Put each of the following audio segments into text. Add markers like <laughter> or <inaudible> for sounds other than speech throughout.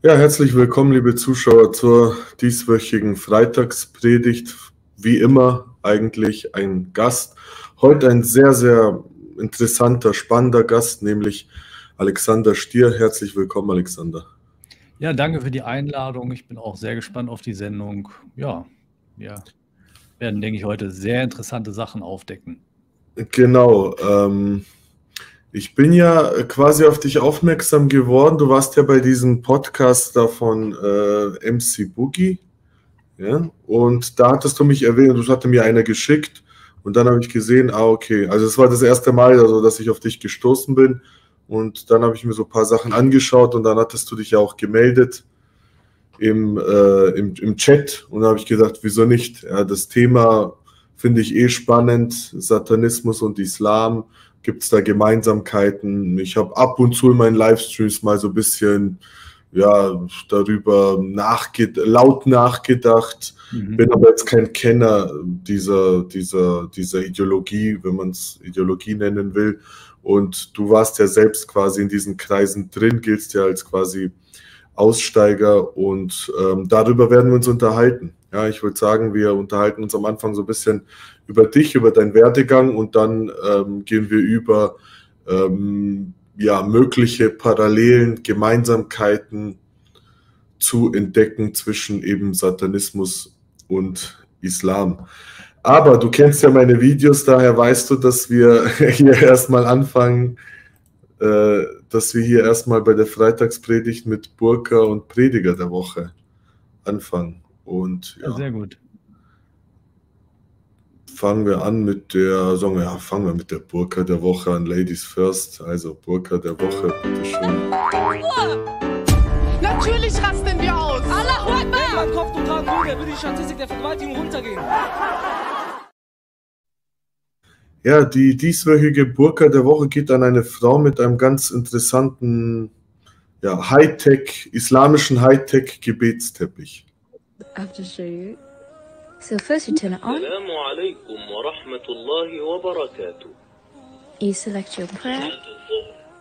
Ja, herzlich willkommen, liebe Zuschauer, zur dieswöchigen Freitagspredigt. Wie immer eigentlich ein Gast. Heute ein sehr, sehr interessanter, spannender Gast, nämlich Alexander Stier. Herzlich willkommen, Alexander. Ja, danke für die Einladung. Ich bin auch sehr gespannt auf die Sendung. Ja, wir werden, denke ich, heute sehr interessante Sachen aufdecken. Genau. Ähm, ich bin ja quasi auf dich aufmerksam geworden. Du warst ja bei diesem Podcast da von äh, MC Boogie. Ja? Und da hattest du mich erwähnt, du hatte mir einer geschickt. Und dann habe ich gesehen, ah, okay. Also es war das erste Mal, also, dass ich auf dich gestoßen bin. Und dann habe ich mir so ein paar Sachen angeschaut und dann hattest du dich ja auch gemeldet im, äh, im, im Chat. Und da habe ich gedacht, wieso nicht? Ja, das Thema finde ich eh spannend. Satanismus und Islam Gibt es da Gemeinsamkeiten? Ich habe ab und zu in meinen Livestreams mal so ein bisschen ja, darüber nachged laut nachgedacht, mhm. bin aber jetzt kein Kenner dieser, dieser, dieser Ideologie, wenn man es Ideologie nennen will. Und du warst ja selbst quasi in diesen Kreisen drin, giltst ja als quasi Aussteiger und ähm, darüber werden wir uns unterhalten. Ja, ich würde sagen, wir unterhalten uns am Anfang so ein bisschen über dich, über deinen Werdegang und dann ähm, gehen wir über ähm, ja, mögliche Parallelen, Gemeinsamkeiten zu entdecken zwischen eben Satanismus und Islam. Aber du kennst ja meine Videos, daher weißt du, dass wir <laughs> hier erstmal anfangen, äh, dass wir hier erstmal bei der Freitagspredigt mit Burka und Prediger der Woche anfangen. Und ja, ja sehr gut fangen wir an mit der, sagen wir, ja, fangen wir mit der Burka der Woche an, Ladies First. Also Burka der Woche, bitteschön. Natürlich rasten wir aus! Allahu Akbar! Wenn man Kopftuch tragen würde, würde die Statistik der Vergewaltigung runtergehen. Ja, die dieswöchige Burka der Woche geht an eine Frau mit einem ganz interessanten ja, Hightech, islamischen Hightech-Gebetsteppich. I have to show you. So first you turn it on. You select your prayer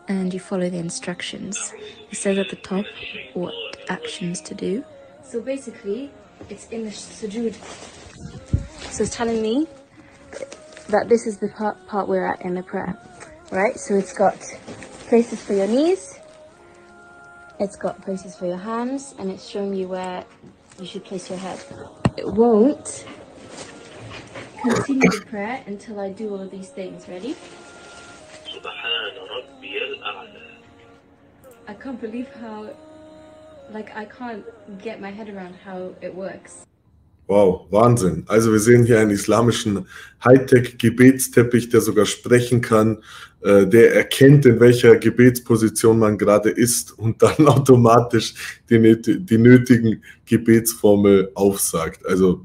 and you follow the instructions. It says at the top what actions to do. So basically, it's in the sujood. So it's telling me that this is the part, part we're at in the prayer, right? So it's got places for your knees, it's got places for your hands, and it's showing you where you should place your head. It won't continue the prayer until I do all of these things. Ready? I can't believe how, like, I can't get my head around how it works. Wow, Wahnsinn. Also wir sehen hier einen islamischen Hightech-Gebetsteppich, der sogar sprechen kann, der erkennt, in welcher Gebetsposition man gerade ist und dann <laughs> automatisch die, die nötigen Gebetsformel aufsagt. Also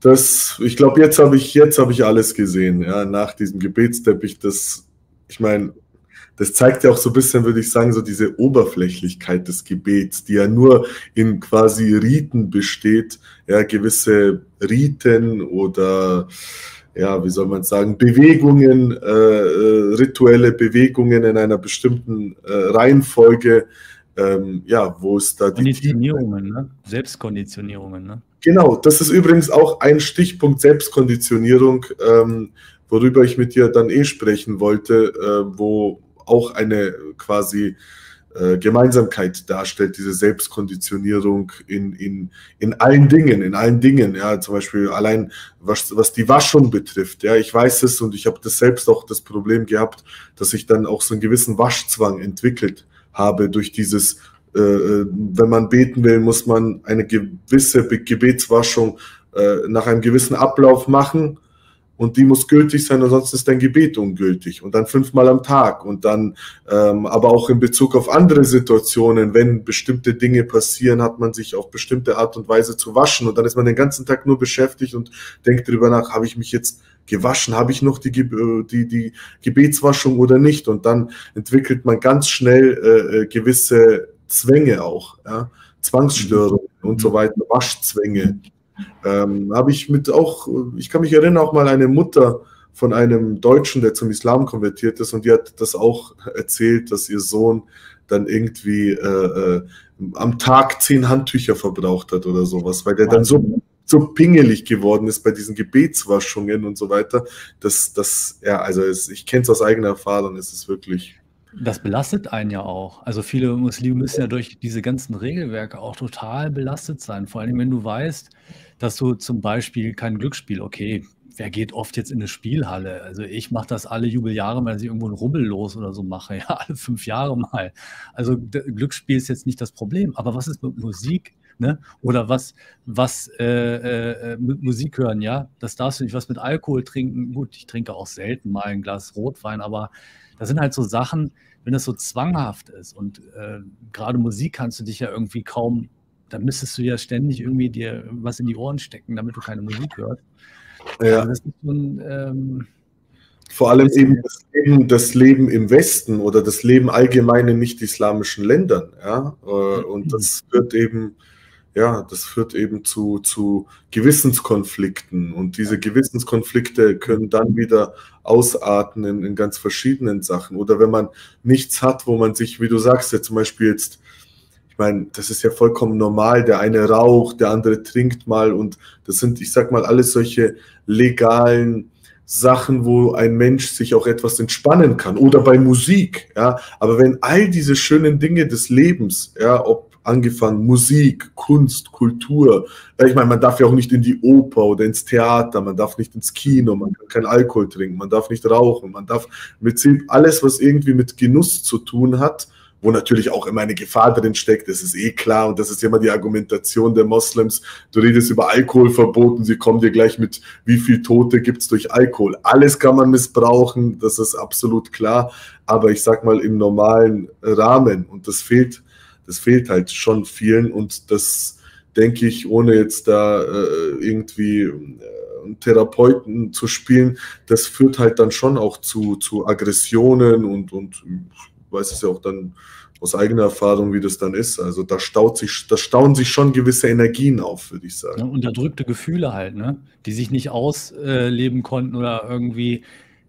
das, ich glaube, jetzt habe ich, jetzt ich alles gesehen, ja, nach diesem Gebetsteppich. Das, ich meine, das zeigt ja auch so ein bisschen, würde ich sagen, so diese Oberflächlichkeit des Gebets, die ja nur in quasi Riten besteht, ja, gewisse Riten oder ja, wie soll man sagen, Bewegungen, äh, äh, rituelle Bewegungen in einer bestimmten äh, Reihenfolge, ähm, ja, wo es da die Konditionierungen, ne? Selbstkonditionierungen, ne? Genau, das ist übrigens auch ein Stichpunkt Selbstkonditionierung, ähm, worüber ich mit dir dann eh sprechen wollte, äh, wo auch eine quasi äh, Gemeinsamkeit darstellt, diese Selbstkonditionierung in, in, in allen Dingen, in allen Dingen, ja, zum Beispiel allein was, was die Waschung betrifft, ja, ich weiß es und ich habe das selbst auch das Problem gehabt, dass ich dann auch so einen gewissen Waschzwang entwickelt habe durch dieses, äh, äh wenn man beten will, muss man eine gewisse Gebetswaschung äh, nach einem gewissen Ablauf machen und die muss gültig sein, ansonsten ist dein Gebet ungültig und dann fünfmal am Tag und dann ähm, aber auch in Bezug auf andere Situationen, wenn bestimmte Dinge passieren, hat man sich auf bestimmte Art und Weise zu waschen und dann ist man den ganzen Tag nur beschäftigt und denkt darüber nach, habe ich mich jetzt gewaschen, habe ich noch die, die, die Gebetswaschung oder nicht und dann entwickelt man ganz schnell äh, äh gewisse Zwänge auch, ja? Zwangsstörungen mhm. und so weiter, Waschzwänge. Ähm, habe ich mit auch, ich kann mich erinnern, auch mal eine Mutter von einem Deutschen, der zum Islam konvertiert ist, und die hat das auch erzählt, dass ihr Sohn dann irgendwie äh, äh, am Tag zehn Handtücher verbraucht hat oder sowas, weil der dann so so pingelig geworden ist bei diesen Gebetswaschungen und so weiter, dass das ja, also es, ich kenne es aus eigener Erfahrung, es ist wirklich das belastet einen ja auch. Also viele Muslime müssen ja durch diese ganzen Regelwerke auch total belastet sein. Vor allem, wenn du weißt, dass du zum Beispiel kein Glücksspiel, okay, wer geht oft jetzt in eine Spielhalle? Also ich mache das alle Jubeljahre, weil ich irgendwo ein Rubbel los oder so mache, <laughs> ja, alle fünf Jahre mal. Also Glücksspiel ist jetzt nicht das Problem. Aber was ist mit Musik? Ne? Oder was, was äh, äh, mit Musik hören, ja? Das darfst du nicht. Was mit Alkohol trinken? Gut, ich trinke auch selten mal ein Glas Rotwein, aber das sind halt so Sachen, wenn das so zwanghaft ist und äh, gerade Musik kannst du dich ja irgendwie kaum, da müsstest du ja ständig irgendwie dir was in die Ohren stecken, damit du keine Musik hörst. Ja. Also schon, ähm, Vor allem eben das, Leben, das Leben im Westen oder das Leben allgemein in nicht-islamischen Ländern. Ja? Äh, und das wird eben ja, das führt eben zu, zu Gewissenskonflikten und diese Gewissenskonflikte können dann wieder ausarten in, in ganz verschiedenen Sachen. Oder wenn man nichts hat, wo man sich, wie du sagst, ja zum Beispiel jetzt, meine, das ist ja vollkommen normal, der eine raucht, der andere trinkt mal und das sind, ich sag mal, alles solche legalen Sachen, wo ein Mensch sich auch etwas entspannen kann oder bei Musik, ja. Aber wenn all diese schönen Dinge des Lebens, ja, ob angefangen Musik, Kunst, Kultur. Ich meine, man darf ja auch nicht in die Oper oder ins Theater, man darf nicht ins Kino, man kann keinen Alkohol trinken, man darf nicht rauchen, man darf mit alles, was irgendwie mit Genuss zu tun hat, wo natürlich auch immer eine Gefahr drin steckt, das ist eh klar und das ist immer die Argumentation der Moslems. Du redest über Alkoholverbot und sie kommen dir gleich mit, wie viel Tote gibt es durch Alkohol. Alles kann man missbrauchen, das ist absolut klar, aber ich sag mal im normalen Rahmen und das fehlt das fehlt halt schon vielen und das denke ich, ohne jetzt da äh, irgendwie äh, Therapeuten zu spielen, das führt halt dann schon auch zu, zu Aggressionen und, und weiß es ja auch dann aus eigener Erfahrung, wie das dann ist. Also da staut sich, da stauen sich schon gewisse Energien auf, würde ich sagen. Ja, unterdrückte Gefühle halt, ne? Die sich nicht ausleben konnten oder irgendwie,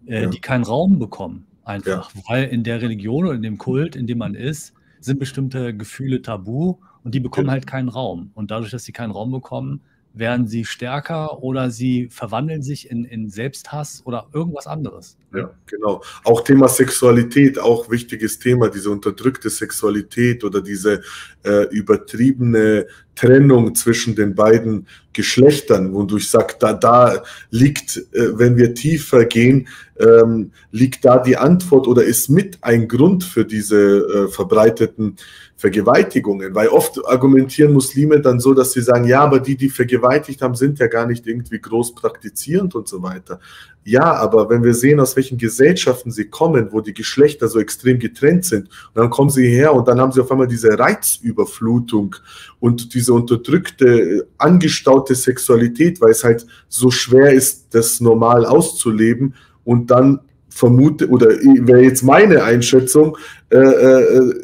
äh, ja. die keinen Raum bekommen. Einfach. Ja. Weil in der Religion oder in dem Kult, in dem man ist, sind bestimmte Gefühle tabu und die bekommen halt keinen Raum. Und dadurch, dass sie keinen Raum bekommen, werden sie stärker oder sie verwandeln sich in, in Selbsthass oder irgendwas anderes. Ja, genau. Auch Thema Sexualität, auch wichtiges Thema, diese unterdrückte Sexualität oder diese äh, übertriebene Trennung zwischen den beiden Geschlechtern, wo du sagst, da, da liegt, äh, wenn wir tiefer gehen, ähm, liegt da die Antwort oder ist mit ein Grund für diese äh, verbreiteten Vergewaltigungen, weil oft argumentieren Muslime dann so, dass sie sagen, ja, aber die, die vergewaltigt haben, sind ja gar nicht irgendwie groß praktizierend und so weiter. Ja, aber wenn wir sehen, aus welchen Gesellschaften sie kommen, wo die Geschlechter so extrem getrennt sind, dann kommen sie her und dann haben sie auf einmal diese Reizüberflutung und diese unterdrückte, angestaute Sexualität, weil es halt so schwer ist, das normal auszuleben und dann vermute, oder wäre jetzt meine Einschätzung, äh, äh,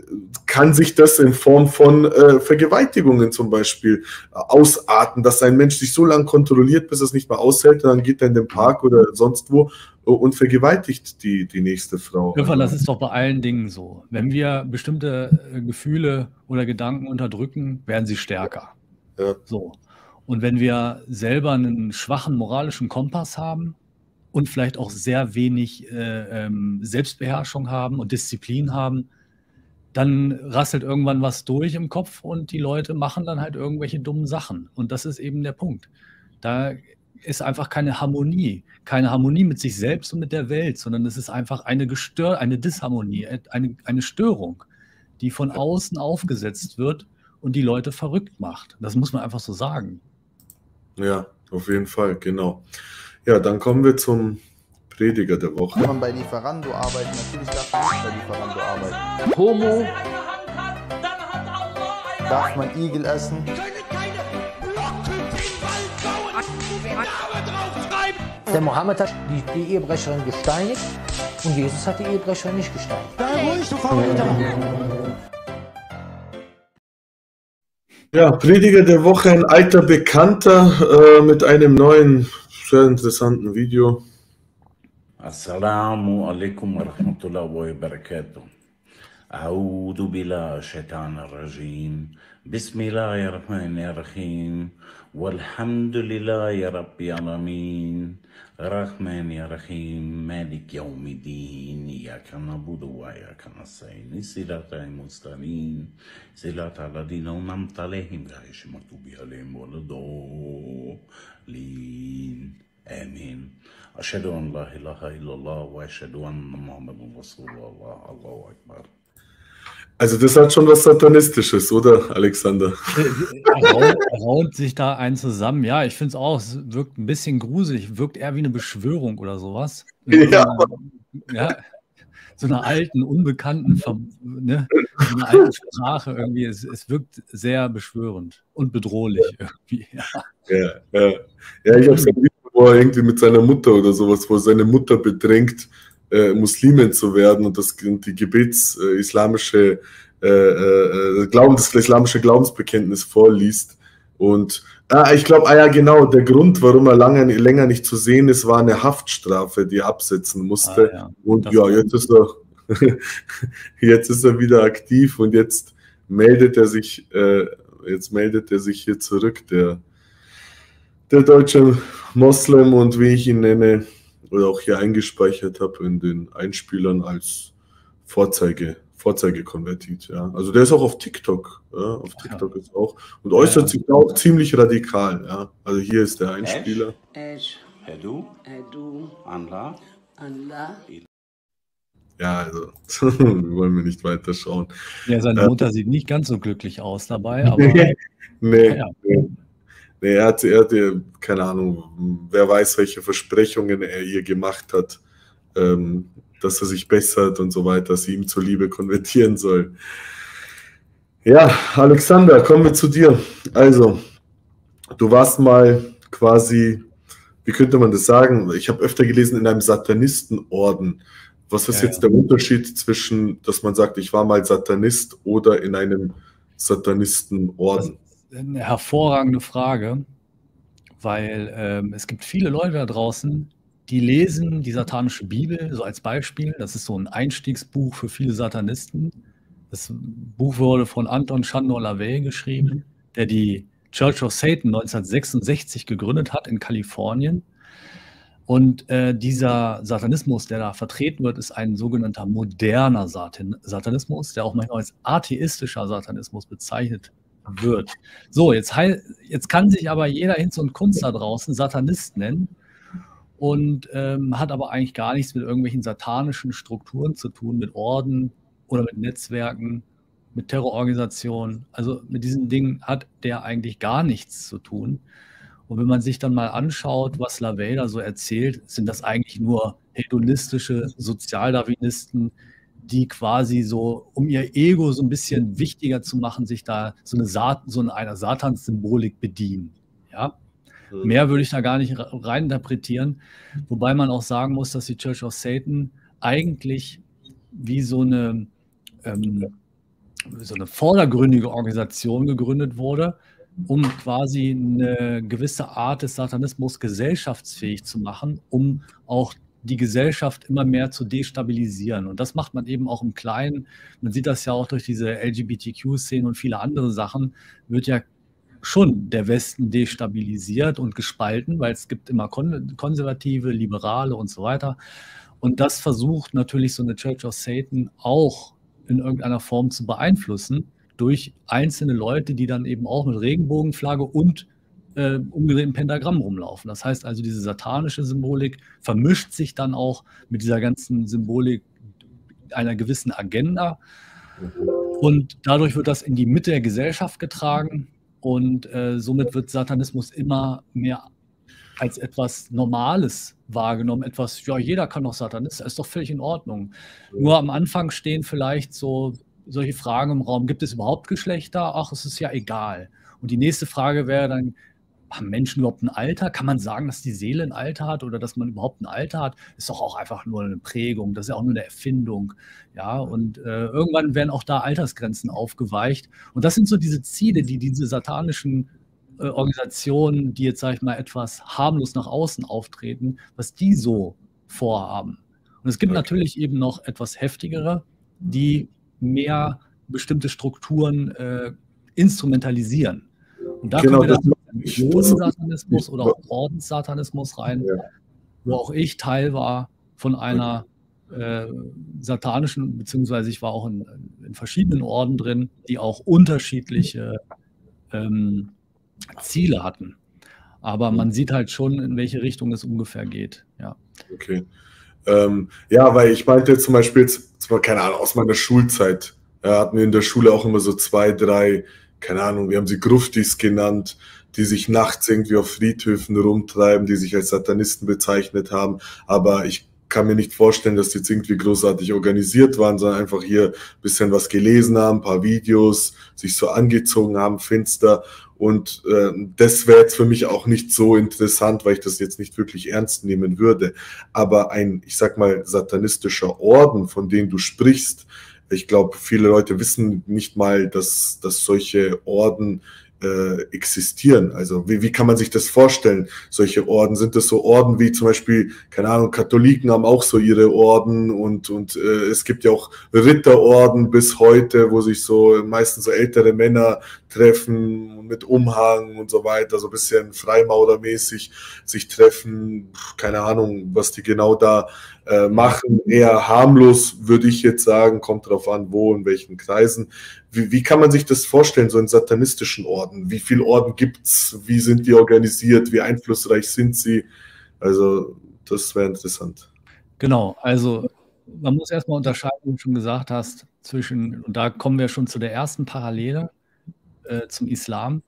kann sich das in Form von äh, Vergewaltigungen zum Beispiel äh, ausarten, dass ein Mensch sich so lange kontrolliert, bis es nicht mehr aushält, und dann geht er in den Park oder sonst wo äh, und vergewaltigt die, die nächste Frau. Stefan, das ist doch bei allen Dingen so. Wenn wir bestimmte äh, Gefühle oder Gedanken unterdrücken, werden sie stärker. Ja. So. Und wenn wir selber einen schwachen moralischen Kompass haben und vielleicht auch sehr wenig äh, ähm, Selbstbeherrschung haben und Disziplin haben, dann rasselt irgendwann was durch im Kopf und die Leute machen dann halt irgendwelche dummen Sachen. Und das ist eben der Punkt. Da ist einfach keine Harmonie, keine Harmonie mit sich selbst und mit der Welt, sondern es ist einfach eine Gestör, eine Disharmonie, eine, eine Störung, die von außen aufgesetzt wird und die Leute verrückt macht. Das muss man einfach so sagen. Ja, auf jeden Fall, genau. Ja, dann kommen wir zum Prediger der Woche. Kann man bei Lieferando arbeiten? Natürlich darf man nicht bei Lieferando arbeiten. Homo. Darf man Igel essen? Der Mohammed hat die, die Ehebrecherin gesteinigt und Jesus hat die Ehebrecherin nicht gesteinigt. Sei ruhig, du Verrückter! Ja, Prediger der Woche, ein alter Bekannter äh, mit einem neuen, sehr interessanten Video. Alaikum wa rahmatullahi wa barakatuh. أعوذ بالله الشيطان الرجيم. بسم الله الرحمن الرحيم. والحمد لله رب العالمين. الرحمن الرحيم. مالك يوم الدين. إياك نعبد وإياك نستعين. صراط المستقيم. صراط الذين أنعمت عليهم. غير المغضوب عليهم ولا الضالين. آمين. أشهد أن لا إله إلا الله وأشهد أن محمدا رسول الله الله أكبر Also das hat schon was Satanistisches, oder, Alexander? Er raunt sich da ein zusammen. Ja, ich finde es auch, es wirkt ein bisschen gruselig, wirkt eher wie eine Beschwörung oder sowas. Ja. ja so einer alten, unbekannten, ne, so einer alten Sprache irgendwie. Es, es wirkt sehr beschwörend und bedrohlich irgendwie. Ja, ja, ja. ja ich habe es wo er irgendwie mit seiner Mutter oder sowas, wo seine Mutter bedrängt, äh, Muslimen zu werden und das die Gebets äh, islamische äh, äh, Glauben, das islamische Glaubensbekenntnis vorliest. Und ah, ich glaube, ah ja, genau, der Grund, warum er lange, länger nicht zu sehen ist, war eine Haftstrafe, die er absetzen musste. Ah, ja. Und das ja, jetzt ist er, <laughs> jetzt ist er wieder aktiv und jetzt meldet er sich, äh, jetzt meldet er sich hier zurück, der, der deutsche Moslem und wie ich ihn nenne, oder auch hier eingespeichert habe in den Einspielern als Vorzeige, Vorzeigekonvertit. Ja. Also der ist auch auf TikTok. Ja. Auf TikTok ja. ist auch und äußert ja. sich auch ziemlich radikal. Ja. Also hier ist der Einspieler. Edu, Edu. Ja, also <laughs> wollen wir nicht weiter schauen. Ja, seine Mutter äh, sieht nicht ganz so glücklich aus dabei, <laughs> aber. nee, ja. nee. Nee, er hat, er hat, keine Ahnung, wer weiß, welche Versprechungen er ihr gemacht hat, ähm, dass er sich bessert und so weiter, dass sie ihm zuliebe konvertieren soll. Ja, Alexander, kommen wir zu dir. Also, du warst mal quasi, wie könnte man das sagen? Ich habe öfter gelesen, in einem Satanistenorden. Was ist ja, jetzt der Unterschied zwischen, dass man sagt, ich war mal Satanist oder in einem Satanistenorden? Eine hervorragende Frage, weil ähm, es gibt viele Leute da draußen, die lesen die satanische Bibel, so als Beispiel. Das ist so ein Einstiegsbuch für viele Satanisten. Das Buch wurde von Anton Chandor LaVey geschrieben, der die Church of Satan 1966 gegründet hat in Kalifornien. Und äh, dieser Satanismus, der da vertreten wird, ist ein sogenannter moderner Satan Satanismus, der auch manchmal als atheistischer Satanismus bezeichnet wird. So, jetzt, jetzt kann sich aber jeder Hinz und Kunst da draußen Satanist nennen und ähm, hat aber eigentlich gar nichts mit irgendwelchen satanischen Strukturen zu tun, mit Orden oder mit Netzwerken, mit Terrororganisationen. Also mit diesen Dingen hat der eigentlich gar nichts zu tun. Und wenn man sich dann mal anschaut, was LaVey da so erzählt, sind das eigentlich nur hedonistische Sozialdarwinisten, die quasi so, um ihr Ego so ein bisschen wichtiger zu machen, sich da so eine, Sat so eine, eine Satansymbolik bedienen. Ja? Mhm. Mehr würde ich da gar nicht reininterpretieren. Wobei man auch sagen muss, dass die Church of Satan eigentlich wie so eine, ähm, so eine vordergründige Organisation gegründet wurde, um quasi eine gewisse Art des Satanismus gesellschaftsfähig zu machen, um auch die Gesellschaft immer mehr zu destabilisieren. Und das macht man eben auch im Kleinen. Man sieht das ja auch durch diese LGBTQ-Szene und viele andere Sachen, wird ja schon der Westen destabilisiert und gespalten, weil es gibt immer konservative, liberale und so weiter. Und das versucht natürlich so eine Church of Satan auch in irgendeiner Form zu beeinflussen durch einzelne Leute, die dann eben auch mit Regenbogenflagge und äh, umgedrehten Pentagramm rumlaufen. Das heißt also, diese satanische Symbolik vermischt sich dann auch mit dieser ganzen Symbolik einer gewissen Agenda. Und dadurch wird das in die Mitte der Gesellschaft getragen und äh, somit wird Satanismus immer mehr als etwas Normales wahrgenommen, etwas, ja, jeder kann doch Satanist, ist doch völlig in Ordnung. Nur am Anfang stehen vielleicht so solche Fragen im Raum, gibt es überhaupt Geschlechter? Ach, es ist ja egal. Und die nächste Frage wäre dann, haben Menschen überhaupt ein Alter? Kann man sagen, dass die Seele ein Alter hat oder dass man überhaupt ein Alter hat? Ist doch auch einfach nur eine Prägung, das ist ja auch nur eine Erfindung. Ja, und äh, irgendwann werden auch da Altersgrenzen aufgeweicht. Und das sind so diese Ziele, die diese satanischen äh, Organisationen, die jetzt, sage ich mal, etwas harmlos nach außen auftreten, was die so vorhaben. Und es gibt okay. natürlich eben noch etwas heftigere, die mehr bestimmte Strukturen äh, instrumentalisieren. Und da genau, kommen Satanismus oder auch Ordenssatanismus rein, ja. wo auch ich Teil war von einer äh, satanischen, beziehungsweise ich war auch in, in, verschiedenen Orden drin, die auch unterschiedliche ähm, Ziele hatten. Aber man sieht halt schon, in welche Richtung es ungefähr geht. Ja. Okay. Ähm, ja, weil ich meinte zum Beispiel, keine Ahnung, aus meiner Schulzeit, ja, hatten wir in der Schule auch immer so zwei, drei, keine Ahnung, wir haben sie Gruftis genannt, die sich nachts irgendwie auf Friedhöfen rumtreiben, die sich als Satanisten bezeichnet haben. Aber ich kann mir nicht vorstellen, dass die jetzt irgendwie großartig organisiert waren, sondern einfach hier ein bisschen was gelesen haben, ein paar Videos, sich so angezogen haben, finster. Und äh, das wäre jetzt für mich auch nicht so interessant, weil ich das jetzt nicht wirklich ernst nehmen würde. Aber ein, ich sag mal, satanistischer Orden, von dem du sprichst, ich glaube, viele Leute wissen nicht mal, dass, dass solche Orden äh, existieren. Also wie, wie kann man sich das vorstellen, solche Orden? Sind das so Orden wie zum Beispiel, keine Ahnung, Katholiken haben auch so ihre Orden und, und äh, es gibt ja auch Ritterorden bis heute, wo sich so meistens so ältere Männer treffen mit Umhang und so weiter, so ein bisschen Freimaurermäßig sich treffen. Keine Ahnung, was die genau da äh, machen. Eher harmlos, würde ich jetzt sagen, kommt darauf an, wo, in welchen Kreisen. Wie, wie kann man sich das vorstellen, so in satanistischen Orden? Wie viele Orden gibt's? Wie sind die organisiert? Wie einflussreich sind sie? Also, das wäre interessant. Genau, also man muss erstmal unterscheiden, wie du schon gesagt hast, zwischen, und da kommen wir schon zu der ersten Parallele äh, zum Islam.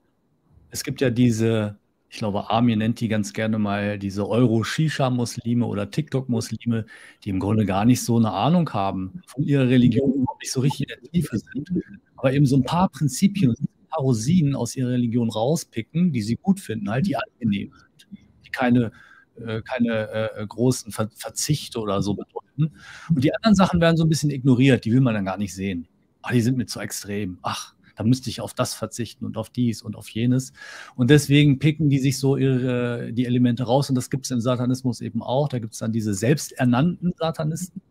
Es gibt ja diese ich glaube, Armin nennt die ganz gerne mal diese Euro-Shisha-Muslime oder TikTok-Muslime, die im Grunde gar nicht so eine Ahnung haben von ihrer Religion, nicht so richtig in der Tiefe sind, aber eben so ein paar Prinzipien, ein paar Rosinen aus ihrer Religion rauspicken, die sie gut finden, halt die angenehm sind, die keine, äh, keine äh, großen Ver Verzichte oder so bedeuten. Und die anderen Sachen werden so ein bisschen ignoriert, die will man dann gar nicht sehen. Ach, die sind mir zu extrem. Ach, da müsste ich auf das verzichten und auf dies und auf jenes. Und deswegen picken die sich so ihre, die Elemente raus. Und das gibt es im Satanismus eben auch. Da gibt es dann diese selbsternannten Satanisten,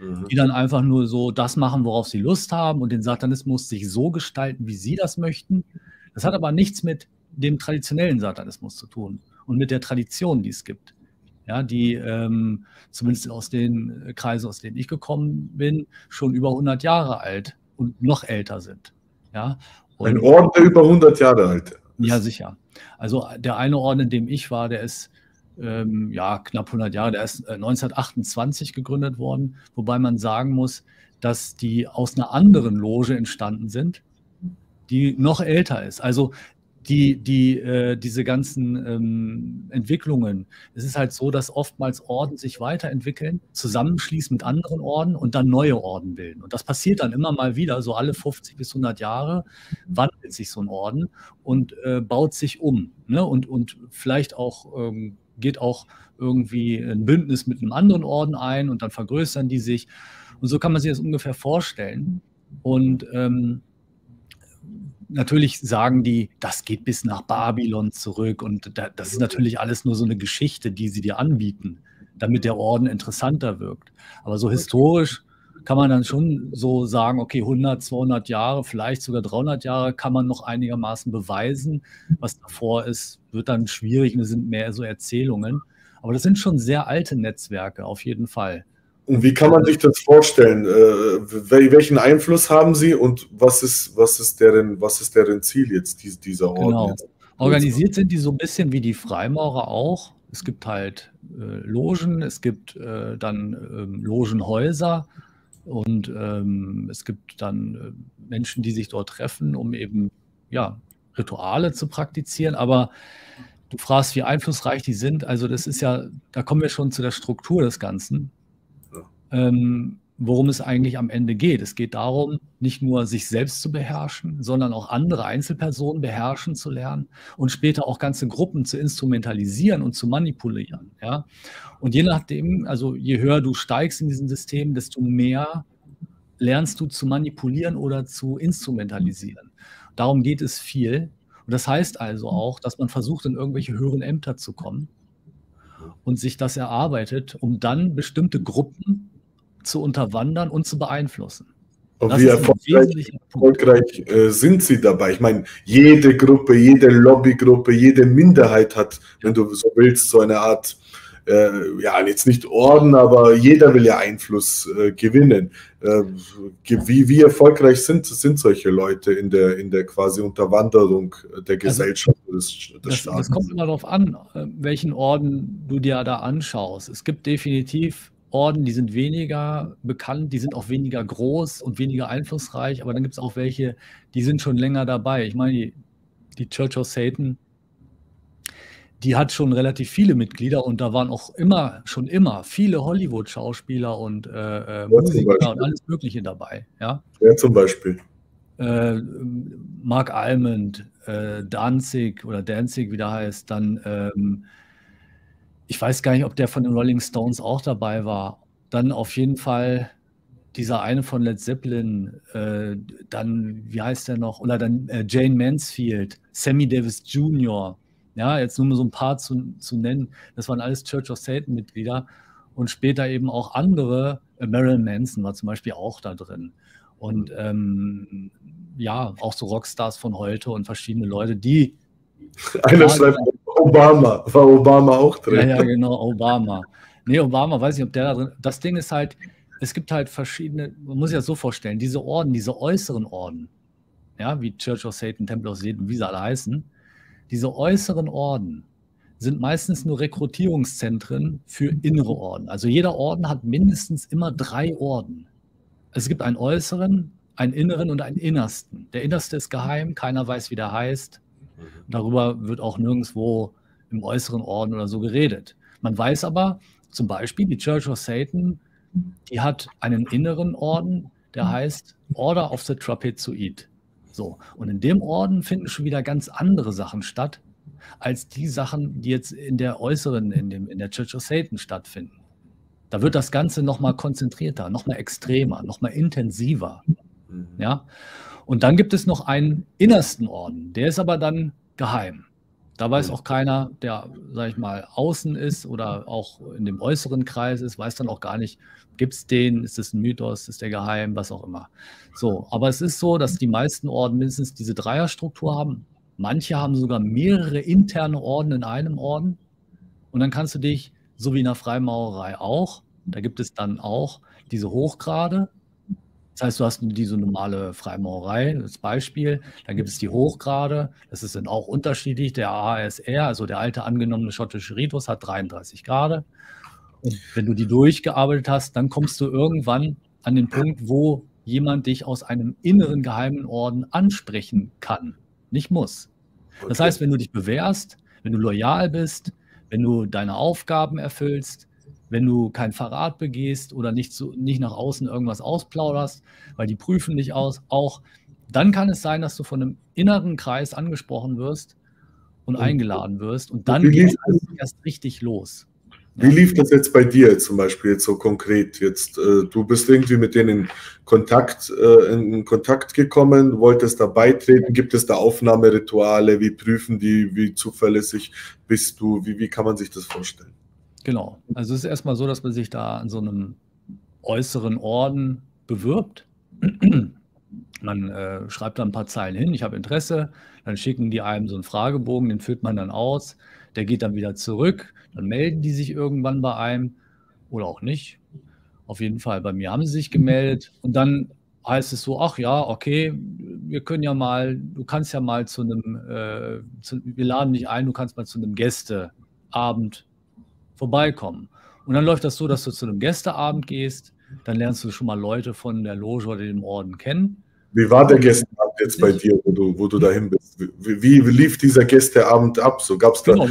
mhm. die dann einfach nur so das machen, worauf sie Lust haben und den Satanismus sich so gestalten, wie sie das möchten. Das hat aber nichts mit dem traditionellen Satanismus zu tun und mit der Tradition, die es gibt. Ja, die ähm, zumindest aus den Kreisen, aus denen ich gekommen bin, schon über 100 Jahre alt und noch älter sind. Ja? Und, Ein Orden, der über 100 Jahre alt ist. Ja, sicher. Also der eine Orden, in dem ich war, der ist ähm, ja knapp 100 Jahre, der ist äh, 1928 gegründet worden, wobei man sagen muss, dass die aus einer anderen Loge entstanden sind, die noch älter ist. Also die, die, äh, diese ganzen ähm, Entwicklungen. Es ist halt so, dass oftmals Orden sich weiterentwickeln, zusammenschließen mit anderen Orden und dann neue Orden bilden. Und das passiert dann immer mal wieder, so alle 50 bis 100 Jahre wandelt sich so ein Orden und äh, baut sich um. Ne? Und, und vielleicht auch ähm, geht auch irgendwie ein Bündnis mit einem anderen Orden ein und dann vergrößern die sich. Und so kann man sich das ungefähr vorstellen. Und ähm, natürlich sagen die, das geht bis nach Babylon zurück und das ist natürlich alles nur so eine Geschichte, die sie dir anbieten, damit der Orden interessanter wirkt. Aber so historisch kann man dann schon so sagen, okay, 100, 200 Jahre, vielleicht sogar 300 Jahre kann man noch einigermaßen beweisen. Was davor ist, wird dann schwierig und es sind mehr so Erzählungen. Aber das sind schon sehr alte Netzwerke, auf jeden Fall. Und wie kann man sich das vorstellen? Äh, welchen Einfluss haben sie und was ist, was ist, deren, was ist deren Ziel jetzt, dieser Orden? Genau. Organisiert sind die so ein bisschen wie die Freimaurer auch. Es gibt halt äh, Logen, es gibt äh, dann ähm, Logenhäuser und ähm, es gibt dann äh, Menschen, die sich dort treffen, um eben ja, Rituale zu praktizieren. Aber du fragst, wie einflussreich die sind. Also das ist ja, da kommen wir schon zu der Struktur des Ganzen ähm, worum es eigentlich am Ende geht. Es geht darum, nicht nur sich selbst zu beherrschen, sondern auch andere Einzelpersonen beherrschen zu lernen und später auch ganze Gruppen zu instrumentalisieren und zu manipulieren. Ja? Und je nachdem, also je höher du steigst in diesem System, desto mehr lernst du zu manipulieren oder zu instrumentalisieren. Darum geht es viel. Und das heißt also auch, dass man versucht, in irgendwelche höheren Ämter zu kommen und sich das erarbeitet, um dann bestimmte Gruppen zu unterwandern und zu beeinflussen. Und das wie erfolgreich, erfolgreich äh, sind sie dabei? Ich meine, jede Gruppe, jede Lobbygruppe, jede Minderheit hat, wenn du so willst, so eine Art, äh, ja, jetzt nicht Orden, aber jeder will ja Einfluss äh, gewinnen. Äh, wie, wie erfolgreich sind, sind solche Leute in der, in der quasi Unterwanderung der also Gesellschaft also, des, des das, Staates? Das kommt immer darauf an, äh, welchen Orden du dir da anschaust. Es gibt definitiv Orden, die sind weniger bekannt, die sind auch weniger groß und weniger einflussreich, aber dann gibt es auch welche, die sind schon länger dabei. Ich meine, die, die Church of Satan, die hat schon relativ viele Mitglieder und da waren auch immer, schon immer viele Hollywood-Schauspieler und äh, äh Musiker und alles Mögliche dabei. Ja, ja zum Beispiel. Äh, Mark Almond, äh, Danzig oder Danzig, wie der heißt, dann ähm, ich weiß gar nicht, ob der von den Rolling Stones auch dabei war. Dann auf jeden Fall dieser eine von Led Zeppelin, äh, dann, wie heißt der noch? Oder dann äh, Jane Mansfield, Sammy Davis Jr., ja, jetzt nur mal so ein paar zu, zu nennen. Das waren alles Church of Satan-Mitglieder und später eben auch andere. Äh, Marilyn Manson war zum Beispiel auch da drin. Und ähm, ja, auch so Rockstars von heute und verschiedene Leute, die. Einer schreibt, Obama, war Obama auch drin. Ja, ja, genau, Obama. Nee, Obama, weiß nicht, ob der da drin. Das Ding ist halt, es gibt halt verschiedene, man muss sich das so vorstellen, diese Orden, diese äußeren Orden, ja, wie Church of Satan, Temple of Satan, wie sie alle heißen, diese äußeren Orden sind meistens nur Rekrutierungszentren für innere Orden. Also jeder Orden hat mindestens immer drei Orden. Es gibt einen äußeren, einen inneren und einen innersten. Der innerste ist geheim, keiner weiß, wie der heißt. Mhm. Darüber wird auch nirgendwo im äußeren Orden oder so geredet. Man weiß aber zum Beispiel, die Church of Satan, die hat einen inneren Orden, der heißt Order of the Trapezoid. So, und in dem Orden finden schon wieder ganz andere Sachen statt, als die Sachen, die jetzt in der äußeren, in, dem, in der Church of Satan stattfinden. Da wird das Ganze nochmal konzentrierter, nochmal extremer, nochmal intensiver. Mhm. Ja, und dann gibt es noch einen innersten Orden, der ist aber dann geheim. Da weiß auch keiner, der, sag ich mal, außen ist oder auch in dem äußeren Kreis ist, weiß dann auch gar nicht, gibt es den, ist es ein Mythos, ist der geheim, was auch immer. So, aber es ist so, dass die meisten Orden mindestens diese Dreierstruktur haben. Manche haben sogar mehrere interne Orden in einem Orden. Und dann kannst du dich, so wie in der Freimaurerei auch, da gibt es dann auch diese Hochgrade, das heißt, du hast diese normale Freimaurerei, das Beispiel. Dann gibt es die Hochgrade. Das ist dann auch unterschiedlich. Der ASR, also der alte angenommene schottische Ritus, hat 33 Grade. Und wenn du die durchgearbeitet hast, dann kommst du irgendwann an den Punkt, wo jemand dich aus einem inneren geheimen Orden ansprechen kann, nicht muss. Das heißt, wenn du dich bewährst, wenn du loyal bist, wenn du deine Aufgaben erfüllst, wenn du kein Verrat begehst oder nicht, so, nicht nach außen irgendwas ausplauderst, weil die prüfen dich aus, auch dann kann es sein, dass du von einem inneren Kreis angesprochen wirst und, und eingeladen wirst und dann geht es erst richtig los. Wie lief das jetzt bei dir zum Beispiel jetzt so konkret? Jetzt, äh, du bist irgendwie mit denen in Kontakt, äh, in Kontakt gekommen, wolltest da beitreten. Gibt es da Aufnahmerituale? Wie prüfen die? Wie zuverlässig bist du? Wie, wie kann man sich das vorstellen? Genau. Also es ist erstmal so, dass man sich da an so einem äußeren Orden bewirbt. Man äh, schreibt da ein paar Zeilen hin, ich habe Interesse, dann schicken die einem so einen Fragebogen, den füllt man dann aus, der geht dann wieder zurück, dann melden die sich irgendwann bei einem oder auch nicht. Auf jeden Fall, bei mir haben sie sich gemeldet und dann heißt es so, ach ja, okay, wir können ja mal, du kannst ja mal zu einem, äh, zu, wir laden dich ein, du kannst mal zu einem Gästeabend vorbeikommen. Und dann läuft das so, dass du zu einem Gästeabend gehst, dann lernst du schon mal Leute von der Loge oder dem Orden kennen. Wie war der Gästeabend jetzt bei dir, wo du, wo du dahin bist? Wie, wie lief dieser Gästeabend ab? So gab es da genau,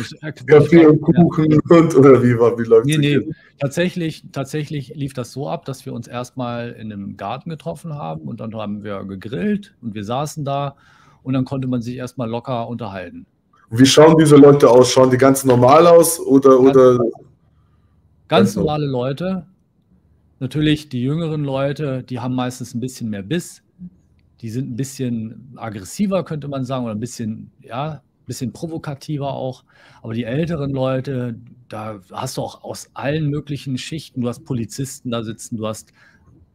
Kaffee und Kuchen ja. und oder wie war, wie läuft Nee, nee. Tatsächlich, tatsächlich lief das so ab, dass wir uns erstmal in einem Garten getroffen haben und dann haben wir gegrillt und wir saßen da und dann konnte man sich erstmal locker unterhalten. Wie schauen diese Leute aus? Schauen die ganz normal aus oder? Ganz, oder? ganz normale Leute. Natürlich die jüngeren Leute, die haben meistens ein bisschen mehr Biss. Die sind ein bisschen aggressiver, könnte man sagen, oder ein bisschen, ja, ein bisschen provokativer auch. Aber die älteren Leute, da hast du auch aus allen möglichen Schichten. Du hast Polizisten da sitzen, du hast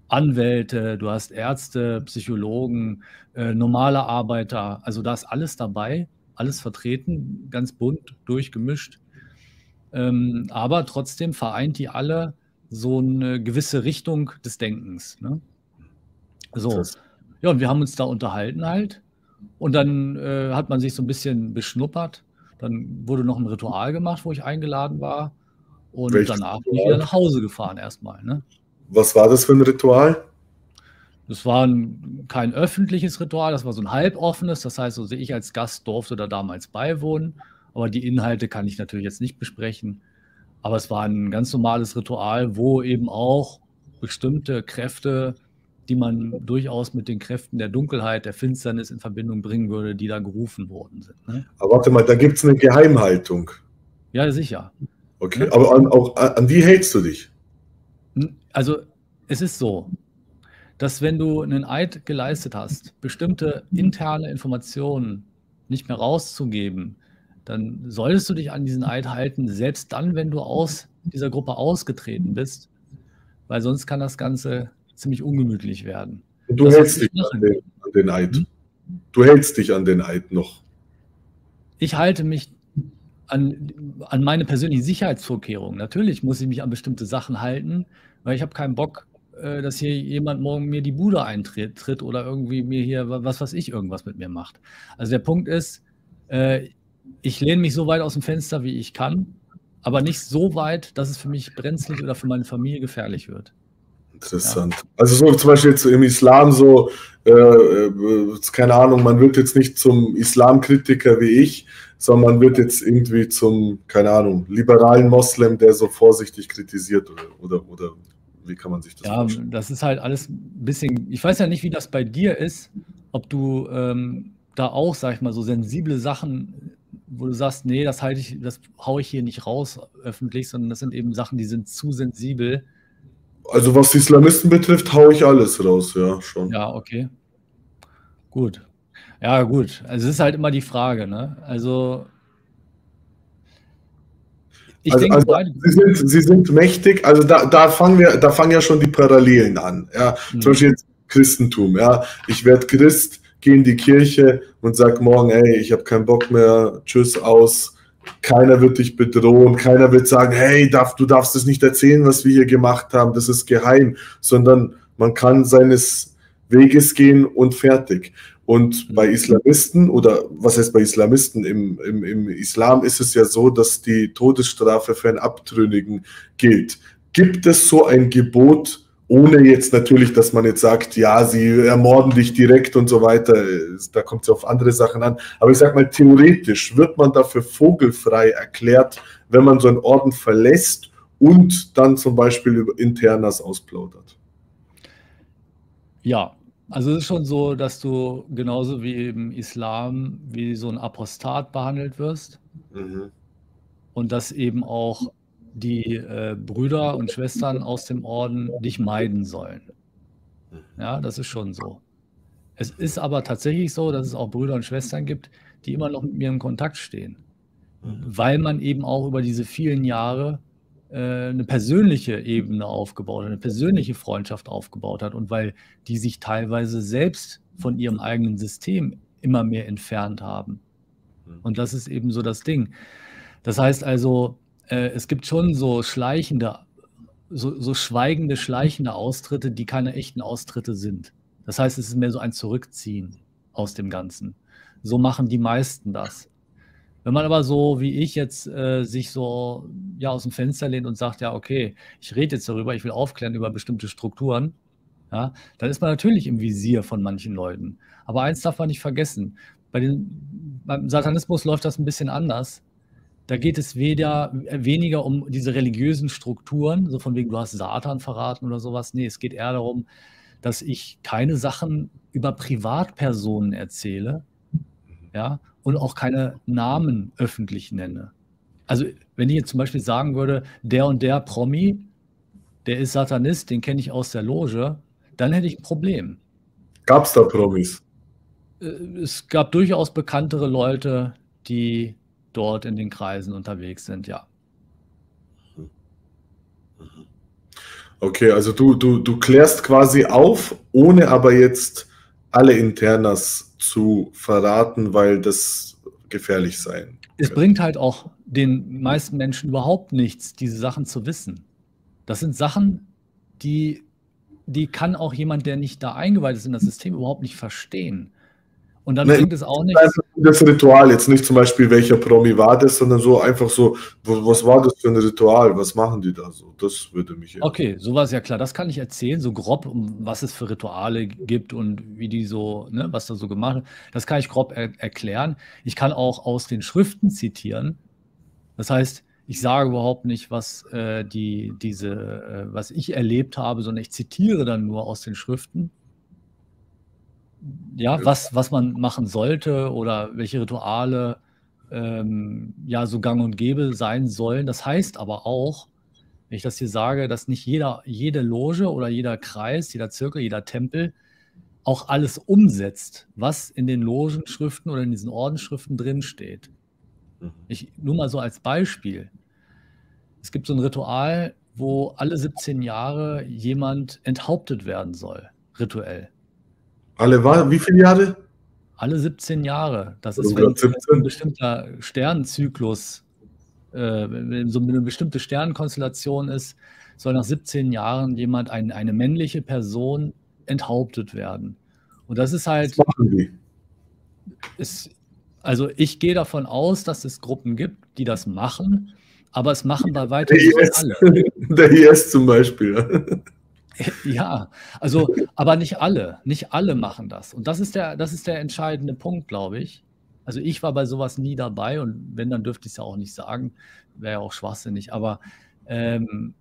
Anwälte, du hast Ärzte, Psychologen, äh, normale Arbeiter. Also da ist alles dabei, alles vertreten, ganz bunt durchgemischt. Ähm, aber trotzdem vereint die alle so eine gewisse Richtung des Denkens. Ne? So. Ja, und wir haben uns da unterhalten halt. Und dann äh, hat man sich so ein bisschen beschnuppert. Dann wurde noch ein Ritual gemacht, wo ich eingeladen war. Und Welches danach bin ich wieder nach Hause gefahren erstmal. Ne? Was war das für ein Ritual? Das war ein, kein öffentliches Ritual, das war so ein halboffenes. Das heißt, also ich als Gast durfte da damals beiwohnen. Aber die Inhalte kann ich natürlich jetzt nicht besprechen. Aber es war ein ganz normales Ritual, wo eben auch bestimmte Kräfte, die man durchaus mit den Kräften der Dunkelheit, der Finsternis in Verbindung bringen würde, die da gerufen worden sind. Ne? Aber warte mal, da gibt es eine Geheimhaltung. Ja, sicher. Okay, ja. aber an, auch an die hältst du dich? Also es ist so, dass wenn du einen Eid geleistet hast, bestimmte interne Informationen nicht mehr rauszugeben, dann solltest du dich an diesen Eid halten, selbst dann, wenn du aus dieser Gruppe ausgetreten bist, weil sonst kann das Ganze ziemlich ungemütlich werden. Und du das hältst dich an den, an den, Eid. Hm? Du hältst dich an den Eid noch. Ich halte mich an, an meine persönlichen Sicherheitsvorkehrungen. Natürlich muss ich mich an bestimmte Sachen halten, weil ich habe keinen Bock, äh, dass hier jemand morgen mir die Bude eintritt oder irgendwie mir hier was weiß ich irgendwas mit mir macht. Also der Punkt ist, äh, ich lehne mich so weit aus dem Fenster, wie ich kann, aber nicht so weit, dass es für mich brenzlig oder für meine Familie gefährlich wird. Interessant. Ja. Also so zum Beispiel jetzt im Islam so, äh, äh, keine Ahnung, man wird jetzt nicht zum Islamkritiker wie ich, sondern man wird jetzt irgendwie zum, keine Ahnung, liberalen Moslem, der so vorsichtig kritisiert oder, oder, oder wie kann man sich das Ja, vorstellen? das ist halt alles ein bisschen, ich weiß ja nicht, wie das bei dir ist, ob du ähm, da auch, sag ich mal, so sensible Sachen wo du sagst, nee, das halte ich, das haue ich hier nicht raus öffentlich, sondern das sind eben Sachen, die sind zu sensibel. Also was die Islamisten betrifft, haue ich alles raus, ja, schon. Ja, okay. Gut. Ja, gut. Also es ist halt immer die Frage, ne? Also ich also, denke, also, sie, sind, sie sind mächtig, also da, da fangen wir, da fangen ja schon die Parallelen an. Ja, mhm. zum Beispiel jetzt Christentum, ja. Ich werde Christ, gehe in die Kirche und sag morgen, ey, ich habe keinen Bock mehr, tschüss, aus. Keiner wird dich bedrohen, keiner wird sagen, hey, darf, du darfst es nicht erzählen, was wir hier gemacht haben, das ist geheim, sondern man kann seines Weges gehen und fertig. Und bei Islamisten oder was heißt bei Islamisten im, im, im Islam ist es ja so, dass die Todesstrafe für einen Abtrünnigen gilt. Gibt es so ein Gebot, ohne jetzt natürlich, dass man jetzt sagt, ja, sie ermorden dich direkt und so weiter. Da kommt es ja auf andere Sachen an. Aber ich sag mal, theoretisch wird man dafür vogelfrei erklärt, wenn man so einen Orden verlässt und dann zum Beispiel über Internas ausplaudert. Ja, also es ist schon so, dass du genauso wie im Islam wie so ein Apostat behandelt wirst. Mhm. Und dass eben auch die äh, Brüder und Schwestern aus dem Orden dich meiden sollen. Ja, das ist schon so. Es ist aber tatsächlich so, dass es auch Brüder und Schwestern gibt, die immer noch mit mir in Kontakt stehen, mhm. weil man eben auch über diese vielen Jahre eine persönliche Ebene aufgebaut eine persönliche Freundschaft aufgebaut hat und weil die sich teilweise selbst von ihrem eigenen System immer mehr entfernt haben. Mhm. Und das ist eben so das Ding. Das heißt also, äh, es gibt schon so schleichende, so, so schweigende, schleichende Austritte, die keine echten Austritte sind. Das heißt, es ist mehr so ein Zurückziehen aus dem Ganzen. So machen die meisten das. Wenn man aber so wie ich jetzt äh, sich so ja, aus dem Fenster lehnt und sagt, ja, okay, ich rede jetzt darüber, ich will aufklären über bestimmte Strukturen, ja, dann ist man natürlich im Visier von manchen Leuten. Aber eins darf man nicht vergessen, bei den, beim Satanismus läuft das ein bisschen anders. Da geht es weder, äh, weniger um diese religiösen Strukturen, so von wegen, du hast Satan verraten oder sowas. Nee, es geht eher darum, dass ich keine Sachen über Privatpersonen erzähle, ja, und auch keine Namen öffentlich nenne. Also, wenn ich jetzt zum Beispiel sagen würde, der und der Promi, der ist Satanist, den kenne ich aus der Loge, dann hätte ich ein Problem. Gab es da Promis? Äh, es gab durchaus bekanntere Leute, die dort in den Kreisen unterwegs sind, ja. Okay, also du, du, du klärst quasi auf, ohne aber jetzt alle Internas zu verraten, weil das gefährlich sein. Es könnte. bringt halt auch den meisten Menschen überhaupt nichts, diese Sachen zu wissen. Das sind Sachen, die, die kann auch jemand, der nicht da eingeweiht ist in das System, überhaupt nicht verstehen. Und dann bringt es auch nichts. Das Ritual, jetzt nicht zum Beispiel, welcher Promi war das, sondern so einfach so, was war das für ein Ritual? Was machen die da so? Das würde mich. Ja okay, sowas ja klar, das kann ich erzählen, so grob, was es für Rituale gibt und wie die so, ne, was da so gemacht wird. Das kann ich grob er erklären. Ich kann auch aus den Schriften zitieren. Das heißt, ich sage überhaupt nicht, was äh, die, diese, äh, was ich erlebt habe, sondern ich zitiere dann nur aus den Schriften ja, was, was man machen sollte oder welche Rituale ähm, ja so gang und gäbe sein sollen. Das heißt aber auch, wenn ich das hier sage, dass nicht jeder, jede Loge oder jeder Kreis, jeder Zirkel, jeder Tempel auch alles umsetzt, was in den Logenschriften oder in diesen Ordensschriften drinsteht. Mhm. Ich, nur mal so als Beispiel. Es gibt so ein Ritual, wo alle 17 Jahre jemand enthauptet werden soll, rituell. Alle wie viele Jahre? Alle 17 Jahre. Das ist, wenn, wenn ein bestimmter Sternenzyklus, äh, wenn so eine bestimmte Sternenkonstellation ist, soll nach 17 Jahren jemand, ein, eine männliche Person, enthauptet werden. Und das ist halt. Was machen die? Ist, also ich gehe davon aus, dass es Gruppen gibt, die das machen, aber es machen bei weitem nicht alle. <laughs> Der IS zum Beispiel. <laughs> Ja, also, aber nicht alle, nicht alle machen das. Und das ist der, das ist der entscheidende Punkt, glaube ich. Also ich war bei sowas nie dabei und wenn, dann dürfte ich es ja auch nicht sagen, wäre ja auch schwachsinnig. Aber ähm,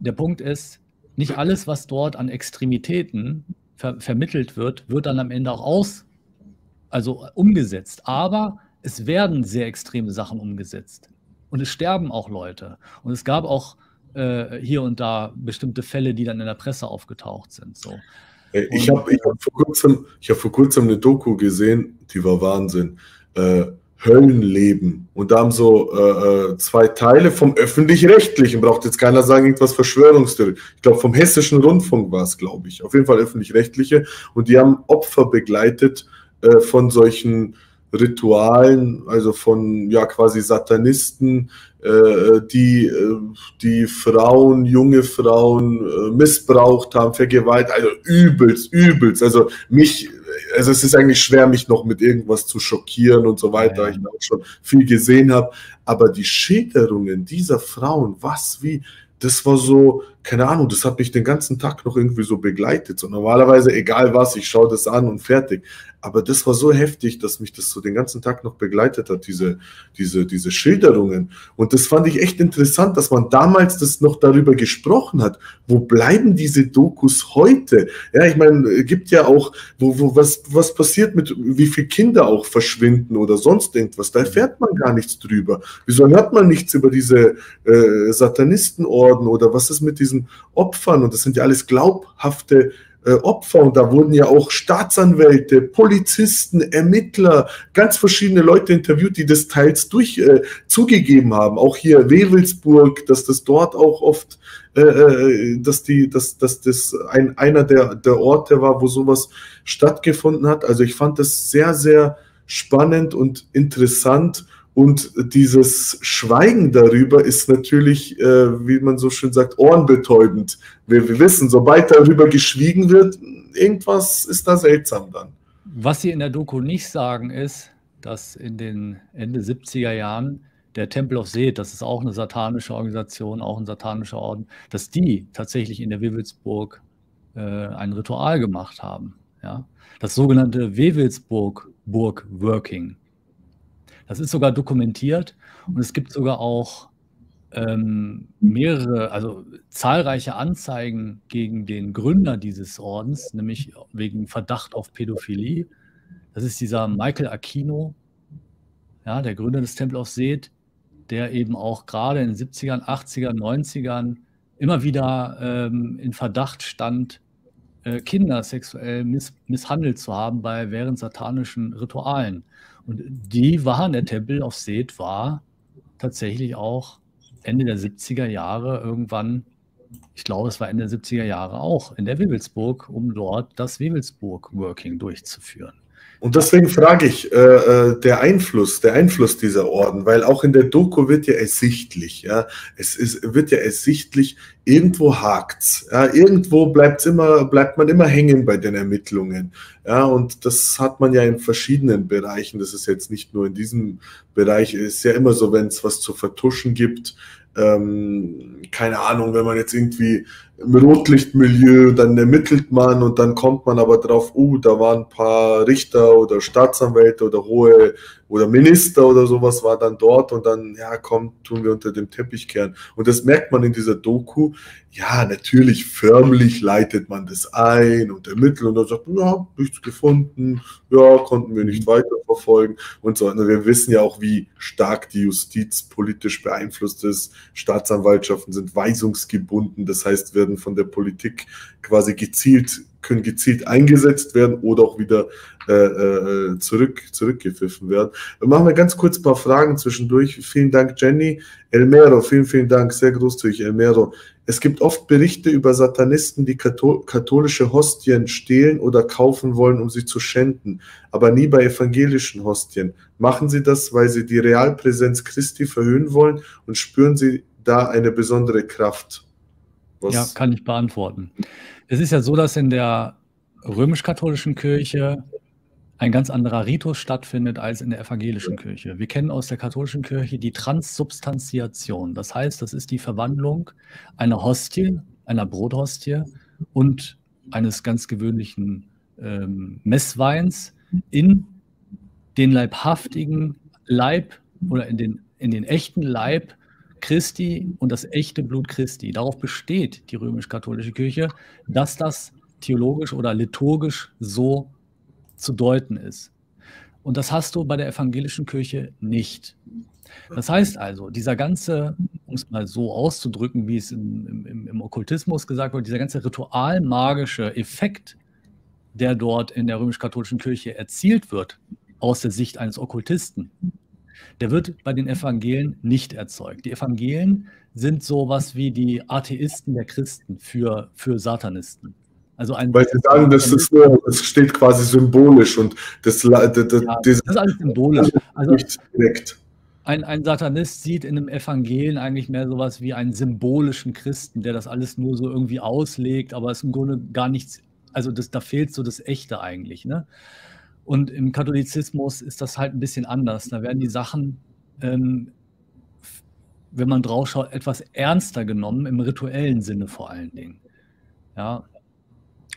der Punkt ist, nicht alles, was dort an Extremitäten ver vermittelt wird, wird dann am Ende auch aus, also umgesetzt. Aber es werden sehr extreme Sachen umgesetzt. Und es sterben auch Leute. Und es gab auch äh, hier und da bestimmte Fälle, die dann in der Presse aufgetaucht sind. So. Ich habe ich hab vor, kurzem, hab vor kurzem eine Doku gesehen, die war Wahnsinn. Äh, Höllenleben. Und da haben so äh, äh zwei Teile vom öffentlich-rechtlichen, braucht jetzt keiner sagen, irgendwas Verschwörungstheorie. Ich glaube, vom hessischen Rundfunk war es, glaube ich. Auf jeden Fall öffentlich-rechtliche. Und die haben Opfer begleitet äh, von solchen Ritualen, also von ja quasi Satanisten, äh, die äh, die Frauen, junge Frauen äh, missbraucht haben, vergewaltigt, also übelst, übelst. Also mich, also es ist eigentlich schwer, mich noch mit irgendwas zu schockieren und so weiter, ja. ich auch schon viel gesehen habe. Aber die Schilderungen dieser Frauen, was wie, das war so, keine Ahnung, das hat mich den ganzen Tag noch irgendwie so begleitet. So normalerweise, egal was, ich schaue das an und fertig. Aber das war so heftig, dass mich das so den ganzen Tag noch begleitet hat, diese, diese, diese Schilderungen. Und das fand ich echt interessant, dass man damals das noch darüber gesprochen hat. Wo bleiben diese Dokus heute? Ja, ich meine, gibt ja auch, wo, wo, was, was passiert mit, wie viele Kinder auch verschwinden oder sonst irgendwas. Da erfährt man gar nichts drüber. Wieso hört man nichts über diese äh, Satanistenorden oder was ist mit diesen Opfern? Und das sind ja alles glaubhafte äh, Opfer und da wurden ja auch Staatsanwälte, Polizisten, Ermittler, ganz verschiedene Leute interviewt, die das teils durch äh, zugegeben haben. Auch hier Wewelsburg, dass das dort auch oft, äh, äh, dass die, dass, dass das ein, einer der, der Orte war, wo sowas stattgefunden hat. Also ich fand das sehr, sehr spannend und interessant und dieses Schweigen darüber ist natürlich, äh, wie man so schön sagt, ohrenbetäubend. Wir, wir wissen, sobald darüber geschwiegen wird, irgendwas ist da seltsam dann. Was Sie in der Doku nicht sagen, ist, dass in den Ende 70er Jahren der Temple of Seth, das ist auch eine satanische Organisation, auch ein satanischer Orden, dass die tatsächlich in der Wewelsburg äh, ein Ritual gemacht haben. Ja? Das sogenannte Wewelsburg-Burg-Working. Das ist sogar dokumentiert und es gibt sogar auch ähm, mehrere, also zahlreiche Anzeigen gegen den Gründer dieses Ordens, nämlich wegen Verdacht auf Pädophilie. Das ist dieser Michael Aquino, ja, der Gründer des Temple of Seth, der eben auch gerade in den 70ern, 80ern, 90ern immer wieder ähm, in Verdacht stand, äh, Kinder sexuell miss misshandelt zu haben bei während satanischen Ritualen. Und die waren, der Tempel auf Seth war tatsächlich auch Ende der 70er Jahre irgendwann ich glaube, es war Ende der 70er Jahre auch in der Wewelsburg, um dort das Wewelsburg-Working durchzuführen. Und deswegen frage ich, äh, äh, der Einfluss, der Einfluss dieser Orden, weil auch in der Doku wird ja ersichtlich, ja, es ist, wird ja ersichtlich, irgendwo hakt's, ja, irgendwo bleibt's immer, bleibt man immer hängen bei den Ermittlungen, ja, und das hat man ja in verschiedenen Bereichen, das ist jetzt nicht nur in diesem Bereich, es ist ja immer so, wenn es was zu vertuschen gibt, ähm, keine Ahnung, wenn man jetzt irgendwie Rotlichtmilieu, dann ermittelt man und dann kommt man aber drauf, uh, da waren ein paar Richter oder Staatsanwälte oder hohe oder Minister oder sowas war dann dort und dann, ja, komm, tun wir unter dem Teppich kehren. Und das merkt man in dieser Doku. Ja, natürlich förmlich leitet man das ein und ermittelt und dann sagt, ja, nichts gefunden, ja, konnten wir nicht weiterverfolgen und so. Und wir wissen ja auch, wie stark die Justiz politisch beeinflusst ist. Staatsanwaltschaften sind weisungsgebunden, das heißt, werden von der Politik quasi gezielt können gezielt eingesetzt werden oder auch wieder äh, äh, zurück, zurückgepfiffen werden. Machen wir ganz kurz ein paar Fragen zwischendurch. Vielen Dank, Jenny. Elmero, vielen, vielen Dank. Sehr großzügig, Elmero. Es gibt oft Berichte über Satanisten, die katholische Hostien stehlen oder kaufen wollen, um sie zu schänden, aber nie bei evangelischen Hostien. Machen sie das, weil sie die Realpräsenz Christi verhöhnen wollen und spüren sie da eine besondere Kraft? Was? Ja, kann ich beantworten. Es ist ja so, dass in der römisch-katholischen Kirche ein ganz anderer Ritus stattfindet als in der evangelischen Kirche. Wir kennen aus der katholischen Kirche die Transsubstantiation. Das heißt, das ist die Verwandlung einer Hostie, einer Brothostie und eines ganz gewöhnlichen ähm, Messweins in den leibhaftigen Leib oder in den, in den echten Leib Christi und das echte Blut Christi. Darauf besteht die römisch-katholische Kirche, dass das theologisch oder liturgisch so zu deuten ist. Und das hast du bei der evangelischen Kirche nicht. Das heißt also, dieser ganze, um es mal so auszudrücken, wie es im, im, im Okkultismus gesagt wird, dieser ganze ritualmagische Effekt, der dort in der römisch-katholischen Kirche erzielt wird, aus der Sicht eines Okkultisten, der wird bei den Evangelien nicht erzeugt. Die Evangelien sind sowas wie die Atheisten der Christen für, für Satanisten. Also ein Weil sie sagen, das, ist nur, das steht quasi symbolisch und das, das, das, ja, das ist alles symbolisch. Also direkt. Ein, ein Satanist sieht in einem Evangelien eigentlich mehr sowas wie einen symbolischen Christen, der das alles nur so irgendwie auslegt, aber es ist im Grunde gar nichts, also das, da fehlt so das Echte eigentlich. Ne? Und im Katholizismus ist das halt ein bisschen anders. Da werden die Sachen, ähm, wenn man drauf schaut, etwas ernster genommen, im rituellen Sinne vor allen Dingen. Ja.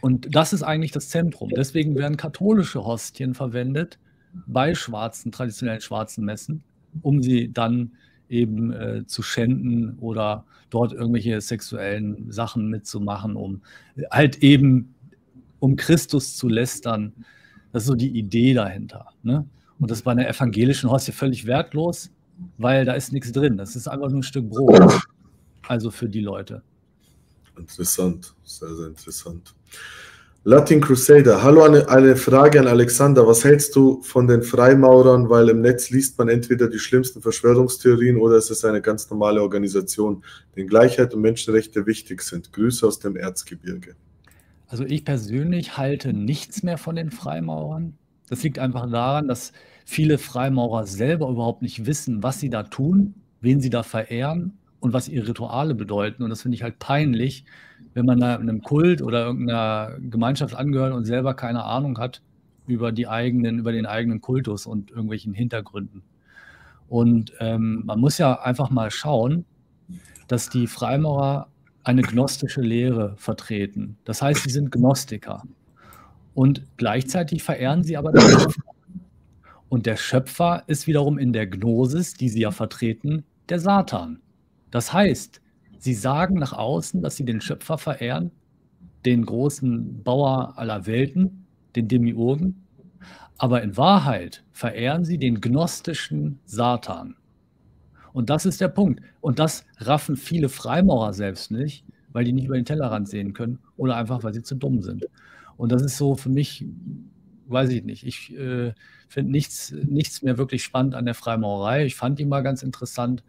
Und das ist eigentlich das Zentrum. Deswegen werden katholische Hostien verwendet bei schwarzen, traditionellen schwarzen Messen, um sie dann eben äh, zu schänden oder dort irgendwelche sexuellen Sachen mitzumachen, um halt eben um Christus zu lästern das ist so die Idee dahinter. Ne? Und das bei einer evangelischen Hostie völlig wertlos, weil da ist nichts drin. Das ist einfach nur ein Stück Brot. Also für die Leute. Interessant, sehr, sehr interessant. Latin Crusader, hallo, eine, eine Frage an Alexander. Was hältst du von den Freimaurern? Weil im Netz liest man entweder die schlimmsten Verschwörungstheorien oder es ist eine ganz normale Organisation, denen Gleichheit und Menschenrechte wichtig sind. Grüße aus dem Erzgebirge. Also ich persönlich halte nichts mehr von den Freimaurern. Das liegt einfach daran, dass viele Freimaurer selber überhaupt nicht wissen, was sie da tun, wen sie da verehren und was ihre Rituale bedeuten. Und das finde ich halt peinlich, wenn man da einem Kult oder irgendeiner Gemeinschaft angehört und selber keine Ahnung hat über die eigenen, über den eigenen Kultus und irgendwelchen Hintergründen. Und ähm, man muss ja einfach mal schauen, dass die Freimaurer eine gnostische Lehre vertreten. Das heißt, sie sind Gnostiker. Und gleichzeitig verehren sie aber den Schöpfer. Und der Schöpfer ist wiederum in der Gnosis, die sie ja vertreten, der Satan. Das heißt, sie sagen nach außen, dass sie den Schöpfer verehren, den großen Bauer aller Welten, den Demiurgen, aber in Wahrheit verehren sie den gnostischen Satan. Und das ist der Punkt. Und das raffen viele Freimaurer selbst nicht, weil die nicht über den Tellerrand sehen können oder einfach, weil sie zu dumm sind. Und das ist so für mich, weiß ich nicht. Ich äh, finde nichts, nichts mehr wirklich spannend an der Freimaurerei. Ich fand die mal ganz interessant,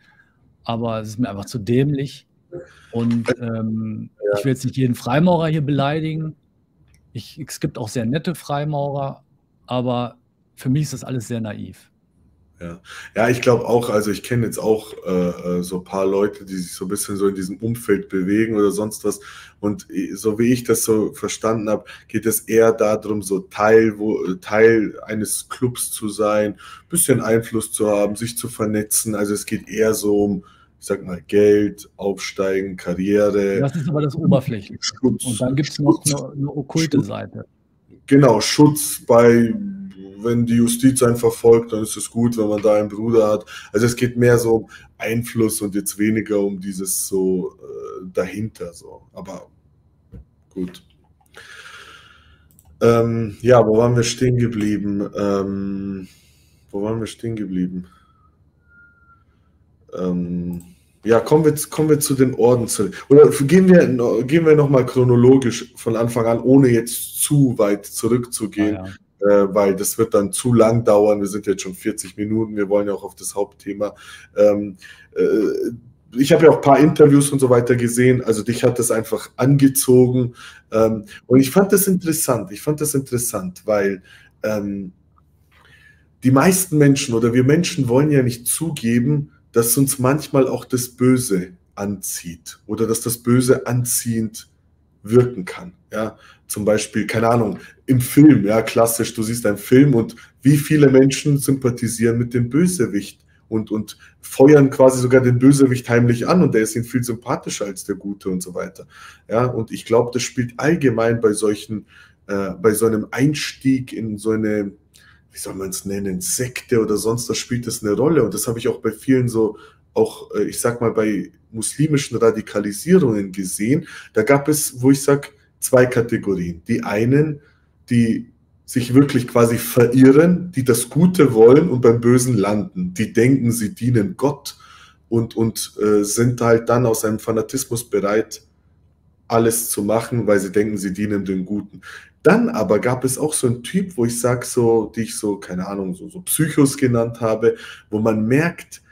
aber es ist mir einfach zu dämlich, Und ähm, ja. ich will jetzt nicht jeden Freimaurer hier beleidigen. Ich, es gibt auch sehr nette Freimaurer, aber für mich ist das alles sehr naiv. Ja, ja ich glaube auch, also ich kenne jetzt auch äh, äh, so ein paar Leute, die sich so ein bisschen so in diesem Umfeld bewegen oder sonst was. Und so wie ich das so verstanden habe, geht es eher darum, so Teil, wo, Teil eines Clubs zu sein, bisschen Einfluss zu haben, sich zu vernetzen. Also es geht eher so um, ich sag mal, Geld, Aufsteigen, Karriere. Das ist aber das Oberflächliche. Schutz, Und dann gibt es noch eine, eine okkulte Schutz, Seite. Genau, Schutz bei wenn die Justiz einen verfolgt, dann ist es gut, wenn man da einen Bruder hat. Also es geht mehr so um Einfluss und jetzt weniger um dieses so äh, dahinter so. Aber gut. Ähm, ja, wo waren wir stehen geblieben? Ähm, wo waren wir stehen geblieben? Ähm, ja, kommen wir, kommen wir zu den Orden zurück. Oder gehen wir, gehen wir nochmal chronologisch von Anfang an, ohne jetzt zu weit zurückzugehen. Ah, ja äh, weil das wird dann zu lang dauern. Wir sind jetzt schon 40 Minuten, wir wollen ja auch auf das Hauptthema. Ähm, äh, ich habe ja auch ein paar Interviews und so weiter gesehen, also dich hat das einfach angezogen. Ähm, und ich fand das interessant, ich fand das interessant, weil ähm, die meisten Menschen oder wir Menschen wollen ja nicht zugeben, dass uns manchmal auch das Böse anzieht oder dass das Böse anziehend wirken kann. Ja, zum Beispiel, keine Ahnung, im Film, ja, klassisch, du siehst einen Film und wie viele Menschen sympathisieren mit dem Bösewicht und, und feuern quasi sogar den Bösewicht heimlich an und der ist ihnen viel sympathischer als der Gute und so weiter. Ja, und ich glaube, das spielt allgemein bei solchen, äh, bei so einem Einstieg in so eine, wie soll man es nennen, Sekte oder sonst was spielt das eine Rolle. Und das habe ich auch bei vielen so, auch, äh, ich sag mal, bei muslimischen Radikalisierungen gesehen. Da gab es, wo ich sage, zwei Kategorien. Die einen, die sich wirklich quasi verirren, die das Gute wollen und beim Bösen landen. Die denken, sie dienen Gott und, und äh, sind halt dann aus einem Fanatismus bereit, alles zu machen, weil sie denken, sie dienen den Guten. Dann aber gab es auch so einen Typ, wo ich sage, so, die ich so, keine Ahnung, so, so Psychos genannt habe, wo man merkt,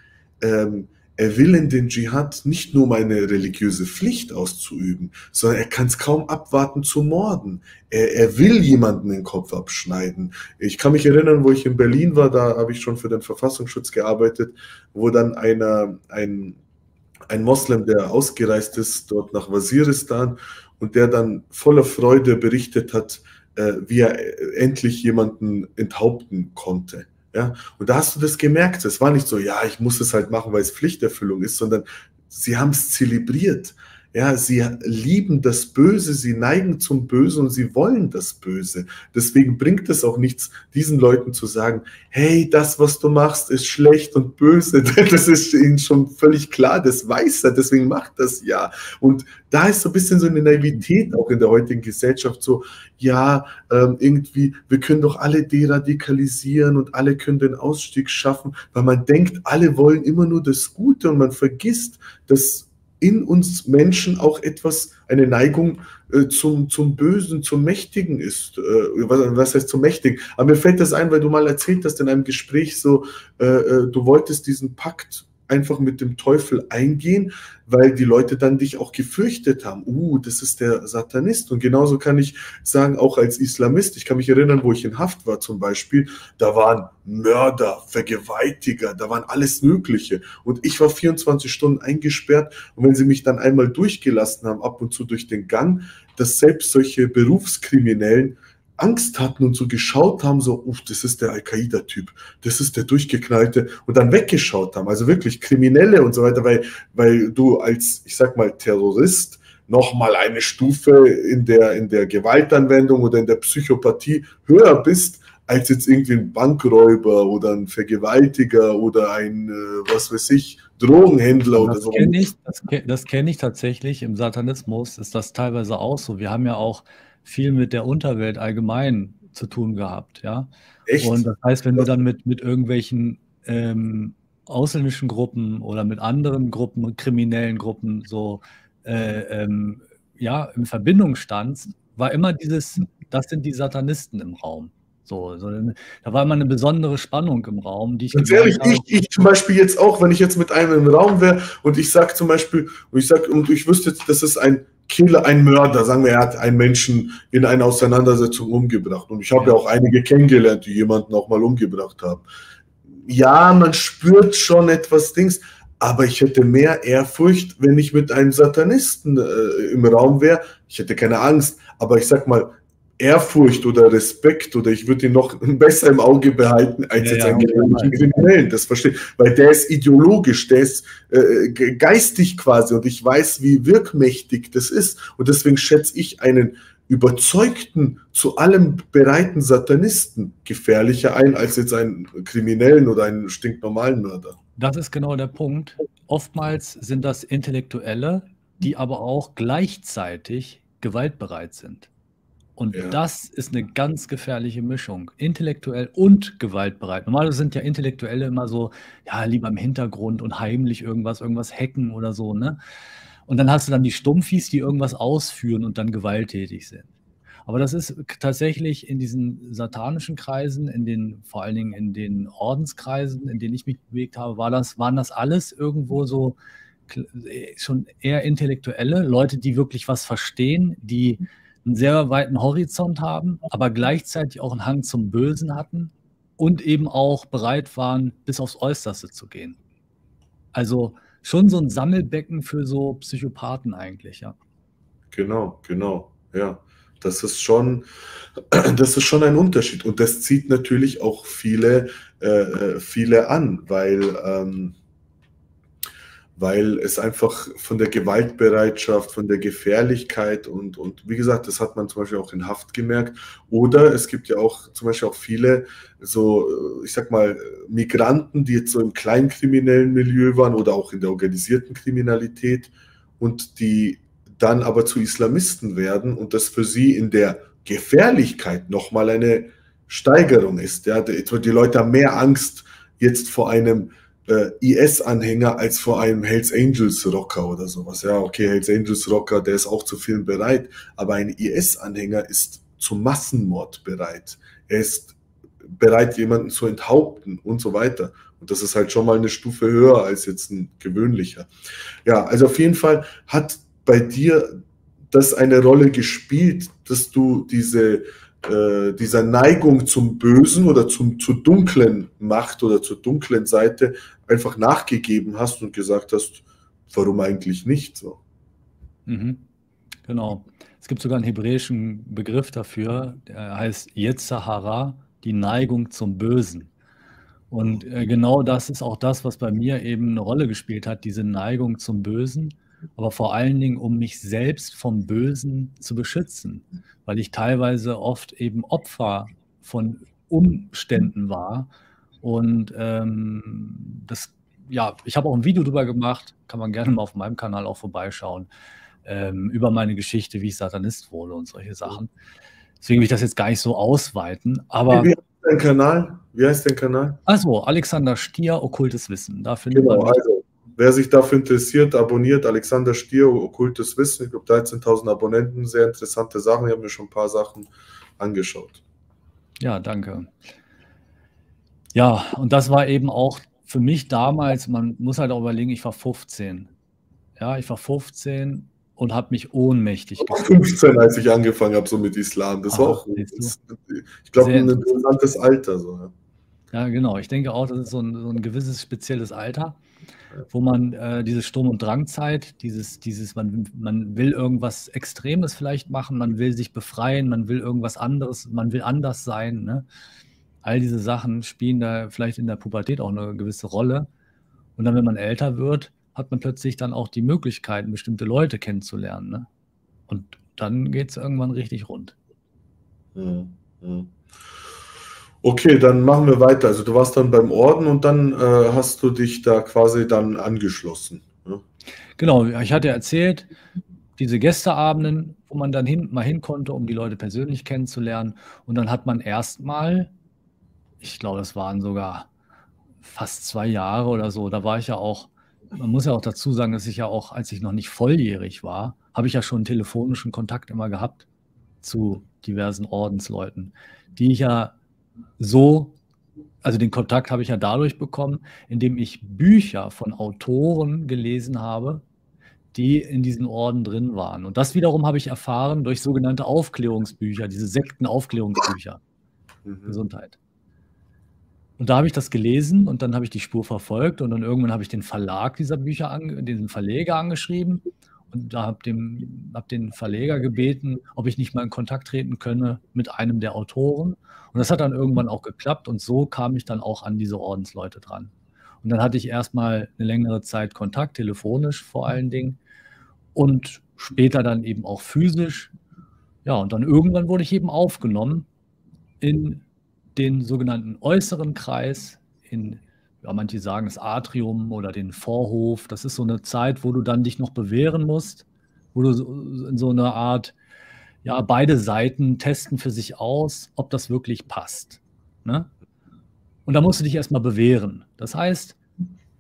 ähm, er will in den Dschihad nicht nur meine religiöse Pflicht auszuüben, sondern er kann es kaum abwarten zu morden. Er, er, will jemanden den Kopf abschneiden. Ich kann mich erinnern, wo ich in Berlin war, da habe ich schon für den Verfassungsschutz gearbeitet, wo dann einer, ein, ein Moslem, der ausgereist ist, dort nach Waziristan und der dann voller Freude berichtet hat, äh, wie er endlich jemanden enthaupten konnte. Ja, und da hast du das gemerkt. Es war nicht so, ja, ich muss es halt machen, weil es Pflichterfüllung ist, sondern sie haben es zelebriert. Ja, sie lieben das Böse, sie neigen zum Bösen und sie wollen das Böse. Deswegen bringt es auch nichts, diesen Leuten zu sagen, hey, das, was du machst, ist schlecht und böse. <laughs> Das ist ihnen schon völlig klar, das weiß er, deswegen macht das ja. Und da ist so ein bisschen so eine Naivität auch in der heutigen Gesellschaft, so, ja, ähm, irgendwie, wir können doch alle deradikalisieren und alle können den Ausstieg schaffen, weil man denkt, alle wollen immer nur das Gute und man vergisst, dass in uns Menschen auch etwas, eine Neigung äh, zum, zum Bösen, zum Mächtigen ist. Äh, was, was, heißt zum Mächtigen? Aber mir fällt das ein, weil du mal erzählt hast in einem Gespräch so, äh, äh du wolltest diesen Pakt einfach mit dem Teufel eingehen, weil die Leute dann dich auch gefürchtet haben. Uh, das ist der Satanist. Und genauso kann ich sagen, auch als Islamist, ich kann mich erinnern, wo ich in Haft war zum Beispiel, da waren Mörder, Vergewaltiger, da waren alles Mögliche. Und ich war 24 Stunden eingesperrt. Und wenn sie mich dann einmal durchgelassen haben, ab und zu durch den Gang, dass selbst solche Berufskriminellen Angst hatten und so geschaut haben, so, uff, das ist der Al-Qaida-Typ, das ist der Durchgeknallte und dann weggeschaut haben, also wirklich Kriminelle und so weiter, weil, weil du als, ich sag mal, Terrorist nochmal eine Stufe in der, in der Gewaltanwendung oder in der Psychopathie höher bist, als jetzt irgendwie ein Bankräuber oder ein Vergewaltiger oder ein, äh, was weiß ich, Drogenhändler das oder so. Kenn ich, das, das kenne ich tatsächlich. Im Satanismus ist das teilweise auch so. Wir haben ja auch viel mit der Unterwelt allgemein zu tun gehabt, ja. Echt? Und das heißt, wenn du dann mit, mit irgendwelchen ähm, ausländischen Gruppen oder mit anderen Gruppen, kriminellen Gruppen so äh, ähm, ja, in Verbindung standst, war immer dieses, das sind die Satanisten im Raum. So, so, da war immer eine besondere Spannung im Raum, die ich. Ganz ehrlich, ich, ich zum Beispiel jetzt auch, wenn ich jetzt mit einem im Raum wäre und ich sage zum Beispiel, und ich sage, und ich wüsste, das ist ein Killer, ein Mörder, sagen wir, er hat einen Menschen in einer Auseinandersetzung umgebracht. Und ich habe ja. ja auch einige kennengelernt, die jemanden auch mal umgebracht haben. Ja, man spürt schon etwas Dings, aber ich hätte mehr Ehrfurcht, wenn ich mit einem Satanisten äh, im Raum wäre. Ich hätte keine Angst, aber ich sag mal, Ehrfurcht oder Respekt oder ich würde ihn noch <laughs> besser im Auge behalten als ja, jetzt einen gefährlichen Kriminellen. Das verstehe ich. Weil der ist ideologisch, der ist äh, geistig quasi und ich weiß, wie wirkmächtig das ist. Und deswegen schätze ich einen überzeugten, zu allem bereiten Satanisten gefährlicher ein als jetzt einen Kriminellen oder einen stinknormalen Mörder. Das ist genau der Punkt. Oftmals sind das Intellektuelle, die aber auch gleichzeitig gewaltbereit sind. Und ja. das ist eine ganz gefährliche Mischung. Intellektuell und gewaltbereit. Normalerweise sind ja Intellektuelle immer so, ja, lieber im Hintergrund und heimlich irgendwas, irgendwas hacken oder so, ne? Und dann hast du dann die Stumpfis, die irgendwas ausführen und dann gewalttätig sind. Aber das ist tatsächlich in diesen satanischen Kreisen, in den, vor allen Dingen in den Ordenskreisen, in denen ich mich bewegt habe, war das, waren das alles irgendwo so schon eher intellektuelle Leute, die wirklich was verstehen, die einen sehr weiten Horizont haben, aber gleichzeitig auch einen Hang zum Bösen hatten und eben auch bereit waren, bis aufs Äußerste zu gehen. Also schon so ein Sammelbecken für so Psychopathen eigentlich, ja. Genau, genau, ja. Das ist schon, <clears throat> das ist schon ein Unterschied. Und das zieht natürlich auch viele, äh, äh viele an, weil ähm, weil es einfach von der Gewaltbereitschaft, von der Gefährlichkeit und, und wie gesagt, das hat man zum Beispiel auch in Haft gemerkt. Oder es gibt ja auch zum Beispiel auch viele so, ich sag mal, Migranten, die jetzt so im kleinkriminellen Milieu waren oder auch in der organisierten Kriminalität und die dann aber zu Islamisten werden und das für sie in der Gefährlichkeit nochmal eine Steigerung ist. Ja, die Leute haben mehr Angst jetzt vor einem äh, IS-Anhänger als vor einem Hells Angels Rocker oder sowas. Ja, okay, Hells Angels Rocker, der ist auch zu vielen bereit, aber ein IS-Anhänger ist zum Massenmord bereit. Er ist bereit, jemanden zu enthaupten und so weiter. Und das ist halt schon mal eine Stufe höher als jetzt ein gewöhnlicher. Ja, also auf jeden Fall hat bei dir das eine Rolle gespielt, dass du diese äh, dieser Neigung zum Bösen oder zum, zur dunklen Macht oder zur dunklen Seite einfach nachgegeben hast und gesagt hast, warum eigentlich nicht so? Mhm. Genau. Es gibt sogar einen hebräischen Begriff dafür, der heißt Yetzahara, die Neigung zum Bösen. Und äh, genau das ist auch das, was bei mir eben eine Rolle gespielt hat, diese Neigung zum Bösen, aber vor allen Dingen, um mich selbst vom Bösen zu beschützen, weil ich teilweise oft eben Opfer von Umständen war und ähm, das, ja, ich habe auch ein Video darüber gemacht, kann man gerne mal auf meinem Kanal auch vorbeischauen, ähm, über meine Geschichte, wie ich Satanist wurde und solche Sachen. Deswegen will ich das jetzt gar nicht so ausweiten, aber. Wie heißt dein Kanal? Wie heißt dein Kanal? Also, Alexander Stier, Okkultes Wissen. Da findet genau, man also, wer sich dafür interessiert, abonniert Alexander Stier, Okkultes Wissen. Ich glaube, 13.000 Abonnenten, sehr interessante Sachen. Ich habe mir schon ein paar Sachen angeschaut. Ja, danke. Ja, und das war eben auch für mich damals, man muss halt auch überlegen, ich war 15. Ja, ich war 15 und habe mich ohnmächtig gefühlt. 15, als ich angefangen habe, so mit Islam. Das Ach, war auch, das, ich glaube, ein interessantes Alter. So. Ja. ja, genau. Ich denke auch, das ist so ein, so ein gewisses spezielles Alter, wo man äh, diese Sturm- und Drangzeit, dieses, dieses man, man will irgendwas Extremes vielleicht machen, man will sich befreien, man will irgendwas anderes, man will anders sein. Ne? all diese Sachen spielen da vielleicht in der Pubertät auch eine gewisse Rolle. Und dann, wenn man älter wird, hat man plötzlich dann auch die Möglichkeit, bestimmte Leute kennenzulernen. Ne? Und dann geht es irgendwann richtig rund. Hm, hm. Okay, dann machen wir weiter. Also du warst dann beim Orden und dann äh, hast du dich da quasi dann angeschlossen. Ne? Genau, ich hatte erzählt, diese Gästeabenden, wo man dann hin, mal hin konnte, um die Leute persönlich kennenzulernen. Und dann hat man erstmal ich glaube, es waren sogar fast zwei Jahre oder so. Da war ich ja auch, man muss ja auch dazu sagen, dass ich ja auch, als ich noch nicht volljährig war, habe ich ja schon telefonischen Kontakt immer gehabt zu diversen Ordensleuten, die ich ja so, also den Kontakt habe ich ja dadurch bekommen, indem ich Bücher von Autoren gelesen habe, die in diesen Orden drin waren. Und das wiederum habe ich erfahren durch sogenannte Aufklärungsbücher, diese Sektenaufklärungsbücher. Mhm. Gesundheit. Und da habe ich das gelesen und dann habe ich die Spur verfolgt und dann irgendwann habe ich den Verlag dieser Bücher, an, den Verleger angeschrieben und da habe hab den Verleger gebeten, ob ich nicht mal in Kontakt treten könne mit einem der Autoren. Und das hat dann irgendwann auch geklappt und so kam ich dann auch an diese Ordensleute dran. Und dann hatte ich erstmal eine längere Zeit Kontakt, telefonisch vor allen Dingen und später dann eben auch physisch. Ja, und dann irgendwann wurde ich eben aufgenommen in den sogenannten äußeren Kreis, in ja, manche sagen das Atrium oder den Vorhof. Das ist so eine Zeit, wo du dann dich noch bewähren musst, wo du in so einer Art, ja, beide Seiten testen für sich aus, ob das wirklich passt. Ne? Und da musst du dich erstmal bewähren. Das heißt,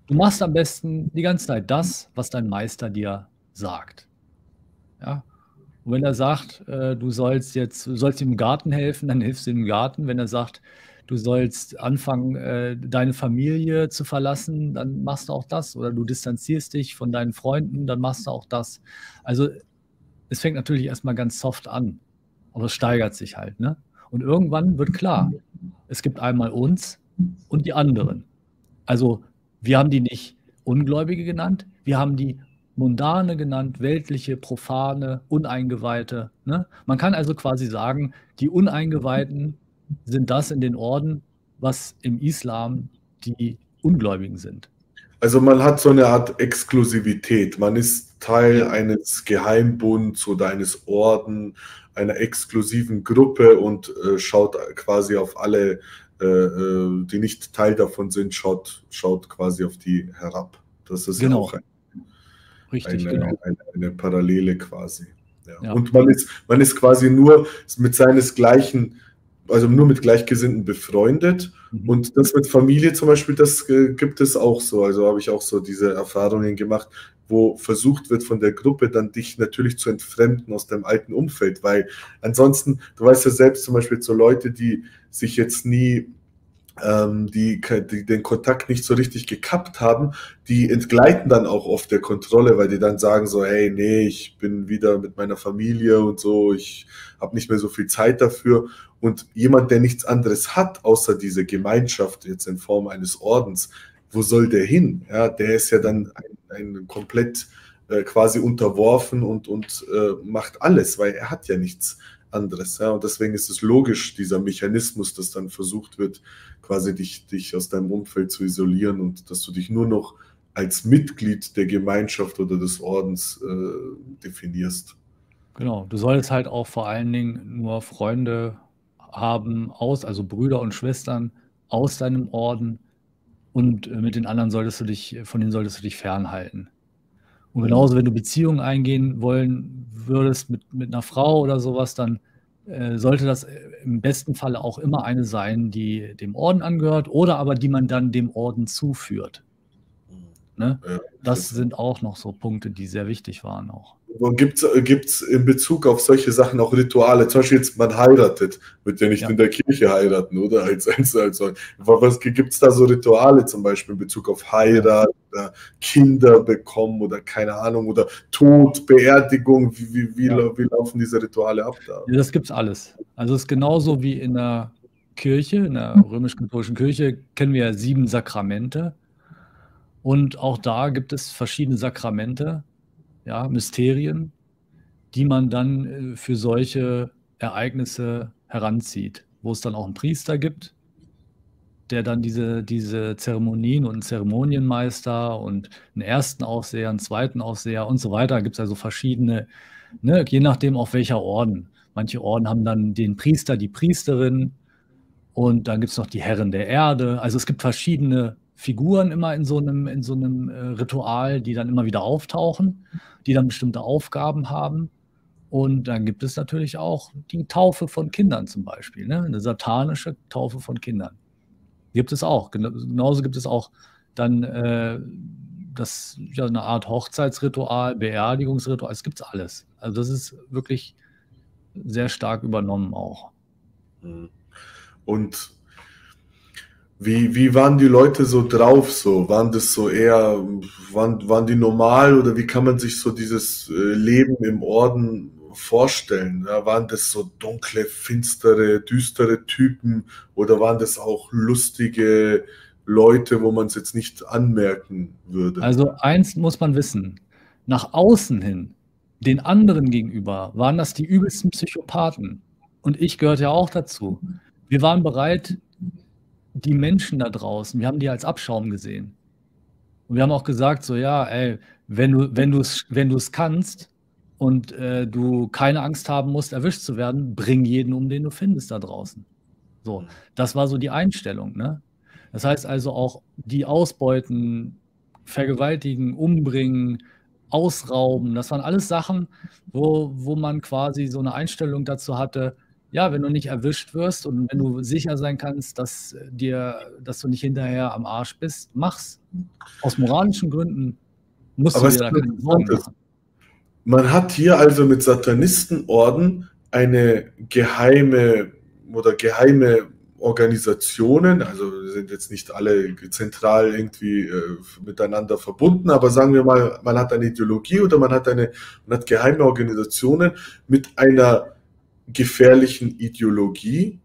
du machst am besten die ganze Zeit das, was dein Meister dir sagt. Ja? Und wenn er sagt, äh, du sollst jetzt, du sollst ihm im Garten helfen, dann hilfst du ihm im Garten. Wenn er sagt, du sollst anfangen, äh, deine Familie zu verlassen, dann machst du auch das. Oder du distanzierst dich von deinen Freunden, dann machst du auch das. Also es fängt natürlich erstmal ganz soft an, aber es steigert sich halt. Ne? Und irgendwann wird klar, es gibt einmal uns und die anderen. Also wir haben die nicht Ungläubige genannt, wir haben die Mundane genannt, weltliche, profane, Uneingeweihte. Ne? Man kann also quasi sagen, die Uneingeweihten sind das in den Orden, was im Islam die Ungläubigen sind. Also man hat so eine Art Exklusivität. Man ist Teil eines Geheimbunds oder eines Orden, einer exklusiven Gruppe und äh, schaut quasi auf alle, äh, äh, die nicht Teil davon sind, schaut, schaut quasi auf die herab. Das ist genau. auch ein, Richtig, eine, genau. eine, eine Parallele quasi. Ja. Ja. Und man ist, man ist quasi nur mit seinesgleichen also nur mit Gleichgesinnten befreundet. Mhm. Und das mit Familie zum Beispiel, das äh, gibt es auch so. Also habe ich auch so diese Erfahrungen gemacht, wo versucht wird von der Gruppe dann dich natürlich zu entfremden aus deinem alten Umfeld, weil ansonsten, du weißt ja selbst zum Beispiel so Leute, die sich jetzt nie ähm, die, die, den Kontakt nicht so richtig gekappt haben, die entgleiten dann auch oft der Kontrolle, weil die dann sagen so, hey, nee, ich bin wieder mit meiner Familie und so, ich habe nicht mehr so viel Zeit dafür. Und jemand, der nichts anderes hat, außer diese Gemeinschaft jetzt in Form eines Ordens, wo soll der hin? Ja, der ist ja dann ein, ein komplett äh, quasi unterworfen und, und äh, macht alles, weil er hat ja nichts anderes. Ja? Und deswegen ist es logisch, dieser Mechanismus, dass dann versucht wird, quasi dich, dich aus deinem Umfeld zu isolieren und dass du dich nur noch als Mitglied der Gemeinschaft oder des Ordens äh, definierst. Genau, du solltest halt auch vor allen Dingen nur Freunde haben aus, also Brüder und Schwestern aus deinem Orden und äh, mit den anderen solltest du dich, von denen solltest du dich fernhalten. Und genauso, wenn du Beziehungen eingehen wollen würdest mit, mit einer Frau oder sowas, dann äh, sollte das äh, im besten Falle auch immer eine sein, die dem Orden angehört oder aber die man dann dem Orden zuführt. Ne? Ja, das sind auch noch so Punkte, die sehr wichtig waren auch. Gibt es in Bezug auf solche Sachen auch Rituale? Zum Beispiel jetzt, man heiratet, wird ja nicht ja. in der Kirche heiraten, oder? Als, als, als, was gibt es da so Rituale zum Beispiel in Bezug auf Heirat oder Kinder bekommen oder keine Ahnung oder Tod, Beerdigung? Wie, wie, wie, ja. wie laufen diese Rituale ab da? Ja, das gibt es alles. Also es ist genauso wie in der Kirche, in der römisch-katholischen Kirche, kennen wir ja sieben Sakramente. Und auch da gibt es verschiedene Sakramente, ja, Mysterien, die man dann äh, für solche Ereignisse heranzieht, wo es dann auch einen Priester gibt, der dann diese, diese Zeremonien und einen Zeremonienmeister und einen ersten Aufseher, einen zweiten Aufseher und so weiter. Gibt es also verschiedene, ne, je nachdem auf welcher Orden. Manche Orden haben dann den Priester, die Priesterin und dann gibt es noch die Herren der Erde. Also es gibt verschiedene Figuren immer in so einem, in so einem äh, Ritual, die dann immer wieder auftauchen, die dann bestimmte Aufgaben haben. Und dann gibt es natürlich auch die Taufe von Kindern zum Beispiel, ne? eine satanische Taufe von Kindern. Gibt es auch. Genauso gibt es auch dann äh, das, ja, eine Art Hochzeitsritual, Beerdigungsritual, es gibt alles. Also das ist wirklich sehr stark übernommen auch. Und Wie, wie waren die Leute so drauf? So waren das so eher, waren, waren die normal oder wie kann man sich so dieses äh, Leben im Orden vorstellen? Ja, waren das so dunkle, finstere, düstere Typen oder waren das auch lustige Leute, wo man es jetzt nicht anmerken würde? Also eins muss man wissen: Nach außen hin, den anderen gegenüber, waren das die übelsten Psychopathen. Und ich gehörte ja auch dazu. Wir waren bereit, die Menschen da draußen, wir haben die als Abschaum gesehen. Und wir haben auch gesagt, so ja, ey, wenn du wenn du es wenn du's kannst und äh, du keine Angst haben musst, erwischt zu werden, bring jeden um, den du findest da draußen. So, das war so die Einstellung. Ne? Das heißt also auch die Ausbeuten, Vergewaltigen, Umbringen, Ausrauben, das waren alles Sachen, wo, wo man quasi so eine Einstellung dazu hatte, ja, wenn du nicht erwischt wirst und wenn du sicher sein kannst, dass dir, dass du nicht hinterher am Arsch bist, mach's. Aus moralischen Gründen musst Aber du dir da keine Sorgen machen. Man hat hier also mit Satanistenorden eine geheime oder geheime Organisationen, also sind jetzt nicht alle zentral irgendwie äh, miteinander verbunden, aber sagen wir mal, man hat eine Ideologie oder man hat eine, man hat geheime Organisationen mit einer gefährlichen Ideologie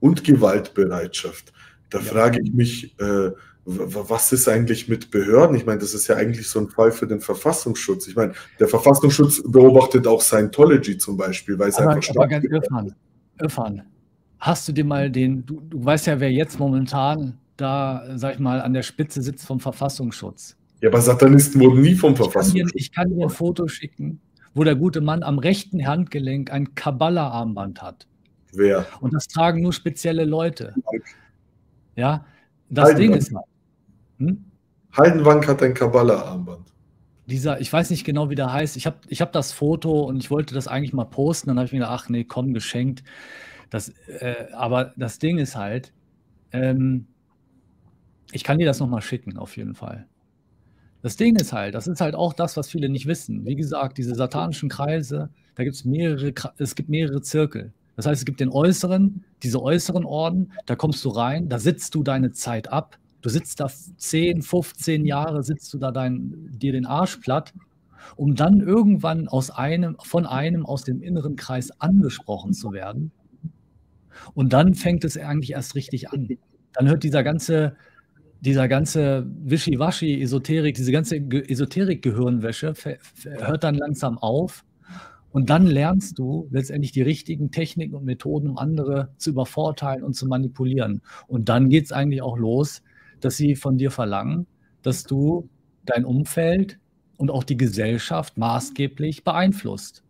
und Gewaltbereitschaft. Da ja. frage ich mich, äh, was ist eigentlich mit Behörden? Ich meine, das ist ja eigentlich so ein Fall für den Verfassungsschutz. Ich meine, der Verfassungsschutz beobachtet auch Scientology zum Beispiel, weil es aber, einfach aber ganz Irfan, Irfan, hast du dir mal den, du, du weißt ja, wer jetzt momentan da, sag ich mal, an der Spitze sitzt vom Verfassungsschutz. Ja, aber Satanisten wurden nie vom Verfassungsschutz. Ich kann dir, ich kann dir ein Foto schicken wo der gute Mann am rechten Handgelenk ein Kabbala-Armband hat. Wer? Und das tragen nur spezielle Leute. Ja, das Ding ist. Hm? Heidenwank hat ein Kabbala-Armband. Dieser, ich weiß nicht genau, wie der heißt. Ich habe ich hab das Foto und ich wollte das eigentlich mal posten. Dann habe ich mir gedacht, ach nee, komm, geschenkt. Das, äh, aber das Ding ist halt, ähm, ich kann dir das nochmal schicken, auf jeden Fall. Das Ding ist halt, das ist halt auch das, was viele nicht wissen. Wie gesagt, diese satanischen Kreise, da gibt es mehrere, es gibt mehrere Zirkel. Das heißt, es gibt den äußeren, diese äußeren Orden, da kommst du rein, da sitzt du deine Zeit ab. Du sitzt da 10, 15 Jahre, sitzt du da dein, dir den Arsch platt, um dann irgendwann aus einem, von einem aus dem inneren Kreis angesprochen zu werden. Und dann fängt es eigentlich erst richtig an. Dann hört dieser ganze, dieser ganze Wischiwaschi, Esoterik, diese ganze Esoterik-Gehirnwäsche hört dann langsam auf. Und dann lernst du letztendlich die richtigen Techniken und Methoden, um andere zu übervorteilen und zu manipulieren. Und dann geht es eigentlich auch los, dass sie von dir verlangen, dass du dein Umfeld und auch die Gesellschaft maßgeblich beeinflusst.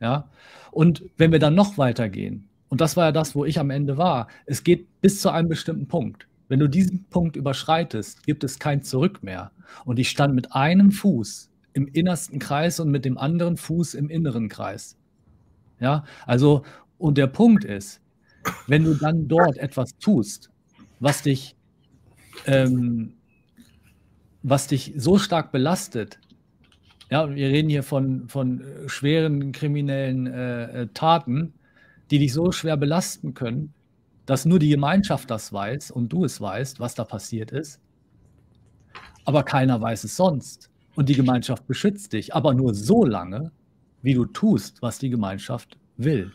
Ja? Und wenn wir dann noch weitergehen, und das war ja das, wo ich am Ende war, es geht bis zu einem bestimmten Punkt. Wenn du diesen Punkt überschreitest, gibt es kein Zurück mehr. Und ich stand mit einem Fuß im innersten Kreis und mit dem anderen Fuß im inneren Kreis. Ja, also, und der Punkt ist, wenn du dann dort etwas tust, was dich, ähm, was dich so stark belastet, ja, wir reden hier von, von äh, schweren kriminellen äh, äh, Taten, die dich so schwer belasten können, dass nur die Gemeinschaft das weiß und du es weißt, was da passiert ist. Aber keiner weiß es sonst. Und die Gemeinschaft beschützt dich, aber nur so lange, wie du tust, was die Gemeinschaft will.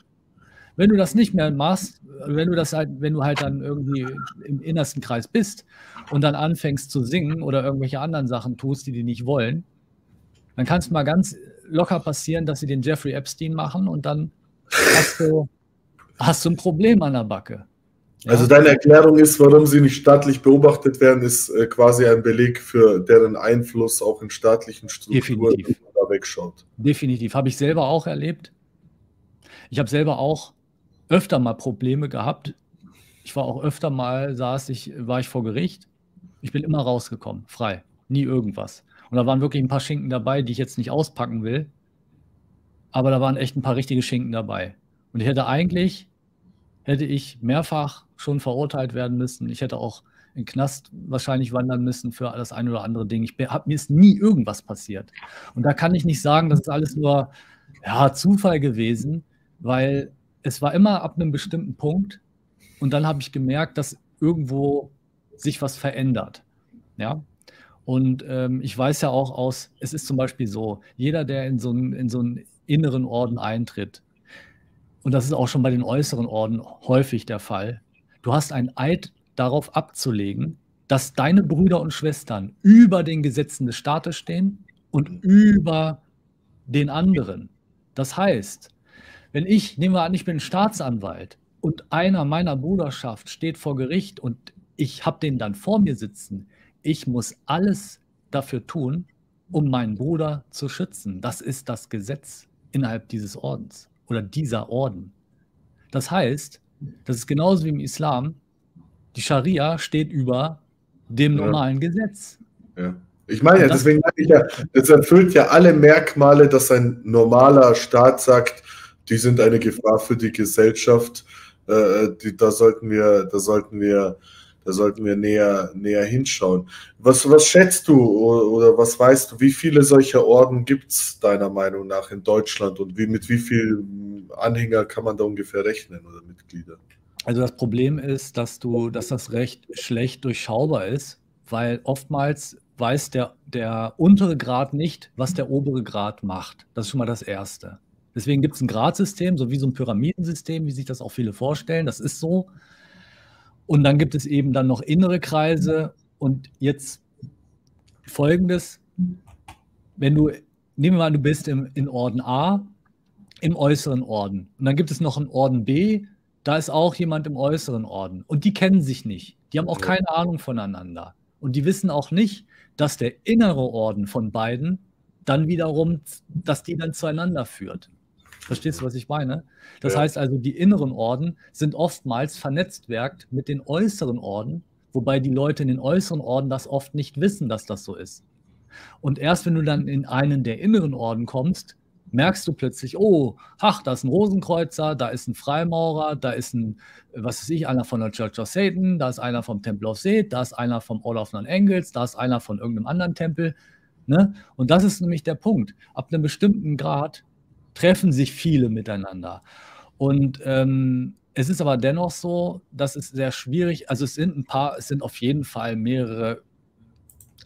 Wenn du das nicht mehr machst, wenn du das halt, wenn du halt dann irgendwie im innersten Kreis bist und dann anfängst zu singen oder irgendwelche anderen Sachen tust, die die nicht wollen, dann kann es mal ganz locker passieren, dass sie den Jeffrey Epstein machen und dann hast du, hast du ein Problem an der Backe. Also deine Erklärung ist, warum sie nicht staatlich beobachtet werden, ist äh, quasi ein Beleg für deren Einfluss auch in staatlichen Strukturen, Definitiv. wenn man da wegschaut. Definitiv. Habe ich selber auch erlebt. Ich habe selber auch öfter mal Probleme gehabt. Ich war auch öfter mal, saß ich, war ich vor Gericht. Ich bin immer rausgekommen, frei. Nie irgendwas. Und da waren wirklich ein paar Schinken dabei, die ich jetzt nicht auspacken will. Aber da waren echt ein paar richtige Schinken dabei. Und ich hätte eigentlich hätte ich mehrfach schon verurteilt werden müssen. Ich hätte auch in den Knast wahrscheinlich wandern müssen für das eine oder andere Ding. Ich hab, mir ist nie irgendwas passiert. Und da kann ich nicht sagen, das ist alles nur ja, Zufall gewesen, weil es war immer ab einem bestimmten Punkt und dann habe ich gemerkt, dass irgendwo sich was verändert. Ja. Und ähm, ich weiß ja auch aus, es ist zum Beispiel so, jeder, der in so, einen, in so einen inneren Orden eintritt, und das ist auch schon bei den äußeren Orden häufig der Fall, du hast ein Eid darauf abzulegen, dass deine Brüder und Schwestern über den Gesetzen des Staates stehen und über den anderen. Das heißt, wenn ich, nehmen wir an, ich bin Staatsanwalt und einer meiner Bruderschaft steht vor Gericht und ich habe den dann vor mir sitzen, ich muss alles dafür tun, um meinen Bruder zu schützen. Das ist das Gesetz innerhalb dieses Ordens oder dieser Orden. Das heißt, das ist genauso wie im Islam, die Scharia steht über dem normalen ja. Gesetz. Ja. Ich meine ja, deswegen meine ich ja, das erfüllt ja alle Merkmale, dass ein normaler Staat sagt, die sind eine Gefahr für die Gesellschaft. Äh, die, da sollten wir, da sollten wir, da sollten wir näher, näher hinschauen. Was, was schätzt du oder was weißt du, wie viele solcher Orden gibt es deiner Meinung nach in Deutschland und wie, mit wie vielen Anhänger kann man da ungefähr rechnen oder Mitglieder? Also das Problem ist, dass du, dass das recht schlecht durchschaubar ist, weil oftmals weiß der, der untere Grad nicht, was der obere Grad macht. Das ist schon mal das Erste. Deswegen gibt es ein Gradsystem, so wie so ein Pyramidensystem, wie sich das auch viele vorstellen. Das ist so. Und dann gibt es eben dann noch innere Kreise. Und jetzt folgendes: Wenn du, nehmen wir mal, du bist im, in Orden A, im äußeren Orden. Und dann gibt es noch einen Orden B, da ist auch jemand im äußeren Orden. Und die kennen sich nicht. Die haben auch keine Ahnung voneinander. Und die wissen auch nicht, dass der innere Orden von beiden dann wiederum, dass die dann zueinander führt. Verstehst du, was ich meine? Das ja. heißt also, die inneren Orden sind oftmals vernetztwerkt mit den äußeren Orden, wobei die Leute in den äußeren Orden das oft nicht wissen, dass das so ist. Und erst wenn du dann in einen der inneren Orden kommst, merkst du plötzlich, oh, ach, da ist ein Rosenkreuzer, da ist ein Freimaurer, da ist ein, was weiß ich, einer von der Church of Satan, da ist einer vom Temple of Seth, da ist einer vom All of Non Angels, da ist einer von irgendeinem anderen Tempel. Ne? Und das ist nämlich der Punkt. Ab einem bestimmten Grad treffen sich viele miteinander. Und ähm, es ist aber dennoch so, dass es sehr schwierig, also es sind ein paar, es sind auf jeden Fall mehrere,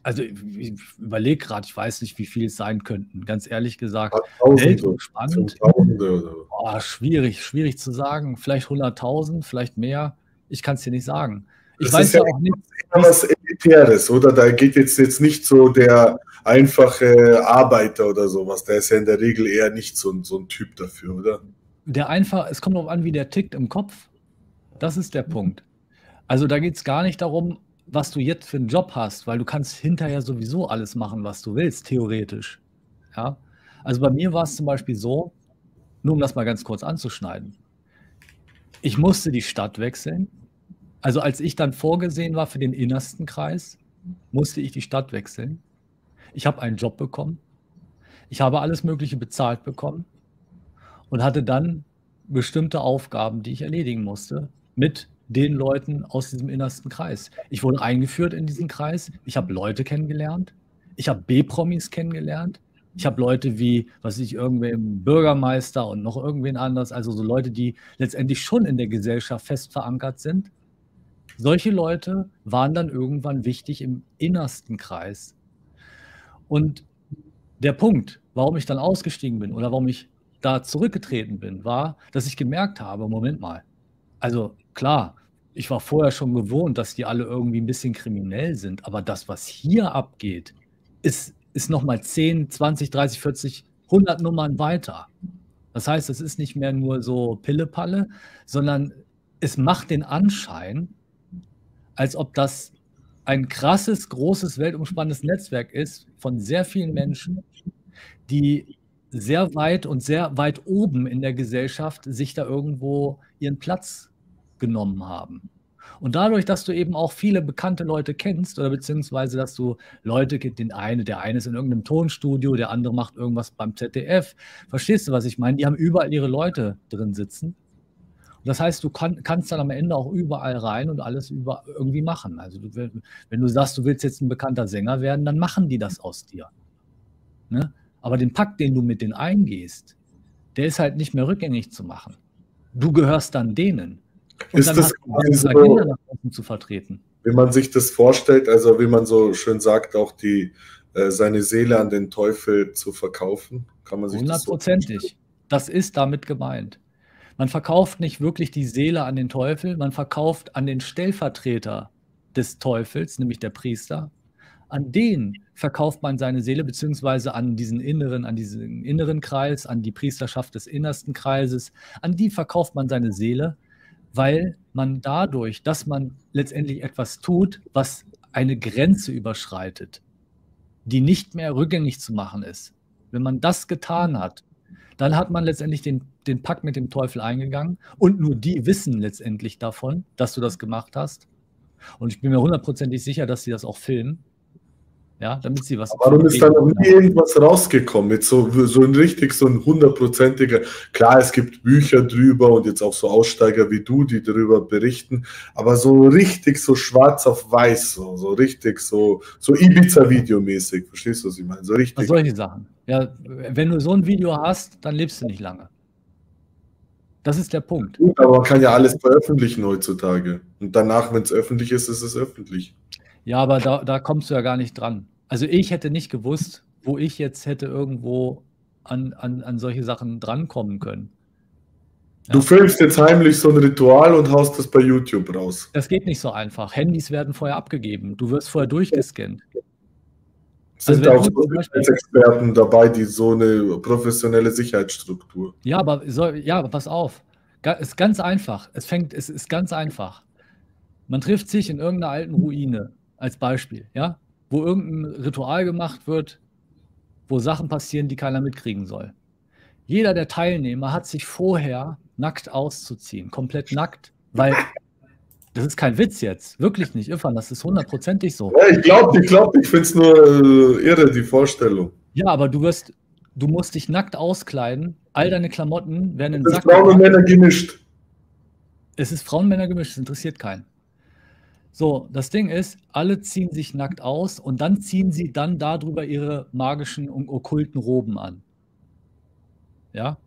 also ich überlege gerade, ich weiß nicht, wie viele es sein könnten, ganz ehrlich gesagt. Tausende, spannend. Oh, schwierig, schwierig zu sagen. Vielleicht 100.000, vielleicht mehr. Ich kann es dir nicht sagen. Ich das weiß ja auch nicht. was Elitäres, oder? Da geht jetzt, jetzt nicht so der einfache Arbeiter oder sowas. Der ist ja in der Regel eher nicht so, so ein Typ dafür, oder? Der einfach, es kommt darauf an, wie der tickt im Kopf. Das ist der Punkt. Also da geht es gar nicht darum, was du jetzt für einen Job hast, weil du kannst hinterher sowieso alles machen, was du willst, theoretisch. Ja? Also bei mir war es zum Beispiel so, nur um das mal ganz kurz anzuschneiden. Ich musste die Stadt wechseln. Also als ich dann vorgesehen war für den innersten Kreis, musste ich die Stadt wechseln. Ich habe einen Job bekommen. Ich habe alles Mögliche bezahlt bekommen und hatte dann bestimmte Aufgaben, die ich erledigen musste mit den Leuten aus diesem innersten Kreis. Ich wurde eingeführt in diesen Kreis. Ich habe Leute kennengelernt. Ich habe B-Promis kennengelernt. Ich habe Leute wie, was ich, irgendwem Bürgermeister und noch irgendwen anders, also so Leute, die letztendlich schon in der Gesellschaft fest verankert sind. Solche Leute waren dann irgendwann wichtig im innersten Kreis. Und der Punkt, warum ich dann ausgestiegen bin oder warum ich da zurückgetreten bin, war, dass ich gemerkt habe, Moment mal, also klar, ich war vorher schon gewohnt, dass die alle irgendwie ein bisschen kriminell sind, aber das, was hier abgeht, ist, ist nochmal 10, 20, 30, 40, 100 Nummern weiter. Das heißt, es ist nicht mehr nur so Pillepalle, sondern es macht den Anschein, als ob das ein krasses, großes, weltumspannendes Netzwerk ist von sehr vielen Menschen, die sehr weit und sehr weit oben in der Gesellschaft sich da irgendwo ihren Platz genommen haben. Und dadurch, dass du eben auch viele bekannte Leute kennst oder beziehungsweise, dass du Leute den eine, der eine ist in irgendeinem Tonstudio, der andere macht irgendwas beim ZDF. Verstehst du, was ich meine? Die haben überall ihre Leute drin sitzen. Das heißt, du kann, kannst dann am Ende auch überall rein und alles über, irgendwie machen. Also du, wenn du sagst, du willst jetzt ein bekannter Sänger werden, dann machen die das aus dir. Ne? Aber den Pakt, den du mit denen eingehst, der ist halt nicht mehr rückgängig zu machen. Du gehörst dann denen. Und ist dann das hast du deine so, Agenda nach außen zu vertreten. wie man sich das vorstellt, also wie man so schön sagt, auch die äh, seine Seele an den Teufel zu verkaufen. Kann man sich Hundertprozentig. Das, so das ist damit gemeint. Man verkauft nicht wirklich die Seele an den Teufel, man verkauft an den Stellvertreter des Teufels, nämlich der Priester. An den verkauft man seine Seele, beziehungsweise an diesen inneren, an diesen inneren Kreis, an die Priesterschaft des innersten Kreises, an die verkauft man seine Seele, weil man dadurch, dass man letztendlich etwas tut, was eine Grenze überschreitet, die nicht mehr rückgängig zu machen ist. Wenn man das getan hat, dann hat man letztendlich den, den Pakt mit dem Teufel eingegangen und nur die wissen letztendlich davon, dass du das gemacht hast. Und ich bin mir hundertprozentig sicher, dass sie das auch filmen ja, damit sie was. Warum ist da noch nie irgendwas rausgekommen? Mit so, so ein richtig, so ein hundertprozentiger. Klar, es gibt Bücher drüber und jetzt auch so Aussteiger wie du, die darüber berichten, aber so richtig so schwarz auf weiß, so, so richtig so, so Ibiza-Videomäßig. Verstehst du, was ich meine? So richtig. Solche Sachen. Ja, wenn du so ein Video hast, dann lebst du nicht lange. Das ist der Punkt. Gut, aber man kann ja alles veröffentlichen heutzutage. Und danach, wenn es öffentlich ist, ist es öffentlich. Ja, aber da, da kommst du ja gar nicht dran. Also ich hätte nicht gewusst, wo ich jetzt hätte irgendwo an, an, an solche Sachen drankommen können. Ja. Du filmst jetzt heimlich so ein Ritual und haust das bei YouTube raus. Das geht nicht so einfach. Handys werden vorher abgegeben. Du wirst vorher durchgescannt. Sind also, auch Experten dabei, die so eine professionelle Sicherheitsstruktur. Ja, aber so, ja, aber pass auf. Es ist ganz einfach. Es fängt, es ist ganz einfach. Man trifft sich in irgendeiner alten Ruine, als Beispiel, ja wo irgendein Ritual gemacht wird, wo Sachen passieren, die keiner mitkriegen soll. Jeder der Teilnehmer hat sich vorher nackt auszuziehen, komplett nackt, weil <laughs> das ist kein Witz jetzt, wirklich nicht, Irfan, das ist hundertprozentig so. Ja, ich glaube, ich glaube, ich finde es nur äh, irre, die Vorstellung. Ja, aber du wirst, du musst dich nackt auskleiden, all deine Klamotten werden in den Sack. Es ist Frauen und Männer gemischt. Es ist Frauen und Männer gemischt, es interessiert keinen. So, das Ding ist, alle ziehen sich nackt aus und dann ziehen sie dann darüber ihre magischen und okkulten Roben an. Ja?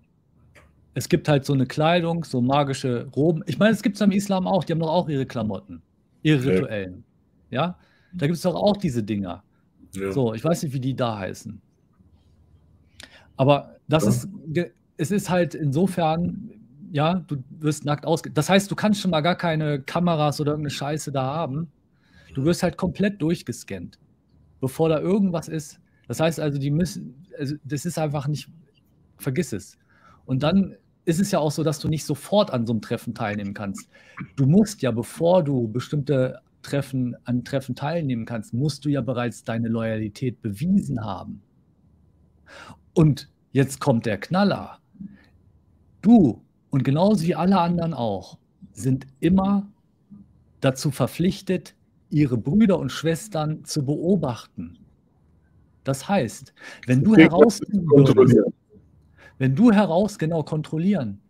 Es gibt halt so eine Kleidung, so magische Roben. Ich meine, es gibt es im Islam auch, die haben doch auch ihre Klamotten, ihre rituellen. Ja? Da gibt es doch auch diese Dinger. Ja. So, ich weiß nicht, wie die da heißen. Aber das ja. ist, es ist halt insofern ja, du wirst nackt ausge. Das heißt, du kannst schon mal gar keine Kameras oder irgendeine Scheiße da haben. Du wirst halt komplett durchgescannt, bevor da irgendwas ist. Das heißt also, die müssen, also das ist einfach nicht, vergiss es. Und dann ist es ja auch so, dass du nicht sofort an so einem Treffen teilnehmen kannst. Du musst ja, bevor du bestimmte Treffen an Treffen teilnehmen kannst, musst du ja bereits deine Loyalität bewiesen haben. Und jetzt kommt der Knaller. Du und genauso wie alle anderen auch, sind immer dazu verpflichtet, ihre Brüder und Schwestern zu beobachten. Das heißt, wenn du herausfinden würdest, wenn du heraus genau kontrollieren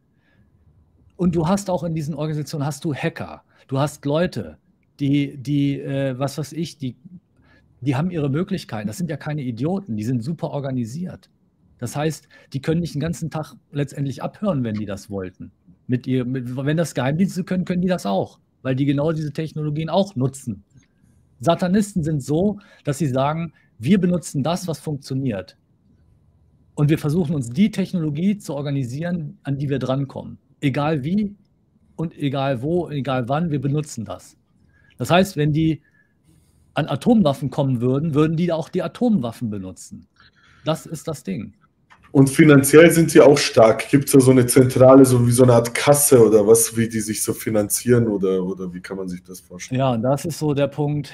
und du hast auch in diesen Organisationen hast du Hacker, du hast Leute, die, die, äh, was weiß ich, die, die haben ihre Möglichkeiten. Das sind ja keine Idioten, die sind super organisiert. Das heißt, die können nicht den ganzen Tag letztendlich abhören, wenn die das wollten. Mit ihr, mit, wenn das Geheimdienste können, können die das auch, weil die genau diese Technologien auch nutzen. Satanisten sind so, dass sie sagen, wir benutzen das, was funktioniert. Und wir versuchen uns die Technologie zu organisieren, an die wir drankommen. Egal wie und egal wo, egal wann, wir benutzen das. Das heißt, wenn die an Atomwaffen kommen würden, würden die auch die Atomwaffen benutzen. Das ist das Ding. Und finanziell sind sie auch stark. Gibt es da so eine Zentrale, so wie so eine Art Kasse oder was, wie die sich so finanzieren oder, oder wie kann man sich das vorstellen? Ja, das ist so der Punkt.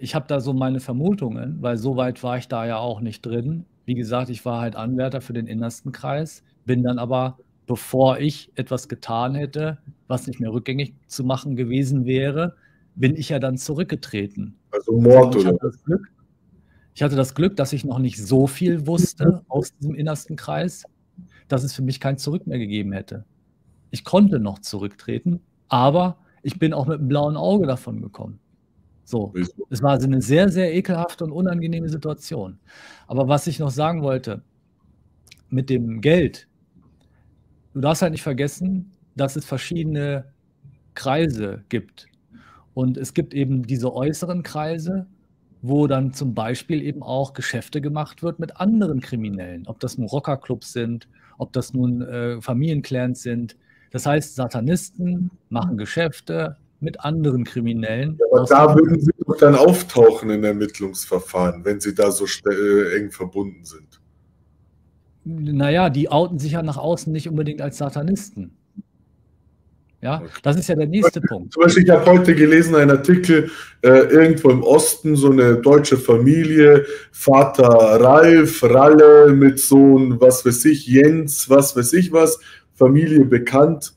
Ich habe da so meine Vermutungen, weil so weit war ich da ja auch nicht drin. Wie gesagt, ich war halt Anwärter für den innersten Kreis, bin dann aber, bevor ich etwas getan hätte, was nicht mehr rückgängig zu machen gewesen wäre, bin ich ja dann zurückgetreten. Also Mord also oder? Ich hatte das Glück, dass ich noch nicht so viel wusste aus diesem innersten Kreis, dass es für mich kein Zurück mehr gegeben hätte. Ich konnte noch zurücktreten, aber ich bin auch mit einem blauen Auge davon gekommen. So, es war also eine sehr, sehr ekelhafte und unangenehme Situation. Aber was ich noch sagen wollte, mit dem Geld, du darfst halt nicht vergessen, dass es verschiedene Kreise gibt. Und es gibt eben diese äußeren Kreise, wo dann zum Beispiel eben auch Geschäfte gemacht wird mit anderen Kriminellen, ob das nun Rockerclubs sind, ob das nun äh, Familienclans sind. Das heißt, Satanisten machen Geschäfte mit anderen Kriminellen. Ja, aber da würden sie doch dann auftauchen in Ermittlungsverfahren, wenn sie da so äh, eng verbunden sind. Naja, die outen sich ja nach außen nicht unbedingt als Satanisten. Ja, das ist ja der nächste Punkt. Zum Beispiel, ich habe heute gelesen einen Artikel, äh, irgendwo im Osten, so eine deutsche Familie, Vater Ralf, Ralle mit Sohn, was weiß ich, Jens, was weiß ich was, Familie bekannt,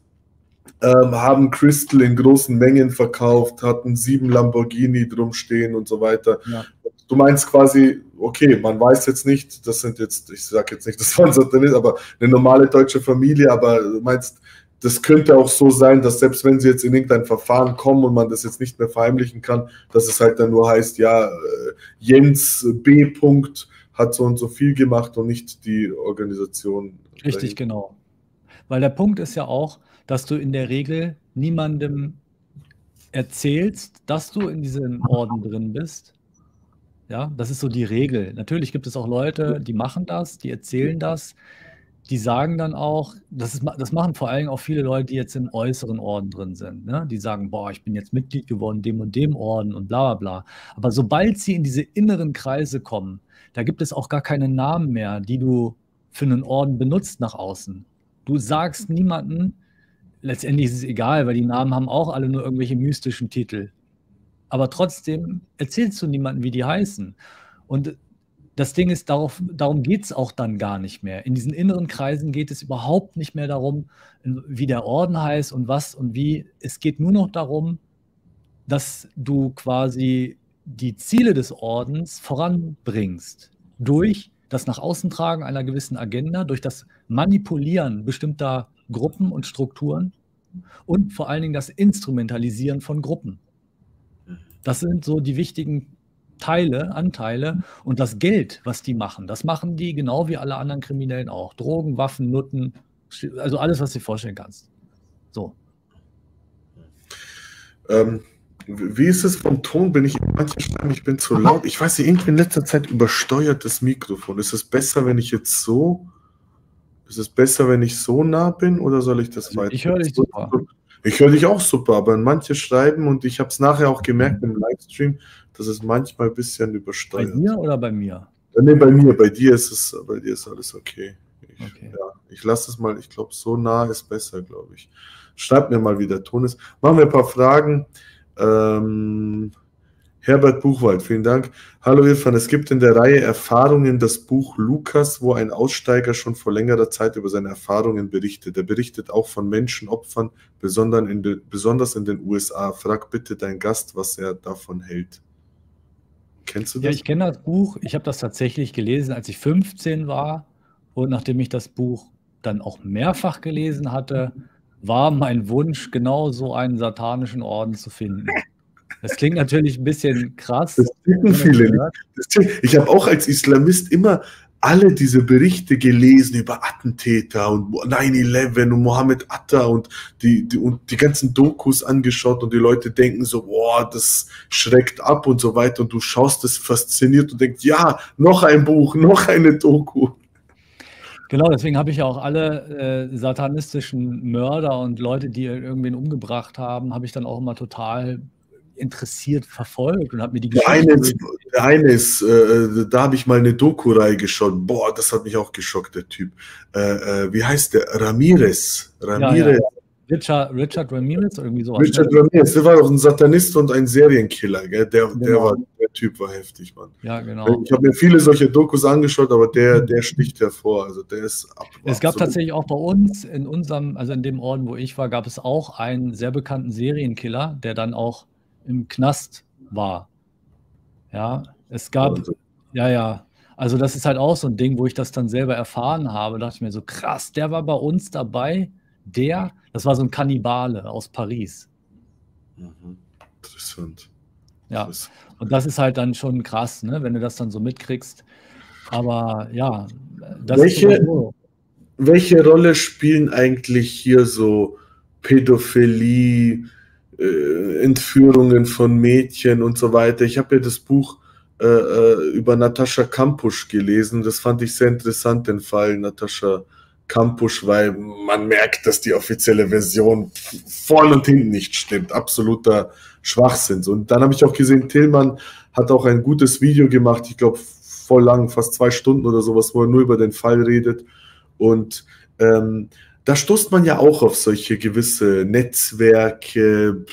ähm, haben Crystal in großen Mengen verkauft, hatten sieben Lamborghini drumstehen und so weiter. Ja. Du meinst quasi, okay, man weiß jetzt nicht, das sind jetzt, ich sage jetzt nicht, das waren Satanisten, aber eine normale deutsche Familie, aber du meinst, das könnte auch so sein, dass selbst wenn sie jetzt in irgendein Verfahren kommen und man das jetzt nicht mehr verheimlichen kann, dass es halt dann nur heißt, ja, äh, Jens B. Punkt hat so und so viel gemacht und nicht die Organisation. Richtig, dahin. genau. Weil der Punkt ist ja auch, dass du in der Regel niemandem erzählst, dass du in diesem Orden drin bist. Ja, das ist so die Regel. Natürlich gibt es auch Leute, die machen das, die erzählen das die sagen dann auch, das, ist, das machen vor allem auch viele Leute, die jetzt im äußeren Orden drin sind. Ne? Die sagen, boah, ich bin jetzt Mitglied geworden, dem und dem Orden und bla bla bla. Aber sobald sie in diese inneren Kreise kommen, da gibt es auch gar keine Namen mehr, die du für einen Orden benutzt nach außen. Du sagst niemanden, letztendlich ist es egal, weil die Namen haben auch alle nur irgendwelche mystischen Titel. Aber trotzdem erzählst du niemanden, wie die heißen. Und das Ding ist, darauf, darum geht es auch dann gar nicht mehr. In diesen inneren Kreisen geht es überhaupt nicht mehr darum, wie der Orden heißt und was und wie. Es geht nur noch darum, dass du quasi die Ziele des Ordens voranbringst durch das nach außen tragen einer gewissen Agenda, durch das Manipulieren bestimmter Gruppen und Strukturen und vor allen Dingen das Instrumentalisieren von Gruppen. Das sind so die wichtigen Teile, Anteile und das Geld, was die machen, das machen die genau wie alle anderen Kriminellen auch. Drogen, Waffen, Nutten, also alles, was du dir vorstellen kannst. So. Ähm, wie ist es vom Ton? Bin ich manche sagen, ich bin zu laut? Ich weiß nicht, irgendwie in letzter Zeit übersteuert das Mikrofon. Ist es besser, wenn ich jetzt so? Ist es besser, wenn ich so nah bin oder soll ich das also weiter? Ich höre dich super. Ich höre dich auch super, aber manche schreiben und ich habe es nachher auch gemerkt im Livestream, dass es manchmal ein bisschen übersteuert. Bei dir oder bei mir? Ja, nee, bei mir. Bei dir ist es, bei dir ist alles okay. Ich, okay. Ja, ich lasse es mal, ich glaube, so nah ist besser, glaube ich. Schreibt mir mal, wie der Ton ist. Machen wir ein paar Fragen. Ähm, Herbert Buchwald, vielen Dank. Hallo Irfan, es gibt in der Reihe Erfahrungen das Buch Lukas, wo ein Aussteiger schon vor längerer Zeit über seine Erfahrungen berichtet. Er berichtet auch von Menschenopfern, besonders in, den, besonders in den USA. Frag bitte deinen Gast, was er davon hält. Kennst du das? Ja, ich kenne das Buch. Ich habe das tatsächlich gelesen, als ich 15 war. Und nachdem ich das Buch dann auch mehrfach gelesen hatte, war mein Wunsch, genau so einen satanischen Orden zu finden. Das klingt natürlich ein bisschen krass. Das denken viele nicht. Ich habe auch als Islamist immer alle diese Berichte gelesen über Attentäter und 9-11 und Mohammed Atta und die, die, und die ganzen Dokus angeschaut und die Leute denken so, boah, das schreckt ab und so weiter und du schaust es fasziniert und denkst, ja, noch ein Buch, <laughs> noch eine Doku. Genau, deswegen habe ich ja auch alle äh, satanistischen Mörder und Leute, die irgendwen umgebracht haben, habe ich dann auch immer total interessiert verfolgt und habe mir die Geschichte. Der eine ist, der eine ist äh, da habe ich mal eine Doku-Reihe geschaut. Boah, das hat mich auch geschockt, der Typ. Äh, äh, wie heißt der? Ramirez. Ramirez. Ja, ja. Richard, Richard Ramirez irgendwie sowas. Richard ne? Ramirez, der war doch ein Satanist und ein Serienkiller, gell? Der, genau. der, war, der Typ war heftig, Mann. Ja, genau. Ich habe mir viele solche Dokus angeschaut, aber der, der sticht hervor. Also der ist ab, Es gab tatsächlich auch bei uns, in unserem, also in dem Orden, wo ich war, gab es auch einen sehr bekannten Serienkiller, der dann auch im Knast war. Ja, es gab, ja, ja, also das ist halt auch so ein Ding, wo ich das dann selber erfahren habe, dachte ich mir so, krass, der war bei uns dabei, der, das war so ein Kannibale aus Paris. Mhm. Interessant. Ja, und das ist halt dann schon krass, ne, wenn du das dann so mitkriegst. Aber ja, welche, so. welche Rolle spielen eigentlich hier so Pädophilie, äh, Entführungen von Mädchen und so weiter. Ich habe ja das Buch äh, äh, über Natascha Kampusch gelesen. Das fand ich sehr interessant, den Fall Natascha Kampusch, weil man merkt, dass die offizielle Version vorne und hinten nicht stimmt. Absoluter Schwachsinn. Und dann habe ich auch gesehen, Tillmann hat auch ein gutes Video gemacht, ich glaube voll lang, fast zwei Stunden oder sowas, wo er nur über den Fall redet. Und ähm, da stoßt man ja auch auf solche gewisse Netzwerke,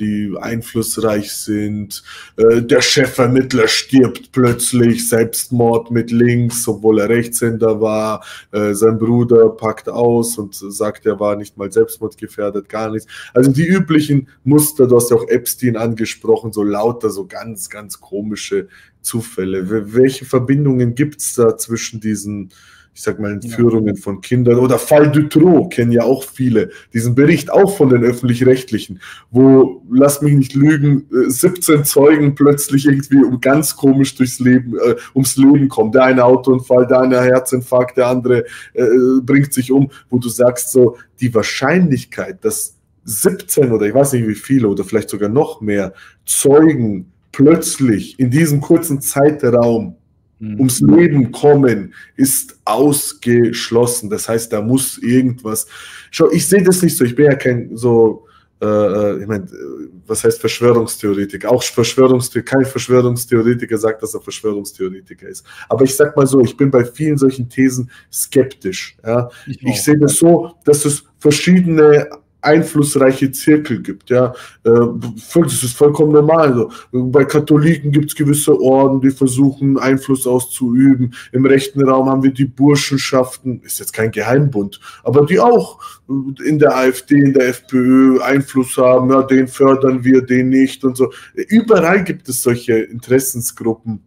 die einflussreich sind. Äh, der Chefvermittler stirbt plötzlich, Selbstmord mit links, obwohl er Rechtshänder war. Äh, sein Bruder packt aus und sagt, er war nicht mal selbstmordgefährdet, gar nichts. Also die üblichen Muster, du hast ja auch Epstein angesprochen, so lauter, so ganz, ganz komische Zufälle. Welche Verbindungen gibt es da zwischen diesen ich sag mal, Entführungen ja. von Kindern oder Fall Dutroux kennen ja auch viele. Diesen Bericht auch von den Öffentlich-Rechtlichen, wo, lass mich nicht lügen, 17 äh, Zeugen plötzlich irgendwie um ganz komisch durchs Leben, äh, ums Leben kommen. Der eine Autounfall, der eine Herzinfarkt, der andere äh, bringt sich um, wo du sagst so, die Wahrscheinlichkeit, dass 17 oder ich weiß nicht wie viele oder vielleicht sogar noch mehr Zeugen plötzlich in diesem kurzen Zeitraum. Ums Leben kommen ist ausgeschlossen. Das heißt, da muss irgendwas. Schau, ich sehe das nicht so. Ich bin ja kein so, äh, äh ich meine, was heißt Verschwörungstheoretiker? Auch Verschwörungstheoretiker, kein Verschwörungstheoretiker sagt, dass er Verschwörungstheoretiker ist. Aber ich sag mal so, ich bin bei vielen solchen Thesen skeptisch. Ja? Ich, ich sehe das so, dass es verschiedene einflussreiche Zirkel gibt. Ja, äh, das ist vollkommen normal. So. Bei Katholiken gibt es gewisse Orden, die versuchen Einfluss auszuüben. Im rechten Raum haben wir die Burschenschaften, ist jetzt kein Geheimbund, aber die auch in der AfD, in der FPÖ Einfluss haben. Ja, den fördern wir, den nicht und so. Überall gibt es solche Interessensgruppen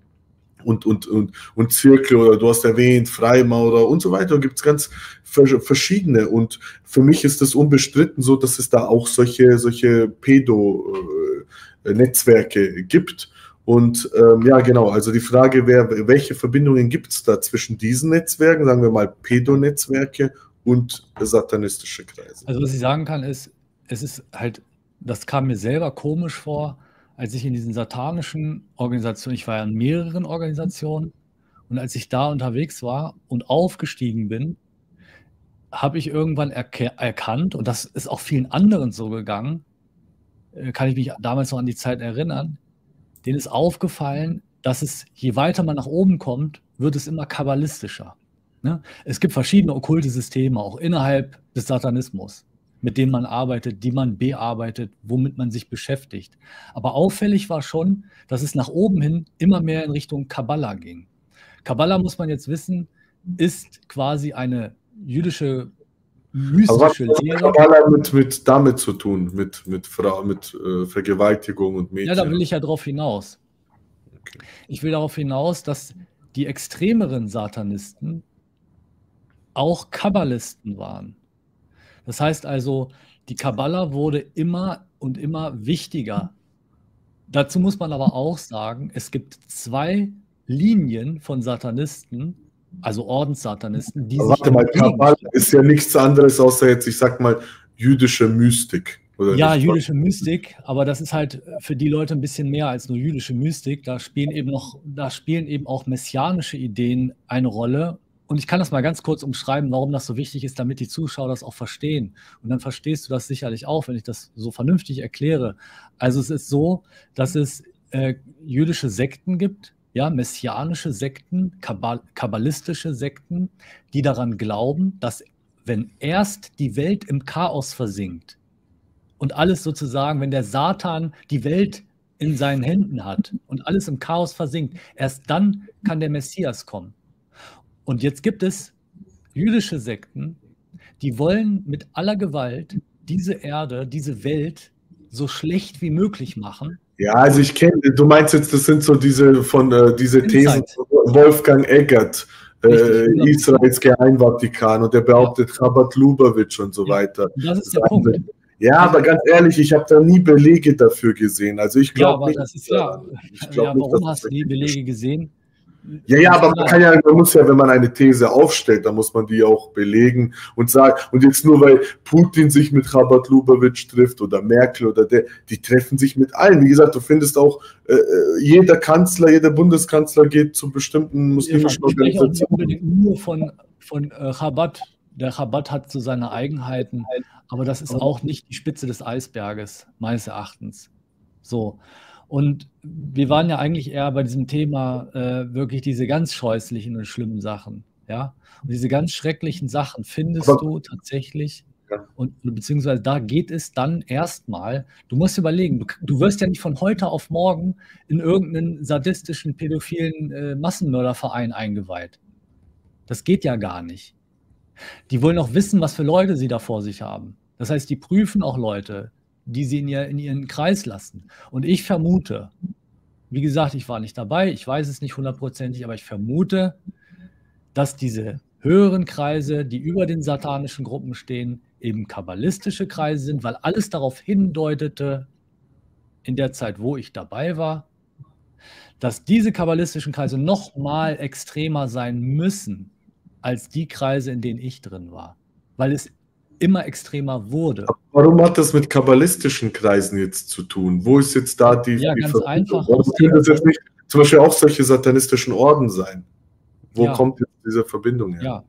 und, und, und, und Zirkel oder du hast erwähnt, Freimaurer und so weiter. gibt es ganz verschiedene. Und für mich ist das unbestritten so, dass es da auch solche, solche Pedo-Netzwerke gibt. Und ähm, ja, genau, also die Frage wäre, welche Verbindungen gibt es da zwischen diesen Netzwerken, sagen wir mal Pedo-Netzwerke und satanistische Kreise? Also was ich sagen kann ist, es ist halt, das kam mir selber komisch vor, als ich in diesen satanischen Organisationen, ich war ja in mehreren Organisationen, und als ich da unterwegs war und aufgestiegen bin, habe ich irgendwann erkannt, und das ist auch vielen anderen so gegangen, äh, kann ich mich damals noch an die Zeit erinnern, denen ist aufgefallen, dass es, je weiter man nach oben kommt, wird es immer kabbalistischer. Ne? Es gibt verschiedene okkulte Systeme, auch innerhalb des Satanismus mit denen man arbeitet, die man bearbeitet, womit man sich beschäftigt. Aber auffällig war schon, dass es nach oben hin immer mehr in Richtung Kabbala ging. Kabbala, muss man jetzt wissen, ist quasi eine jüdische mystische was Lehre. Was hat Kabbala mit, mit damit zu tun, mit, mit, Frau, mit äh, Vergewaltigung und Mädchen? Ja, da will ich ja drauf hinaus. Okay. Ich will darauf hinaus, dass die extremeren Satanisten auch Kabbalisten waren. Das heißt also, die Kabbala wurde immer und immer wichtiger. Dazu muss man aber auch sagen, es gibt zwei Linien von Satanisten, also Ordenssatanisten, die Warte mal, Kabbala ist ja nichts anderes außer jetzt, ich sag mal, jüdische Mystik. ja, nicht? jüdische Mystik, aber das ist halt für die Leute ein bisschen mehr als nur jüdische Mystik. Da spielen eben noch, da spielen eben auch messianische Ideen eine Rolle und ich kann das mal ganz kurz umschreiben, warum das so wichtig ist, damit die Zuschauer das auch verstehen. Und dann verstehst du das sicherlich auch, wenn ich das so vernünftig erkläre. Also es ist so, dass es äh, jüdische Sekten gibt, ja, messianische Sekten, kabbal kabbalistische Sekten, die daran glauben, dass wenn erst die Welt im Chaos versinkt und alles sozusagen, wenn der Satan die Welt in seinen Händen hat und alles im Chaos versinkt, erst dann kann der Messias kommen. Und jetzt gibt es jüdische Sekten, die wollen mit aller Gewalt diese Erde, diese Welt so schlecht wie möglich machen. Ja, also ich kenne, du meinst jetzt, das sind so diese von äh, diese Thesen von Wolfgang Eggert, äh, Israels Geheimvatikan und der behauptet ja. Chabad Lubavitch und so ja, weiter. Das ist der das Punkt. Ja, aber ganz ehrlich, ich habe da nie Belege dafür gesehen. Also ich glaube ja, nicht. Das ist ja, ja, warum nicht, hast du nie Belege gesehen? Ja, ja, aber man kann ja, man muss ja, wenn man eine These aufstellt, dann muss man die auch belegen und sagen, und jetzt nur weil Putin sich mit Rabat Lubavitch trifft oder Merkel oder der, die treffen sich mit allen. Wie gesagt, du findest auch, äh, äh jeder Kanzler, jeder Bundeskanzler geht zu bestimmten muslimischen Organisationen. Ich spreche auch nicht unbedingt nur von, von äh, Rabat. Der Rabat hat so seine Eigenheiten, aber das ist auch nicht die Spitze des Eisberges, meines Erachtens. So. Und wir waren ja eigentlich eher bei diesem Thema äh, wirklich diese ganz scheußlichen und schlimmen Sachen. Ja. Und diese ganz schrecklichen Sachen findest Aber, du tatsächlich. Ja. Und beziehungsweise da geht es dann erstmal, du musst überlegen, du, du, wirst ja nicht von heute auf morgen in irgendeinen sadistischen, pädophilen äh, Massenmörderverein eingeweiht. Das geht ja gar nicht. Die wollen auch wissen, was für Leute sie da vor sich haben. Das heißt, die prüfen auch Leute die sie in, ihr, in ihren Kreis lassen. Und ich vermute, wie gesagt, ich war nicht dabei, ich weiß es nicht hundertprozentig, aber ich vermute, dass diese höheren Kreise, die über den satanischen Gruppen stehen, eben kabbalistische Kreise sind, weil alles darauf hindeutete, in der Zeit, wo ich dabei war, dass diese kabbalistischen Kreise noch mal extremer sein müssen als die Kreise, in denen ich drin war. Weil es immer extremer wurde. Warum hat das mit kabbalistischen Kreisen jetzt zu tun? Wo ist jetzt da die, ja, die ganz einfach. Warum können das jetzt nicht zum Beispiel auch solche satanistischen Orden sein? Wo ja. kommt jetzt diese Verbindung her? Ja,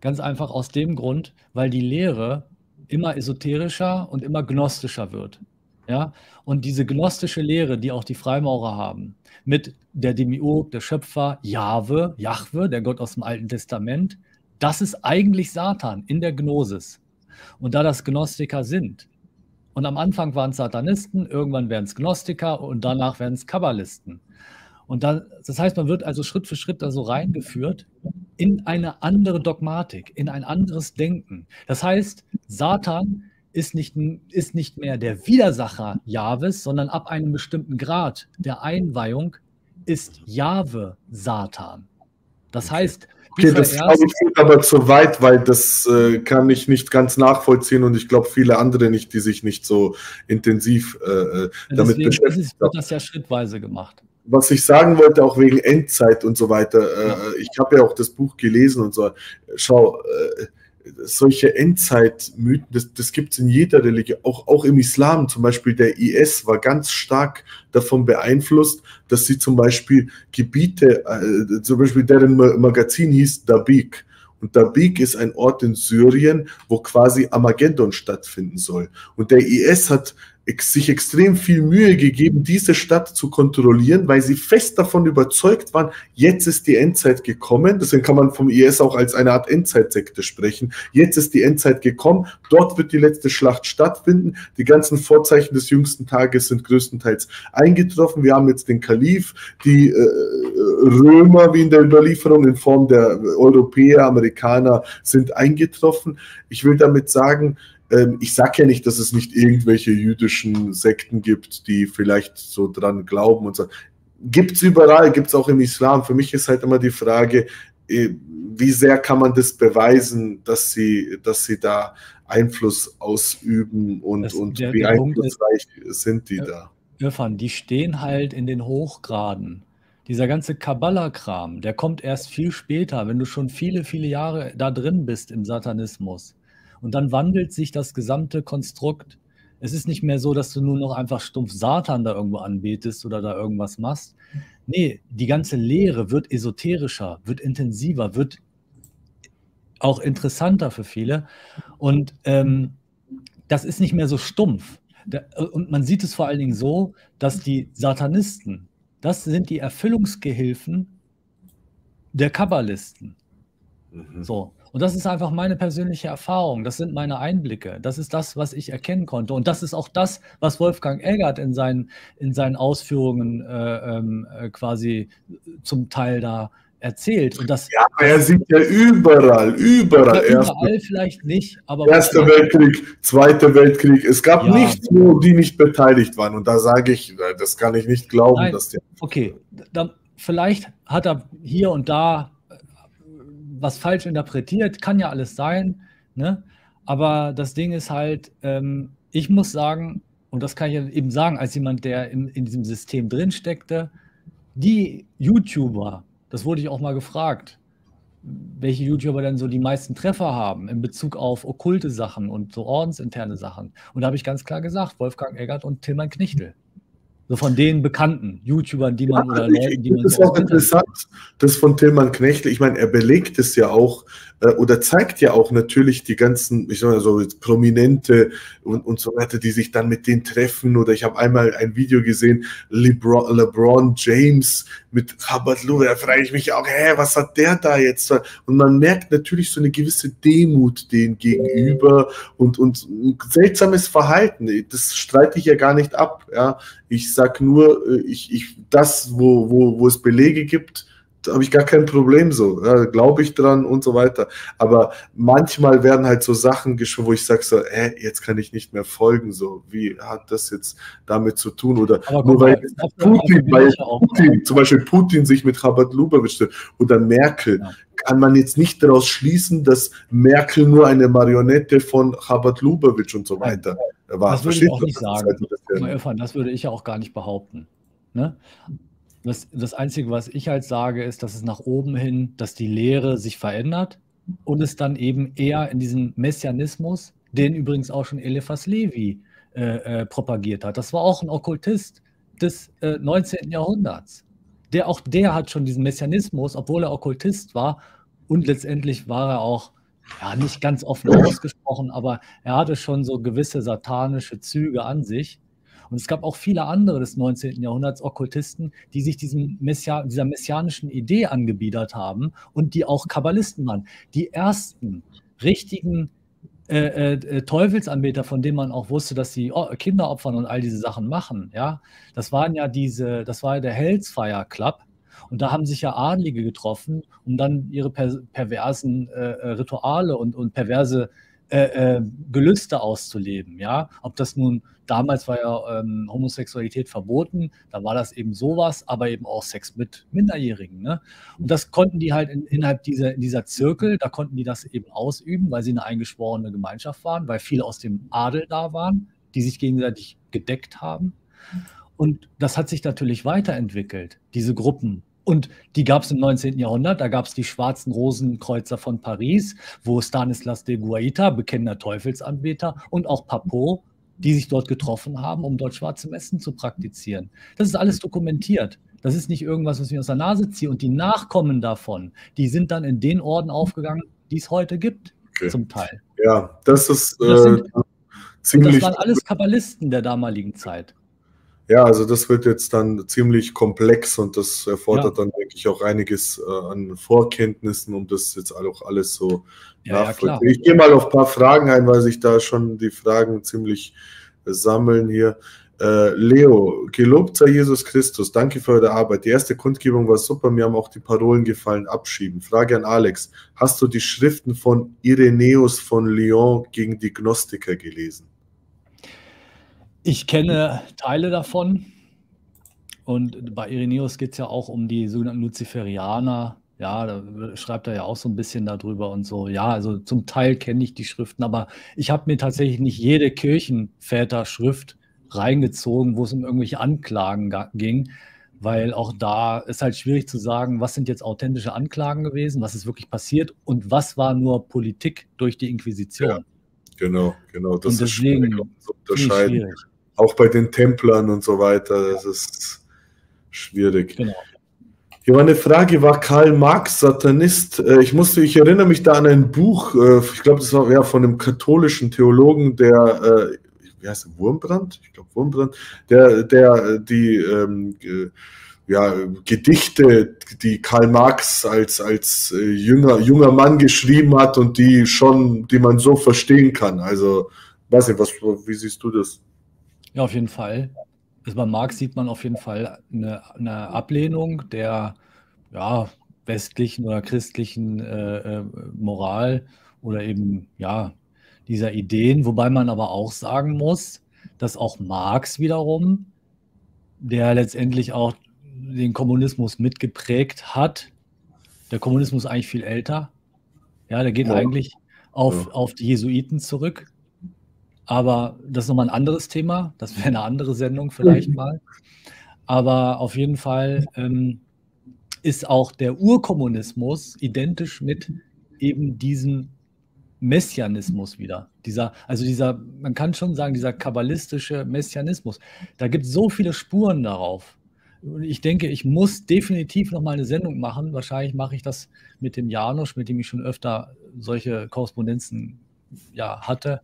ganz einfach aus dem Grund, weil die Lehre immer esoterischer und immer gnostischer wird. Ja, und diese gnostische Lehre, die auch die Freimaurer haben, mit der Demiurg, der Schöpfer, Jahwe, Jahwe, der Gott aus dem Alten Testament, das ist eigentlich Satan in der Gnosis. Und da das Gnostiker sind, und am Anfang waren es Satanisten, irgendwann werden es Gnostiker und danach werden es Kabbalisten. Und dann, das heißt, man wird also Schritt für Schritt da so reingeführt in eine andere Dogmatik, in ein anderes Denken. Das heißt, Satan ist nicht, ist nicht mehr der Widersacher Jahwes, sondern ab einem bestimmten Grad der Einweihung ist Jahwe Satan. Das heißt, Okay, das glaube ich geht aber zu weit, weil das äh, kann ich nicht ganz nachvollziehen und ich glaube viele andere nicht, die sich nicht so intensiv äh, äh damit Deswegen beschäftigt haben. wird das ja schrittweise gemacht. Was ich sagen wollte, auch wegen Endzeit und so weiter, äh, ja. ich habe ja auch das Buch gelesen und so. Schau, äh, solche Endzeitmythen, das, das gibt es in jeder Religion, auch, auch im Islam, zum Beispiel der IS war ganz stark davon beeinflusst, dass sie zum Beispiel Gebiete, äh, zum Beispiel deren Magazin hieß Dabik. Und Dabik ist ein Ort in Syrien, wo quasi Armageddon stattfinden soll. Und der IS hat sich extrem viel Mühe gegeben, diese Stadt zu kontrollieren, weil sie fest davon überzeugt waren, jetzt ist die Endzeit gekommen. Deswegen kann man vom IS auch als eine Art Endzeitsekte sprechen. Jetzt ist die Endzeit gekommen. Dort wird die letzte Schlacht stattfinden. Die ganzen Vorzeichen des jüngsten Tages sind größtenteils eingetroffen. Wir haben jetzt den Kalif, die äh, Römer, wie in der Überlieferung, in Form der Europäer, Amerikaner sind eingetroffen. Ich will damit sagen, ähm, ich sage ja nicht, dass es nicht irgendwelche jüdischen Sekten gibt, die vielleicht so dran glauben und so. Gibt es überall, gibt es auch im Islam. Für mich ist halt immer die Frage, äh, wie sehr kann man das beweisen, dass sie, dass sie da Einfluss ausüben und, das, und der, wie der einflussreich ist, sind die da? Irfan, die stehen halt in den Hochgraden. Dieser ganze Kabbala-Kram, der kommt erst viel später, wenn du schon viele, viele Jahre da drin bist im Satanismus. Und dann wandelt sich das gesamte Konstrukt. Es ist nicht mehr so, dass du nur noch einfach stumpf Satan da irgendwo anbetest oder da irgendwas machst. Nee, die ganze Lehre wird esoterischer, wird intensiver, wird auch interessanter für viele. Und ähm, das ist nicht mehr so stumpf. Und man sieht es vor allen Dingen so, dass die Satanisten, das sind die Erfüllungsgehilfen der Kabbalisten. Mhm. So. Und das ist einfach meine persönliche Erfahrung. Das sind meine Einblicke. Das ist das, was ich erkennen konnte. Und das ist auch das, was Wolfgang Eggert in seinen, in seinen Ausführungen äh, ähm, äh, quasi zum Teil da erzählt. Und das, ja, aber er sieht ja überall, überall. Überall vielleicht nicht, aber. Erster Weltkrieg, Zweiter Weltkrieg. Es gab ja. nichts, wo die nicht beteiligt waren. Und da sage ich, das kann ich nicht glauben, Nein, dass der. Okay, dann, vielleicht hat er hier und da was falsch interpretiert, kann ja alles sein. Ne? Aber das Ding ist halt, ähm, ich muss sagen, und das kann ich eben sagen, als jemand, der in, in diesem System drin steckte, die YouTuber, das wurde ich auch mal gefragt, welche YouTuber denn so die meisten Treffer haben in Bezug auf okkulte Sachen und so ordensinterne Sachen. Und da habe ich ganz klar gesagt, Wolfgang Eggert und Tilman Knichtel. So von den bekannten YouTubern, die man ja, oder Leuten, die man. Das ist auch interessant, das von Tillmann Knechtle. Ich meine, er belegt es ja auch oder zeigt ja auch natürlich die ganzen, ich sag mal so, Prominente und, und so weiter, die sich dann mit denen treffen. Oder ich habe einmal ein Video gesehen, LeBron, LeBron James mit Chabad Lou, da frage ich mich auch, hä, was hat der da jetzt? Und man merkt natürlich so eine gewisse Demut denen gegenüber und, und seltsames Verhalten. Das streite ich ja gar nicht ab. Ja. Ich sage nur, äh, ich, ich, das, wo, wo, wo es Belege gibt, habe ich gar kein Problem so. Ja, Glaube ich dran und so weiter. Aber manchmal werden halt so Sachen geschrieben, wo ich sage so, äh, jetzt kann ich nicht mehr folgen. So, wie hat das jetzt damit zu tun? Oder Aber nur weil Putin, weil Putin, zum Beispiel Putin sich mit Rabat Lubavitch oder Merkel, ja. kann man jetzt nicht daraus schließen, dass Merkel nur eine Marionette von Rabat Lubavitch und so weiter war. Das würde ich auch nicht sagen. Das, das würde ich ja auch gar nicht behaupten. Ne? Das, das Einzige, was ich halt sage, ist, dass es nach oben hin, dass die Lehre sich verändert und es dann eben eher in diesen Messianismus, den übrigens auch schon Eliphas Levi äh, äh, propagiert hat. Das war auch ein Okkultist des äh, 19. Jahrhunderts. Der auch der hat schon diesen Messianismus, obwohl er Okkultist war und letztendlich war er auch ja nicht ganz offen <laughs> ausgesprochen, aber er hatte schon so gewisse satanische Züge an sich. Und es gab auch viele andere des 19. Jahrhunderts, Okkultisten, die sich diesem Messia, dieser messianischen Idee angebiedert haben und die auch Kabbalisten waren. Die ersten richtigen äh, äh, Teufelsanbeter, von denen man auch wusste, dass sie oh, Kinder opfern und all diese Sachen machen, ja, das waren ja diese, das war der Hellsfire Club. Und da haben sich ja Adlige getroffen, um dann ihre per perversen äh, äh Rituale und, und perverse äh, äh, Gelüste auszuleben. Ja, ob das nun damals war ja ähm, Homosexualität verboten, da war das eben sowas, aber eben auch Sex mit Minderjährigen. Ne? Und das konnten die halt in, innerhalb dieser, dieser Zirkel, da konnten die das eben ausüben, weil sie eine eingeschworene Gemeinschaft waren, weil viele aus dem Adel da waren, die sich gegenseitig gedeckt haben. Und das hat sich natürlich weiterentwickelt, diese Gruppen. Und die gab es im 19. Jahrhundert. Da gab es die schwarzen Rosenkreuzer von Paris, wo Stanislas de Guaita, bekennender Teufelsanbeter, und auch Papot, die sich dort getroffen haben, um dort schwarze Messen zu praktizieren. Das ist alles dokumentiert. Das ist nicht irgendwas, was ich aus der Nase ziehe. Und die Nachkommen davon, die sind dann in den Orden aufgegangen, die es heute gibt, okay. zum Teil. Ja, das ist äh, das sind, ziemlich. Das waren alles Kabbalisten der damaligen Zeit. Ja, also das wird jetzt dann ziemlich komplex und das erfordert ja. dann, denke ich, auch einiges äh, an Vorkenntnissen, um das jetzt auch alles so ja, nachvollziehen. Ja, ich gehe mal auf ein paar Fragen ein, weil sich da schon die Fragen ziemlich äh, sammeln hier. Äh, Leo, gelobt sei Jesus Christus, danke für eure Arbeit. Die erste Kundgebung war super, mir haben auch die Parolen gefallen. Abschieben. Frage an Alex, hast du die Schriften von Irenäus von Lyon gegen die Gnostiker gelesen? Ich kenne Teile davon. Und bei Irenäus geht es ja auch um die sogenannten Luziferianer. Ja, da schreibt er ja auch so ein bisschen darüber und so. Ja, also zum Teil kenne ich die Schriften, aber ich habe mir tatsächlich nicht jede Kirchenväter-Schrift reingezogen, wo es um irgendwelche Anklagen ging, weil auch da ist halt schwierig zu sagen, was sind jetzt authentische Anklagen gewesen, was ist wirklich passiert und was war nur Politik durch die Inquisition. Ja, genau, genau. Das und deswegen ist schwierig zu unterscheiden. Schwierig auch bei den Templern und so weiter. Das ist schwierig. Genau. Hier war eine Frage, war Karl Marx Satanist? Äh, ich musste, ich erinnere mich da an ein Buch, äh, ich glaube, das war ja von einem katholischen Theologen, der, äh, wie heißt der, Wurmbrand? Ich glaube Wurmbrand, der, der die ähm, ja, Gedichte, die Karl Marx als, als jünger, junger Mann geschrieben hat und die schon, die man so verstehen kann. Also, weiß nicht, was, wie siehst du das? Ja, auf jeden Fall. Also bei Marx sieht man auf jeden Fall eine, eine Ablehnung der ja, westlichen oder christlichen äh, äh, Moral oder eben ja dieser Ideen, wobei man aber auch sagen muss, dass auch Marx wiederum, der letztendlich auch den Kommunismus mitgeprägt hat, der Kommunismus eigentlich viel älter, ja, der geht ja. eigentlich auf, ja. auf die Jesuiten zurück aber das ist nochmal ein anderes Thema. Das wäre eine andere Sendung vielleicht mhm. <laughs> mal. Aber auf jeden Fall ähm, ist auch der Urkommunismus identisch mit eben diesem Messianismus wieder. Dieser, also dieser, man kann schon sagen, dieser kabbalistische Messianismus. Da gibt es so viele Spuren darauf. Ich denke, ich muss definitiv noch mal eine Sendung machen. Wahrscheinlich mache ich das mit dem Janusz, mit dem ich schon öfter solche Korrespondenzen ja, hatte.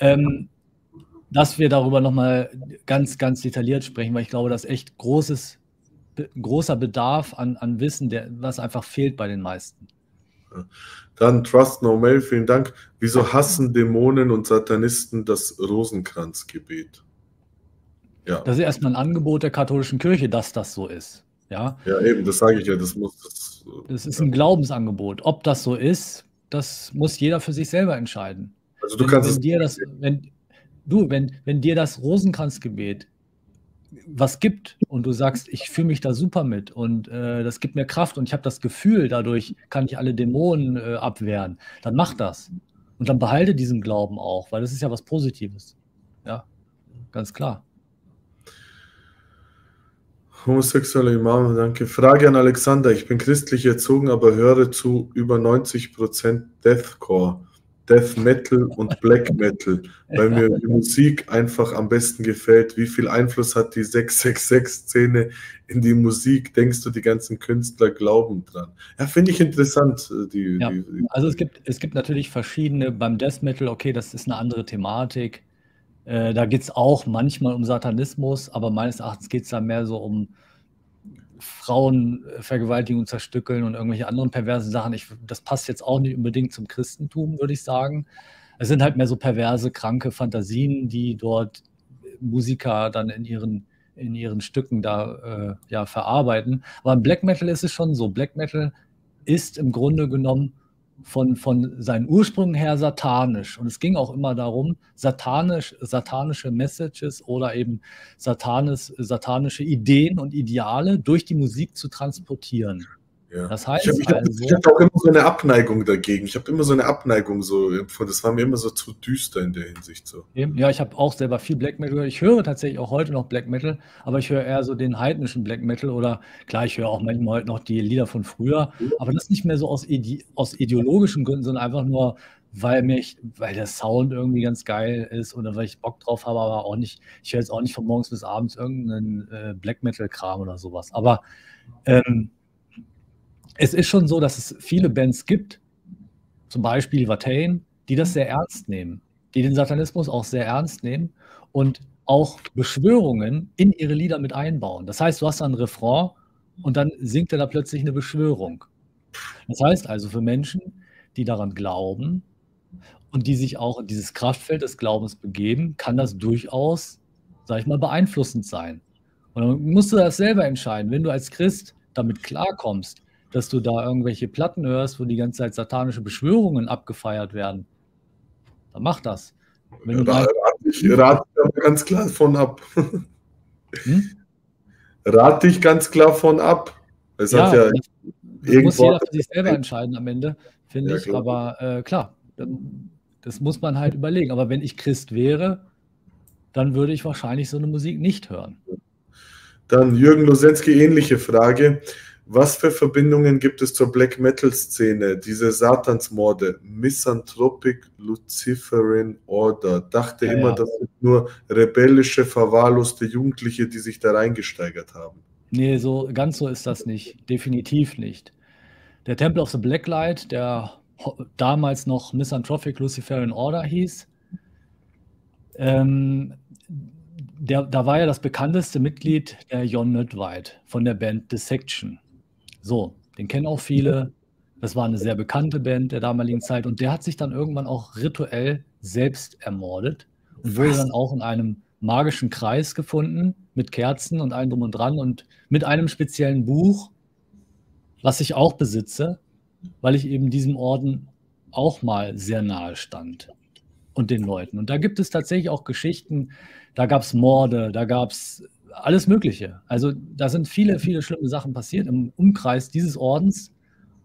Ähm, dass wir darüber noch mal ganz, ganz detailliert sprechen, weil ich glaube, dass echt großes, großer Bedarf an, an Wissen, der, was einfach fehlt bei den meisten. Dann Trust No Mail, vielen Dank. Wieso hassen Dämonen und Satanisten das Rosenkranzgebet? Ja. Das ist erstmal ein Angebot der katholischen Kirche, dass das so ist. Ja, ja eben, das sage ich ja. Das, muss, das, das ist ein Glaubensangebot. Ob das so ist, das muss jeder für sich selber entscheiden. Also du wenn, kannst wenn es dir das, wenn, du, wenn, wenn dir das Rosenkranzgebet was gibt und du sagst, ich fühle mich da super mit und äh, das gibt mir Kraft und ich habe das Gefühl, dadurch kann ich alle Dämonen äh, abwehren, dann mach das. Und dann behalte diesen Glauben auch, weil das ist ja was Positives. Ja, ganz klar. Homosexuelle Imam, danke. Frage an Alexander. Ich bin christlich erzogen, aber höre zu über 90% Deathcore. Death Metal und Black Metal, weil mir die Musik einfach am besten gefällt. Wie viel Einfluss hat die 666-Szene in die Musik? Denkst du, die ganzen Künstler glauben dran? Ja, finde ich interessant. Äh, die, ja. die, die, also es gibt, es gibt natürlich verschiedene, beim Death Metal, okay, das ist eine andere Thematik. Äh, da geht es auch manchmal um Satanismus, aber meines Erachtens geht es da mehr so um Frauen vergewaltigen und zerstückeln und irgendwelche anderen perversen Sachen. Ich, das passt jetzt auch nicht unbedingt zum Christentum, würde ich sagen. Es sind halt mehr so perverse, kranke Fantasien, die dort Musiker dann in ihren, in ihren Stücken da äh, ja, verarbeiten. Aber im Black Metal ist es schon so. Black Metal ist im Grunde genommen von, von seinen Ursprüngen her satanisch. Und es ging auch immer darum, satanisch, satanische Messages oder eben satanisch, satanische Ideen und Ideale durch die Musik zu transportieren. Ja. Das heißt ich habe also, hab auch immer so eine Abneigung dagegen. Ich habe immer so eine Abneigung so Das war mir immer so zu düster in der Hinsicht so. Ja, ich habe auch selber viel Black Metal gehört. Ich höre tatsächlich auch heute noch Black Metal, aber ich höre eher so den heidnischen Black Metal oder klar, ich höre auch manchmal heute noch die Lieder von früher, aber das nicht mehr so aus, ide aus ideologischen Gründen, sondern einfach nur, weil mich, weil der Sound irgendwie ganz geil ist oder weil ich Bock drauf habe, aber auch nicht, ich höre jetzt auch nicht von morgens bis abends irgendeinen äh, Black Metal-Kram oder sowas. Aber ähm, es ist schon so, dass es viele Bands gibt, zum Beispiel Watain, die das sehr ernst nehmen, die den Satanismus auch sehr ernst nehmen und auch Beschwörungen in ihre Lieder mit einbauen. Das heißt, du hast dann ein Refrain und dann singt er da plötzlich eine Beschwörung. Das heißt also für Menschen, die daran glauben und die sich auch in dieses Kraftfeld des Glaubens begeben, kann das durchaus, sag ich mal, beeinflussend sein. Und dann musst du das selber entscheiden. Wenn du als Christ damit klarkommst, dass du da irgendwelche Platten hörst, wo die ganze Zeit satanische Beschwörungen abgefeiert werden. Dann mach das. Wenn ja, rate ich rate ganz klar von ab. <laughs> Hm? Rate ich ganz klar von ab. Es ja, hat ja das, das muss jeder für sich selber <laughs> entscheiden am Ende, finde ja, ich. Klar. Aber äh, klar, das muss man halt überlegen. Aber wenn ich Christ wäre, dann würde ich wahrscheinlich so eine Musik nicht hören. Dann Jürgen Losensky, ähnliche Frage. Was für Verbindungen gibt es zur Black Metal-Szene? Diese Satansmorde, Misanthropic Luciferin Order. Dachte ja, immer, ja. das sind nur rebellische, verwahrloste Jugendliche, die sich da reingesteigert haben. Nee, so ganz so ist das nicht. Definitiv nicht. Der Temple of the Blacklight, der damals noch Misanthropic Luciferian Order hieß, ähm, der, da war ja das bekannteste Mitglied der Jon Nödweit von der Band Dissection. So, den kennen auch viele. Das war eine sehr bekannte Band der damaligen Zeit und der hat sich dann irgendwann auch rituell selbst ermordet und wurde dann auch in einem magischen Kreis gefunden mit Kerzen und allem drum und dran und mit einem speziellen Buch, was ich auch besitze, weil ich eben diesem Orden auch mal sehr nahe stand und den Leuten. Und da gibt es tatsächlich auch Geschichten, da gab es Morde, da gab es alles Mögliche. Also da sind viele, viele schlimme Sachen passiert im Umkreis dieses Ordens.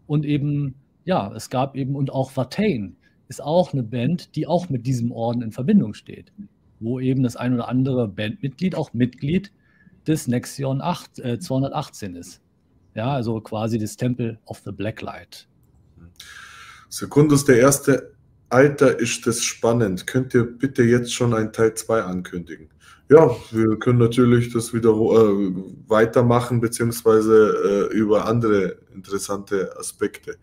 Und eben, ja, es gab eben, und auch Watain ist auch eine Band, die auch mit diesem Orden in Verbindung steht. Wo eben das ein oder andere Bandmitglied auch Mitglied des Nexion 8, äh, 218 ist. Ja, also quasi das Temple of the Blacklight. Sekundus, der erste Alter, ist das spannend. Könnt ihr bitte jetzt schon ein Teil 2 ankündigen? Ja, wir können natürlich das wieder äh, weitermachen, beziehungsweise äh, über andere interessante Aspekte.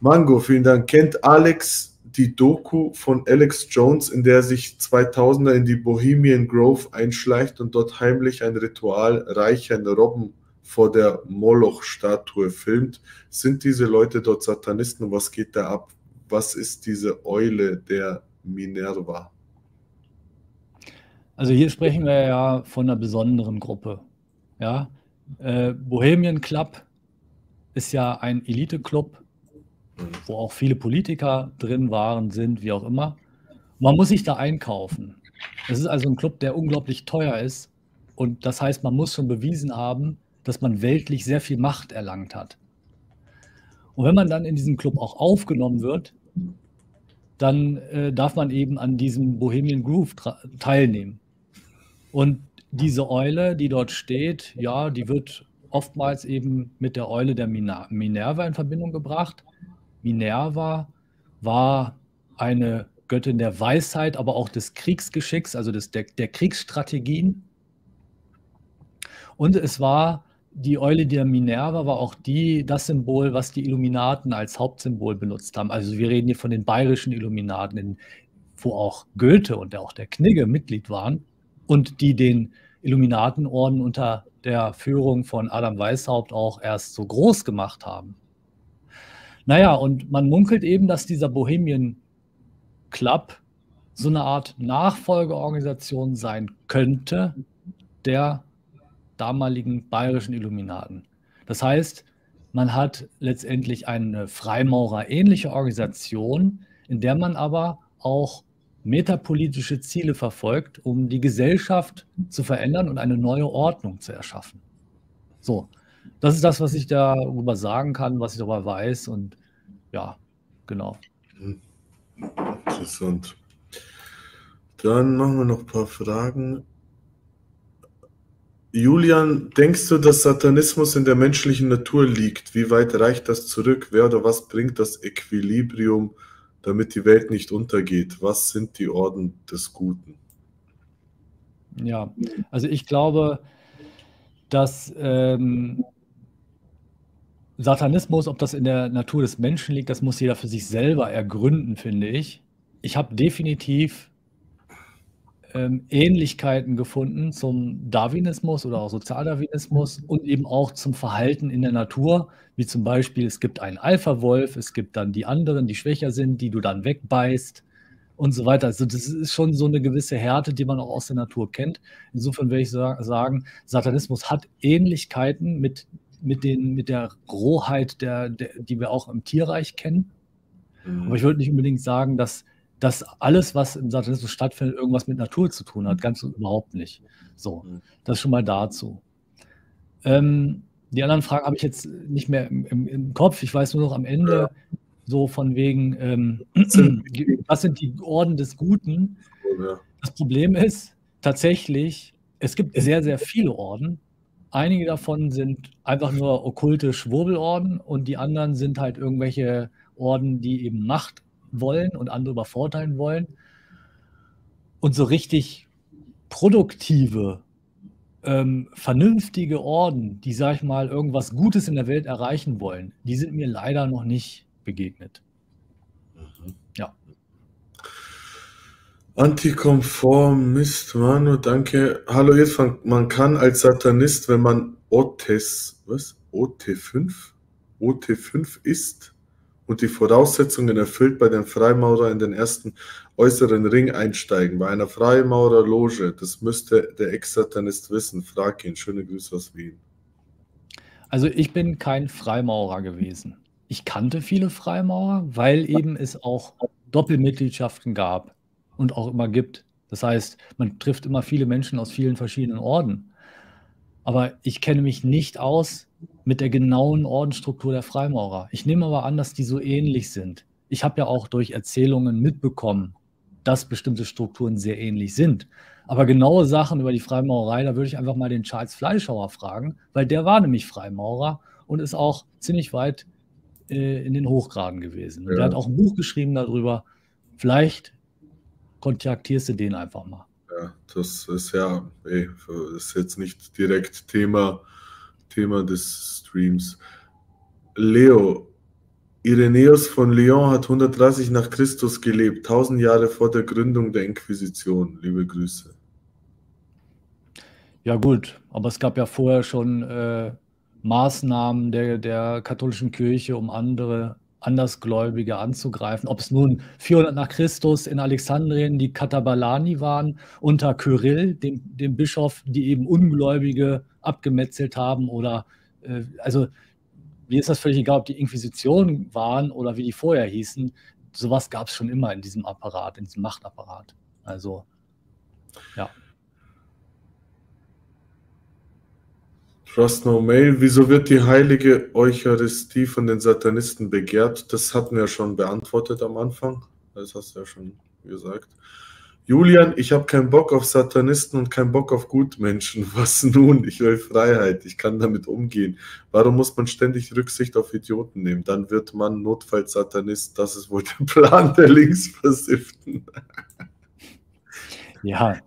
Mango, vielen Dank. Kennt Alex die Doku von Alex Jones, in der sich 2000er in die Bohemian Grove einschleicht und dort heimlich ein Ritual reichern Robben vor der Moloch-Statue filmt? Sind diese Leute dort Satanisten? Was geht da ab? Was ist diese Eule der Minerva? Also hier sprechen wir ja von einer besonderen Gruppe. Ja? Äh, Bohemian Club ist ja ein Elite-Club, wo auch viele Politiker drin waren, sind, wie auch immer. Man muss sich da einkaufen. Es ist also ein Club, der unglaublich teuer ist. Und das heißt, man muss schon bewiesen haben, dass man weltlich sehr viel Macht erlangt hat. Und wenn man dann in diesem Club auch aufgenommen wird, dann äh, darf man eben an diesem Bohemian Groove teilnehmen. Und diese Eule, die dort steht, ja, die wird oftmals eben mit der Eule der Minerva in Verbindung gebracht. Minerva war eine Göttin der Weisheit, aber auch des Kriegsgeschicks, also des, der, der Kriegsstrategien. Und es war die Eule der Minerva war auch die, das Symbol, was die Illuminaten als Hauptsymbol benutzt haben. Also wir reden hier von den bayerischen Illuminaten, in, wo auch Goethe und auch der Knigge Mitglied waren und die den Illuminatenorden unter der Führung von Adam Weishaupt auch erst so groß gemacht haben. Naja, und man munkelt eben, dass dieser Bohemian Club so eine Art Nachfolgeorganisation sein könnte der damaligen bayerischen Illuminaten. Das heißt, man hat letztendlich eine Freimaurer-ähnliche Organisation, in der man aber auch metapolitische Ziele verfolgt, um die Gesellschaft zu verändern und eine neue Ordnung zu erschaffen. So, das ist das, was ich darüber sagen kann, was ich darüber weiß und ja, genau. Interessant. Dann machen wir noch ein paar Fragen. Julian, denkst du, dass Satanismus in der menschlichen Natur liegt? Wie weit reicht das zurück? Wer oder was bringt das Equilibrium damit die Welt nicht untergeht. Was sind die Orden des Guten? Ja, also ich glaube, dass ähm, Satanismus, ob das in der Natur des Menschen liegt, das muss jeder für sich selber ergründen, finde ich. Ich habe definitiv ähm, Ähnlichkeiten gefunden zum Darwinismus oder auch Sozialdarwinismus und eben auch zum Verhalten in der Natur, wie zum Beispiel, es gibt einen Alpha-Wolf, es gibt dann die anderen, die schwächer sind, die du dann wegbeißt und so weiter. Also das ist schon so eine gewisse Härte, die man auch aus der Natur kennt. Insofern würde ich sagen, Satanismus hat Ähnlichkeiten mit, mit, den, mit der Rohheit, der, der, die wir auch im Tierreich kennen. Mhm. Aber ich würde nicht unbedingt sagen, dass dass alles, was im Satanismus stattfindet, irgendwas mit Natur zu tun hat. Ganz überhaupt nicht. So, mhm. das schon mal dazu. Ähm, die anderen Fragen habe ich jetzt nicht mehr im, im, im, Kopf. Ich weiß nur noch am Ende so von wegen, ähm, was <clears throat> sind die Orden des Guten? Das Problem ist tatsächlich, es gibt sehr, sehr viele Orden. Einige davon sind einfach nur okkulte Schwurbelorden und die anderen sind halt irgendwelche Orden, die eben Macht wollen und andere übervorteilen wollen. Und so richtig produktive, ähm, vernünftige Orden, die, sag ich mal, irgendwas Gutes in der Welt erreichen wollen, die sind mir leider noch nicht begegnet. Mhm. Ja. Antikonformist, Manu, danke. Hallo, jetzt man kann als Satanist, wenn man OTES, was? OT5? OT5 ist, und die Voraussetzungen erfüllt bei den Freimaurer in den ersten äußeren Ring einsteigen. Bei einer Freimaurerloge, das müsste der Ex-Satanist wissen. Frag ihn. Schöne Grüße aus Wien. Also ich bin kein Freimaurer gewesen. Ich kannte viele Freimaurer, weil eben es auch Doppelmitgliedschaften gab und auch immer gibt. Das heißt, man trifft immer viele Menschen aus vielen verschiedenen Orden. Aber ich kenne mich nicht aus mit der genauen Ordensstruktur der Freimaurer. Ich nehme aber an, dass die so ähnlich sind. Ich habe ja auch durch Erzählungen mitbekommen, dass bestimmte Strukturen sehr ähnlich sind. Aber genaue Sachen über die Freimaurerei, da würde ich einfach mal den Charles Fleischhauer fragen, weil der war nämlich Freimaurer und ist auch ziemlich weit äh, in den Hochgraden gewesen. Und Ja. der hat auch ein Buch geschrieben darüber. Vielleicht kontaktierst du den einfach mal. Ja, das ist ja, ey, ist jetzt nicht direkt Thema, Thema des Streams. Leo, Irenäus von Lyon hat 130 nach Christus gelebt, 1000 Jahre vor der Gründung der Inquisition. Liebe Grüße. Ja, gut, aber es gab ja vorher schon äh, Maßnahmen der, der katholischen Kirche, um andere Andersgläubige anzugreifen. Ob es nun 400 nach Christus in Alexandrien die Katabalani waren, unter Kyrill, dem, dem Bischof, die eben Ungläubige abgemetzelt haben, oder äh, also mir ist das völlig egal, ob die Inquisition waren oder wie die vorher hießen. Sowas gab es schon immer in diesem Apparat, in diesem Machtapparat. Also, ja. Trust No Mail, wieso wird die heilige Eucharistie von den Satanisten begehrt? Das hatten wir schon beantwortet am Anfang. Das hast du ja schon gesagt. Julian, ich habe keinen Bock auf Satanisten und keinen Bock auf Gutmenschen. <laughs> Was nun? Ich will Freiheit. Ich kann damit umgehen. Warum muss man ständig Rücksicht auf Idioten nehmen? Dann wird man notfalls Satanist. Das ist wohl der <laughs> Plan der Linksversifften. Ja,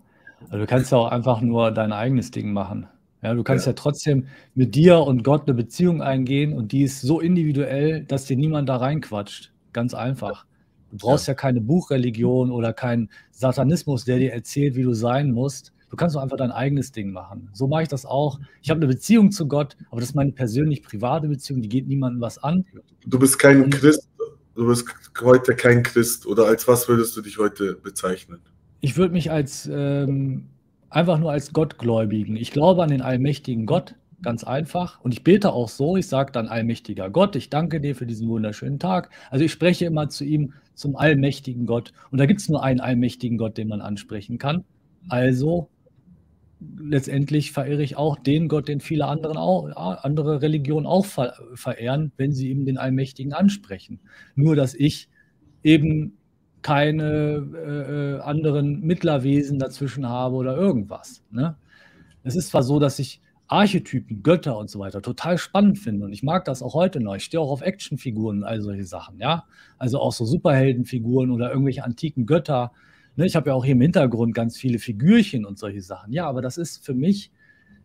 also du kannst ja auch einfach nur dein eigenes Ding machen. Ja, du kannst ja. ja trotzdem mit dir und Gott eine Beziehung eingehen und die ist so individuell, dass dir niemand da reinquatscht. Ganz einfach. Du brauchst ja, ja keine Buchreligion oder keinen Satanismus, der dir erzählt, wie du sein musst. Du kannst doch einfach dein eigenes Ding machen. So mache ich das auch. Ich habe eine Beziehung zu Gott, aber das ist meine persönlich private Beziehung, die geht niemandem was an. Du bist kein und, Christ, du bist heute kein Christ oder als was würdest du dich heute bezeichnen? Ich würde mich als ähm, einfach nur als Gottgläubigen. Ich glaube an den allmächtigen Gott, ganz einfach. Und ich bete auch so, ich sage dann allmächtiger Gott, ich danke dir für diesen wunderschönen Tag. Also ich spreche immer zu ihm, zum allmächtigen Gott. Und da gibt es nur einen allmächtigen Gott, den man ansprechen kann. Also letztendlich verehre ich auch den Gott, den viele anderen auch, andere Religionen auch verehren, wenn sie eben den Allmächtigen ansprechen. Nur dass ich eben keine äh, anderen Mittlerwesen dazwischen habe oder irgendwas. Ne? Es ist zwar so, dass ich Archetypen, Götter und so weiter total spannend finde und ich mag das auch heute noch. Ich stehe auch auf Actionfiguren und all solche Sachen, ja. Also auch so Superheldenfiguren oder irgendwelche antiken Götter. Ne? Ich habe ja auch hier im Hintergrund ganz viele Figürchen und solche Sachen. Ja, aber das ist für mich,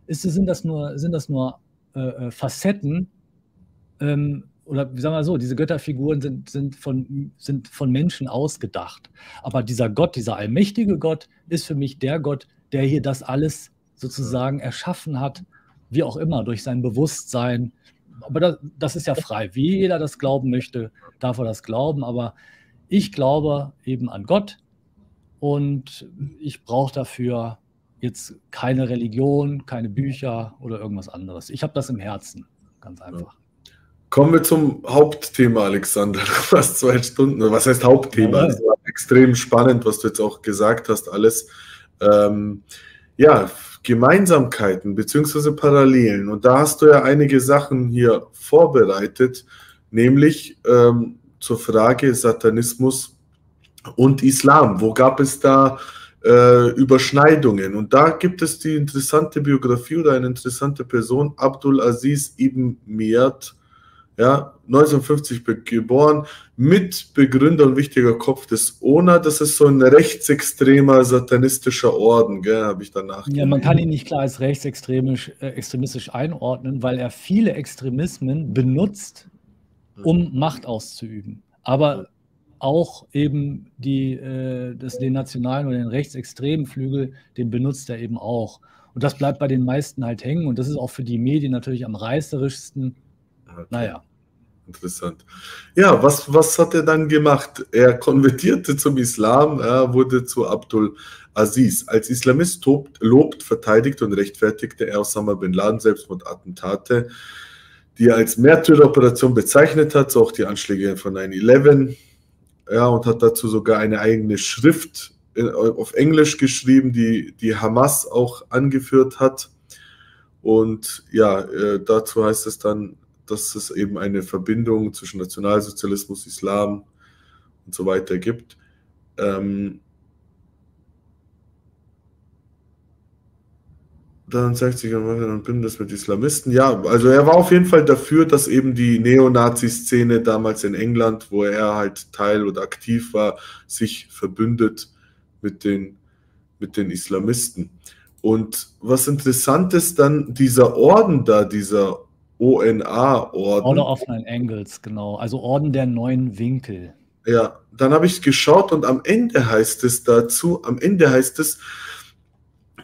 ist, sind das nur, sind das nur äh, Facetten ähm, oder wie sagen wir so, diese Götterfiguren sind, sind, von, sind von Menschen ausgedacht. Aber dieser Gott, dieser allmächtige Gott, ist für mich der Gott, der hier das alles sozusagen erschaffen hat, wie auch immer, durch sein Bewusstsein. Aber das, das ist ja frei. Wie jeder das glauben möchte, darf er das glauben. Aber ich glaube eben an Gott und ich brauche dafür jetzt keine Religion, keine Bücher oder irgendwas anderes. Ich habe das im Herzen, ganz einfach. Kommen wir zum Hauptthema, Alexander. <laughs> Fast zwei Stunden. Was heißt Hauptthema? Ja. Das war extrem spannend, was du jetzt auch gesagt hast, alles. Ähm, ja, Gemeinsamkeiten beziehungsweise Parallelen. Und da hast du ja einige Sachen hier vorbereitet, nämlich ähm, zur Frage Satanismus und Islam. Wo gab es da äh, Überschneidungen? Und da gibt es die interessante Biografie oder eine interessante Person, Abdul Aziz ibn Miyad, ja, 1950 geboren, Mitbegründer und wichtiger Kopf des ONA. Das ist so ein rechtsextremer satanistischer Orden, habe ich danach. Ja, man kann ihn nicht klar als rechtsextremisch äh, extremistisch einordnen, weil er viele Extremismen benutzt, um Macht auszuüben. Aber auch eben die, äh, das, den nationalen oder den rechtsextremen Flügel, den benutzt er eben auch. Und das bleibt bei den meisten halt hängen. Und das ist auch für die Medien natürlich am reißerischsten. Okay. Naja. Interessant. Ja, was, was hat er dann gemacht? Er konvertierte zum Islam, er wurde zu Abdul Aziz. Als Islamist tobt, lobt, verteidigt und rechtfertigte er Osama bin Laden Selbstmordattentate, die er als Märtyreroperation bezeichnet hat, so auch die Anschläge von 9-11. Ja, und hat dazu sogar eine eigene Schrift in, auf Englisch geschrieben, die die Hamas auch angeführt hat. Und ja, äh, dazu heißt es dann, dass es eben eine Verbindung zwischen Nationalsozialismus, Islam und so weiter gibt. Ähm dann zeigt sich ein Bündnis mit Islamisten. Ja, also er war auf jeden Fall dafür, dass eben die Neonazi-Szene damals in England, wo er halt Teil oder aktiv war, sich verbündet mit den, mit den Islamisten. Und was interessant ist dann, dieser Orden da, dieser ONA-Orden. Order of Nine Angles, genau. Also Orden der neuen Winkel. Ja, dann habe ich geschaut und am Ende heißt es dazu, am Ende heißt es,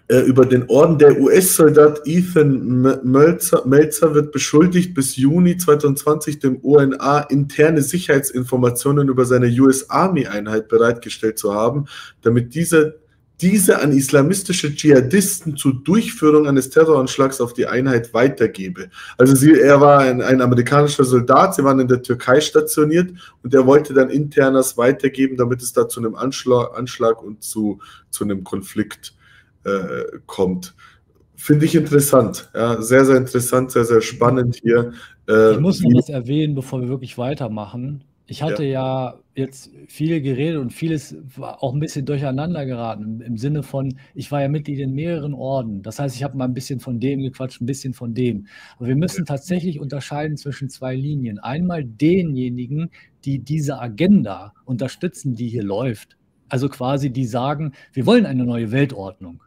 äh, über den Orden der US-Soldat Ethan Melzer, Melzer, wird beschuldigt, bis Juni 2020 dem ONA interne Sicherheitsinformationen über seine US Army-Einheit bereitgestellt zu haben, damit diese diese an islamistische Dschihadisten zur Durchführung eines Terroranschlags auf die Einheit weitergebe. Also sie, er war ein, ein, amerikanischer Soldat, sie waren in der Türkei stationiert und er wollte dann internas weitergeben, damit es da zu einem Anschlag, Anschlag und zu, zu einem Konflikt äh, kommt. Finde ich interessant, ja, sehr, sehr interessant, sehr, sehr spannend hier. Äh, ich muss noch was erwähnen, bevor wir wirklich weitermachen. Ich hatte ja. ja. jetzt viel geredet und vieles war auch ein bisschen durcheinander geraten im Sinne von, ich war ja Mitglied in mehreren Orden. Das heißt, ich habe mal ein bisschen von dem gequatscht, ein bisschen von dem. Aber wir müssen tatsächlich unterscheiden zwischen zwei Linien. Einmal denjenigen, die diese Agenda unterstützen, die hier läuft. Also quasi, die sagen, wir wollen eine neue Weltordnung.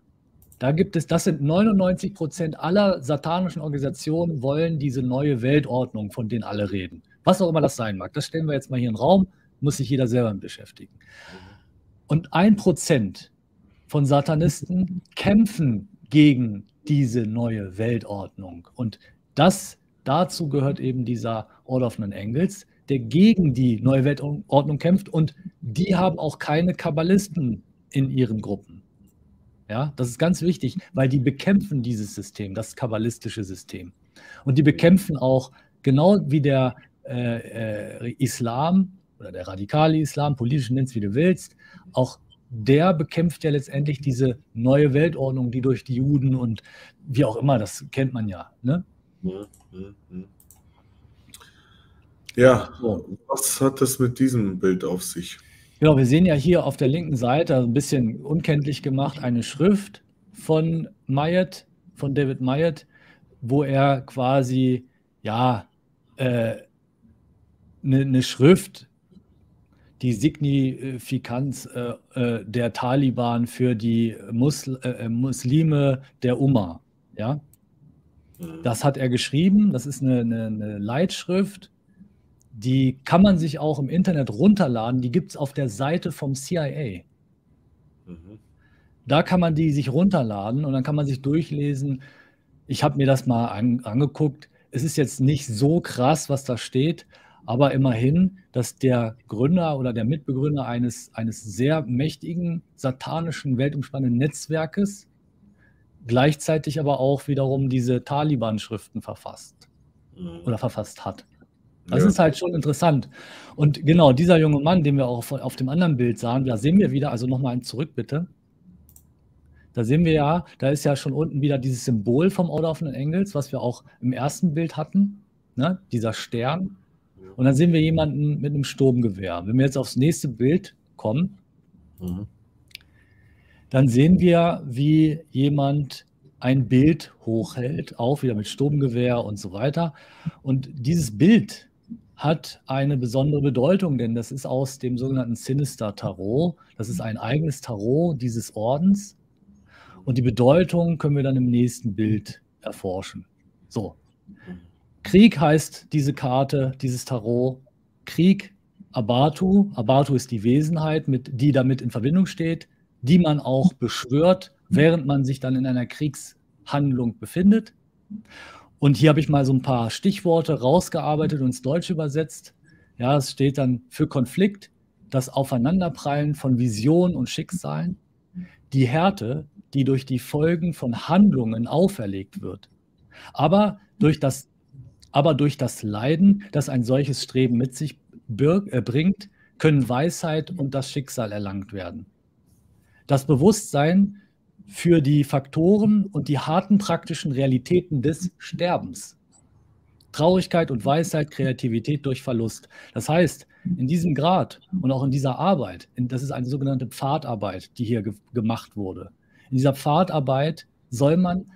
Da gibt es, das sind 99 Prozent aller satanischen Organisationen wollen diese neue Weltordnung, von denen alle reden. Was auch immer das sein mag. Das stellen wir jetzt mal hier in den Raum, muss sich jeder selber beschäftigen. Und ein Prozent von Satanisten kämpfen gegen diese neue Weltordnung. Und das, dazu gehört eben dieser Order of Non Angels, der gegen die neue Weltordnung kämpft. Und die haben auch keine Kabbalisten in ihren Gruppen. Ja, das ist ganz wichtig, weil die bekämpfen dieses System, das kabbalistische System. Und die bekämpfen auch, genau wie der äh, äh, Islam oder der radikale Islam, politisch nennst wie du willst, auch der bekämpft ja letztendlich diese neue Weltordnung, die durch die Juden und wie auch immer, das kennt man ja. Ne? Ja, was hat das mit diesem Bild auf sich? Genau, wir sehen ja hier auf der linken Seite, ein bisschen unkenntlich gemacht, eine Schrift von Mayet, von David Mayet, wo er quasi, ja, äh, eine, eine Schrift, die Signifikanz äh, äh, der Taliban für die Musl äh, Muslime der Umma. Ja? Mhm. Das hat er geschrieben. Das ist eine, eine, eine, Leitschrift. Die kann man sich auch im Internet runterladen. Die gibt es auf der Seite vom CIA. Mhm. Da kann man die sich runterladen und dann kann man sich durchlesen. Ich habe mir das mal an, angeguckt. Es ist jetzt nicht so krass, was da steht, aber immerhin, dass der Gründer oder der Mitbegründer eines, eines sehr mächtigen, satanischen, weltumspannenden Netzwerkes gleichzeitig aber auch wiederum diese Taliban-Schriften verfasst mhm. oder verfasst hat. Das ja. ist halt schon interessant. Und genau, dieser junge Mann, den wir auch auf, auf dem anderen Bild sahen, da sehen wir wieder, also nochmal ein zurück bitte. Da sehen wir ja, da ist ja schon unten wieder dieses Symbol vom Order of the Engels, was wir auch im ersten Bild hatten, ne? dieser Stern. Und dann sehen wir jemanden mit einem Sturmgewehr. Wenn wir jetzt aufs nächste Bild kommen, mhm. dann sehen wir, wie jemand ein Bild hochhält, auch wieder mit Sturmgewehr und so weiter. Und dieses Bild hat eine besondere Bedeutung, denn das ist aus dem sogenannten Sinister Tarot. Das ist ein eigenes Tarot dieses Ordens. Und die Bedeutung können wir dann im nächsten Bild erforschen. So. Krieg heißt diese Karte, dieses Tarot. Krieg, Abatu. Abatu ist die Wesenheit, mit, die damit in Verbindung steht, die man auch beschwört, während man sich dann in einer Kriegshandlung befindet. Und hier habe ich mal so ein paar Stichworte rausgearbeitet und ins Deutsche übersetzt. Ja, es steht dann für Konflikt, das Aufeinanderprallen von Visionen und Schicksalen, die Härte, die durch die Folgen von Handlungen auferlegt wird, aber durch das aber durch das Leiden, das ein solches Streben mit sich äh, bringt, können Weisheit und das Schicksal erlangt werden. Das Bewusstsein für die Faktoren und die harten praktischen Realitäten des Sterbens. Traurigkeit und Weisheit, Kreativität durch Verlust. Das heißt, in diesem Grad und auch in dieser Arbeit, das ist eine sogenannte Pfadarbeit, die hier ge gemacht wurde. In dieser Pfadarbeit soll man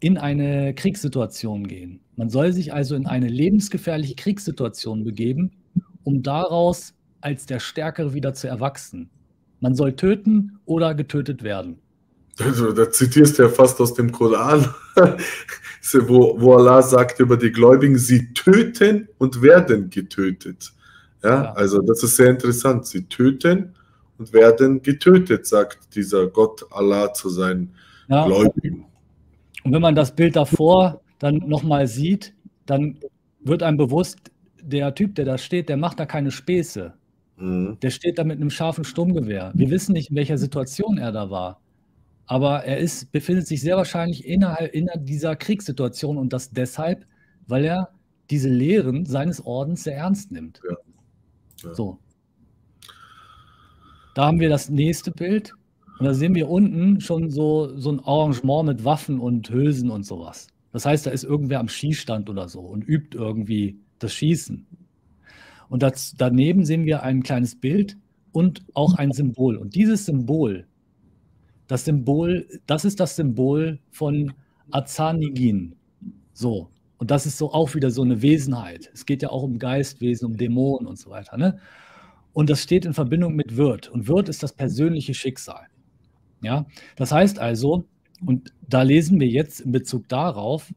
in eine Kriegssituation gehen. Man soll sich also in eine lebensgefährliche Kriegssituation begeben, um daraus als der Stärkere wieder zu erwachsen. Man soll töten oder getötet werden. Also, da zitierst du ja fast aus dem Koran, <laughs> wo, wo Allah sagt über die Gläubigen, sie töten und werden getötet. Ja, ja, also das ist sehr interessant. Sie töten und werden getötet, sagt dieser Gott Allah zu seinen ja. Gläubigen. Und wenn man das Bild davor dann nochmal sieht, dann wird einem bewusst, der Typ, der da steht, der macht da keine Späße. Mhm. Der steht da mit einem scharfen Sturmgewehr. Wir wissen nicht, in welcher Situation er da war. Aber er ist, befindet sich sehr wahrscheinlich innerhalb, innerhalb dieser Kriegssituation und das deshalb, weil er diese Lehren seines Ordens sehr ernst nimmt. Ja. Ja. So. Da haben wir das nächste Bild. Und da sehen wir unten schon so, so ein Arrangement mit Waffen und Hülsen und sowas. Das heißt, da ist irgendwer am Schießstand oder so und übt irgendwie das Schießen. Und das, daneben sehen wir ein kleines Bild und auch ein Symbol. Und dieses Symbol, das Symbol, das ist das Symbol von Azanigin. So. Und das ist so auch wieder so eine Wesenheit. Es geht ja auch um Geistwesen, um Dämonen und so weiter. Ne? Und das steht in Verbindung mit Wirt. Und Wirt ist das persönliche Schicksal. Ja, das heißt also, und da lesen wir jetzt in Bezug darauf,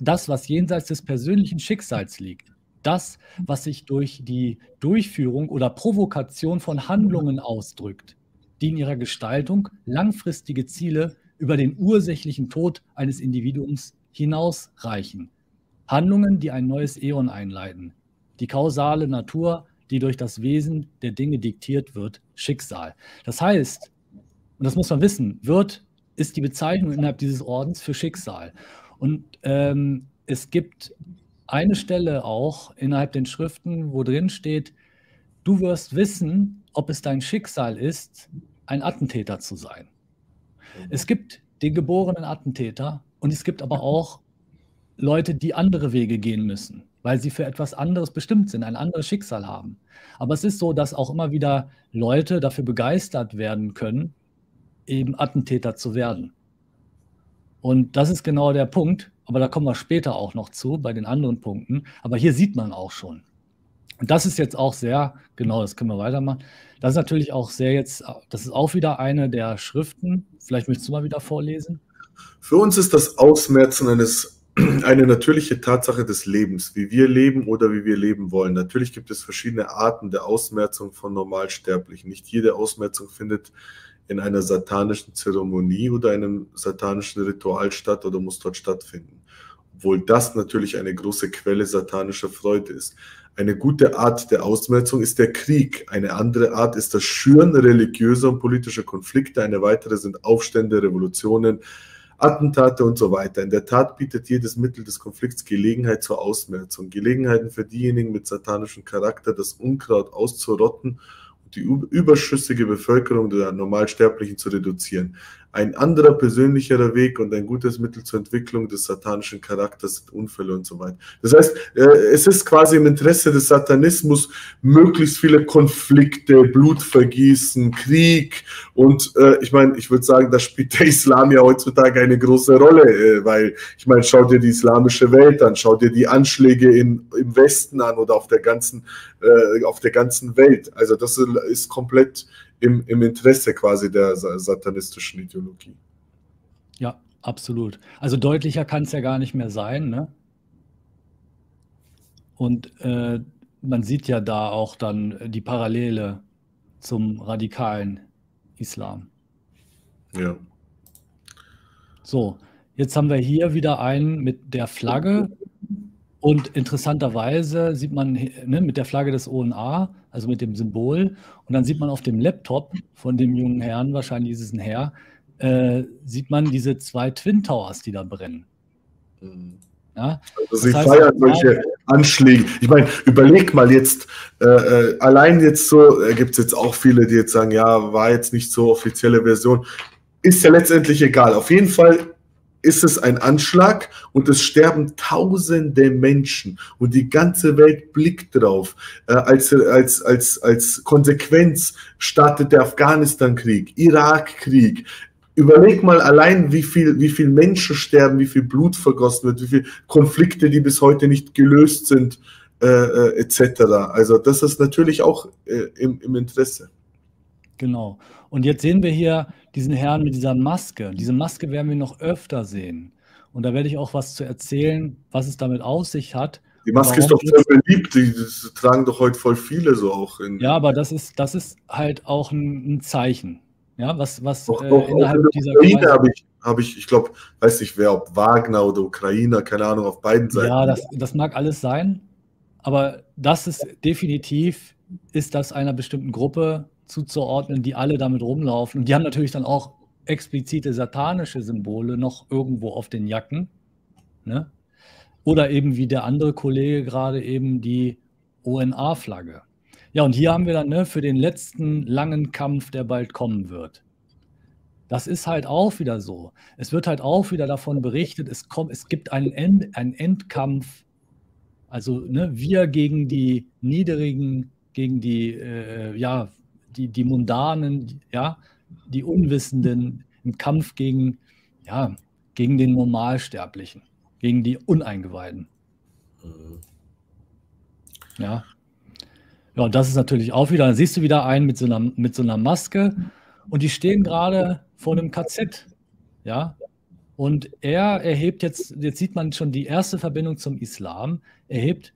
das, was jenseits des persönlichen Schicksals liegt, das, was sich durch die Durchführung oder Provokation von Handlungen ausdrückt, die in ihrer Gestaltung langfristige Ziele über den ursächlichen Tod eines Individuums hinausreichen. Handlungen, die ein neues Äon einleiten. Die kausale Natur, die durch das Wesen der Dinge diktiert wird, Schicksal. Das heißt, und das muss man wissen, wird ist die Bezeichnung innerhalb dieses Ordens für Schicksal. Und ähm, es gibt eine Stelle auch innerhalb den Schriften, wo drin steht, du wirst wissen, ob es dein Schicksal ist, ein Attentäter zu sein. Es gibt den geborenen Attentäter und es gibt aber auch Leute, die andere Wege gehen müssen, weil sie für etwas anderes bestimmt sind, ein anderes Schicksal haben. Aber es ist so, dass auch immer wieder Leute dafür begeistert werden können, eben Attentäter zu werden. Und das ist genau der Punkt, aber da kommen wir später auch noch zu, bei den anderen Punkten. Aber hier sieht man auch schon. Und das ist jetzt auch sehr, genau, das können wir weitermachen. Das ist natürlich auch sehr jetzt, das ist auch wieder eine der Schriften. Vielleicht möchtest du mal wieder vorlesen. Für uns ist das Ausmerzen eines <clears throat> eine natürliche Tatsache des Lebens, wie wir leben oder wie wir leben wollen. Natürlich gibt es verschiedene Arten der Ausmerzung von Normalsterblichen. Nicht jede Ausmerzung findet in einer satanischen Zeremonie oder einem satanischen Ritual statt oder muss dort stattfinden. Obwohl das natürlich eine große Quelle satanischer Freude ist. Eine gute Art der Ausmerzung ist der Krieg. Eine andere Art ist das Schüren religiöser und politischer Konflikte. Eine weitere sind Aufstände, Revolutionen, Attentate und so weiter. In der Tat bietet jedes Mittel des Konflikts Gelegenheit zur Ausmerzung. Gelegenheiten für diejenigen mit satanischem Charakter, das Unkraut auszurotten die überschüssige Bevölkerung der Normalsterblichen zu reduzieren. Ein anderer persönlicherer Weg und ein gutes Mittel zur Entwicklung des satanischen Charakters sind Unfälle und so weiter. Das heißt, äh, es ist quasi im Interesse des Satanismus, möglichst viele Konflikte, Blutvergießen, Krieg und äh, ich meine, ich würde sagen, da spielt der Islam ja heutzutage eine große Rolle, äh, weil ich meine, schau dir die islamische Welt an, schau dir die Anschläge in, im Westen an oder auf der ganzen, auf der ganzen Welt. Also das ist komplett im, im Interesse quasi der satanistischen Ideologie. Ja, absolut. Also deutlicher kann es ja gar nicht mehr sein. Ne? Und äh, man sieht ja da auch dann die Parallele zum radikalen Islam. Ja. So, jetzt haben wir hier wieder einen mit der Flagge und interessanterweise sieht man ne, mit der Flagge des ONA, also mit dem Symbol, und dann sieht man auf dem Laptop von dem jungen Herrn, wahrscheinlich ist es ein Herr, äh, sieht man diese zwei Twin Towers, die da brennen. Mhm. Ja? Also sie feiern solche Anschläge. Ich meine, überleg mal jetzt, äh, äh allein jetzt so, äh, gibt es jetzt auch viele, die jetzt sagen, ja, war jetzt nicht so offizielle Version. Ist ja letztendlich egal. Auf jeden Fall ist es ein Anschlag und es sterben tausende Menschen und die ganze Welt blickt drauf. Äh, als, als, als, als Konsequenz startet der Afghanistan-Krieg, Irak-Krieg, Überleg mal allein, wie viel, wie viel Menschen sterben, wie viel Blut vergossen wird, wie viele Konflikte, die bis heute nicht gelöst sind, äh, äh, etc. Also das ist natürlich auch äh, im, im Interesse. Genau. Und jetzt sehen wir hier diesen Herrn mit dieser Maske. Diese Maske werden wir noch öfter sehen. Und da werde ich auch was zu erzählen, was es damit auf sich hat. Die Maske ist doch sehr beliebt, die, die, tragen doch heute voll viele so auch. ja, aber das ist, das ist halt auch ein, ein Zeichen. Ja, was, was doch, doch, äh, innerhalb dieser Ukraine habe ich, hab ich, ich glaube, weiß nicht wer, ob Wagner oder Ukrainer, keine Ahnung, auf beiden Seiten. Ja, das, das mag alles sein, aber das ist definitiv, ist das einer bestimmten Gruppe zuzuordnen, die alle damit rumlaufen. Und die haben natürlich dann auch explizite satanische Symbole noch irgendwo auf den Jacken. Ne? Oder eben wie der andere Kollege gerade eben die ONA-Flagge. Ja, und hier haben wir dann ne, für den letzten langen Kampf, der bald kommen wird. Das ist halt auch wieder so. Es wird halt auch wieder davon berichtet, es, kommt, es gibt einen, End, einen Endkampf. Also ne, wir gegen die Niedrigen, gegen die, äh, ja, die, die Mundanen, ja, die Unwissenden im Kampf gegen, ja, gegen den Normalsterblichen, gegen die Uneingeweihten. Mhm. Ja. Ja, und das ist natürlich auch wieder, dann siehst du wieder einen mit so einer, mit so einer Maske und die stehen gerade vor einem KZ. Ja. Und er erhebt jetzt, jetzt sieht man schon die erste Verbindung zum Islam, erhebt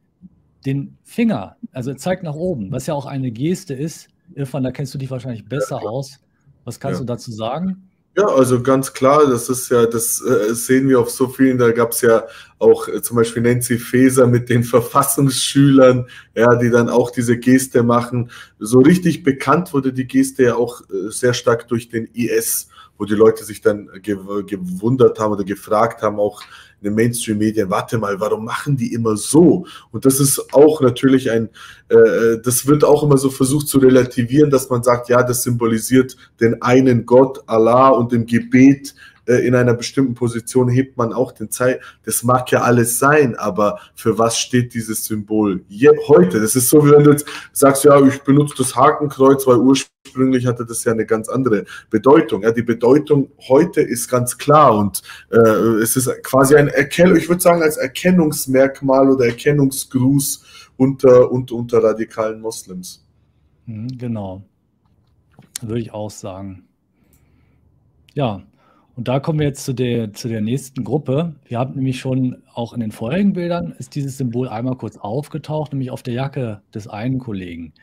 den Finger, also er zeigt nach oben, was ja auch eine Geste ist. Irfan, da kennst du dich wahrscheinlich besser aus. Was kannst ja. du dazu sagen? Ja, also ganz klar, das ist ja, das äh, sehen wir auf so vielen, da gab es ja auch äh, zum Beispiel Nancy Faeser mit den <laughs> Verfassungsschülern, ja, die dann auch diese Geste machen. So richtig bekannt wurde die Geste ja auch äh, sehr stark durch den IS, wo die Leute sich dann gewundert haben oder gefragt haben, auch in den Mainstream-Medien, warte mal, warum machen die immer so? Und das ist auch natürlich ein, äh, das wird auch immer so versucht zu relativieren, dass man sagt, ja, das symbolisiert den einen Gott, Allah und im Gebet äh, in einer bestimmten Position hebt man auch den Zeit. Das mag ja alles sein, aber für was steht dieses Symbol Je heute? Das ist so, wie wenn du jetzt sagst, ja, ich benutze das Hakenkreuz, weil ursprünglich hatte das ja eine ganz andere Bedeutung. Ja, die Bedeutung heute ist ganz klar und äh, es ist quasi ein Erkennung, ich würde sagen, als Erkennungsmerkmal oder Erkennungsgruß unter, unter, unter radikalen Moslems. Mhm, genau. Würde ich auch sagen. Ja, und da kommen wir jetzt zu der, zu der nächsten Gruppe. Wir haben nämlich schon auch in den vorherigen Bildern ist dieses Symbol einmal kurz aufgetaucht, nämlich auf der Jacke des einen Kollegen.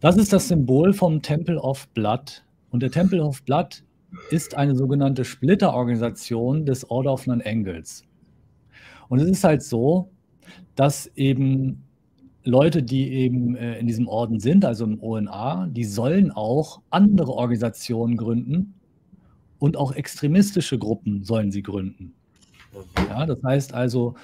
Das ist das Symbol vom Temple of Blood. Und der Temple of Blood ist eine sogenannte Splitterorganisation des Order of Non-Angles. Und es ist halt so, dass eben Leute, die eben äh, in diesem Orden sind, also im ONA, die sollen auch andere Organisationen gründen, und auch extremistische Gruppen sollen sie gründen. Ja, das heißt also,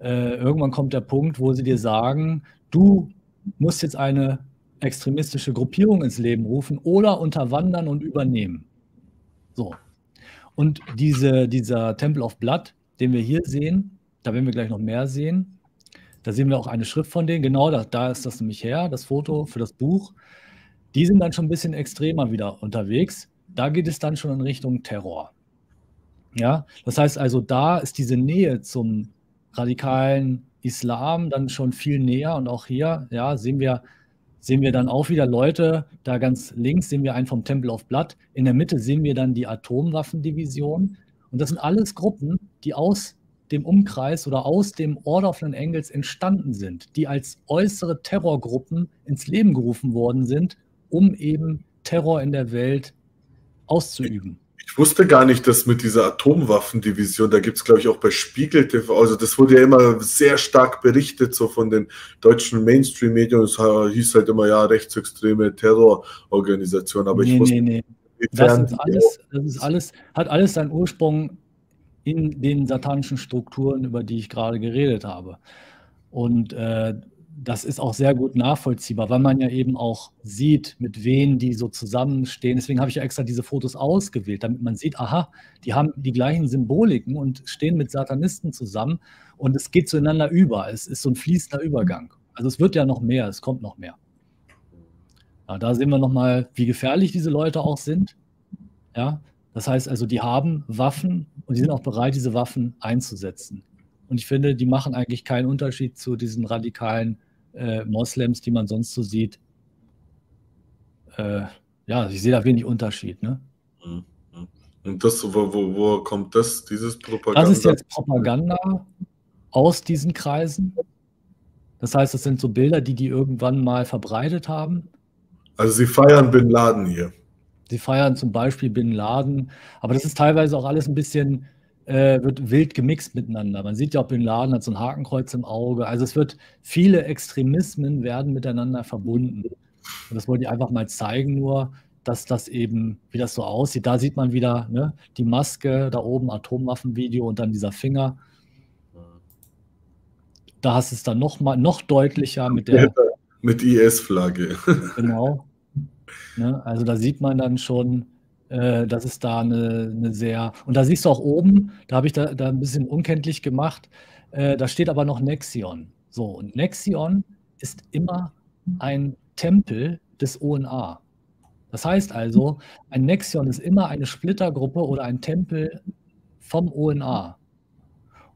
äh, irgendwann kommt der Punkt, wo sie dir sagen, du musst jetzt eine extremistische Gruppierung ins Leben rufen oder unterwandern und übernehmen. So. Und diese, dieser Temple of Blood, den wir hier sehen, da werden wir gleich noch mehr sehen. Da sehen wir auch eine Schrift von denen. Genau, da, da ist das nämlich her, das Foto für das Buch. Die sind dann schon ein bisschen extremer wieder unterwegs da geht es dann schon in Richtung Terror. Ja, das heißt also, da ist diese Nähe zum radikalen Islam dann schon viel näher. Und auch hier, ja, sehen wir, sehen wir dann auch wieder Leute, da ganz links sehen wir einen vom Temple of Blood, in der Mitte sehen wir dann die Atomwaffendivision. Und das sind alles Gruppen, die aus dem Umkreis oder aus dem Order of the Engels entstanden sind, die als äußere Terrorgruppen ins Leben gerufen worden sind, um eben Terror in der Welt auszuüben. Ich wusste gar nicht, dass mit dieser Atomwaffendivision, da gibt es, glaube ich, auch bei Spiegel TV, also das wurde ja immer sehr stark berichtet, so von den deutschen Mainstream-Medien. Es hieß halt immer, ja, rechtsextreme Terrororganisation. Aber nee, ich wusste nee, nee. Das, ist alles, das ist alles, hat alles seinen Ursprung in den satanischen Strukturen, über die ich gerade geredet habe. Und äh, das ist auch sehr gut nachvollziehbar, weil man ja eben auch sieht, mit wem die so zusammenstehen. Deswegen habe ich ja extra diese Fotos ausgewählt, damit man sieht, aha, die haben die gleichen Symboliken und stehen mit Satanisten zusammen und es geht zueinander über. Es ist so ein fließender Übergang. Also es wird ja noch mehr, es kommt noch mehr. Ja, da sehen wir nochmal, wie gefährlich diese Leute auch sind. Ja, Das heißt also, die haben Waffen und die sind auch bereit, diese Waffen einzusetzen. Und ich finde, die machen eigentlich keinen Unterschied zu diesen radikalen äh, Moslems, die man sonst so sieht. Äh, ja, ich sehe da wenig Unterschied. Ne? Mhm. Und das, wo, wo, wo kommt das, dieses Propaganda? Das ist jetzt Propaganda aus diesen Kreisen. Das heißt, das sind so Bilder, die die irgendwann mal verbreitet haben. Also sie feiern Bin Laden hier. Sie feiern zum Beispiel Bin Laden, aber das ist teilweise auch alles ein bisschen, äh, wird wild gemixt miteinander. Man sieht ja auch, Bin Laden hat so ein Hakenkreuz im Auge. Also es wird, viele Extremismen werden miteinander verbunden. Und das wollte ich einfach mal zeigen nur, dass das eben, wie das so aussieht. Da sieht man wieder ne, die Maske, da oben Atomwaffenvideo und dann dieser Finger. Da hast es dann noch mal noch deutlicher mit der <laughs> mit IS-Flagge. genau. Ne, also da sieht man dann schon, äh, dass es da eine, eine, sehr und da siehst du auch oben, da habe ich da, da ein bisschen unkenntlich gemacht. Äh, da steht aber noch Nexion. So und Nexion ist immer ein Tempel des ONA. Das heißt also, ein Nexion ist immer eine Splittergruppe oder ein Tempel vom ONA.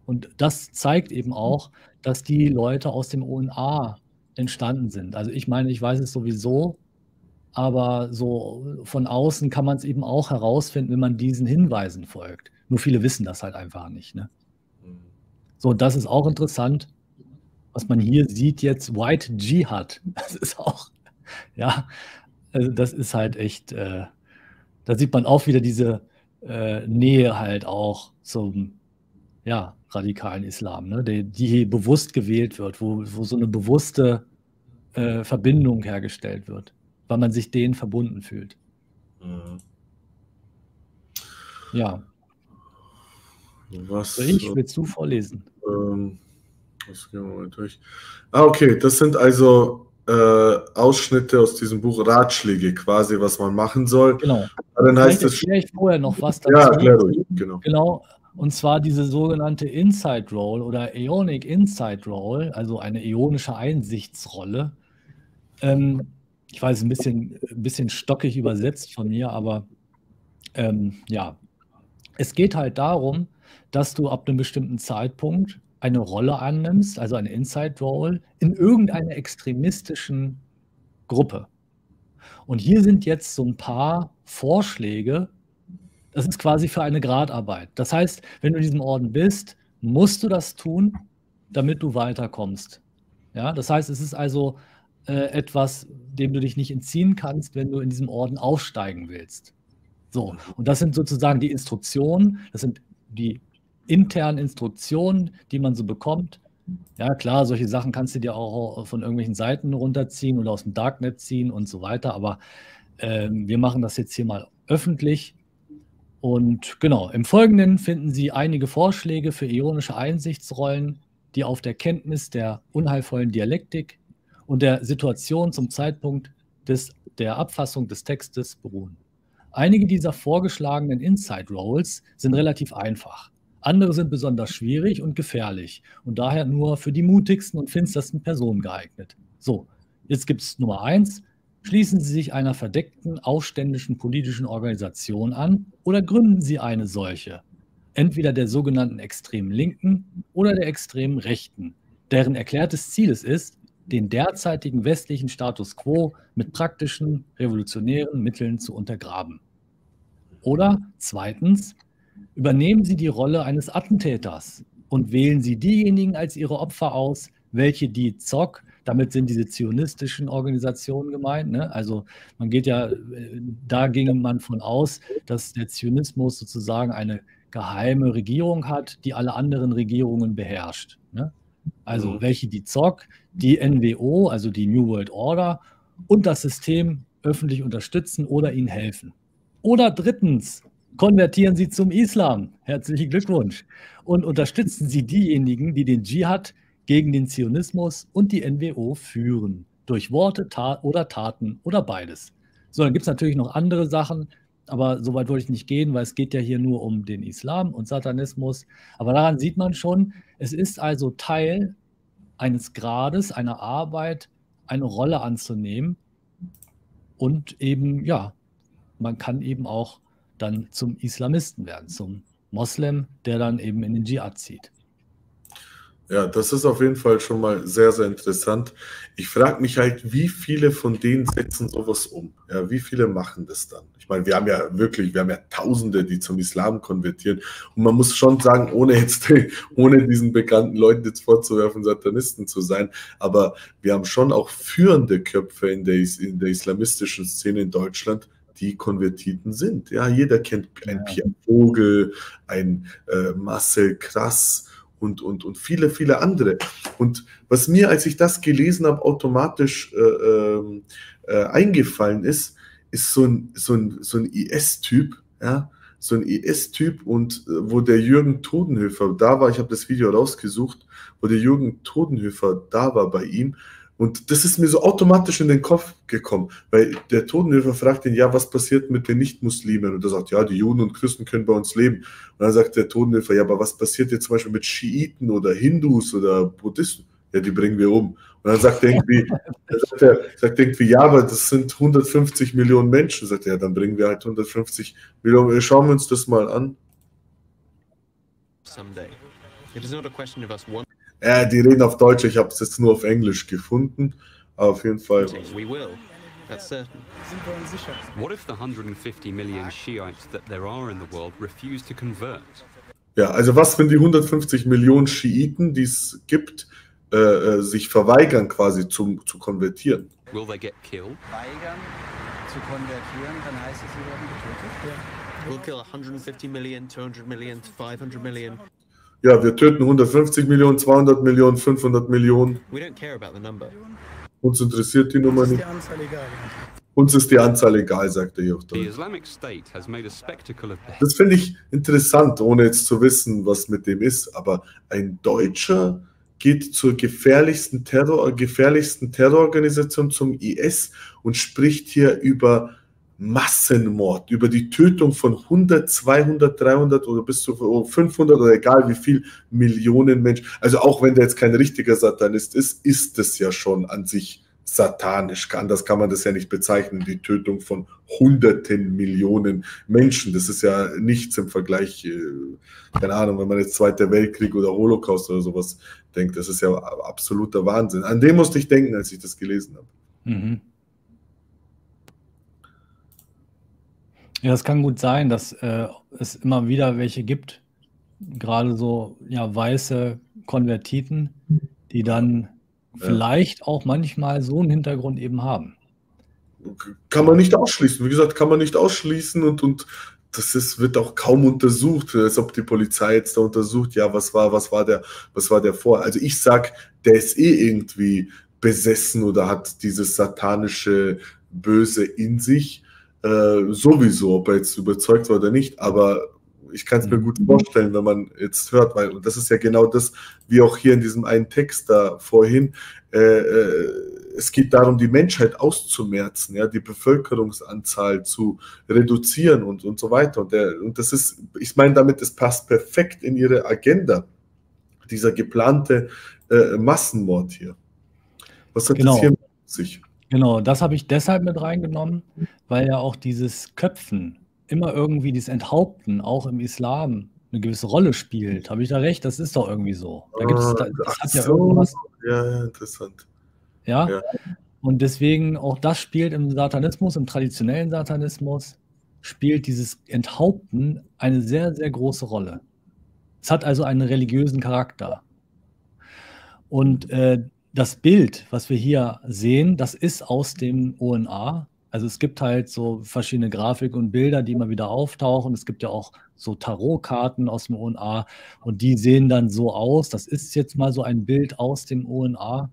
Und das zeigt eben auch, dass die Leute aus dem ONA entstanden sind. Also ich meine, ich weiß es sowieso, aber so von außen kann man es eben auch herausfinden, wenn man diesen Hinweisen folgt. Nur viele wissen das halt einfach nicht. Ne? So, das ist auch interessant, was man hier sieht jetzt, White Jihad. <laughs> Das ist auch, ja, also das ist halt echt, äh, da sieht man auch wieder diese äh, Nähe halt auch zum ja, radikalen Islam, ne? die, die bewusst gewählt wird, wo, wo so eine bewusste äh, Verbindung hergestellt wird, weil man sich denen verbunden fühlt. Mhm. Ja. Was, ich willst du vorlesen? Ähm, was gehen wir mal durch. Ah, okay, das sind also äh, Ausschnitte aus diesem Buch, Ratschläge quasi, was man machen soll. Genau. dann heißt es. Vielleicht vorher noch was dazu. Ja, ruhig, genau. Genau. Und zwar diese sogenannte Inside Role oder Ionic Inside Role, also eine ionische Einsichtsrolle. Ähm, ich weiß, ein bisschen, ein bisschen stockig übersetzt von mir, aber ähm, ja. Es geht halt darum, dass du ab einem bestimmten Zeitpunkt eine Rolle annimmst, also eine Inside Role, in irgendeiner extremistischen Gruppe. Und hier sind jetzt so ein paar Vorschläge. Das ist quasi für eine Gradarbeit. Das heißt, wenn du in diesem Orden bist, musst du das tun, damit du weiterkommst. Ja, das heißt, es ist also äh, etwas, dem du dich nicht entziehen kannst, wenn du in diesem Orden aufsteigen willst. So, und das sind sozusagen die Instruktionen, das sind die internen Instruktionen, die man so bekommt. Ja, klar, solche Sachen kannst du dir auch von irgendwelchen Seiten runterziehen oder aus dem Darknet ziehen und so weiter. Aber äh, wir machen das jetzt hier mal öffentlich. Und genau, im Folgenden finden Sie einige Vorschläge für ionische Einsichtsrollen, die auf der Kenntnis der unheilvollen Dialektik und der Situation zum Zeitpunkt des, der Abfassung des Textes beruhen. Einige dieser vorgeschlagenen Inside Roles sind relativ einfach. Andere sind besonders schwierig und gefährlich und daher nur für die mutigsten und finstersten Personen geeignet. So, jetzt gibt es Nummer eins. Schließen Sie sich einer verdeckten, aufständischen politischen Organisation an oder gründen Sie eine solche, entweder der sogenannten extremen Linken oder der extremen Rechten, deren erklärtes Ziel es ist, den derzeitigen westlichen Status quo mit praktischen, revolutionären Mitteln zu untergraben. Oder zweitens, Übernehmen Sie die Rolle eines Attentäters und wählen Sie diejenigen als Ihre Opfer aus, welche die ZOC, damit sind diese zionistischen Organisationen gemeint, ne? also man geht ja, äh, da ginge man von aus, dass der Zionismus sozusagen eine geheime Regierung hat, die alle anderen Regierungen beherrscht. Ne? Also mhm. welche die ZOC, die NWO, also die New World Order und das System öffentlich unterstützen oder ihnen helfen. Oder drittens, Konvertieren Sie zum Islam. Herzlichen Glückwunsch. Und unterstützen Sie diejenigen, die den Dschihad gegen den Zionismus und die NWO führen. Durch Worte Ta oder Taten oder beides. So, dann gibt es natürlich noch andere Sachen, aber so weit wollte ich nicht gehen, weil es geht ja hier nur um den Islam und Satanismus. Aber daran sieht man schon, es ist also Teil eines Grades, einer Arbeit, eine Rolle anzunehmen. Und eben, ja, man kann eben auch dann zum Islamisten werden, zum Moslem, der dann eben in den Dschihad zieht. Ja, das ist auf jeden Fall schon mal sehr, sehr interessant. Ich frage mich halt, wie viele von denen setzen sowas um? Ja, wie viele machen das dann? Ich meine, wir haben ja wirklich, wir haben ja Tausende, die zum Islam konvertieren. Und man muss schon sagen, ohne jetzt, <laughs> ohne diesen bekannten Leuten jetzt vorzuwerfen, Satanisten zu sein, aber wir haben schon auch führende Köpfe in der, in der islamistischen Szene in Deutschland, die Konvertiten sind. Ja, jeder kennt einen Pierre Vogel, ein äh, Marcel Krass, und, und, und viele, viele andere. Und was mir, als ich das gelesen habe, automatisch äh, ähm, äh, eingefallen ist, ist so ein, so ein, so ein IS-Typ, ja, so ein IS-Typ und äh, wo der Jürgen Todenhöfer da war, ich habe das Video rausgesucht, wo der Jürgen Todenhöfer da war bei ihm und das ist mir so automatisch in den Kopf gekommen, weil der Totenhöfer fragt ihn, ja, was passiert mit den Nicht-Muslimen? Und er sagt, ja, die Juden und Christen können bei uns leben. Und dann sagt der Totenhöfer, ja, aber was passiert jetzt zum Beispiel mit Schiiten oder Hindus oder Buddhisten? Ja, die bringen wir um. Und dann sagt er irgendwie, sagt er, sagt irgendwie, ja, aber das sind 150 Millionen Menschen. Sagt er, ja, dann bringen wir halt 150 Millionen. Schauen wir uns das mal an. Someday. It is not a question of us one äh, die reden auf Deutsch, ich habe es jetzt nur auf Englisch gefunden. Aber auf jeden Fall. We will. That's certain. What if the 150 million Shiites that there are in the world refuse to convert? Ja, also was, wenn die 150 Millionen Schiiten, die es gibt, äh, äh, sich verweigern, quasi zum, zu konvertieren? Will they get killed? Weigern zu konvertieren, dann heißt es, sie werden getötet. Ja. We'll kill 150 million, 200 million, 500 million ja, wir töten 150 Millionen, 200 Millionen, 500 Millionen. Uns interessiert die Nummer nicht. Uns ist die Anzahl egal, sagt der Jordan. Das finde ich interessant, ohne jetzt zu wissen, was mit dem ist. Aber ein Deutscher geht zur gefährlichsten, Terror, gefährlichsten Terrororganisation, zum IS, und spricht hier über Massenmord, über die Tötung von 100, 200, 300 oder bis zu 500 oder egal wie viel Millionen Menschen. Also auch wenn der jetzt kein richtiger Satanist ist, ist es ja schon an sich satanisch. Anders kann man das ja nicht bezeichnen, die Tötung von hunderten Millionen Menschen. Das ist ja nichts im Vergleich, äh, keine Ahnung, wenn man jetzt Zweiter Weltkrieg oder Holocaust oder sowas denkt, das ist ja absoluter Wahnsinn. An dem musste ich denken, als ich das gelesen habe. Mhm. Ja, es kann gut sein, dass äh, es immer wieder welche gibt, gerade so ja, weiße Konvertiten, die dann ja. vielleicht auch manchmal so einen Hintergrund eben haben. Kann man nicht ausschließen. Wie gesagt, kann man nicht ausschließen und, und das ist, wird auch kaum untersucht, als ob die Polizei jetzt da untersucht, ja, was war, was war der, was war der vor. Also ich sag, der ist eh irgendwie besessen oder hat dieses satanische Böse in sich äh, sowieso, ob er jetzt überzeugt war oder nicht, aber ich kann es mir mhm. gut vorstellen, wenn man jetzt hört, weil, und das ist ja genau das, wie auch hier in diesem einen Text da vorhin, äh, äh, es geht darum, die Menschheit auszumerzen, ja, die Bevölkerungsanzahl zu reduzieren und, und so weiter. Und, der, und das ist, ich meine damit, es passt perfekt in ihre Agenda, dieser geplante äh, Massenmord hier. Was hat genau. das hier mit sich? Genau, das habe ich deshalb mit reingenommen, weil ja auch dieses Köpfen immer irgendwie dieses Enthaupten auch im Islam eine gewisse Rolle spielt. Habe ich da recht? Das ist doch irgendwie so. Da gibt es, da, das Ach hat ja so. irgendwas. Ja, interessant. Ja? ja. Und deswegen auch das spielt im Satanismus, im traditionellen Satanismus, spielt dieses Enthaupten eine sehr, sehr große Rolle. Es hat also einen religiösen Charakter. Und äh, das Bild, was wir hier sehen, das ist aus dem ONA. Also es gibt halt so verschiedene Grafik und Bilder, die immer wieder auftauchen. Es gibt ja auch so Tarotkarten aus dem ONA und die sehen dann so aus. Das ist jetzt mal so ein Bild aus dem ONA.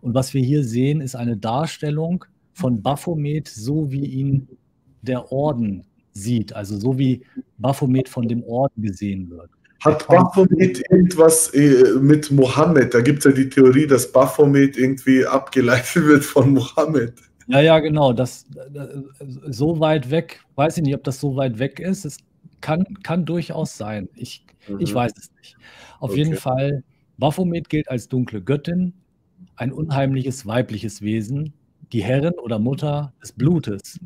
Und was wir hier sehen, ist eine Darstellung von Baphomet, so wie ihn der Orden sieht, also so wie Baphomet von dem Orden gesehen wird. Hat Baphomet irgendwas äh, mit Mohammed? Da gibt es ja die Theorie, dass Baphomet irgendwie abgeleitet wird von Mohammed. Ja, ja, genau. Das, so weit weg, weiß ich nicht, ob das so weit weg ist. Es kann, kann durchaus sein. Ich, mhm. ich weiß es nicht. Auf okay. jeden Fall, Baphomet gilt als dunkle Göttin, ein unheimliches weibliches Wesen, die Herrin oder Mutter des Blutes.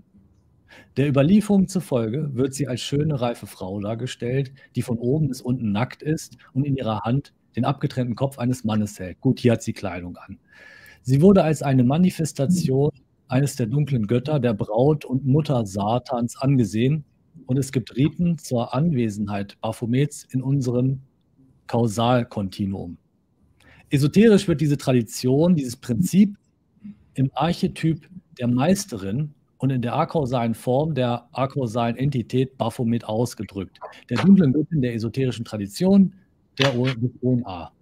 Der Überlieferung zufolge wird sie als schöne, reife Frau dargestellt, die von oben bis unten nackt ist und in ihrer Hand den abgetrennten Kopf eines Mannes hält. Gut, hier hat sie Kleidung an. Sie wurde als eine Manifestation eines der dunklen Götter, der Braut und Mutter Satans angesehen und es gibt Riten zur Anwesenheit Baphomets in unserem Kausalkontinuum. Esoterisch wird diese Tradition, dieses Prinzip im Archetyp der Meisterin und in der akausalen Form der akausalen Entität Baphomet ausgedrückt, der dunklen Göttin der esoterischen Tradition der ONA,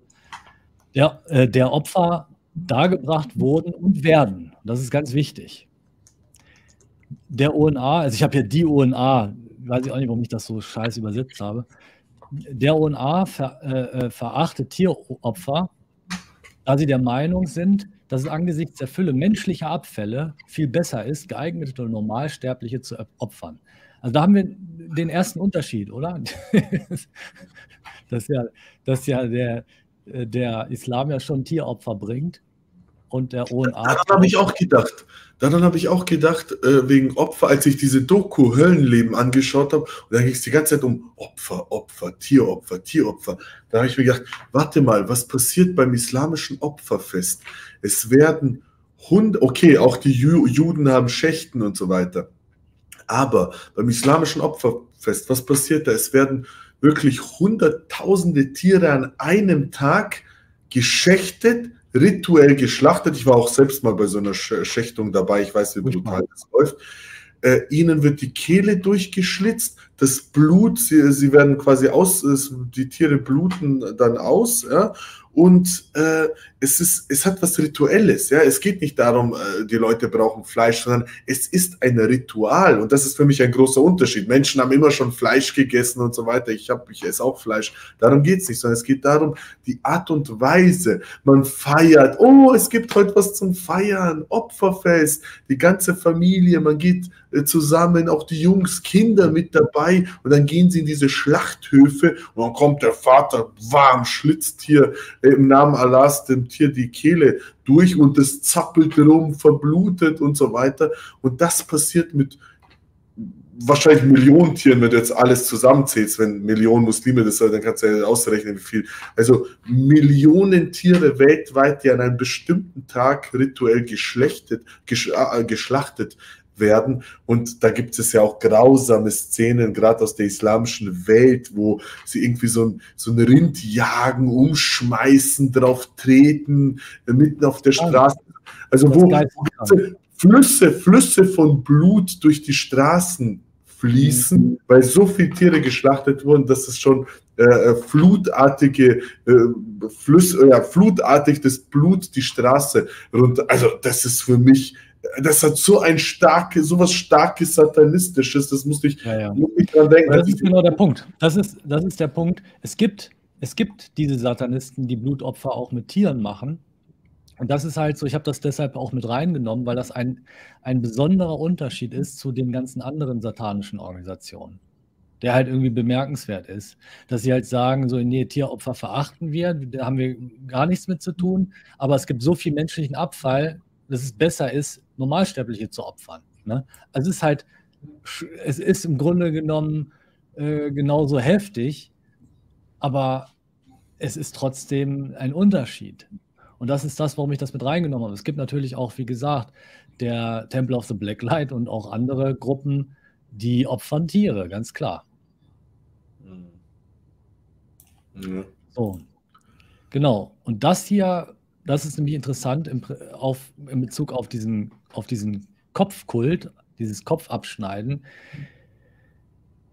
der, äh, der Opfer dargebracht wurden und werden. Das ist ganz wichtig. Der ONA, also ich habe hier die ONA, weiß ich auch nicht, warum ich das so scheiße übersetzt habe. Der ONA ver, äh, äh, verachtet Tieropfer, da sie der Meinung sind, dass es angesichts der Fülle menschlicher Abfälle viel besser ist, geeignete Normalsterbliche zu opfern. Also da haben wir den ersten Unterschied, oder? <laughs> dass ja, dass ja der, der Islam ja schon Tieropfer bringt und der ONA. Daran habe ich auch gedacht. Daran habe ich auch gedacht, äh, wegen Opfer, als ich diese Doku Höllenleben angeschaut habe. Und da ging es die ganze Zeit um Opfer, Opfer, Tieropfer, Tieropfer. Da habe ich mir gedacht, warte mal, was passiert beim islamischen Opferfest? Es werden Hunde, okay, auch die Ju Juden haben Schächten und so weiter. Aber beim islamischen Opferfest, was passiert da? Es werden wirklich hunderttausende Tiere an einem Tag geschächtet, rituell geschlachtet. Ich war auch selbst mal bei so einer Schächtung dabei. Ich weiß, wie brutal das läuft. Äh, ihnen wird die Kehle durchgeschlitzt, das Blut, sie, sie werden quasi aus, die Tiere bluten dann aus, ja, und äh, es, ist, es hat was Rituelles. Ja? Es geht nicht darum, äh, die Leute brauchen Fleisch, sondern es ist ein Ritual. Und das ist für mich ein großer Unterschied. Menschen haben immer schon Fleisch gegessen und so weiter. Ich, hab, ich esse auch Fleisch. Darum geht es nicht, sondern es geht darum, die Art und Weise. Man feiert. Oh, es gibt heute was zum Feiern. Opferfest. Die ganze Familie. Man geht äh, zusammen, auch die Jungs, Kinder mit dabei. Und dann gehen sie in diese Schlachthöfe. Und dann kommt der Vater warm, schlitzt hier im Namen Allahs dem Tier die Kehle durch und es zappelt rum, verblutet und so weiter. Und das passiert mit wahrscheinlich Millionen Tieren, wenn du jetzt alles zusammenzählst, wenn Millionen Muslime das dann kannst du ja ausrechnen, wie viel. Also Millionen Tiere weltweit, die an einem bestimmten Tag rituell äh, geschlachtet werden. Und da gibt es ja auch grausame Szenen, gerade aus der islamischen Welt, wo sie irgendwie so ein, so ein Rind jagen, umschmeißen, drauf treten, äh, mitten auf der Straße. Also wo Flüsse, Flüsse von Blut durch die Straßen fließen, mhm. weil so viele Tiere geschlachtet wurden, dass es schon äh, äh flutartige äh, Flüsse, äh, flutartig das Blut die Straße runter. Also das ist für mich das hat so ein starkes, sowas starkes Satanistisches, das musste ich, ja, ja. Muss ich dran denken. das ist genau der Punkt. Das ist, das ist der Punkt. Es gibt, es gibt diese Satanisten, die Blutopfer auch mit Tieren machen. Und das ist halt so, ich habe das deshalb auch mit reingenommen, weil das ein, ein besonderer Unterschied ist zu den ganzen anderen satanischen Organisationen, der halt irgendwie bemerkenswert ist, dass sie halt sagen, so, nee, Tieropfer verachten wir, da haben wir gar nichts mit zu tun, aber es gibt so viel menschlichen Abfall, dass es besser ist, Normalsterbliche zu opfern. Ne? Also es ist halt, es ist im Grunde genommen äh, genauso heftig, aber es ist trotzdem ein Unterschied. Und das ist das, warum ich das mit reingenommen habe. Es gibt natürlich auch, wie gesagt, der Temple of the Blacklight und auch andere Gruppen, die opfern Tiere, ganz klar. Mhm. So. Genau. Und das hier das ist nämlich interessant im, auf, in Bezug auf diesen, auf diesen Kopfkult, dieses Kopfabschneiden.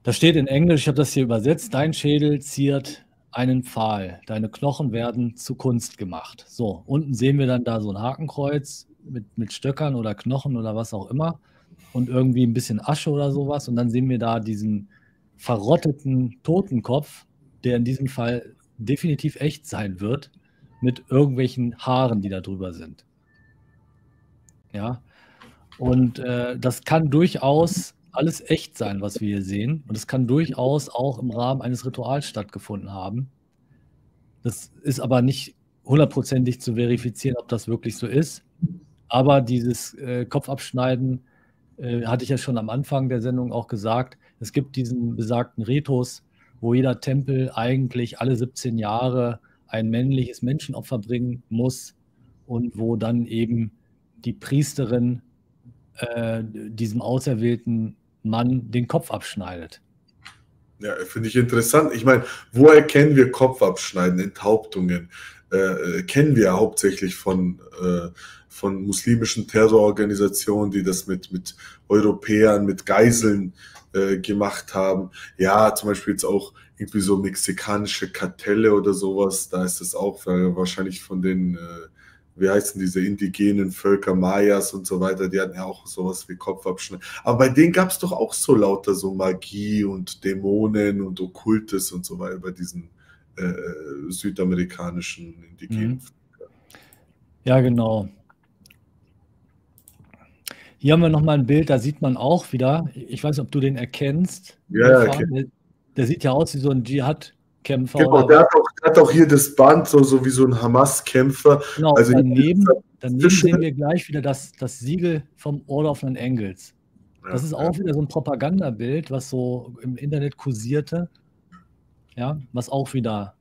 Da steht in Englisch, ich habe das hier übersetzt, dein Schädel ziert einen Pfahl, deine Knochen werden zu Kunst gemacht. So, unten sehen wir dann da so ein Hakenkreuz mit, mit Stöckern oder Knochen oder was auch immer und irgendwie ein bisschen Asche oder sowas und dann sehen wir da diesen verrotteten Totenkopf, der in diesem Fall definitiv echt sein wird mit irgendwelchen Haaren, die da drüber sind. Ja. Und äh, das kann durchaus alles echt sein, was wir hier sehen. Und es kann durchaus auch im Rahmen eines Rituals stattgefunden haben. Das ist aber nicht hundertprozentig zu verifizieren, ob das wirklich so ist. Aber dieses äh, Kopfabschneiden äh, hatte ich ja schon am Anfang der Sendung auch gesagt, es gibt diesen besagten Ritus, wo jeder Tempel eigentlich alle 17 Jahre ein männliches Menschenopfer bringen muss und wo dann eben die Priesterin äh, diesem auserwählten Mann den Kopf abschneidet. Ja, finde ich interessant. Ich meine, wo erkennen wir Kopf abschneiden, Enthauptungen? Äh, äh, kennen wir hauptsächlich von, äh, von muslimischen Terrororganisationen, die das mit, mit Europäern, mit Geiseln äh, gemacht haben. Ja, zum Beispiel jetzt auch irgendwie so mexikanische Kartelle oder sowas, da ist es auch wahrscheinlich von den äh, wie heißen diese indigenen Völker, Mayas und so weiter, die hatten ja auch sowas wie Kopfabschneiden. Aber bei denen gab es doch auch so lauter so Magie und Dämonen und Okkultes und so weiter bei diesen äh, äh südamerikanischen indigenen mhm. Völkern. Ja, genau. Hier haben wir nochmal ein Bild, da sieht man auch wieder, ich weiß nicht, ob du den erkennst. Ja, okay. der, der sieht ja aus wie so ein Dschihad. Kämpfer. Genau, der hat, auch, der hat, auch, hier das Band, so, so wie so ein Hamas-Kämpfer. Genau, also daneben, daneben sehen wir gleich wieder das, das Siegel vom Order of Engels. Das ja, ist auch wieder so ein Propagandabild, was so im Internet kursierte. Ja, was auch wieder,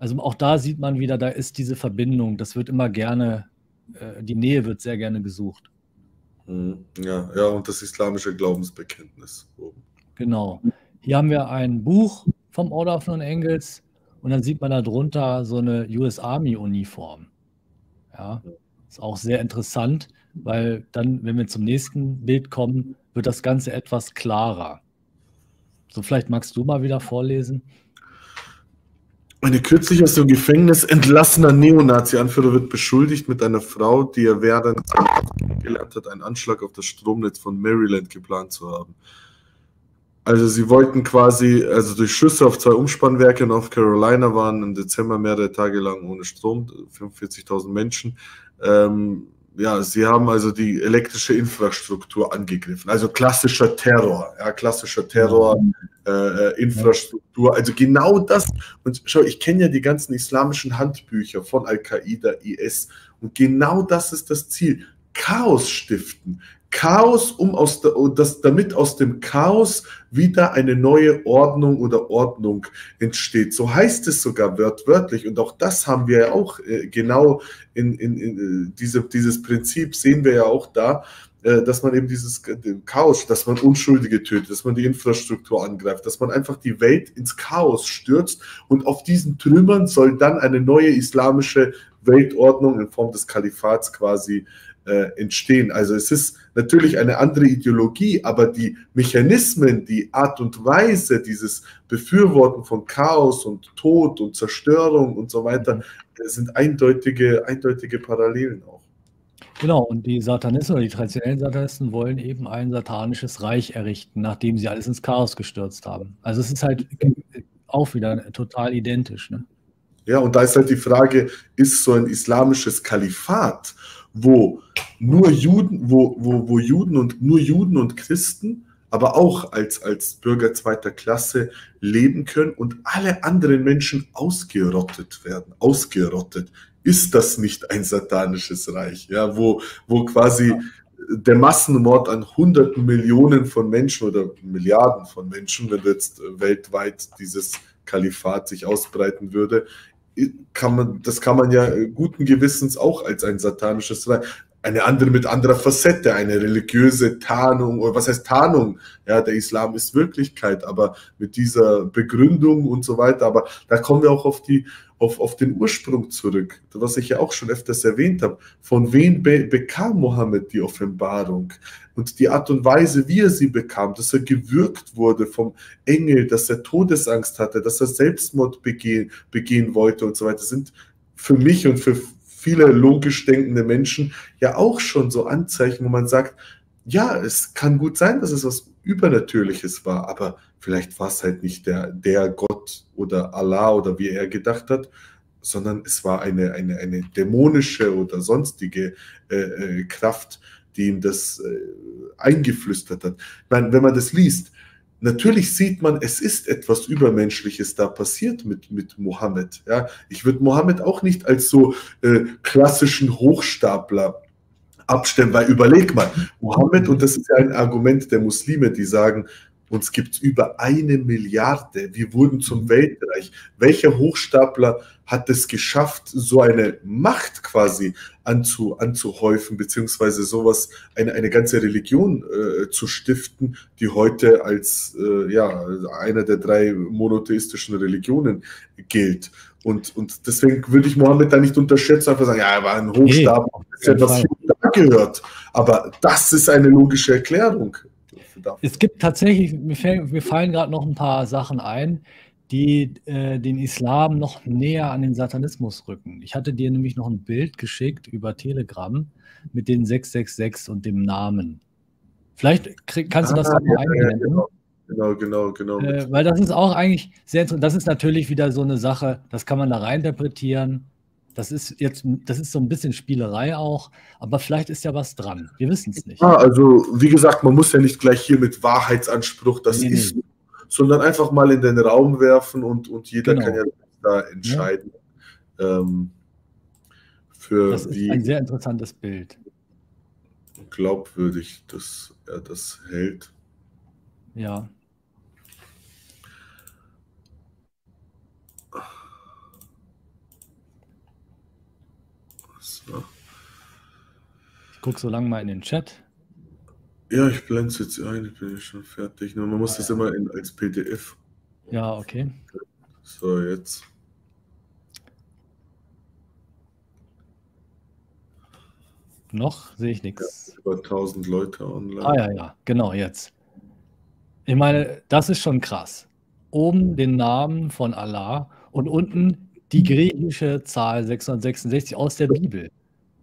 also auch da sieht man wieder, da ist diese Verbindung. Das wird immer gerne, äh, die Nähe wird sehr gerne gesucht. Mhm. Ja, ja, und das islamische Glaubensbekenntnis. Genau. Hier haben wir ein Buch vom Order of Non-Angles und dann sieht man da drunter so eine US Army Uniform. Ja, ist auch sehr interessant, weil dann, wenn wir zum nächsten Bild kommen, wird das Ganze etwas klarer. So, vielleicht magst du mal wieder vorlesen. Eine kürzlich aus dem Gefängnis entlassener Neonazi-Anführer wird beschuldigt, mit einer Frau, die er während gelernt hat, einen Anschlag auf das Stromnetz von Maryland geplant zu haben. Also sie wollten quasi, also durch Schüsse auf zwei Umspannwerke in North Carolina waren im Dezember mehrere Tage lang ohne Strom, 45.000 Menschen. Ähm, ja, sie haben also die elektrische Infrastruktur angegriffen. Also klassischer Terror, ja, klassischer Terror, äh, äh Infrastruktur. Also genau das. Und schau, ich kenne ja die ganzen islamischen Handbücher von Al-Qaida, IS. Und genau das ist das Ziel. Chaos stiften, Chaos, um aus der, das, damit aus dem Chaos wieder eine neue Ordnung oder Ordnung entsteht. So heißt es sogar wörtlich. Und auch das haben wir ja auch äh, genau in, in, in äh, diese, dieses Prinzip sehen wir ja auch da, äh, dass man eben dieses Chaos, dass man Unschuldige tötet, dass man die Infrastruktur angreift, dass man einfach die Welt ins Chaos stürzt und auf diesen Trümmern soll dann eine neue islamische Weltordnung in Form des Kalifats quasi äh, entstehen. Also es ist natürlich eine andere Ideologie, aber die Mechanismen, die Art und Weise, dieses Befürworten von Chaos und Tod und Zerstörung und so weiter, sind eindeutige, eindeutige Parallelen auch. Genau, und die Satanisten oder die traditionellen Satanisten wollen eben ein satanisches Reich errichten, nachdem sie alles ins Chaos gestürzt haben. Also es ist halt auch wieder total identisch. Ne? Ja, und da ist halt die Frage, ist so ein islamisches Kalifat wo nur Juden, wo, wo, wo Juden und nur Juden und Christen, aber auch als, als Bürger zweiter Klasse leben können und alle anderen Menschen ausgerottet werden, ausgerottet. Ist das nicht ein satanisches Reich, ja, wo, wo quasi der Massenmord an hunderten Millionen von Menschen oder Milliarden von Menschen, wenn jetzt weltweit dieses Kalifat sich ausbreiten würde, kann man, das kann man ja guten Gewissens auch als ein satanisches Reich. Eine andere mit anderer Facette, eine religiöse Tarnung, oder was heißt Tarnung? Ja, der Islam ist Wirklichkeit, aber mit dieser Begründung und so weiter. Aber da kommen wir auch auf die, auf, auf den Ursprung zurück, was ich ja auch schon öfters erwähnt habe. Von wem be bekam Mohammed die Offenbarung? Und die Art und Weise, wie er sie bekam, dass er gewürgt wurde vom Engel, dass er Todesangst hatte, dass er Selbstmord begehen, begehen wollte und so weiter, sind für mich und für viele logisch denkende Menschen ja auch schon so Anzeichen, wo man sagt, ja, es kann gut sein, dass es was Übernatürliches war, aber vielleicht war es halt nicht der, der Gott oder Allah oder wie er gedacht hat, sondern es war eine, eine, eine dämonische oder sonstige äh, äh, Kraft, die ihm das äh, eingeflüstert hat. Ich meine, wenn man das liest, natürlich sieht man, es ist etwas Übermenschliches da passiert mit, mit Mohammed. Ja? Ich würde Mohammed auch nicht als so äh, klassischen Hochstapler abstimmen, weil überleg mal, Mohammed, und das ist ja ein Argument der Muslime, die sagen, uns gibt es über eine Milliarde. Wir wurden zum Weltreich. Welcher Hochstapler hat es geschafft, so eine Macht quasi anzu, anzuhäufen, beziehungsweise sowas, eine, eine ganze Religion äh, zu stiften, die heute als äh, ja, eine der drei monotheistischen Religionen gilt. Und, und deswegen würde ich Mohammed da nicht unterschätzen, einfach sagen, ja, er war ein Hochstapler, nee, das ist ja was da gehört. Aber das ist eine logische Erklärung. Es gibt tatsächlich, mir, fallen, gerade noch ein paar Sachen ein, die äh, den Islam noch näher an den Satanismus rücken. Ich hatte dir nämlich noch ein Bild geschickt über Telegram mit den 666 und dem Namen. Vielleicht krieg, kannst du das ah, ja, einblenden. Ja, genau, genau, genau. Äh, weil das ist auch eigentlich sehr interessant. Das ist natürlich wieder so eine Sache, das kann man da reininterpretieren. Das ist jetzt, das ist so ein bisschen Spielerei auch, aber vielleicht ist ja was dran. Wir wissen es nicht. Ja, also wie gesagt, man muss ja nicht gleich hier mit Wahrheitsanspruch, das nee, ist, nee. sondern einfach mal in den Raum werfen und, und jeder genau. kann ja da entscheiden. Ja. Ähm, für das ist ein sehr interessantes Bild. Glaubwürdig, dass er das hält. Ja. So. Ich gucke so lange mal in den Chat. Ja, ich blende es jetzt ein, ich bin schon fertig. Nur man muss ah, das ja. immer in, als PDF. Ja, okay. So, jetzt. Noch sehe ich nichts. Ja, über 1000 Leute online. Ah ja, ja, genau, jetzt. Ich meine, das ist schon krass. Oben den Namen von Allah und unten die griechische Zahl 666 aus der Bibel.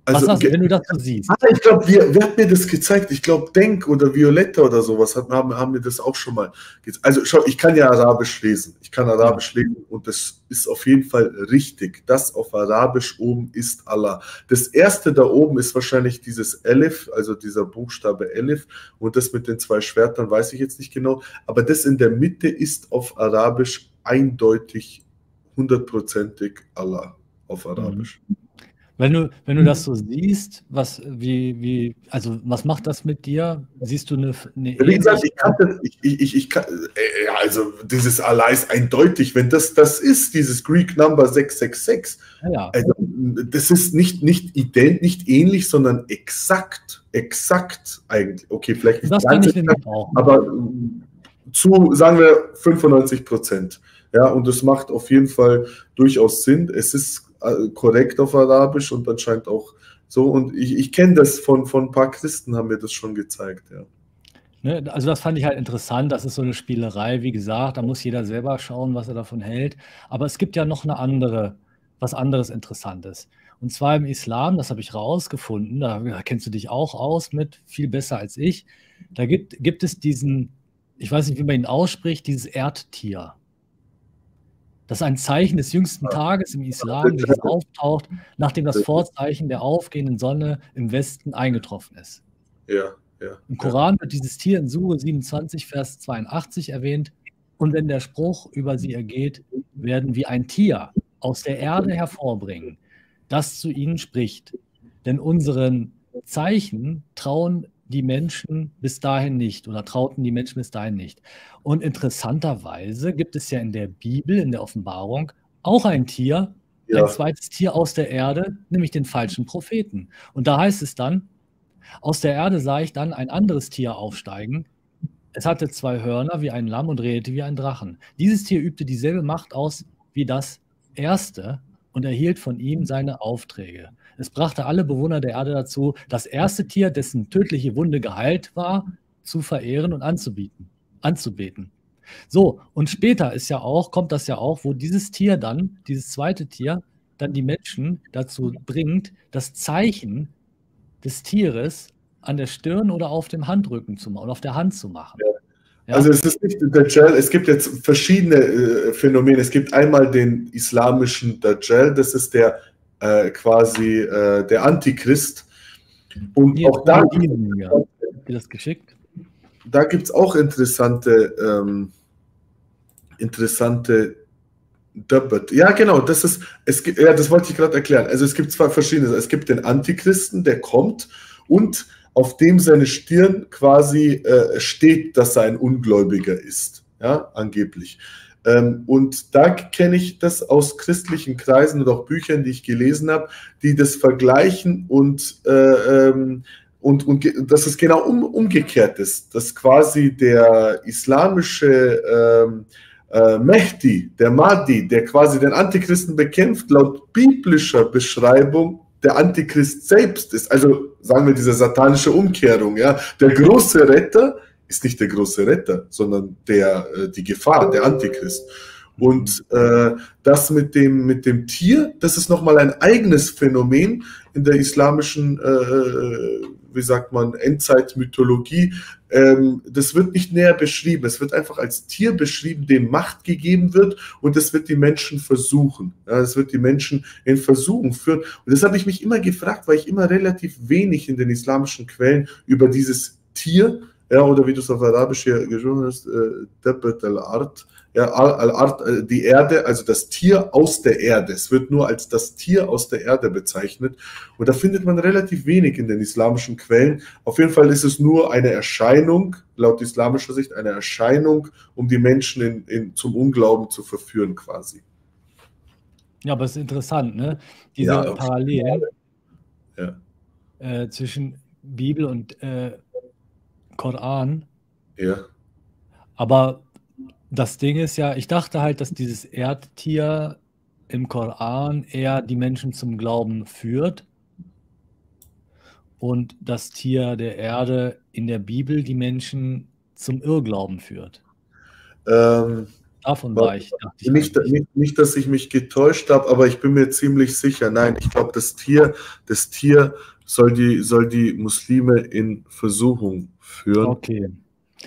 Also, Was hast du, wenn du das so siehst? Ah, ich glaube, wer, wer, hat mir das gezeigt? Ich glaube, Denk oder Violetta oder sowas hat, haben, haben mir das auch schon mal gezeigt. Also, schau, ich kann ja Arabisch lesen. Ich kann Arabisch ja. lesen und das ist auf jeden Fall richtig. Das auf Arabisch oben ist Allah. Das erste da oben ist wahrscheinlich dieses Elif, also dieser Buchstabe Elif. Und das mit den zwei Schwertern weiß ich jetzt nicht genau. Aber das in der Mitte ist auf Arabisch eindeutig hundertprozentig Allah auf Arabisch. Mhm. Wenn du, wenn du das so siehst, was, wie, wie, also was macht das mit dir? Siehst du eine. eine wie gesagt, ich kann das, ich, ich, ich kann, äh, also dieses Allah ist eindeutig, wenn das das ist, dieses Greek Number 666. Ja. Also, das ist nicht, nicht ident, nicht ähnlich, sondern exakt, exakt eigentlich. Okay, vielleicht nicht das kann ich exakt, aber zu, sagen wir, 95 Prozent. Ja, und das macht auf jeden Fall durchaus Sinn. Es ist äh, korrekt auf Arabisch und anscheinend auch so. Und ich, ich kenne das von, von ein paar Christen, haben mir das schon gezeigt, ja. Ne, also das fand ich halt interessant. Das ist so eine Spielerei, wie gesagt, da muss jeder selber schauen, was er davon hält. Aber es gibt ja noch eine andere, was anderes Interessantes. Und zwar im Islam, das habe ich rausgefunden, da, kennst du dich auch aus mit, viel besser als ich. Da gibt, gibt es diesen, ich weiß nicht, wie man ihn ausspricht, dieses Erdtier. Das ist ein Zeichen des jüngsten Tages im Islam, das auftaucht, nachdem das Vorzeichen der aufgehenden Sonne im Westen eingetroffen ist. Ja, ja. Im Koran wird dieses Tier in Sure 27, Vers 82 erwähnt. Und wenn der Spruch über sie ergeht, werden wie ein Tier aus der Erde hervorbringen, das zu ihnen spricht. Denn unseren Zeichen trauen die Menschen bis dahin nicht oder trauten die Menschen bis dahin nicht. Und interessanterweise gibt es ja in der Bibel, in der Offenbarung, auch ein Tier, ja. ein zweites Tier aus der Erde, nämlich den falschen Propheten. Und da heißt es dann, aus der Erde sah ich dann ein anderes Tier aufsteigen. Es hatte zwei Hörner wie ein Lamm und redete wie ein Drachen. Dieses Tier übte dieselbe Macht aus wie das erste und erhielt von ihm seine Aufträge. Es brachte alle Bewohner der Erde dazu, das erste Tier, dessen tödliche Wunde geheilt war, zu verehren und anzubieten, anzubeten. So, und später ist ja auch, kommt das ja auch, wo dieses Tier dann, dieses zweite Tier, dann die Menschen dazu bringt, das Zeichen des Tieres an der Stirn oder auf dem Handrücken zu machen oder auf der Hand zu machen. Ja. Ja. Also es ist nicht Dajjal, es gibt jetzt verschiedene äh, Phänomene. Es gibt einmal den islamischen Dajjal, das ist der äh, quasi äh, der Antichrist. Und Hier, auch da das geschickt. Da gibt es auch interessante, ähm, interessante Debatte. Ja, genau, das ist, es gibt, ja, das wollte ich gerade erklären. Also es gibt zwei verschiedene. Es gibt den Antichristen, der kommt und auf dem seine Stirn quasi äh, steht, dass er ein Ungläubiger ist, ja, angeblich. Ähm, und da kenne ich das aus christlichen Kreisen und auch Büchern, die ich gelesen habe, die das vergleichen und, äh, ähm, und, und dass es genau um, umgekehrt ist, dass quasi der islamische ähm, äh, Mehdi, der Mahdi, der quasi den Antichristen bekämpft, laut biblischer Beschreibung der Antichrist selbst ist. Also sagen wir diese satanische Umkehrung. Ja, der große Retter ist nicht der große Retter, sondern der äh, die Gefahr, der Antichrist. Und äh, das mit dem, mit dem Tier, das ist nochmal ein eigenes Phänomen in der islamischen, äh, wie sagt man, Endzeitmythologie. Ähm, das wird nicht näher beschrieben. Es wird einfach als Tier beschrieben, dem Macht gegeben wird und das wird die Menschen versuchen. Ja, das wird die Menschen in Versuchen führen. Und das habe ich mich immer gefragt, weil ich immer relativ wenig in den islamischen Quellen über dieses Tier, ja, oder wie du es auf Arabisch hier geschrieben hast, äh, al-Art, ja, Al-Ard, äh, die Erde, also das Tier aus der Erde. Es wird nur als das Tier aus der Erde bezeichnet. Und da findet man relativ wenig in den islamischen Quellen. Auf jeden Fall ist es nur eine Erscheinung, laut islamischer Sicht, eine Erscheinung, um die Menschen in, in, zum Unglauben zu verführen, quasi. Ja, aber es ist interessant, ne? Diese ja, Parallele ja. äh, zwischen Bibel und äh, Koran. Ja. Aber das Ding ist ja, ich dachte halt, dass dieses Erdtier im Koran eher die Menschen zum Glauben führt und das Tier der Erde in der Bibel die Menschen zum Irrglauben führt. Ähm, Davon war ich. ich nicht, nicht, nicht, dass ich mich getäuscht habe, aber ich bin mir ziemlich sicher. Nein, ich glaube, das Tier, das Tier soll die, soll die Muslime in Versuchung führen. Okay.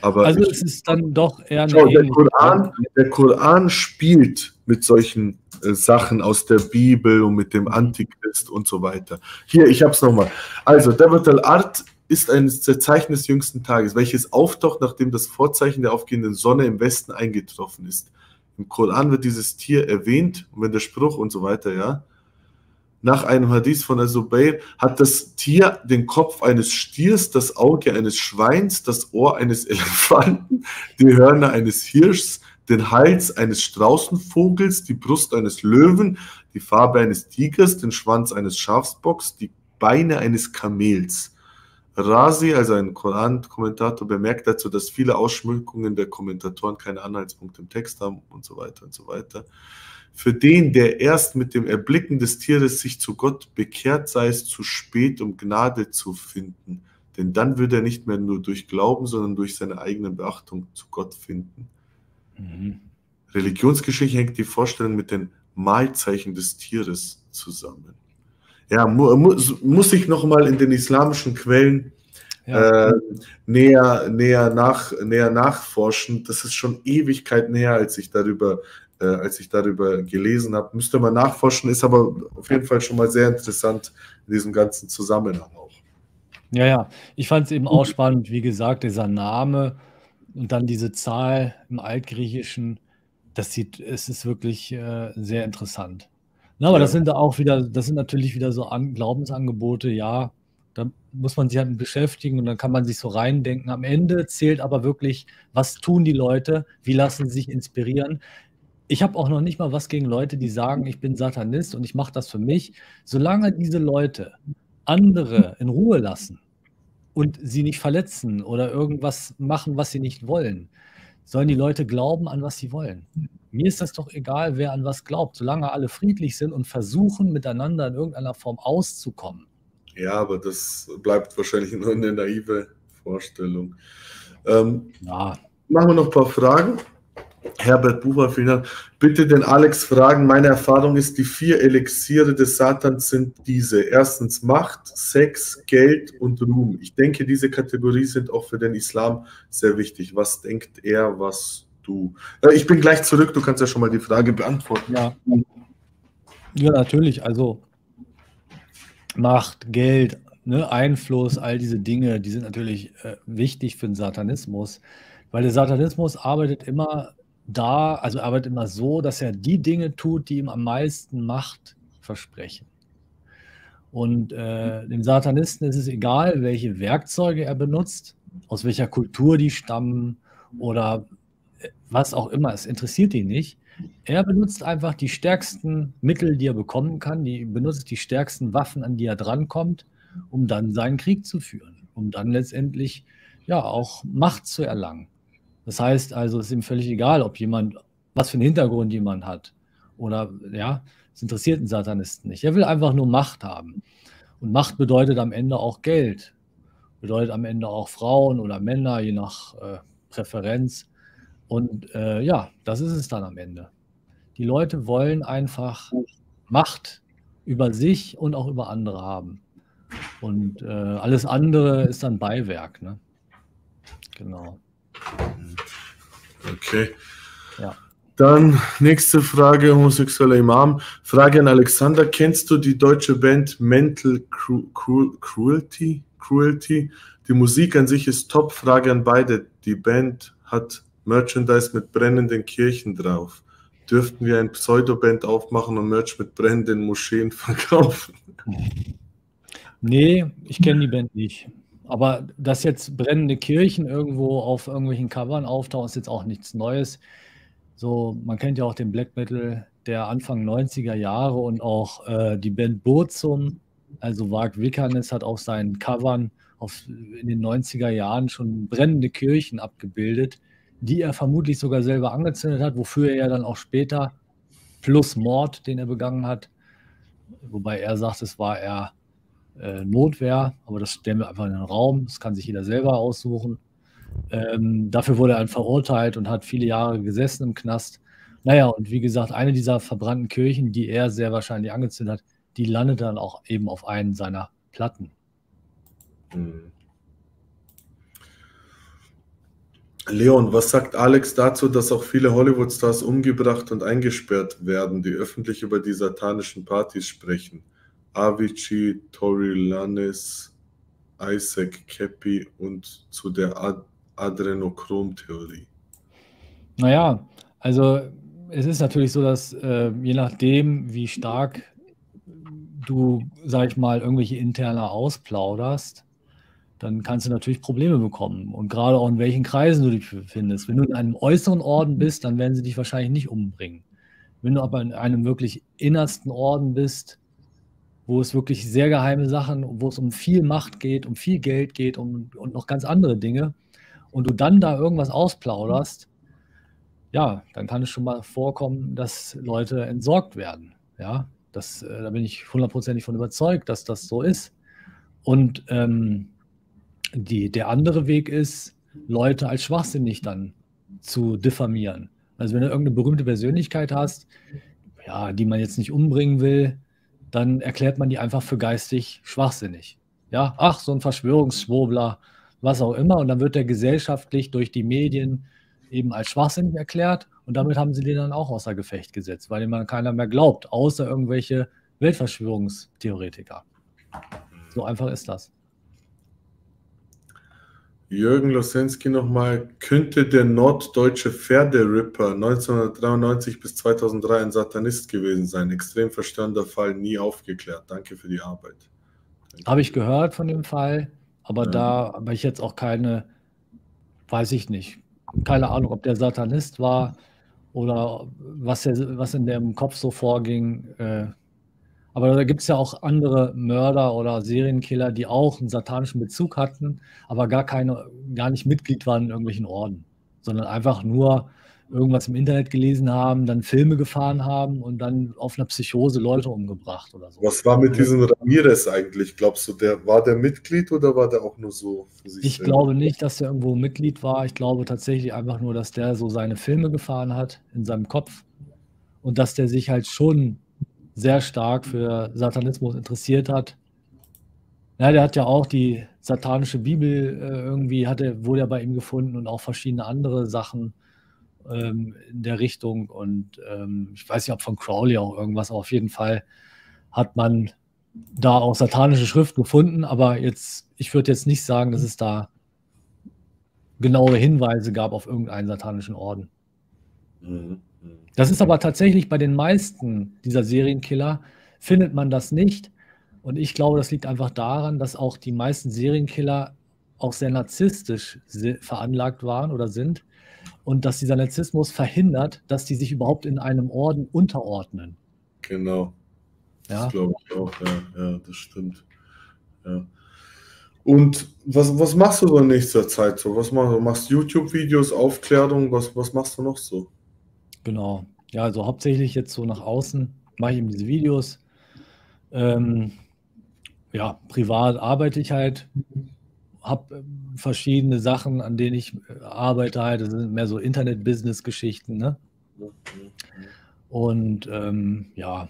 Aber also ich, es ist dann doch eher schau, der, Koran, der Koran spielt mit solchen äh, Sachen aus der Bibel und mit dem Antichrist und so weiter. Hier, ich habe es nochmal. Also, David al-Art ist ein Zeichen des jüngsten Tages, welches auftaucht, nachdem das Vorzeichen der aufgehenden Sonne im Westen eingetroffen ist. Im Koran wird dieses Tier erwähnt und wenn der Spruch und so weiter, ja nach einem Hadith von Azubayr hat das Tier den Kopf eines Stiers, das Auge eines Schweins, das Ohr eines <laughs> Elefanten, die Hörner eines Hirschs, den Hals eines Straußenvogels, die Brust eines Löwen, die Farbe eines Tigers, den Schwanz eines Schafsbocks, die Beine eines Kamels. Razi, also ein Koran-Kommentator, bemerkt dazu, dass viele Ausschmückungen der Kommentatoren keinen Anhaltspunkt im Text haben und so weiter und so weiter. Für den, der erst mit dem Erblicken des Tieres sich zu Gott bekehrt, sei es zu spät, um Gnade zu finden. Denn dann würde er nicht mehr nur durch Glauben, sondern durch seine eigene Beachtung zu Gott finden. Mhm. Religionsgeschichte hängt die Vorstellung mit den Mahlzeichen des Tieres zusammen. Ja, mu muss, muss ich nochmal in den islamischen Quellen ja. äh, näher, näher, nach, näher nachforschen. Das ist schon Ewigkeit näher, als ich darüber äh, als ich darüber gelesen habe. Müsste man nachforschen, ist aber auf jeden Fall schon mal sehr interessant in diesem ganzen Zusammenhang auch. Ja, ja, ich fand es eben auch spannend, wie gesagt, dieser Name und dann diese Zahl im Altgriechischen, das sieht, es ist wirklich äh, sehr interessant. Na, aber ja. das sind da auch wieder, das sind natürlich wieder so An Glaubensangebote, ja, da muss man sich halt beschäftigen und dann kann man sich so reindenken. Am Ende zählt aber wirklich, was tun die Leute, wie lassen sie sich inspirieren ich habe auch noch nicht mal was gegen Leute, die sagen, ich bin Satanist und ich mache das für mich. Solange diese Leute andere in Ruhe lassen und sie nicht verletzen oder irgendwas machen, was sie nicht wollen, sollen die Leute glauben, an was sie wollen. Mir ist das doch egal, wer an was glaubt, solange alle friedlich sind und versuchen, miteinander in irgendeiner Form auszukommen. Ja, aber das bleibt wahrscheinlich nur eine naive Vorstellung. Ähm, ja. Machen wir noch ein paar Fragen. Herbert Bucher, vielen Dank. Bitte den Alex fragen. Meine Erfahrung ist, die vier Elixiere des Satans sind diese. Erstens Macht, Sex, Geld und Ruhm. Ich denke, diese Kategorien sind auch für den Islam sehr wichtig. Was denkt er, was du? Äh, ich bin gleich zurück. Du kannst ja schon mal die Frage beantworten. Ja, ja natürlich. Also Macht, Geld, ne, Einfluss, all diese Dinge, die sind natürlich äh, wichtig für den Satanismus. Weil der Satanismus arbeitet immer da, also arbeitet immer so, dass er die Dinge tut, die ihm am meisten Macht versprechen. Und äh, dem Satanisten ist es egal, welche Werkzeuge er benutzt, aus welcher Kultur die stammen oder äh, was auch immer. Es interessiert ihn nicht. Er benutzt einfach die stärksten Mittel, die er bekommen kann, die benutzt die stärksten Waffen, an die er drankommt, um dann seinen Krieg zu führen, um dann letztendlich ja auch Macht zu erlangen. Das heißt also, es ist ihm völlig egal, ob jemand, was für einen Hintergrund jemand hat. Oder ja, es interessiert den Satanisten nicht. Er will einfach nur Macht haben. Und Macht bedeutet am Ende auch Geld. Bedeutet am Ende auch Frauen oder Männer, je nach äh, Präferenz. Und äh, ja, das ist es dann am Ende. Die Leute wollen einfach Macht über sich und auch über andere haben. Und äh, alles andere ist dann Beiwerk. Ne? Genau. Okay. Ja. Dann nächste Frage, homosexueller Imam. Frage an Alexander. Kennst du die deutsche Band Mental Cru Cru Cruelty? Cruelty? Die Musik an sich ist top. Frage an beide. Die Band hat Merchandise mit brennenden Kirchen drauf. Dürften wir ein Pseudoband aufmachen und Merch mit brennenden Moscheen <laughs> verkaufen? Nee, ich kenne die Band nicht. Aber dass jetzt brennende Kirchen irgendwo auf irgendwelchen Covern auftauchen, ist jetzt auch nichts Neues. So, man kennt ja auch den Black Metal der Anfang 90er Jahre und auch äh, die Band Burzum, also Mark Wickernes hat auf seinen Covern auf, in den 90er Jahren schon brennende Kirchen abgebildet, die er vermutlich sogar selber angezündet hat, wofür er ja dann auch später plus Mord, den er begangen hat, wobei er sagt, es war eher äh, Notwehr, aber das stellen wir einfach in den Raum, das kann sich jeder selber aussuchen. Ähm, dafür wurde er verurteilt und hat viele Jahre gesessen im Knast. Naja, und wie gesagt, eine dieser verbrannten Kirchen, die er sehr wahrscheinlich angezündet hat, die landet dann auch eben auf einen seiner Platten. Hm. Leon, was sagt Alex dazu, dass auch viele Hollywood-Stars umgebracht und eingesperrt werden, die öffentlich über die satanischen Partys sprechen? Avicii, Tory Lanez, Isaac Kepi und zu der Ad Adrenochrom-Theorie? Naja, also es ist natürlich so, dass äh, je nachdem, wie stark du, sag ich mal, irgendwelche interne ausplauderst, dann kannst du natürlich Probleme bekommen. Und gerade auch in welchen Kreisen du dich befindest. Wenn du in einem äußeren Orden bist, dann werden sie dich wahrscheinlich nicht umbringen. Wenn du aber in einem wirklich innersten Orden bist, wo es wirklich sehr geheime Sachen, wo es um viel Macht geht, um viel Geld geht um, und noch ganz andere Dinge, und du dann da irgendwas ausplauderst, ja, dann kann es schon mal vorkommen, dass Leute entsorgt werden. Ja, das, äh, da bin ich hundertprozentig von überzeugt, dass das so ist. Und ähm, die, der andere Weg ist, Leute als schwachsinnig dann zu diffamieren. Also wenn du irgendeine berühmte Persönlichkeit hast, ja, die man jetzt nicht umbringen will, dann erklärt man die einfach für geistig schwachsinnig. Ja, ach, so ein Verschwörungsschwurbler, was auch immer. Und dann wird er gesellschaftlich durch die Medien eben als schwachsinnig erklärt. Und damit haben sie den dann auch außer Gefecht gesetzt, weil ihm keiner mehr glaubt, außer irgendwelche Weltverschwörungstheoretiker. So einfach ist das. Jürgen Losensky nochmal, könnte der norddeutsche Pferderipper 1993 bis 2003 ein Satanist gewesen sein? Extrem verstörender Fall, nie aufgeklärt. Danke für die Arbeit. Habe ich gehört von dem Fall. Aber ja. da habe ich jetzt auch keine, weiß ich nicht, keine Ahnung, ob der Satanist war oder was, der, was in dem Kopf so vorging. Äh, aber da gibt es ja auch andere Mörder oder Serienkiller, die auch einen satanischen Bezug hatten, aber gar keine, gar nicht Mitglied waren in irgendwelchen Orden, sondern einfach nur irgendwas im Internet gelesen haben, dann Filme gefahren haben und dann auf einer Psychose Leute umgebracht oder so. Was war mit diesem Ramirez eigentlich? Glaubst du, der war der Mitglied oder war der auch nur so für sich? Ich selber? glaube nicht, dass der irgendwo Mitglied war. Ich glaube tatsächlich einfach nur, dass der so seine Filme gefahren hat in seinem Kopf und dass der sich halt schon sehr stark für Satanismus interessiert hat. Ja, der hat ja auch die satanische Bibel äh, irgendwie, hatte, wurde ja bei ihm gefunden und auch verschiedene andere Sachen ähm, in der Richtung. Und ähm, ich weiß nicht, ob von Crowley auch irgendwas, aber auf jeden Fall hat man da auch satanische Schrift gefunden. Aber jetzt, ich würde jetzt nicht sagen, dass es da genaue Hinweise gab auf irgendeinen satanischen Orden. Mhm. Das ist aber tatsächlich bei den meisten dieser Serienkiller, findet man das nicht, Und ich glaube, das liegt einfach daran, dass auch die meisten Serienkiller auch sehr narzisstisch veranlagt waren oder sind und dass dieser Narzissmus verhindert, dass die sich überhaupt in einem Orden unterordnen. Genau. Ja. Das glaube ich auch, ja, ja, das stimmt. Ja. Und was, was machst du so in nächster Zeit so? Was machst du? Machst YouTube-Videos, Aufklärung, was, was machst du noch so? Genau. Ja, also hauptsächlich jetzt so nach außen mache ich eben diese Videos. Ähm, ja, privat arbeite ich halt, habe äh, verschiedene Sachen, an denen ich äh, arbeite halt. Das sind mehr so Internet-Business-Geschichten, ne? Und ähm, ja,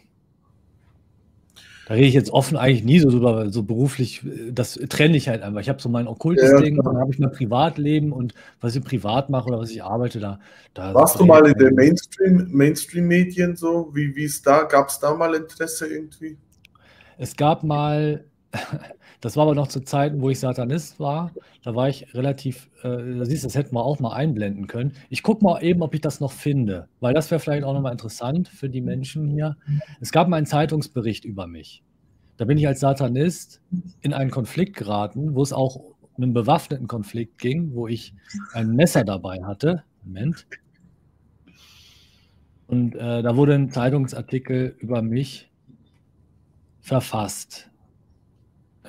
da rede ich jetzt offen eigentlich nie so drüber, so beruflich, äh, das trenne ich halt einfach. Ich habe so mein okkultes ja, Ding, dann habe ich mein Privatleben und was ich privat mache oder was ich arbeite, da. da Warst du mal in den Mainstream, Mainstream-Medien so? Wie, wie ist da? Gab es da mal Interesse irgendwie? Es gab mal, <laughs> das war aber noch zu Zeiten, wo ich Satanist war. Da war ich relativ, äh, da siehst du, das hätten wir auch mal einblenden können. Ich gucke mal eben, ob ich das noch finde, weil das wäre vielleicht auch nochmal interessant für die Menschen hier. Es gab mal einen Zeitungsbericht über mich. Da bin ich als Satanist in einen Konflikt geraten, wo es auch um einen bewaffneten Konflikt ging, wo ich ein Messer dabei hatte. Moment. Und äh, da wurde ein Zeitungsartikel über mich verfasst.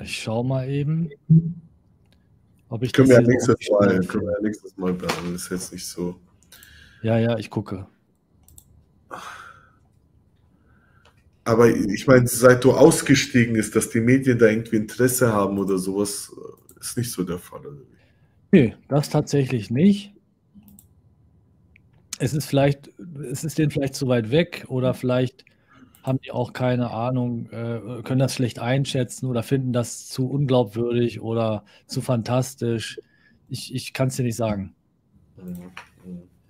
Ich schaue mal eben, ob ich können das wir ja nächstes Mal, können wir ja nächstes Mal behandeln. Ist jetzt nicht so. Ja, ja, ich gucke. Aber ich meine, seit du ausgestiegen ist, dass die Medien da irgendwie Interesse haben oder sowas, ist nicht so der Fall. Nee, das tatsächlich nicht. Es ist vielleicht, es ist denen vielleicht zu weit weg oder vielleicht haben die auch keine Ahnung, äh, können das schlecht einschätzen oder finden das zu unglaubwürdig oder zu fantastisch. Ich, ich kann es dir nicht sagen.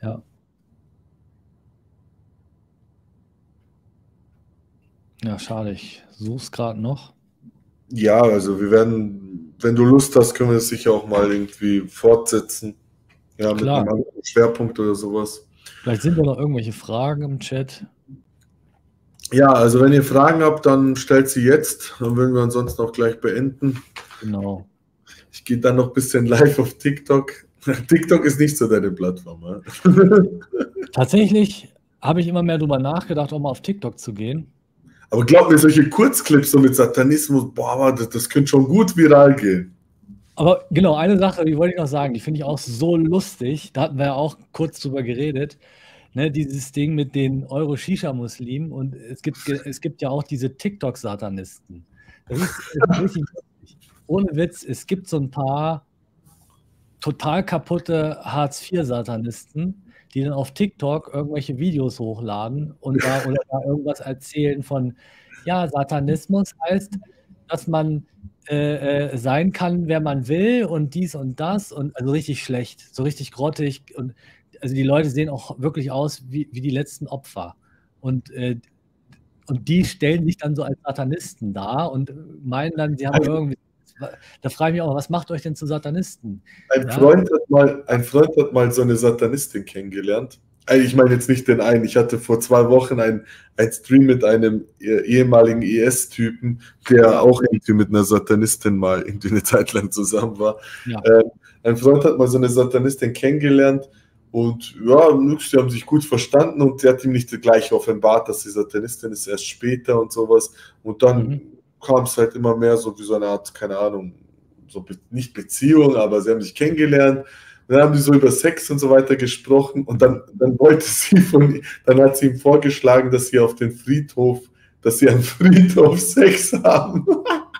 Ja. Ja, schade. Ich suche es gerade noch. Ja, also wir werden, wenn du Lust hast, können wir es sicher auch mal irgendwie fortsetzen. Ja, Klar. mit einem anderen Schwerpunkt oder sowas. Vielleicht sind da noch irgendwelche Fragen im Chat. Ja, also wenn ihr Fragen habt, dann stellt sie jetzt. Dann würden wir ansonsten auch gleich beenden. Genau. Ich gehe dann noch ein bisschen live auf TikTok. <laughs> TikTok ist nicht so deine Plattform. Ja? <laughs> Tatsächlich habe ich immer mehr darüber nachgedacht, auch mal auf TikTok zu gehen. Aber glaub mir, solche Kurzclips so mit Satanismus, boah, das, das könnte schon gut viral gehen. Aber genau, eine Sache, die wollte ich noch sagen, die finde ich auch so lustig. Da hatten wir ja auch kurz drüber geredet ne, dieses Ding mit den Euro-Shisha-Muslimen und es gibt, es gibt ja auch diese TikTok-Satanisten. Das ist, das ist richtig. Ohne Witz, es gibt so ein paar total kaputte Hartz-IV-Satanisten, die dann auf TikTok irgendwelche Videos hochladen und da, oder da irgendwas erzählen von, ja, Satanismus heißt, dass man äh, äh, sein kann, wer man will und dies und das und also richtig schlecht, so richtig grottig und also die Leute sehen auch wirklich aus wie, wie die letzten Opfer. Und, äh, und die stellen sich dann so als Satanisten dar und meinen dann, sie haben irgendwie. Da frage ich mich auch, was macht euch denn zu Satanisten? Ein, ja? Freund hat mal, ein Freund hat mal so eine Satanistin kennengelernt. Ich meine jetzt nicht den einen. Ich hatte vor zwei Wochen ein, ein Stream mit einem ehemaligen IS-Typen, der auch irgendwie mit einer Satanistin mal irgendwie eine Zeit lang zusammen war. Ja. Äh, ein Freund hat mal so eine Satanistin kennengelernt und ja, sie haben sich gut verstanden und sie hat ihm nicht gleich offenbart, dass sie Satanistin ist, erst später und sowas. Und dann mhm. kam es halt immer mehr so wie so eine Art, keine Ahnung, so be nicht Beziehung, aber sie haben sich kennengelernt. Und dann haben die so über Sex und so weiter gesprochen und dann, dann wollte <laughs> sie von, dann hat sie ihm vorgeschlagen, dass sie auf den Friedhof, dass sie am Friedhof <laughs> Sex haben.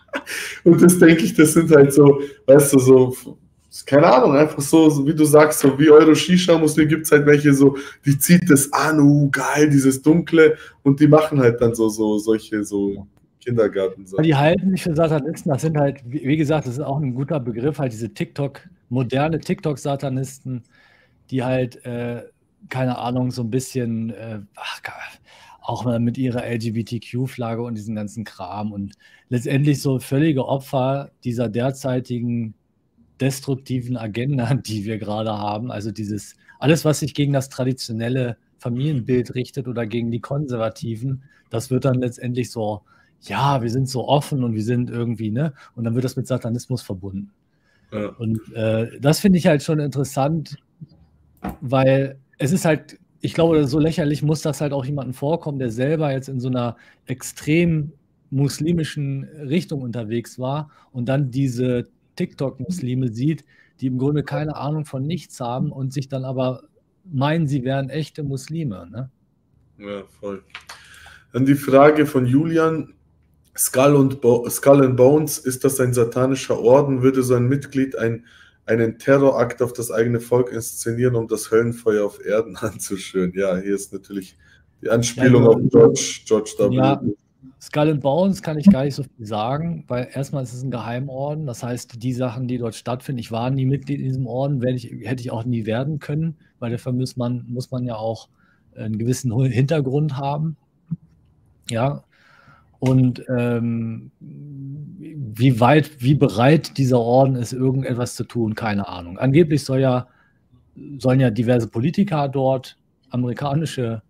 <laughs> und das denke ich, das sind halt so, weißt du, so keine Ahnung, einfach so, wie du sagst, so wie eure Shisha-Muslim gibt es halt welche so, die zieht das an, uh, geil, dieses Dunkle und die machen halt dann so, so solche so Kindergarten. -Sachen. Die halten sich für Satanisten, das sind halt, wie gesagt, das ist auch ein guter Begriff, halt diese TikTok, moderne TikTok-Satanisten, die halt, äh, keine Ahnung, so ein bisschen, äh, ach, auch mal mit ihrer LGBTQ-Flagge und diesem ganzen Kram und letztendlich so völlige Opfer dieser derzeitigen destruktiven Agenda, <laughs> die wir gerade haben. Also dieses, alles, was sich gegen das traditionelle Familienbild richtet oder gegen die Konservativen, das wird dann letztendlich so, ja, wir sind so offen und wir sind irgendwie, ne? Und dann wird das mit Satanismus verbunden. Ja. Und äh, das finde ich halt schon interessant, weil es ist halt, ich glaube, so lächerlich muss das halt auch jemandem vorkommen, der selber jetzt in so einer extrem muslimischen Richtung unterwegs war und dann diese TikTok-Muslime sieht, die im Grunde keine Ahnung von nichts haben und sich dann aber meinen, sie wären echte Muslime. Ne? Ja, voll. Dann die Frage von Julian. Skull, und Bo Skull and Bones, ist das ein satanischer Orden? Würde so ein Mitglied ein, einen Terrorakt auf das eigene Volk inszenieren, um das Höllenfeuer auf Erden <laughs> anzuschüren? Ja, hier ist natürlich die Anspielung ja, auf George, George W. Ja, Skull and Bones kann ich gar nicht so viel sagen, weil erstmal ist es ein Geheimorden. Das heißt, die Sachen, die dort stattfinden, ich war nie Mitglied in diesem Orden, ich, hätte ich auch nie werden können, weil dafür muss man, muss man ja auch einen gewissen Hintergrund haben. Ja. Und ähm, wie weit, wie bereit dieser Orden ist, irgendetwas zu tun, keine Ahnung. Angeblich soll ja, sollen ja diverse Politiker dort, amerikanische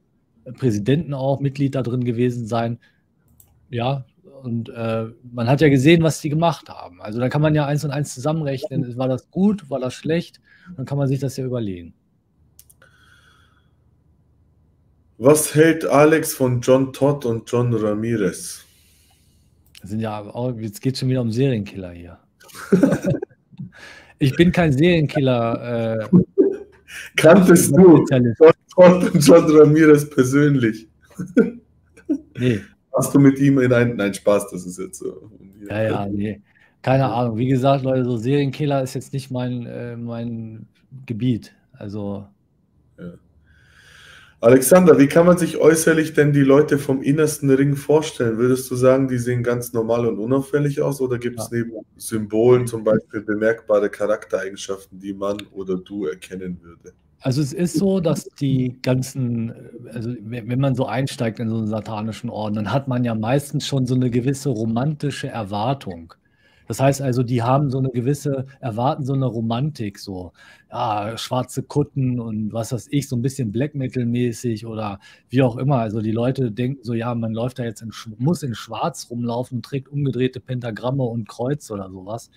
Präsidenten auch Mitglied da drin gewesen sein. Ja, und äh, man hat ja gesehen, was die gemacht haben. Also da kann man ja eins und eins zusammenrechnen. War das gut, war das schlecht? Dann kann man sich das ja überlegen. Was hält Alex von John Todd und John Ramirez? Das sind ja auch, jetzt geht es schon wieder um Serienkiller hier. ich bin kein Serienkiller. Äh, Kanntest du John Todd und John Ramirez persönlich? nee. Hast du mit ihm in einen. Nein, Spaß, das ist jetzt so. Ja, ja, nee. Keine Ahnung. Wie gesagt, Leute, so Serienkiller ist jetzt nicht mein, äh, mein Gebiet. Also. Ja. Alexander, wie kann man sich äußerlich denn die Leute vom innersten Ring vorstellen? Würdest du sagen, die sehen ganz normal und unauffällig aus oder gibt es ja. neben Symbolen zum Beispiel bemerkbare Charaktereigenschaften, die man oder du erkennen würde? Also es ist so, dass die ganzen, also wenn man so einsteigt in so einen satanischen Orden, dann hat man ja meistens schon so eine gewisse romantische Erwartung. Das heißt also, die haben so eine gewisse, erwarten so eine Romantik, so, ja, schwarze Kutten und was weiß ich, so ein bisschen Black Metal-mäßig oder wie auch immer. Also die Leute denken so, ja, man läuft da jetzt in, muss in Schwarz rumlaufen trägt umgedrehte Pentagramme und Kreuze oder sowas.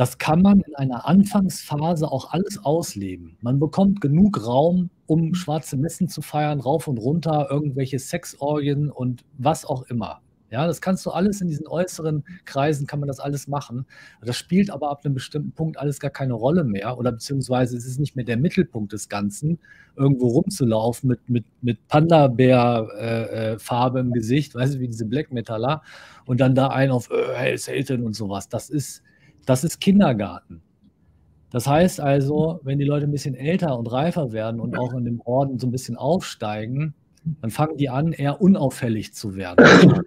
Das kann man in einer Anfangsphase auch alles ausleben. Man bekommt genug Raum, um schwarze Messen zu feiern, rauf und runter, irgendwelche Sexorgien und was auch immer. Ja, das kannst du alles in diesen äußeren Kreisen, kann man das alles machen. Das spielt aber ab einem bestimmten Punkt alles gar keine Rolle mehr oder beziehungsweise es ist nicht mehr der Mittelpunkt des Ganzen, irgendwo rumzulaufen mit, mit, mit Panda-Bär-Farbe äh, äh im Gesicht, weißt du, wie diese Black Metaller und dann da ein auf äh, Hey Satan und sowas. Das ist, das ist Kindergarten. Das heißt also, wenn die Leute ein bisschen älter und reifer werden und auch in dem Orden so ein bisschen aufsteigen, dann fangen die an, eher unauffällig zu werden.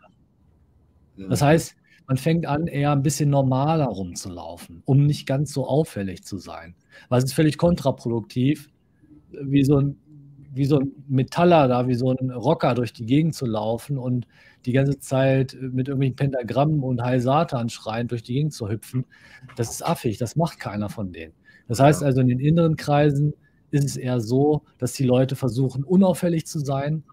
Das heißt, man fängt an, eher ein bisschen normaler rumzulaufen, um nicht ganz so auffällig zu sein. Weil es ist völlig kontraproduktiv, wie so ein, wie so ein Metaller da, wie so ein Rocker durch die Gegend zu laufen und die ganze Zeit mit irgendwelchen Pentagrammen und Heil Satan schreiend durch die Gegend zu hüpfen, das ist affig, das macht keiner von denen. Das heißt also, in den inneren Kreisen ist es eher so, dass die Leute versuchen, unauffällig zu sein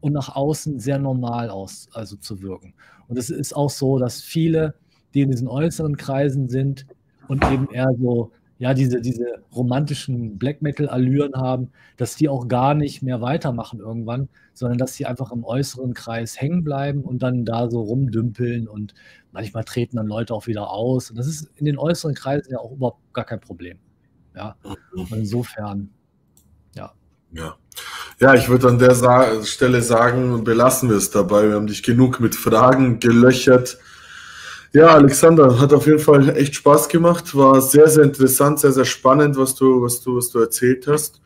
und nach außen sehr normal aus, also zu wirken. Und es ist auch so, dass viele, die in diesen äußeren Kreisen sind und eben eher so ja, diese, diese romantischen Black Metal-Allüren haben, dass die auch gar nicht mehr weitermachen irgendwann, sondern dass sie einfach im äußeren Kreis hängen bleiben und dann da so rumdümpeln und manchmal treten dann Leute auch wieder aus. Und das ist in den äußeren Kreisen ja auch überhaupt gar kein Problem. Ja, und insofern, ja. Ja. Ja, ich würde an der Sa Stelle sagen, belassen wir es dabei. Wir haben dich genug mit Fragen gelöchert. Ja, Alexander, hat auf jeden Fall echt Spaß gemacht. War sehr, sehr interessant, sehr, sehr spannend, was du, was du, was du erzählt hast.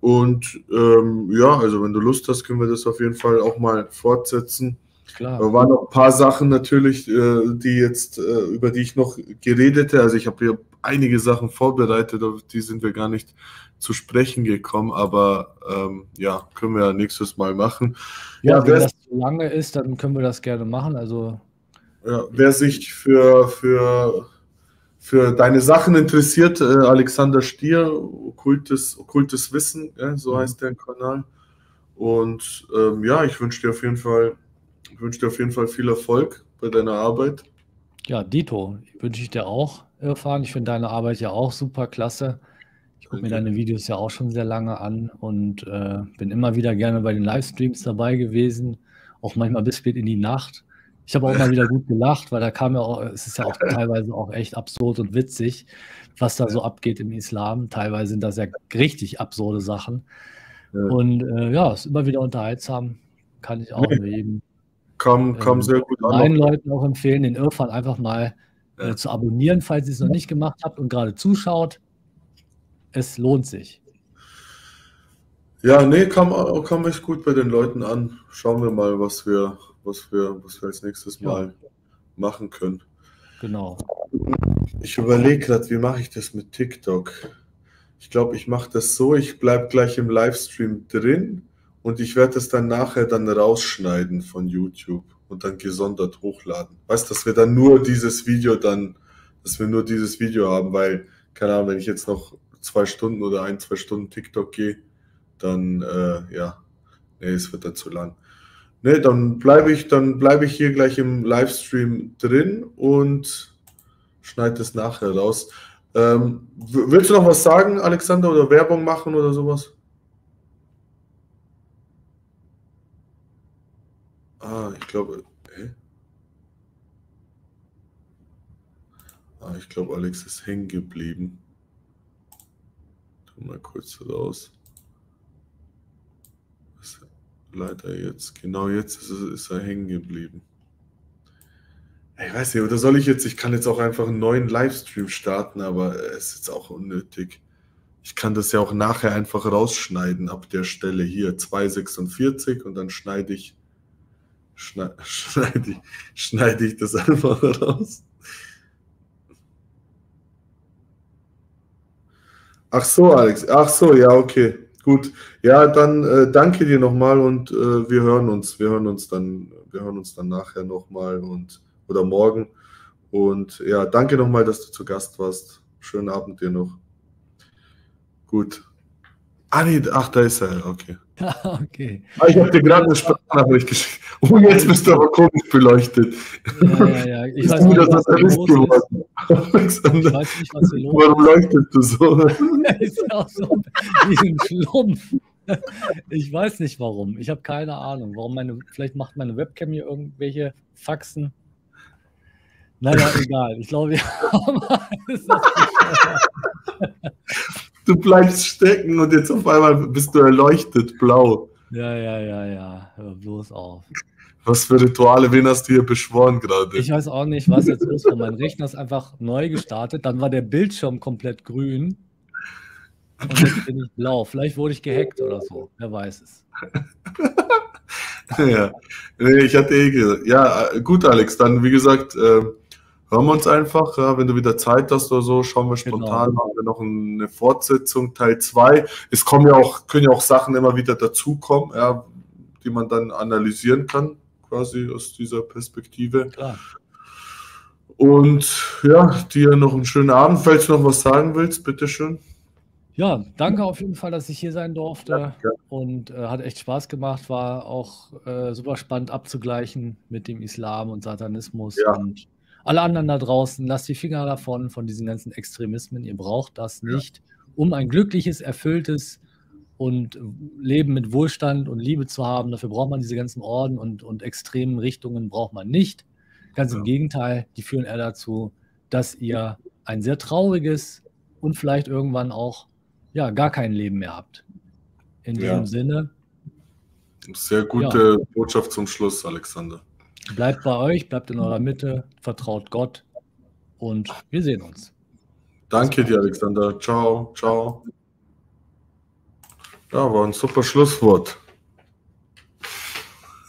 Und ähm, ja, also wenn du Lust hast, können wir das auf jeden Fall auch mal fortsetzen. Klar. Da waren noch ein paar Sachen natürlich, äh, die jetzt, äh, über die ich noch geredet hätte. Also ich habe hier einige Sachen vorbereitet, auf die sind wir gar nicht zu sprechen gekommen, aber ähm, ja, können wir nächstes Mal machen. Ja, ja wenn das zu lange ist, dann können wir das gerne machen. Also ja, wer sich für, für, für deine Sachen interessiert, äh, Alexander Stier, okkultes, okkultes Wissen, ja, so mhm. heißt der Kanal. Und ähm, ja, ich wünsche dir auf jeden Fall wünsche dir auf jeden Fall viel Erfolg bei deiner Arbeit. Ja, Dito, wünsche ich dir auch, Irfan. Ich finde deine Arbeit ja auch super klasse. Ich gucke mir deine Videos ja auch schon sehr lange an und äh, bin immer wieder gerne bei den Livestreams dabei gewesen, auch manchmal bis spät in die Nacht. Ich habe auch mal wieder gut gelacht, weil da kam ja auch, es ist ja auch <laughs> teilweise auch echt absurd und witzig, was da so abgeht im Islam. Teilweise sind das ja richtig absurde Sachen. Und äh, ja, ist immer wieder unterhaltsam. Kann ich auch nee. jedem kam, kam ähm, sehr gut an. Meinen Leuten auch empfehlen, den Irrfall einfach mal äh, zu abonnieren, falls ihr es noch nicht gemacht habt und gerade zuschaut. Es lohnt sich. Ja, nee, kam, kam echt gut bei den Leuten an. Schauen wir mal, was wir, was wir, was wir als nächstes Mal ja. machen können. Genau. Ich überlege gerade, wie mache ich das mit TikTok? Ich glaube, ich mache das so, ich bleibe gleich im Livestream drin und ich werde es dann nachher dann rausschneiden von YouTube und dann gesondert hochladen. Weißt du, dass wir dann nur dieses Video dann, dass wir nur dieses Video haben, weil, keine Ahnung, wenn ich jetzt noch zwei Stunden oder ein, zwei Stunden TikTok gehe, dann, äh, ja, nee, es wird dann zu lang. Nee, dann bleibe ich, dann ich hier gleich im Livestream drin und schneide es nachher raus. Ähm, willst du noch was sagen, Alexander, oder Werbung machen oder sowas? Ah, ich glaube. Hä? Ah, ich glaube, Alex ist hängen geblieben. Tu mal kurz raus. Leider jetzt, genau jetzt ist, ist er hängen geblieben. Ich weiß nicht, oder soll ich jetzt, ich kann jetzt auch einfach einen neuen Livestream starten, aber es ist auch unnötig. Ich kann das ja auch nachher einfach rausschneiden ab der Stelle hier 2,46 und dann schneide ich schneide, <laughs> schneide, ich, schneide ich das einfach raus. Ach so, Alex. Ach so, ja, okay. Gut. Ja, dann äh, danke dir nochmal und äh, wir hören uns. Wir hören uns dann, wir hören uns dann nachher nochmal und oder morgen. Und ja, danke nochmal, dass du zu Gast warst. Schönen Abend dir noch. Gut. Ah, nee, ach, da ist er, okay. <laughs> okay. Ah, ich habe dir gerade eine Sprachnachricht geschickt. Oh, jetzt bist du aber komisch beleuchtet. Ja, ja, ja. Ich weiß nicht, was hier los ist. Ich weiß nicht, was hier los ist. Warum leuchtest du so? <laughs> ist ja auch so wie ein Schlumpf. Ich weiß nicht warum. Ich habe keine Ahnung. Warum meine, vielleicht macht meine Webcam hier irgendwelche Faxen. Naja, <laughs> egal. Ich glaube, wir haben alles Du bleibst stecken und jetzt auf einmal bist du erleuchtet, blau. Ja, ja, ja, ja. Hör bloß auf. Was für Rituale, wen hast du hier beschworen gerade? Ich weiß auch nicht, was jetzt ist. Mein Rechner ist einfach neu gestartet, dann war der Bildschirm komplett grün und jetzt bin ich blau. Vielleicht wurde ich gehackt oder so, wer weiß es. <laughs> ja, nee, ich hatte eh gesagt. Ja, gut, Alex, dann wie gesagt, äh, hören wir uns einfach. Ja, wenn du wieder Zeit hast oder so, schauen wir genau. spontan, genau. machen wir noch eine Fortsetzung, Teil 2. Es kommen ja auch, können ja auch Sachen immer wieder dazukommen, ja, die man dann analysieren kann, quasi aus dieser Perspektive. Klar. Und ja, dir noch einen schönen Abend. Falls du noch was sagen willst, bitteschön. Ja, danke auf jeden Fall, dass ich hier sein durfte ja, ja. und äh, hat echt Spaß gemacht. War auch äh, super spannend abzugleichen mit dem Islam und Satanismus ja. und alle anderen da draußen, lasst die Finger davon, von diesen ganzen Extremismen. Ihr braucht das nicht, um ein glückliches, erfülltes und Leben mit Wohlstand und Liebe zu haben. Dafür braucht man diese ganzen Orden und, und extremen Richtungen braucht man nicht. Ganz im Gegenteil, die führen eher dazu, dass ihr ein sehr trauriges und vielleicht irgendwann auch ja, gar kein Leben mehr habt. In ja. diesem Sinne. Sehr gute ja. Botschaft zum Schluss, Alexander. Bleibt bei euch, bleibt in eurer Mitte, vertraut Gott und wir sehen uns. Danke dir, Alexander. Ciao, ciao. Ja, war ein super Schlusswort.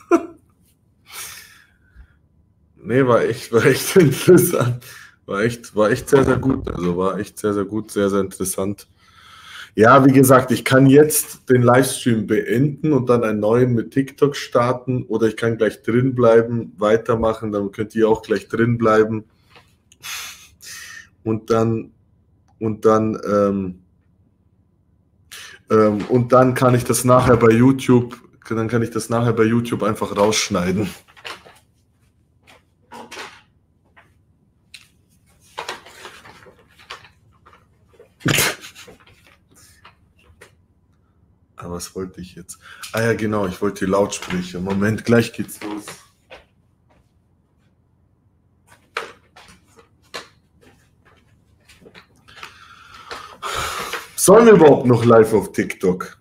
<laughs> nee, war echt, war echt <laughs> interessant. War echt, war echt sehr, sehr gut. Also war echt sehr, sehr gut, sehr, sehr interessant. Ja, wie gesagt, ich kann jetzt den Livestream beenden und dann einen neuen mit TikTok starten oder ich kann gleich drin bleiben, weitermachen, dann könnt ihr auch gleich drin bleiben. Und dann, und dann, ähm, ähm, und dann kann ich das nachher bei YouTube, dann kann ich das nachher bei YouTube einfach rausschneiden. Was wollte ich jetzt? Ah ja, genau, ich wollte die Lautsprecher. Moment, gleich geht's los. Sollen wir überhaupt noch live auf TikTok?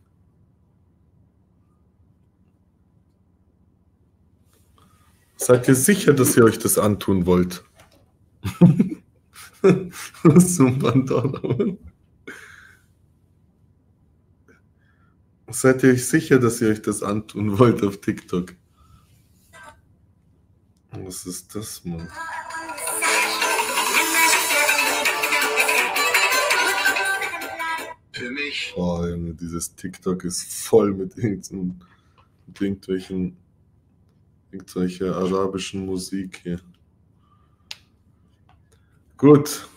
Seid ihr sicher, dass ihr euch das antun wollt? <laughs> Seid ihr euch sicher, dass ihr euch das antun wollt auf TikTok? Was ist das, Mann? Für mich. Oh, Junge, dieses TikTok ist voll mit, irgendwelchen, mit irgendwelchen, irgendwelcher arabischen Musik hier. Gut,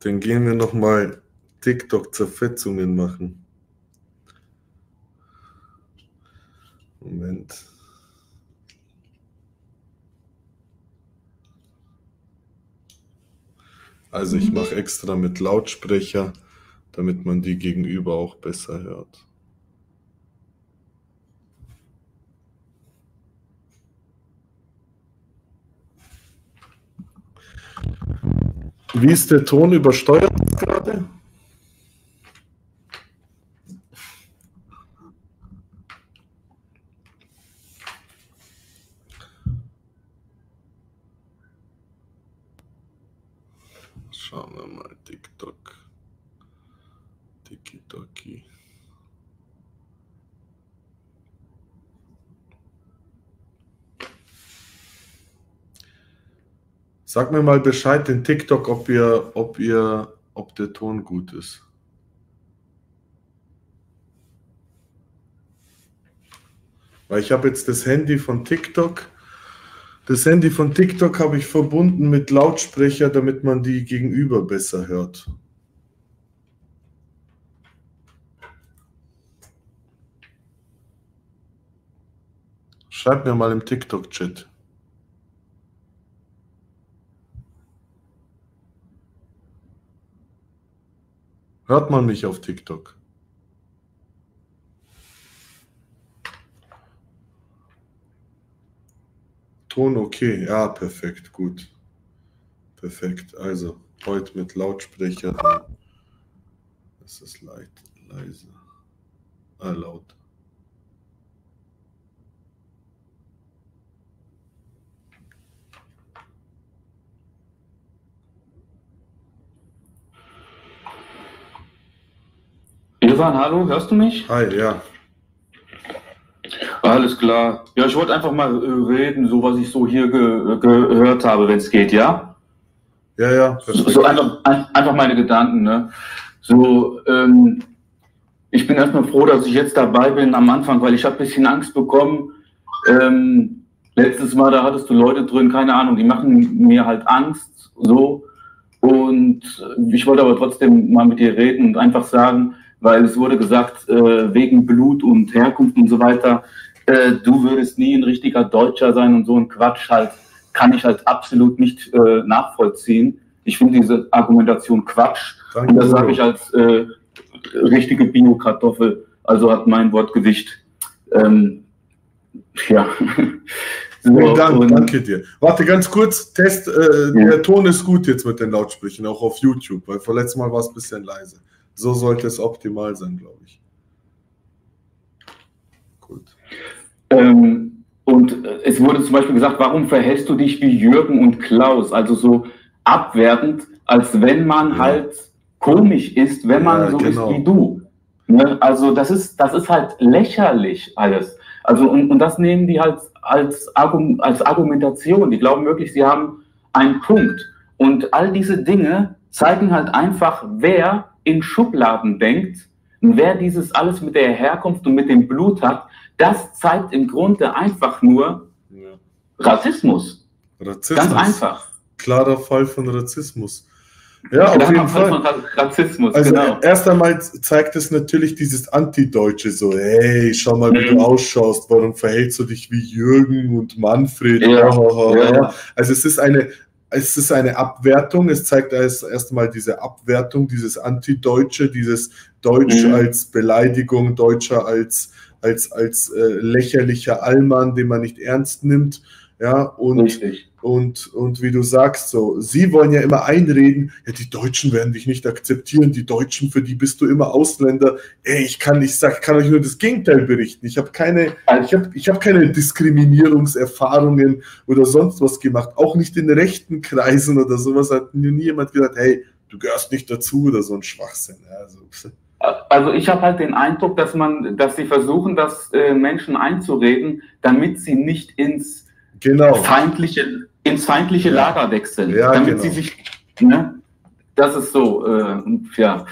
dann gehen wir nochmal TikTok-Zerfetzungen machen. Moment. Also ich mache extra mit Lautsprecher, damit man die gegenüber auch besser hört. Wie ist der Ton übersteuert gerade? Schauen wir mal, TikTok. Tiki-Toki. Sag mir mal Bescheid in TikTok, ob ihr, ob ihr, ob der Ton gut ist. Weil ich habe jetzt das Handy von TikTok. Das Handy von TikTok habe ich verbunden mit Lautsprecher, damit man die gegenüber besser hört. Schreibt mir mal im TikTok-Chat. Hört man mich auf TikTok? Ton okay, ja, perfekt, gut. Perfekt, also heute mit Lautsprecher. Es ist leid, leise. Ah, laut. Irfan, hallo, hörst du mich? Hi, ja. Alles klar. Ja, ich wollte einfach mal äh, reden, so was ich so hier ge gehört habe, wenn es geht, ja? Ja, ja. So, so einfach, ein, einfach meine Gedanken, ne? So, ähm, ich bin erstmal froh, dass ich jetzt dabei bin am Anfang, weil ich habe ein bisschen Angst bekommen. Ähm, letztes Mal, da hattest du Leute drin, keine Ahnung, die machen mir halt Angst, so. Und ich wollte aber trotzdem mal mit dir reden und einfach sagen, weil es wurde gesagt, äh, wegen Blut und Herkunft und so weiter, äh, du würdest nie ein richtiger Deutscher sein und so ein Quatsch halt, kann ich halt absolut nicht äh, nachvollziehen. Ich finde diese Argumentation Quatsch. Danke. Und das sage ich als äh, richtige Bio-Kartoffel, also hat mein Wort Gewicht. Ähm, ja. <laughs> Vielen Dank, danke dir. Warte ganz kurz, Test, äh, ja. der Ton ist gut jetzt mit den Lautsprechern, auch auf YouTube, weil vor letztem Mal war es ein bisschen leise. So sollte es optimal sein, glaube ich. Gut. Ähm, und äh, es wurde zum Beispiel gesagt, warum verhältst du dich wie Jürgen und Klaus? Also so abwertend, als wenn man ja. halt komisch ist, wenn man ja, so genau. ist wie du. Ne? Also das ist, das ist halt lächerlich alles. Also und, und das nehmen die halt als, Argum als Argumentation. Die glauben wirklich, sie haben einen Punkt. Und all diese Dinge zeigen halt einfach, wer in Schubladen denkt, wer dieses alles mit der Herkunft und mit dem Blut hat, das zeigt im Grunde einfach nur ja. Rassismus. Rassismus. Ganz einfach. Klarer Fall von Rassismus. Ja, auf jeden Fall. Von Rassismus, also genau. erst einmal zeigt es natürlich dieses Antideutsche, so, hey, schau mal, wie mhm. du ausschaust, warum verhältst du dich wie Jürgen und Manfred? Ja. Ja. Also es ist eine, es ist eine Abwertung, es zeigt erst erstmal diese Abwertung, dieses Antideutsche, dieses Deutsch mhm. als Beleidigung, Deutscher als, als, als äh, lächerlicher Allmann, den man nicht ernst nimmt. Ja, und, Richtig. Und, und wie du sagst, so, sie wollen ja immer einreden, ja, die Deutschen werden dich nicht akzeptieren, die Deutschen, für die bist du immer Ausländer. Ey, ich kann, ich sag, kann euch nur das Gegenteil berichten. Ich habe keine, ich habe ich hab keine Diskriminierungserfahrungen oder sonst was gemacht. Auch nicht in rechten Kreisen oder sowas hat mir nie jemand gesagt, hey, du gehörst nicht dazu oder so ein Schwachsinn. Also, also ich habe halt den Eindruck, dass man, dass sie versuchen, das äh, Menschen einzureden, damit sie nicht ins genau. feindliche ins feindliche ja. Lager wechseln, ja, damit genau. sie sich, ne, das ist so, äh, ja.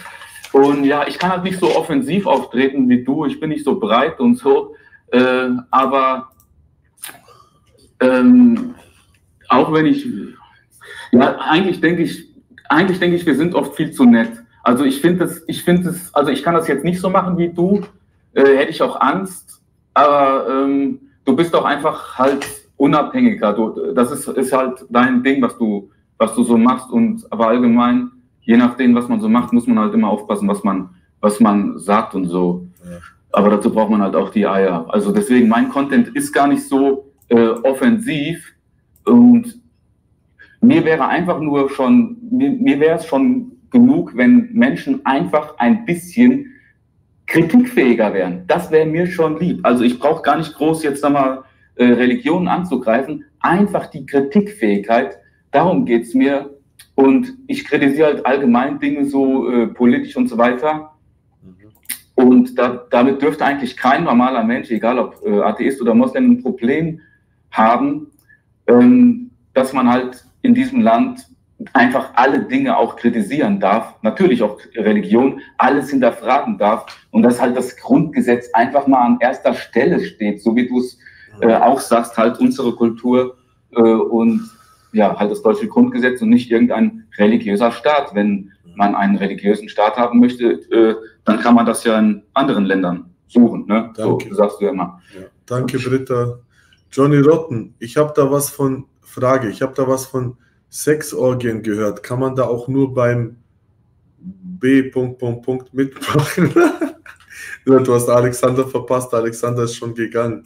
Und ja, ich kann halt nicht so offensiv auftreten wie du, ich bin nicht so breit und so, äh, aber ähm, auch wenn ich, ja, eigentlich denke ich, eigentlich denke ich, wir sind oft viel zu nett. Also ich finde es, ich finde es, also ich kann das jetzt nicht so machen wie du, äh, hätte ich auch Angst, aber ähm, du bist doch einfach halt unabhängiger. Du, das ist, ist halt dein Ding, was du, was du so machst. Und aber allgemein, je nachdem, was man so macht, muss man halt immer aufpassen, was man, was man sagt und so. Ja. Aber dazu braucht man halt auch die Eier. Also deswegen, mein Content ist gar nicht so äh, offensiv. Und mir wäre einfach nur schon, mir, mir wäre es schon genug, wenn Menschen einfach ein bisschen kritikfähiger wären. Das wäre mir schon lieb. Also ich brauche gar nicht groß jetzt einmal äh, Religionen anzugreifen, einfach die Kritikfähigkeit. Darum geht es mir. Und ich kritisiere halt allgemein Dinge so äh, politisch und so weiter. Und da, damit dürfte eigentlich kein normaler Mensch, egal ob äh, Atheist oder Moslem, ein Problem haben, ähm, dass man halt in diesem Land einfach alle Dinge auch kritisieren darf, natürlich auch Religion, alles hinterfragen darf und dass halt das Grundgesetz einfach mal an erster Stelle steht, so wie du es äh, auch sagst, halt unsere Kultur äh, und ja, halt das deutsche Grundgesetz und nicht irgendein religiöser Staat. Wenn man einen religiösen Staat haben möchte, äh, dann kann man das ja in anderen Ländern suchen. Ne? Danke. So sagst du ja immer. Ja. Danke, Britta. Johnny Rotten, ich habe da was von, Frage, ich habe da was von Sexorgien gehört. Kann man da auch nur beim B. Punkt, Punkt, Punkt mitmachen? <laughs> du hast Alexander verpasst, Alexander ist schon gegangen.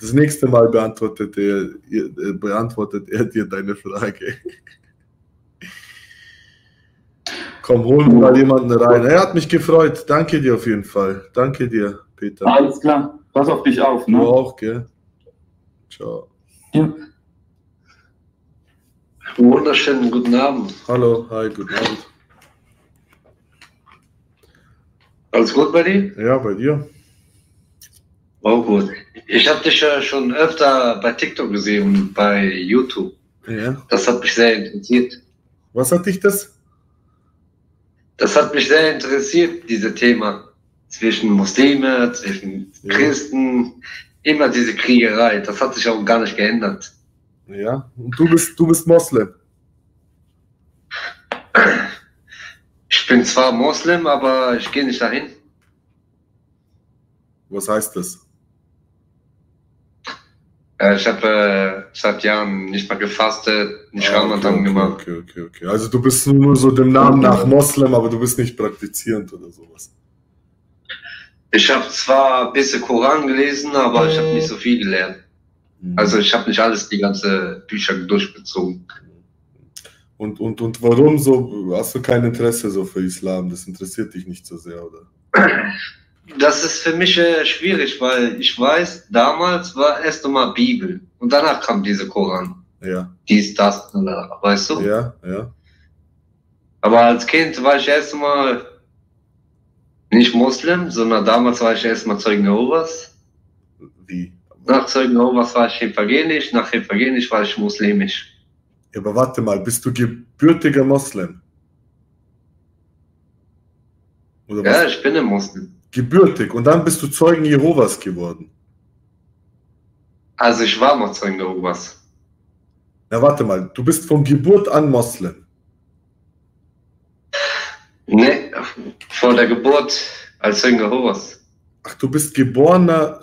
Das nächste Mal beantwortet er, äh, beantwortet er dir deine Frage. <laughs> Komm, wir mal jemanden rein. Er hat mich gefreut. Danke dir auf jeden Fall. Danke dir, Peter. Alles klar. Pass auf dich auf. Ne? Du auch, gell? Ciao. Ja. Wunderschönen guten Abend. Hallo, hi, guten Abend. Alles gut bei dir? Ja, bei dir. Oh gut. Ich habe dich ja schon öfter bei TikTok gesehen und bei YouTube. Ja. Das hat mich sehr interessiert. Was hat dich das? Das hat mich sehr interessiert, dieses Thema. Zwischen Muslime, zwischen ja. Christen, immer diese Kriegerei. Das hat sich auch gar nicht geändert. Ja, und du bist, du bist Moslem. Ich bin zwar Moslem, aber ich gehe nicht dahin. Was heißt das? Äh, ich habe äh, seit Jahren nicht mehr gefastet, nicht ah, Ramadan okay, gemacht. Okay, okay, okay. Also du bist nur so dem Namen nach Moslem, aber du bist nicht praktizierend oder sowas. Ich habe zwar ein bisschen Koran gelesen, aber ich habe nicht so viel gelernt. Mhm. Also ich habe nicht alles, die ganze Bücher durchbezogen. Und, und, und warum so, hast du kein Interesse so für Islam? Das interessiert dich nicht so sehr, oder? Das ist für mich äh, schwierig, weil ich weiß, damals war erst einmal Bibel und danach kam diese Koran. Ja. Dies, das, weißt du? Ja, ja. Aber als Kind war ich erst einmal nicht Muslim, sondern damals war ich erst mal Zeugen Jehovas. Wie? Nach Zeugen Jehovas war ich evangelisch, nach evangelisch war ich muslimisch. Ja, aber warte mal, bist du gebürtiger Moslem? Oder ja, was? ich bin ein Muslim gebürtig und dann bist du Zeugen Jehovas geworden. Also ich war mal Zeugen Jehovas. Na warte mal, du bist von Geburt an Moslem. Nee, vor der Geburt als Zeugen Jehovas. Ach, du bist geborener,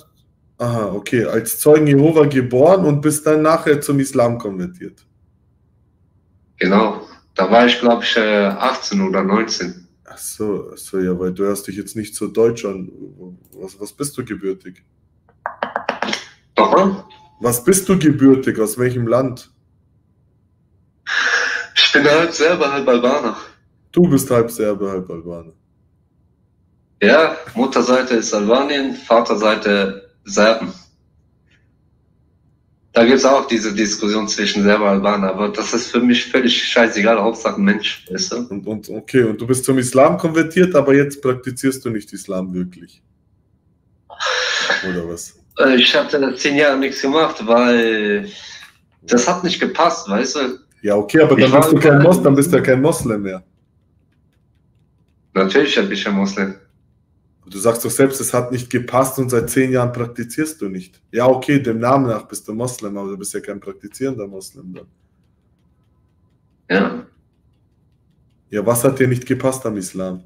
aha, okay, als Zeugen Jehova geboren und bist dann nachher zum Islam konvertiert. Genau. Da war ich, glaube ich, 18 oder 19. Ach so, ach so, ja, weil du hörst dich jetzt nicht so deutsch an. Was, was bist du gebürtig? Nochmal? Was bist du gebürtig? Aus welchem Land? Ich bin halb Serbe, halb Albaner. Du bist halb Serbe, halb Albaner. Ja, Mutterseite ist Albanien, Vaterseite Serben. Da gibt es auch diese Diskussion zwischen Serben und Albaner, aber das ist für mich völlig scheißegal, Hauptsache Mensch, weißt du? Und, und, okay, und du bist zum Islam konvertiert, aber jetzt praktizierst du nicht Islam wirklich. Oder was? Äh, ich habe da zehn Jahre nichts gemacht, weil das hat nicht gepasst, weißt du? Ja, okay, aber dann bist du kein Moslem, dann bist du ja kein Moslem mehr. Natürlich bin ich ein Moslem. Du sagst doch selbst, es hat nicht gepasst und seit zehn Jahren praktizierst du nicht. Ja, okay, dem Namen nach bist du Moslem, aber du bist ja kein praktizierender Moslem dann. Ja. Ja, was hat dir nicht gepasst am Islam?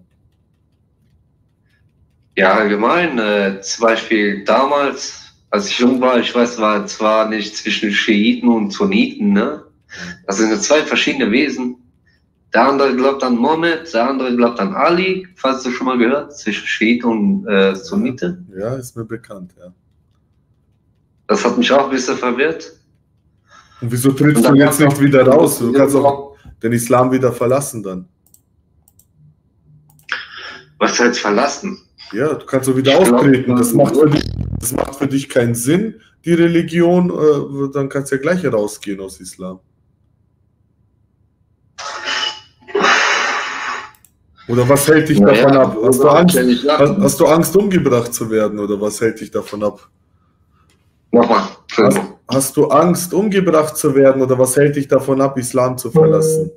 Ja, allgemein, äh, zum Beispiel damals, als ich jung war, ich weiß, war zwar nicht zwischen Schiiten und Sunniten, ne? Das sind zwei verschiedene Wesen. Der andere glaubt an Mohammed, der andere glaubt an Ali, falls du schon mal gehört, zwischen Schiit und äh, Sunnite. Ja, ist mir bekannt, ja. Das hat mich auch ein bisschen verwirrt. Und wieso trittst und du jetzt nicht wieder raus? Du kannst auch den Islam wieder verlassen dann. Was heißt verlassen? Ja, du kannst so wieder ich austreten. Glaub, das, macht dich, das macht für dich keinen Sinn, die Religion. Äh, dann kannst du ja gleich rausgehen aus Islam. Oder was hält dich naja, davon ab? Hast du, Angst, hast, du Angst, umgebracht zu werden? Oder was hält dich davon ab? Nochmal. Hast, hast, du Angst, umgebracht zu werden? Oder was hält dich davon ab, Islam zu verlassen?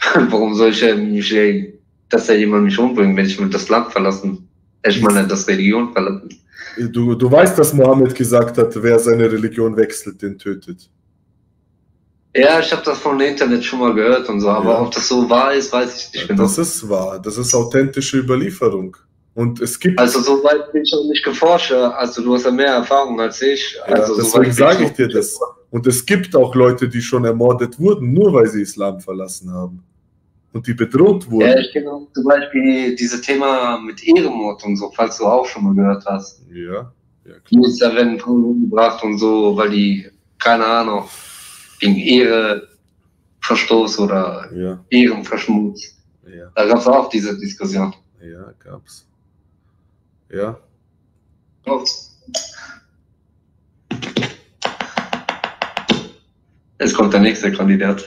<laughs> Warum soll ich mich, dass er jemand mich umbringt, wenn ich mit das Land verlassen? Ich meine, das Religion verlassen. Du, du weißt, dass Mohammed gesagt hat, wer seine Religion wechselt, den tötet. Ja, ich habe das vom Internet schon mal gehört und so, aber ja. ob das so wahr ist, weiß ich nicht genau. Das ist wahr, das ist authentische Überlieferung. Und es gibt. Also, so weit bin ich auch nicht geforscht. Also, du hast ja mehr Erfahrung als ich. Ja, also, deswegen sage ich dir das. Und es gibt auch Leute, die schon ermordet wurden, nur weil sie Islam verlassen haben. Und die bedroht wurden. Ja, ich kenne auch zum Beispiel dieses Thema mit Ehrenmord und so, falls du auch schon mal gehört hast. Ja. ja klar. Da werden umgebracht und so, weil die, keine Ahnung, wegen Ehreverstoß oder ja. Ehrenverschmutz. Ja. Da gab es auch diese Diskussion. Ja, gab's. Ja. Oh. Jetzt kommt der nächste Kandidat.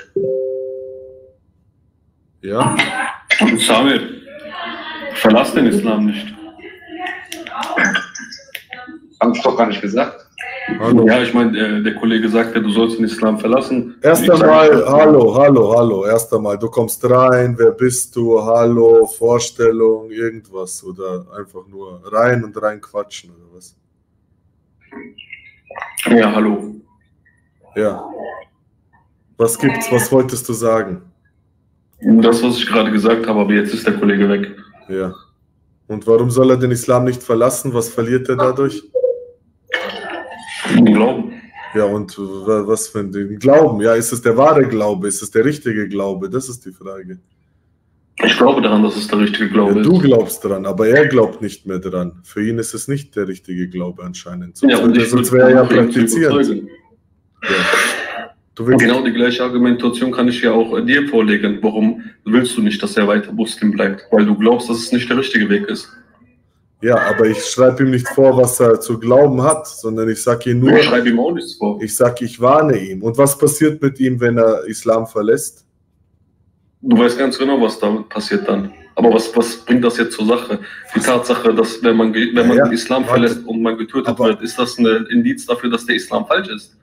Ja. Samuel, verlass den Islam nicht. Haben doch gar nicht gesagt. Hallo. Ja, ich meine, der, der, Kollege sagte, du sollst den Islam verlassen. Erst einmal, hallo, hallo, hallo. Erst einmal, du kommst rein, wer bist du, hallo, Vorstellung, irgendwas oder einfach nur rein und rein quatschen oder was? Ja, hallo. Ja. Was gibt's, was wolltest du sagen? Das, was ich gerade gesagt habe, aber jetzt ist der Kollege weg. Ja. Und warum soll er den Islam nicht verlassen? Was verliert er dadurch? Den Glauben. Ja, und was für den Glauben? Ja, ist es der wahre Glaube? Ist es der richtige Glaube? Das ist die Frage. Ich glaube daran, dass es der richtige Glaube ja, ist. Du glaubst daran, aber er glaubt nicht mehr daran. Für ihn ist es nicht der richtige Glaube anscheinend. Sonst, ja, und würde, sonst wäre er ja praktizierend. Ja. genau die gleiche Argumentation kann ich ja auch dir vorlegen. Warum willst du nicht, dass er weiter Muslim bleibt? Weil du glaubst, dass es nicht der richtige Weg ist. Ja, aber ich schreibe ihm nicht vor, was er zu glauben hat, sondern ich sage ihm nur. Ich schreibe ihm auch nichts vor. Ich sage, ich warne ihm. Und was passiert mit ihm, wenn er Islam verlässt? Du weißt ganz genau, was damit passiert dann. Aber was, was bringt das jetzt zur Sache? Die Tatsache, dass wenn man, wenn man ja, den Islam verlässt und man getötet aber, wird, ist das ein Indiz dafür, dass der Islam falsch ist?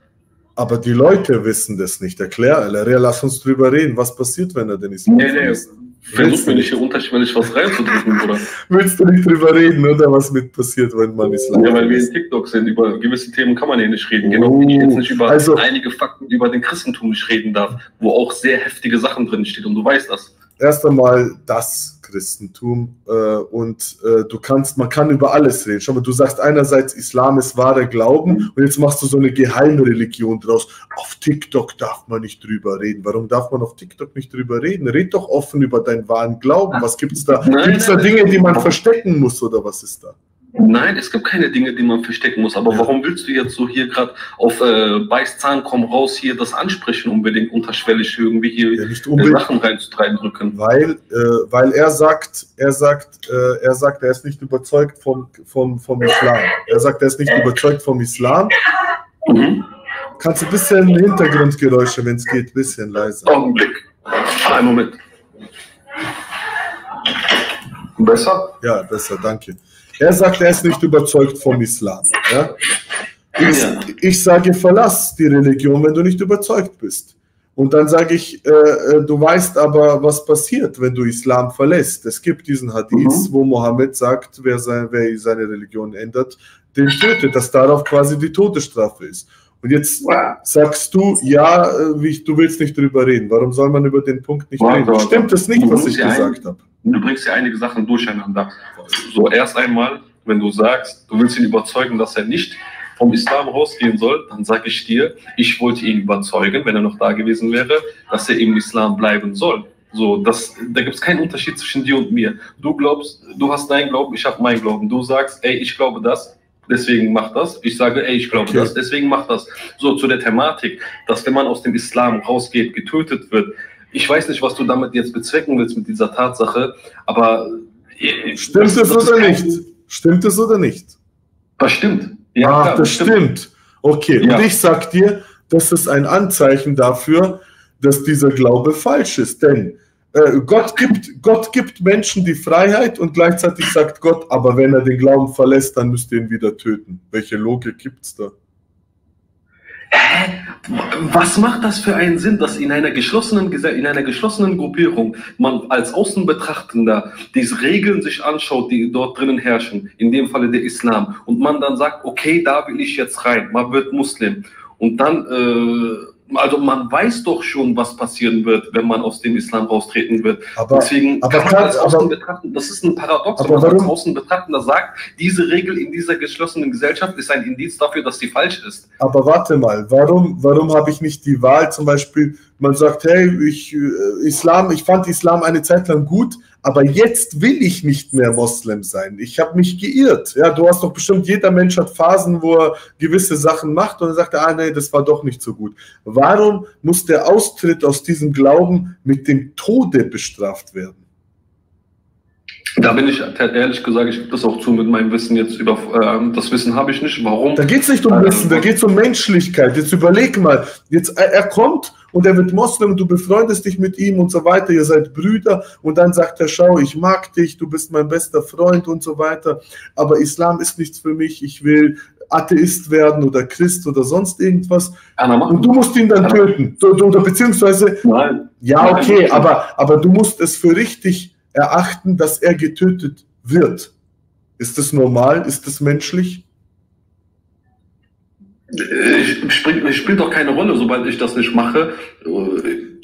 Aber die Leute wissen das nicht. Erklär, lass uns drüber reden. Was passiert, wenn er den Islam nee, verlässt? Nee. Versuch mir nicht hier unterschwellig was reinzudrücken, Bruder. <laughs> Willst du nicht drüber reden, oder was mit passiert, wenn man Islam Ja, weil wir in TikTok sind, über gewisse Themen kann man hier nicht reden. Genau wie ich jetzt nicht über also, einige Fakten über den Christentum nicht reden darf, wo auch sehr heftige Sachen drin steht und du weißt das. erst einmal das Christentum äh, und äh, du kannst, man kann über alles reden. Schau mal, du sagst einerseits, Islam ist wahrer Glauben und jetzt machst du so eine geheime Religion draus. Auf TikTok darf man nicht drüber reden. Warum darf man auf TikTok nicht drüber reden? Red doch offen über deinen wahren Glauben. Was gibt es da? Gibt es da Dinge, die man verstecken muss oder was ist da? Nein, es gibt keine Dinge, die man verstecken muss. Aber ja. warum willst du jetzt so hier gerade auf äh, Beißzahn komm raus hier das ansprechen, unbedingt unterschwellig irgendwie hier ja, nicht unbedingt, Sachen reindrücken? Weil, äh, weil er sagt, er sagt, äh, er sagt, er ist nicht überzeugt vom, vom, vom Islam. Er sagt, er ist nicht überzeugt vom Islam. Mhm. Kannst du ein bisschen Hintergrundgeräusche, wenn es geht, ein bisschen leiser. Augenblick. Einen Moment. Besser? Ja, besser, danke. Er sagt, er ist nicht überzeugt vom Islam. Ja? Ich, ich sage, verlass die Religion, wenn du nicht überzeugt bist. Und dann sage ich, äh, äh, du weißt aber, was passiert, wenn du Islam verlässt. Es gibt diesen Hadith, mhm. wo Mohammed sagt, wer, sein, wer, seine Religion ändert, den tötet, dass darauf quasi die Todesstrafe ist. Und jetzt wow. sagst du, ja, äh, du willst nicht drüber reden. Warum soll man über den Punkt nicht wow, reden? Stimmt es nicht, was ich gesagt habe? Du bringst ja einige Sachen durcheinander. So, erst einmal, wenn du sagst, du willst ihn überzeugen, dass er nicht vom Islam rausgehen soll, dann sage ich dir, ich wollte ihn überzeugen, wenn er noch da gewesen wäre, dass er im Islam bleiben soll. So, das, da gibt es keinen Unterschied zwischen dir und mir. Du glaubst, du hast dein Glauben, ich habe mein Glauben. Du sagst, ey, ich glaube das, deswegen mach das. Ich sage, ey, ich glaube okay. das, deswegen mach das. So, zu der Thematik, dass wenn man aus dem Islam rausgeht, getötet wird, ich weiß nicht, was du damit jetzt bezwecken willst mit dieser Tatsache, aber. Äh, stimmt es oder nicht? Stimmt es oder nicht? Das stimmt. Ja, Ach, klar, das stimmt. stimmt. Okay, ja. und ich sag dir, das ist ein Anzeichen dafür, dass dieser Glaube falsch ist. Denn äh, Gott, gibt, Gott gibt Menschen die Freiheit und gleichzeitig sagt Gott, aber wenn er den Glauben verlässt, dann müsst ihr ihn wieder töten. Welche Logik gibt es da? Hä? Was macht das für einen Sinn, dass in einer geschlossenen in einer geschlossenen Gruppierung man als Außenbetrachtender diese Regeln sich anschaut, die dort drinnen herrschen, in dem Falle der Islam, und man dann sagt, okay, da will ich jetzt rein, man wird Muslim, und dann äh, also man weiß doch schon, was passieren wird, wenn man aus dem Islam raustreten wird. Aber, Deswegen aber kann man als Außenbetrachtender, das ist ein Paradox, wenn man als Außenbetrachtender sagt, diese Regel in dieser geschlossenen Gesellschaft ist ein Indiz dafür, dass sie falsch ist. Aber warte mal, warum, warum habe ich nicht die Wahl, zum Beispiel, man sagt, hey, ich, äh, Islam, ich fand Islam eine Zeit lang gut, aber jetzt will ich nicht mehr Moslem sein. Ich habe mich geirrt. Ja, du hast doch bestimmt, jeder Mensch hat Phasen, wo er gewisse Sachen macht und dann sagt er, ah nee, das war doch nicht so gut. Warum muss der Austritt aus diesem Glauben mit dem Tode bestraft werden? Da bin ich ehrlich gesagt, ich gebe das auch zu mit meinem Wissen jetzt über, äh, das Wissen habe ich nicht. Warum? Da geht es nicht um äh, Wissen, da geht es um Menschlichkeit. Jetzt überleg mal, jetzt er kommt und er wird Moslem, du befreundest dich mit ihm und so weiter, ihr seid Brüder und dann sagt er, schau, ich mag dich, du bist mein bester Freund und so weiter, aber Islam ist nichts für mich, ich will Atheist werden oder Christ oder sonst irgendwas. Und du musst ihn dann töten. Oder beziehungsweise, Nein. ja, okay, aber, aber du musst es für richtig erachten, dass er getötet wird. Ist das normal? Ist das menschlich? Es spielt, spielt doch keine Rolle, sobald ich das nicht mache.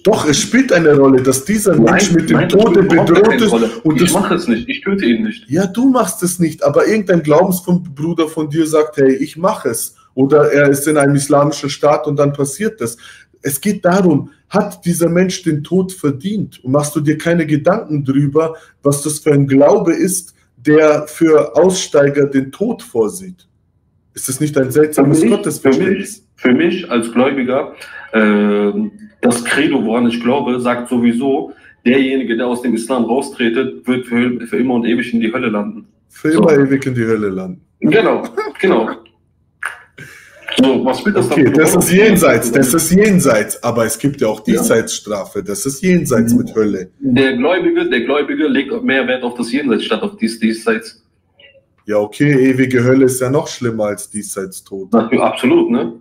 Doch, es spielt eine Rolle, dass dieser nein, Mensch mit dem nein, Tode bedroht ist. Und ich mache es nicht, ich töte ihn nicht. Ja, du machst es nicht, aber irgendein Glaubensbruder von dir sagt, hey, ich mache es. Oder er ist in einem islamischen Staat und dann passiert das. Es geht darum, hat dieser Mensch den Tod verdient? Und machst du dir keine Gedanken drüber, was das für ein Glaube ist, der für Aussteiger den Tod vorsieht? Ist das nicht ein seltsames für Gottesverständnis? Für mich, für mich als Gläubiger, äh, das Credo, woran ich glaube, sagt sowieso, derjenige, der aus dem Islam raustretet, wird für, für immer und ewig in die Hölle landen. Für immer so. ewig in die Hölle landen. Genau, genau. So, was spielt das okay, das ist jenseits, das ist jenseits, aber es gibt ja auch Diesseitsstrafe, das ist jenseits mit Hölle. Der Gläubige, der Gläubige legt mehr Wert auf das Jenseits statt auf dies Diesseits. Ja, okay, ewige Hölle ist ja noch schlimmer als Diesseitstod. Absolut, ne?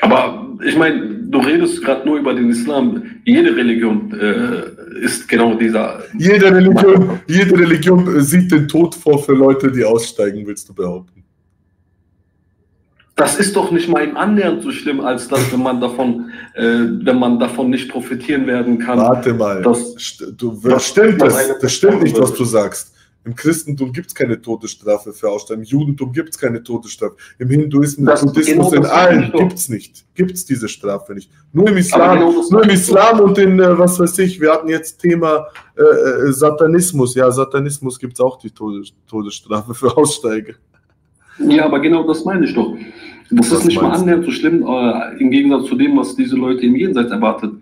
Aber ich meine, du redest gerade nur über den Islam. Jede Religion äh, ist genau dieser. Jede Religion, jede Religion sieht den Tod vor für Leute, die aussteigen, willst du behaupten? Das ist doch nicht mal im Annähernd so schlimm, als dass, wenn man davon, äh, wenn man davon nicht profitieren werden kann. Warte mal. Das, du, das stimmt, das, das stimmt nicht, was du sagst. Im Christentum gibt es keine Todesstrafe für Aussteiger. Im Judentum gibt es keine Todesstrafe. Im Hinduismus, im Buddhismus, in allen gibt es nicht. Gibt es diese Strafe nicht. Nur im Islam, nur im Islam und in, äh, was weiß ich, wir hatten jetzt Thema äh, äh Satanismus. Ja, Satanismus gibt es auch die Todes Todesstrafe für Aussteiger. Ja, aber genau das meine ich doch. Das was ist nicht mal annähernd so schlimm, äh, im Gegensatz zu dem, was diese Leute im Jenseits erwartet.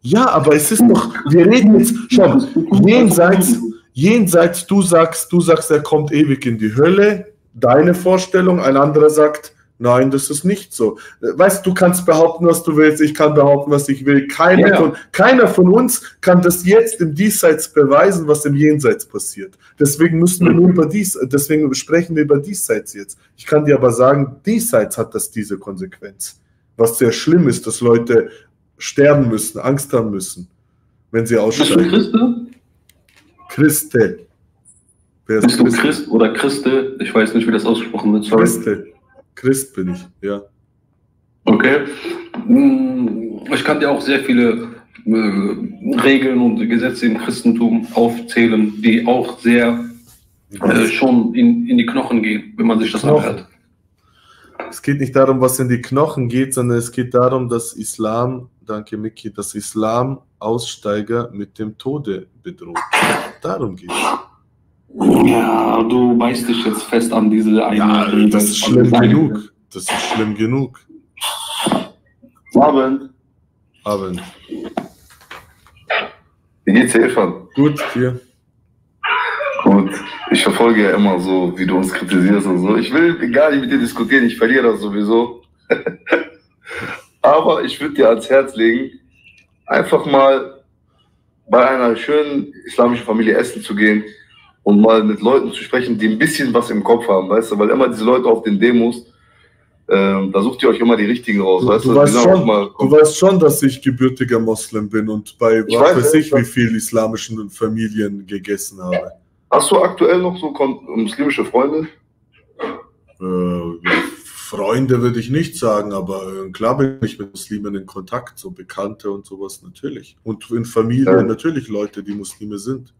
Ja, aber es ist doch, wir reden jetzt, schau, jenseits, jenseits, du sagst, du sagst, er kommt ewig in die Hölle, deine Vorstellung, ein anderer sagt, Nein, das ist nicht so. Weißt du, du kannst behaupten, was du willst, ich kann behaupten, was ich will. Keiner, ja. von, keiner von uns kann das jetzt im Diesseits beweisen, was im Jenseits passiert. Deswegen müssen wir nur über dies, deswegen sprechen wir über Diesseits jetzt. Ich kann dir aber sagen, Diesseits hat das diese Konsequenz. Was sehr schlimm ist, dass Leute sterben müssen, Angst haben müssen, wenn sie aussteigen. Christe? Bist du Christ oder Christe? Ich weiß nicht, wie das ausgesprochen wird. Sorry. Christe. Christ bin ich, ja. Okay. Hm, ich kann dir auch sehr viele äh, Regeln und Gesetze im Christentum aufzählen, die auch sehr äh, schon in, in die Knochen gehen, wenn man sich das Knochen. anhört. Es geht nicht darum, was in die Knochen geht, sondern es geht darum, dass Islam, danke Miki, dass Islam Aussteiger mit dem Tode bedroht. Darum geht es. Ja, du beißt dich jetzt fest an diese eine. Ja, das ist schlimm genug. Das ist schlimm genug. Abend. Abend. Wie geht's dir, Irfan? Gut, dir. Gut. Ich verfolge ja immer so, wie du uns kritisierst und so. Ich will gar nicht mit dir diskutieren, ich verliere das sowieso. <laughs> Aber ich würde dir ans Herz legen, einfach mal bei einer schönen islamischen Familie essen zu gehen und mal mit Leuten zu sprechen, die ein bisschen was im Kopf haben, weißt du, weil immer diese Leute auf den Demos, äh, da sucht ihr euch immer die richtigen raus, du, weißt du? Du weißt, schon, mal, du weißt schon, dass ich gebürtiger Moslem bin und bei ich was weiß ich, wie viel islamischen Familien gegessen habe. Hast du aktuell noch so muslimische Freunde? Äh, Freunde würde ich nicht sagen, aber klar bin ich mit Muslimen in Kontakt, so Bekannte und sowas natürlich. Und in Familie ja. natürlich Leute, die Muslime sind.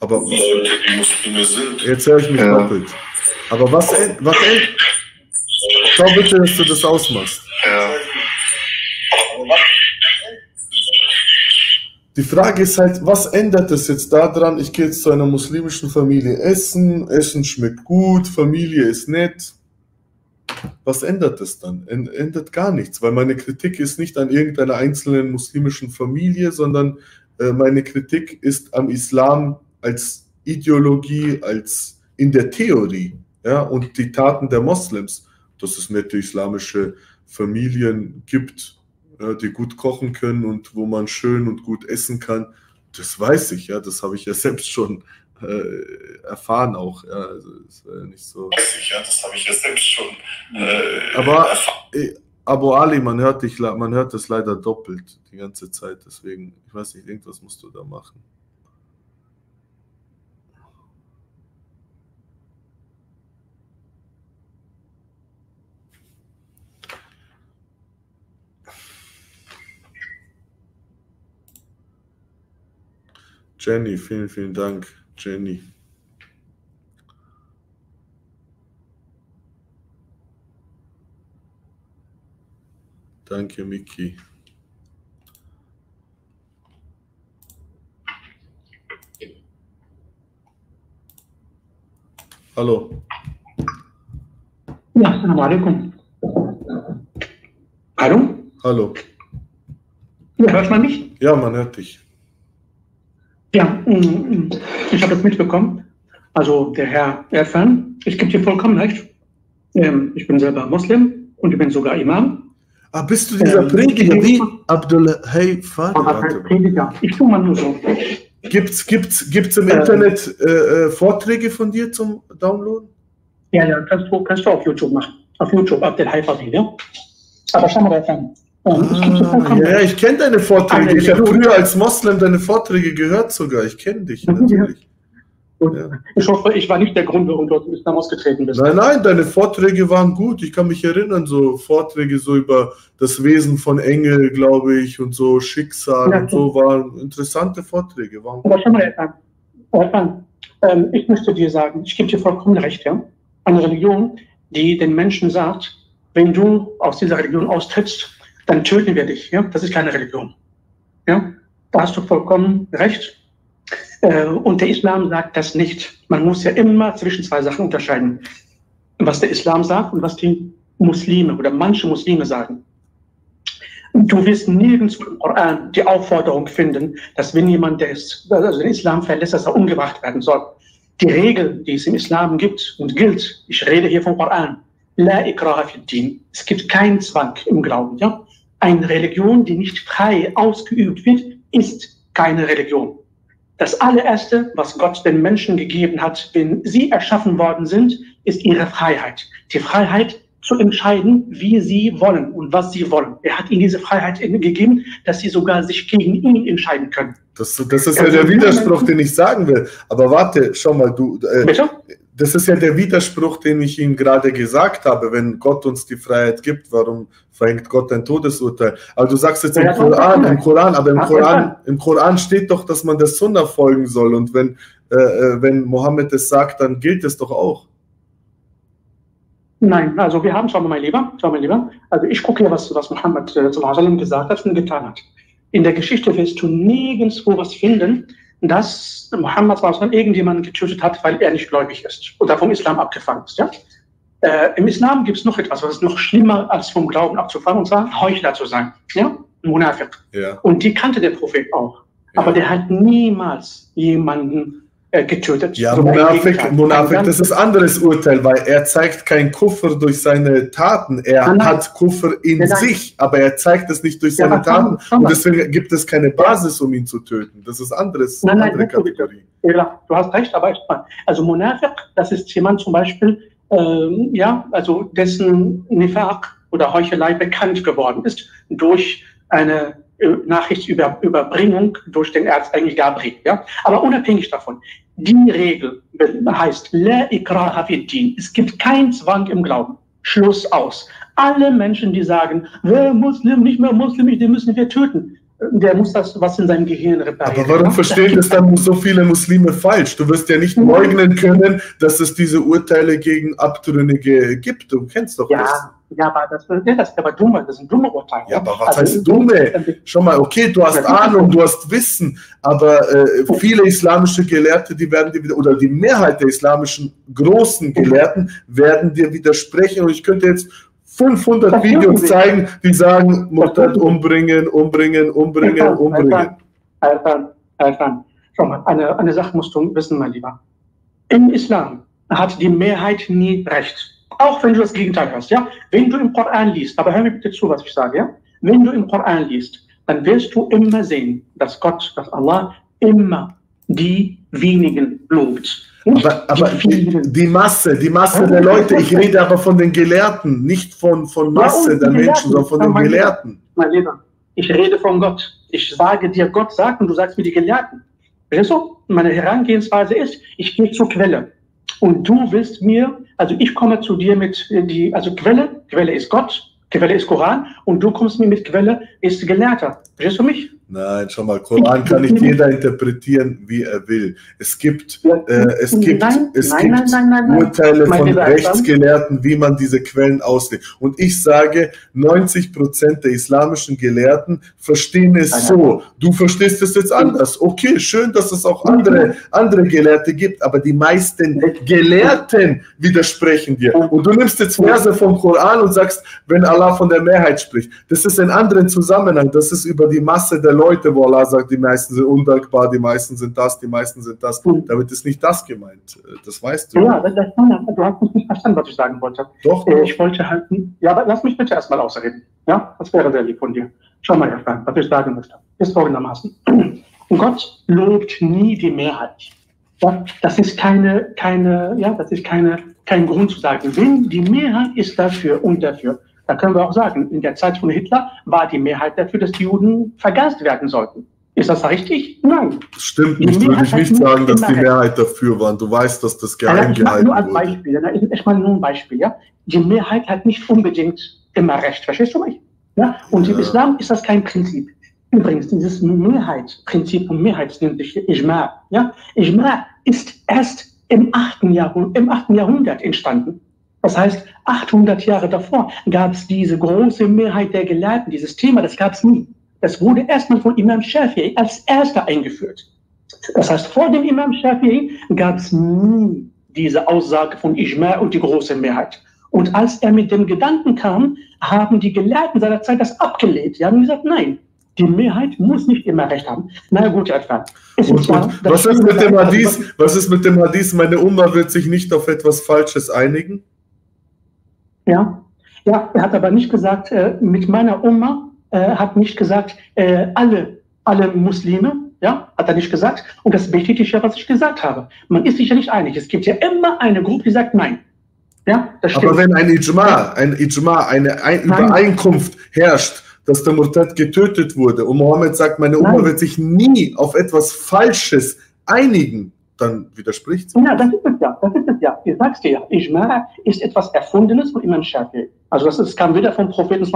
Aber jetzt höre ich mich ja. doppelt. Aber was, was Schau bitte, dass du das ausmachst. Ja. Die Frage ist halt, was ändert es jetzt daran? Ich gehe jetzt zu einer muslimischen Familie essen, Essen schmeckt gut, Familie ist nett. Was ändert es dann? Ändert gar nichts, weil meine Kritik ist nicht an irgendeiner einzelnen muslimischen Familie, sondern äh, meine Kritik ist am Islam als Ideologie, als in der Theorie ja, und die Taten der Moslems, dass es nette islamische Familien gibt, ja, die gut kochen können und wo man schön und gut essen kann. Das weiß ich, ja, das habe ich ja <laughs> selbst schon äh, erfahren auch. Ja, also das war ja nicht so. Weiß ich, ja, das habe ich ja selbst schon. Äh, Aber äh, Abo Ali, man hört dich, man hört das leider doppelt die ganze Zeit. Deswegen, ich weiß nicht, irgendwas musst du da machen. Jenny, vielen, vielen Dank, Jenny. Danke, Miki. Hallo. Ja, Assalamu alaikum. Hallo? Hallo. Ja, hört man mich? Ja, man hört dich. Ja, mm, mm. ich habe das mitbekommen. Also der Herr Erfan, ich gebe dir vollkommen recht. Ähm, ich bin selber Muslim und ich bin sogar Imam. Ah, bist du dieser ähm, Prediger wie Abdullah Hey Prediger. Ich tue mal nur so. Gibt's, gibt's, gibt's im ähm, Internet äh, äh, Vorträge von dir zum Downloaden? Ja, ja, kannst du, kannst du auf YouTube machen. Auf YouTube, Abdel Haifa ja. Aber schau mal da an. Ah, ja, ich kenne deine Vorträge. Ich habe früher als Moslem deine Vorträge gehört sogar. Ich kenne dich natürlich. Ja. Ich hoffe, ich war nicht der Grund, warum du aus dem Islam ausgetreten bist. Nein, nein, deine Vorträge waren gut. Ich kann mich erinnern, so Vorträge so über das Wesen von Engel, glaube ich, und so Schicksal ja, und so waren interessante Vorträge. Waren Aber schau mal, Erfan, ähm, ich möchte dir sagen, ich gebe dir vollkommen recht, ja. Eine Religion, die den Menschen sagt, wenn du aus dieser Religion austrittst, dann töten wir dich. Ja? Das ist keine Religion. Ja? Da hast du vollkommen recht. Äh, und der Islam sagt das nicht. Man muss ja immer zwischen zwei Sachen unterscheiden. Was der Islam sagt und was die Muslime oder manche Muslime sagen. Du wirst nirgends im Koran die Aufforderung finden, dass wenn jemand des, also den Islam verlässt, dass er umgebracht werden soll. Die Regel, die es im Islam gibt und gilt, ich rede hier vom Koran, La ikraha din. Es gibt keinen Zwang im Glauben. Ja? Eine Religion, die nicht frei ausgeübt wird, ist keine Religion. Das allererste, was Gott den Menschen gegeben hat, wenn sie erschaffen worden sind, ist ihre Freiheit. Die Freiheit zu entscheiden, wie sie wollen und was sie wollen. Er hat ihnen diese Freiheit gegeben, dass sie sogar sich gegen ihn entscheiden können. Das, das ist ja der Widerspruch, den ich sagen will. Aber warte, schau mal, du. Äh, Bitte? Das ist ja der Widerspruch, den ich Ihnen gerade gesagt habe. Wenn Gott uns die Freiheit gibt, warum verhängt Gott ein Todesurteil? Aber du sagst jetzt im Koran, im Koran, aber im Koran, im Koran steht doch, dass man der Sunna folgen soll. Und wenn, äh, äh wenn Mohammed es sagt, dann gilt es doch auch. Nein, also wir haben, schau mal, mein Lieber, schau mal, lieber. Also ich gucke hier, was, was Mohammed äh, gesagt hat und getan hat. In der Geschichte wirst du nirgendwo was finden, dass Mohammed irgendjemanden getötet hat, weil er nicht gläubig ist oder vom Islam abgefangen ist. Ja? Äh, Im Islam gibt es noch etwas, was ist noch schlimmer als vom Glauben abzufangen, und zwar Heuchler zu sein. Ja? Munafiq. Ja. Und die kannte der Prophet auch. Ja. Aber der hat niemals jemanden äh, getötet. Ja, so Munafik, Munafik, das ist ein anderes Urteil, weil er zeigt kein Kuffer durch seine Taten. Er nein, hat Kuffer in nein, sich, aber er zeigt es nicht durch seine ja, Taten. Und deswegen gibt es keine Basis, um ihn zu töten. Das ist anderes, nein, nein, andere Kategorie. Ja, du hast recht, aber erstmal. Also Munafik, das ist jemand zum Beispiel, ähm, ja, also dessen Nifaq oder Heuchelei bekannt geworden ist durch eine Nachrichtsüberbringung durch den Erzengel Gabriel. Ja? Aber unabhängig davon, die Regel heißt, La ikraha din. Es gibt keinen Zwang im Glauben. Schluss aus. Alle Menschen, die sagen, wer Muslim, nicht mehr Muslim, den müssen wir töten, der muss das was in seinem Gehirn reparieren. Aber warum verstehen das dann so viele Muslime falsch? Du wirst ja nicht leugnen können, dass es diese Urteile gegen Abtrünnige gibt. Du kennst doch ja. das. Ja, aber das, das ist aber dumme, das sind dumme Urteile. Ja, aber was also, heißt dumme? Schau mal, okay, du hast Ahnung, du hast Wissen, aber äh, viele islamische Gelehrte, die werden dir wieder, oder die Mehrheit der islamischen großen Gelehrten werden dir widersprechen. Und ich könnte jetzt 500 das Videos zeigen, die sagen, Mutter umbringen, umbringen, umbringen, umbringen. Erfan, Erfan, Schau mal, eine, eine Sache musst du wissen, mein Lieber. Im Islam hat die Mehrheit nie recht. Auch wenn du das Gegenteil hast, ja? Wenn du im Koran liest, aber hör mir bitte zu, was ich sage, ja? Wenn du im Koran liest, dann wirst du immer sehen, dass Gott, dass Allah immer die wenigen lobt. Aber, aber die, die, Masse, die Masse der Leute, ich rede aber von den Gelehrten, nicht von, von Masse ja, der Menschen, sondern von den mein Gelehrten. Mein Lieber, ich rede von Gott. Ich sage dir, Gott sagt und du sagst mir die Gelehrten. Weißt du? Meine Herangehensweise ist, ich gehe zur Quelle. Und du willst mir also ich komme zu dir mit die, also Quelle, Quelle ist Gott, Quelle ist Koran und du kommst mir mit Quelle ist Gelehrter. Verstehst du mich? Nein, schau mal, Koran kann nicht jeder interpretieren, wie er will. Es gibt, äh, es gibt, nein, es nein, gibt nein, Urteile von Rechtsgelehrten, wie man diese Quellen auslegt. Und ich sage, 90 Prozent der islamischen Gelehrten verstehen es so. Du verstehst es jetzt anders. Okay, schön, dass es auch andere, andere Gelehrte gibt, aber die meisten Gelehrten widersprechen dir. Und du nimmst jetzt Verse vom Koran und sagst, wenn Allah von der Mehrheit spricht. Das ist ein anderer Zusammenhang. Das ist über die Masse der Leute, wo Allah sagt, die meisten sind undankbar, die meisten sind das, die meisten sind das. Mhm. Damit ist nicht das gemeint. Das weißt du. Ja, das, das, du hast mich nicht verstanden, was ich sagen wollte. Doch, doch. Ich wollte halt, ja, aber lass mich bitte erstmal ausreden. Ja, das wäre sehr lieb von dir. Schau mal, Herr Frank, was ich sagen möchte. Ist folgendermaßen. Gott lobt nie die Mehrheit. Ja, das ist keine, keine, ja, das ist keine, kein Grund zu sagen. Wenn die Mehrheit ist dafür und dafür, da können wir auch sagen, in der Zeit von Hitler war die Mehrheit dafür, dass die Juden vergast werden sollten. Ist das richtig? Nein. Das stimmt nicht, würde ich nicht sagen, dass die Mehrheit dafür waren. Du weißt, dass das geheim ja, gehalten nur als wurde. Beispiel, ja, ich mal nur ein Beispiel, ja. Die Mehrheit hat nicht unbedingt immer recht, verstehst du mich? Ja? Und im Islam ist das kein Prinzip. Übrigens, dieses Mehrheitsprinzip und Mehrheit nennt sich Ijma. Ja? Ijma ist erst im 8. Jahrhundert, im 8. Jahrhundert entstanden. Das heißt, 800 Jahre davor gab es diese große Mehrheit der Gelehrten, dieses Thema, das gab es nie. Das wurde erstmal von Imam Shafi'i als erster eingeführt. Das heißt, vor dem Imam Shafi'i gab es nie diese Aussage von Ijma und die große Mehrheit. Und als er mit dem Gedanken kam, haben die Gelehrten seiner Zeit das abgelehnt. Sie haben gesagt, nein, die Mehrheit muss nicht immer recht haben. Na gut, und, was, ist mit dem Hadith, was ist mit dem Hadith? Meine Oma wird sich nicht auf etwas Falsches einigen? Ja, ja er hat aber nicht gesagt, äh, mit meiner Oma äh, hat nicht gesagt, äh, alle, alle Muslime, ja, hat er nicht gesagt. Und das bestätigt ja, was ich gesagt habe. Man ist sich ja nicht einig. Es gibt ja immer eine Gruppe, die sagt Nein. Ja, das Aber wenn ein Ijma, ein Ijma, eine ein Übereinkunft herrscht, dass der Murtad getötet wurde und Mohammed sagt, meine Oma Nein. wird sich nie auf etwas Falsches einigen, dann widerspricht sie. Ja, das ist es ja, das ist es ja. Ich sag's dir ja, Ijma ist etwas Erfundenes von Imam Shafi. Also das, ist, kam weder vom Propheten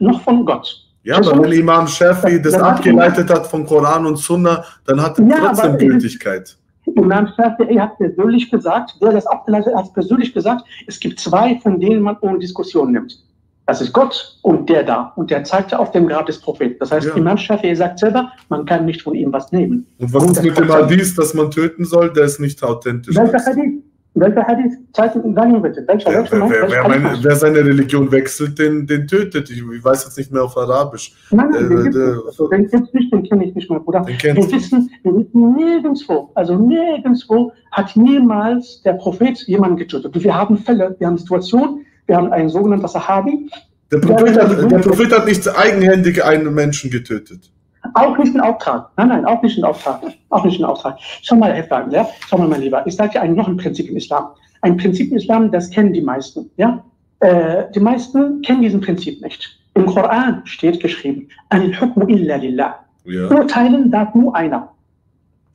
noch von Gott. Ja, aber wenn Imam Shafi das, das abgeleitet hat von Koran und Sunna, dann hat er ja, trotzdem Gültigkeit. Imam Shafi'i hat persönlich gesagt, der das abgeleitet hat, persönlich gesagt, es gibt zwei, von denen man ohne Diskussion nimmt. Das ist Gott und der da. Und der zeigte auf dem Grab des Propheten. Das heißt, ja. Imam Shafi'i sagt selber, man kann nicht von ihm was nehmen. Und was und ist mit dem Hadith, dass man töten soll, der ist nicht authentisch. Welcher Hadith? Welcher Hadith? Bitte. Welcher, ja, wer, wer, wer, meine, wer, seine Religion wechselt, den, den tötet. Ich, ich, weiß jetzt nicht mehr auf Arabisch. Nein, nein, äh, den gibt es also, den gibt's nicht, den kenne ich nicht mehr, Bruder. Den wir, wissen, wir wissen nirgendwo, also nirgendwo hat niemals der Prophet jemanden getötet. Wir haben Fälle, wir haben Situationen, wir haben einen sogenannten Sahabi. Der Prophet, hat, der Prophet hat nicht eigenhändig einen Menschen getötet. Auch nicht in Auftrag. Nein, nein, auch nicht in Auftrag. Auch nicht in Auftrag. Schau mal, Herr ja? Schau mal, mein Lieber. Ich sage dir ein, noch ein Prinzip im Islam. Ein Prinzip im Islam, das kennen die meisten, ja? Äh, die meisten kennen diesen Prinzip nicht. Im Koran steht geschrieben, Al-Hukmu illa lillah. Ja. Urteilen darf nur einer.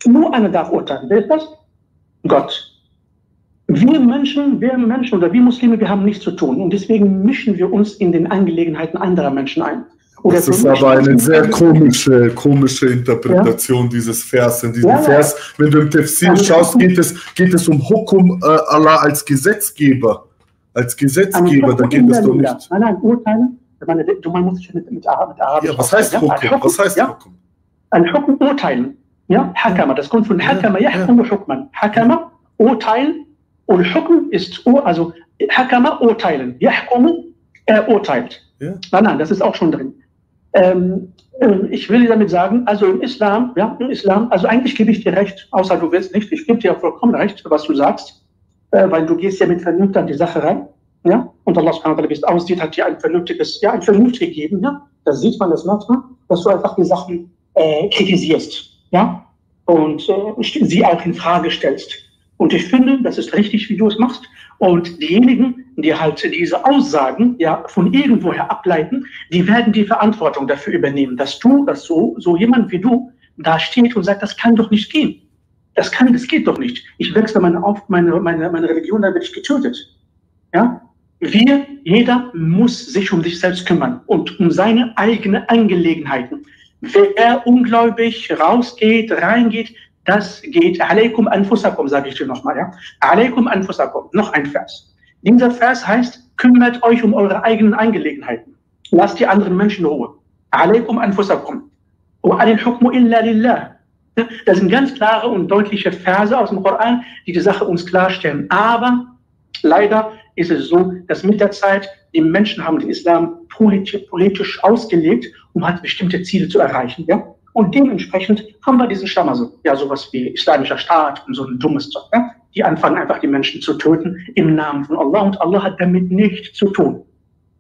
Nur einer darf urteilen. Wer ist das? Gott. Wir Menschen, wir Menschen oder wir Muslime, wir haben nichts zu tun. Und deswegen mischen wir uns in den Angelegenheiten anderer Menschen ein. Oder das ist aber eine sehr komische, komische Interpretation ja? dieses Vers. In diesem ja, Vers, wenn du im Tefsir schaust, geht es, geht es um Hukum äh, Allah als Gesetzgeber. Als Gesetzgeber, da geht es doch nicht. Nein, nein, Urteile. Meine, du, man muss sich mit, mit, mit Arabisch Ja, was heißt Hukum? Ja? Was heißt ja? Hukum? Ein Hukum urteilen. Ja, Hakama, das kommt von Hakama, ja, Hukman. Hakama, urteilen. Und Hukum ist, also Hakama, urteilen. Yahkumu, er urteilt. Ja. Nein, nein, das ist auch schon drin. Ähm, ähm, ich will damit sagen, also im Islam, ja, im Islam, also eigentlich gebe ich dir recht, außer du willst nicht, ich gebe dir vollkommen recht, was du sagst, äh, weil du gehst ja mit Vernunft an die Sache rein, ja, und Allah subhanahu wa ta'ala, wie es aussieht, hat dir ein vernünftiges, ja, ein Vernunft gegeben, ja, da sieht man das manchmal, dass du einfach die Sachen äh, kritisierst, ja, und äh, sie auch in Frage stellst. Und ich finde, das ist richtig, wie du es machst. Und diejenigen, die halt diese Aussagen ja von irgendwoher ableiten, die werden die Verantwortung dafür übernehmen, dass du, dass so, so jemand wie du da steht und sagt, das kann doch nicht gehen. Das kann, das geht doch nicht. Ich wechsle meine, auf, meine, meine, meine Religion, dann werde ich getötet. Ja? Wir, jeder muss sich um sich selbst kümmern und um seine eigenen Angelegenheiten. Wer ungläubig rausgeht, reingeht, das geht. Alaykum anfusakum, sage ich dir nochmal. Ja? Alaykum anfusakum. Noch ein Vers. Dieser Vers heißt, kümmert euch um eure eigenen Angelegenheiten. Lasst die anderen Menschen in Ruhe. Alaykum anfusakum. Wa anil hukmu illa lillah. Das sind ganz klare und deutliche Verse aus dem Koran, die die Sache uns klarstellen. Aber leider ist es so, dass mit der Zeit die Menschen haben den Islam politisch ausgelegt, um halt bestimmte Ziele zu erreichen. Ja? Und dementsprechend haben wir diesen Schlamassel, ja, sowas wie Islamischer Staat und so ein dummes Zeug, ja? die anfangen einfach die Menschen zu töten im Namen von Allah und Allah hat damit nichts zu tun.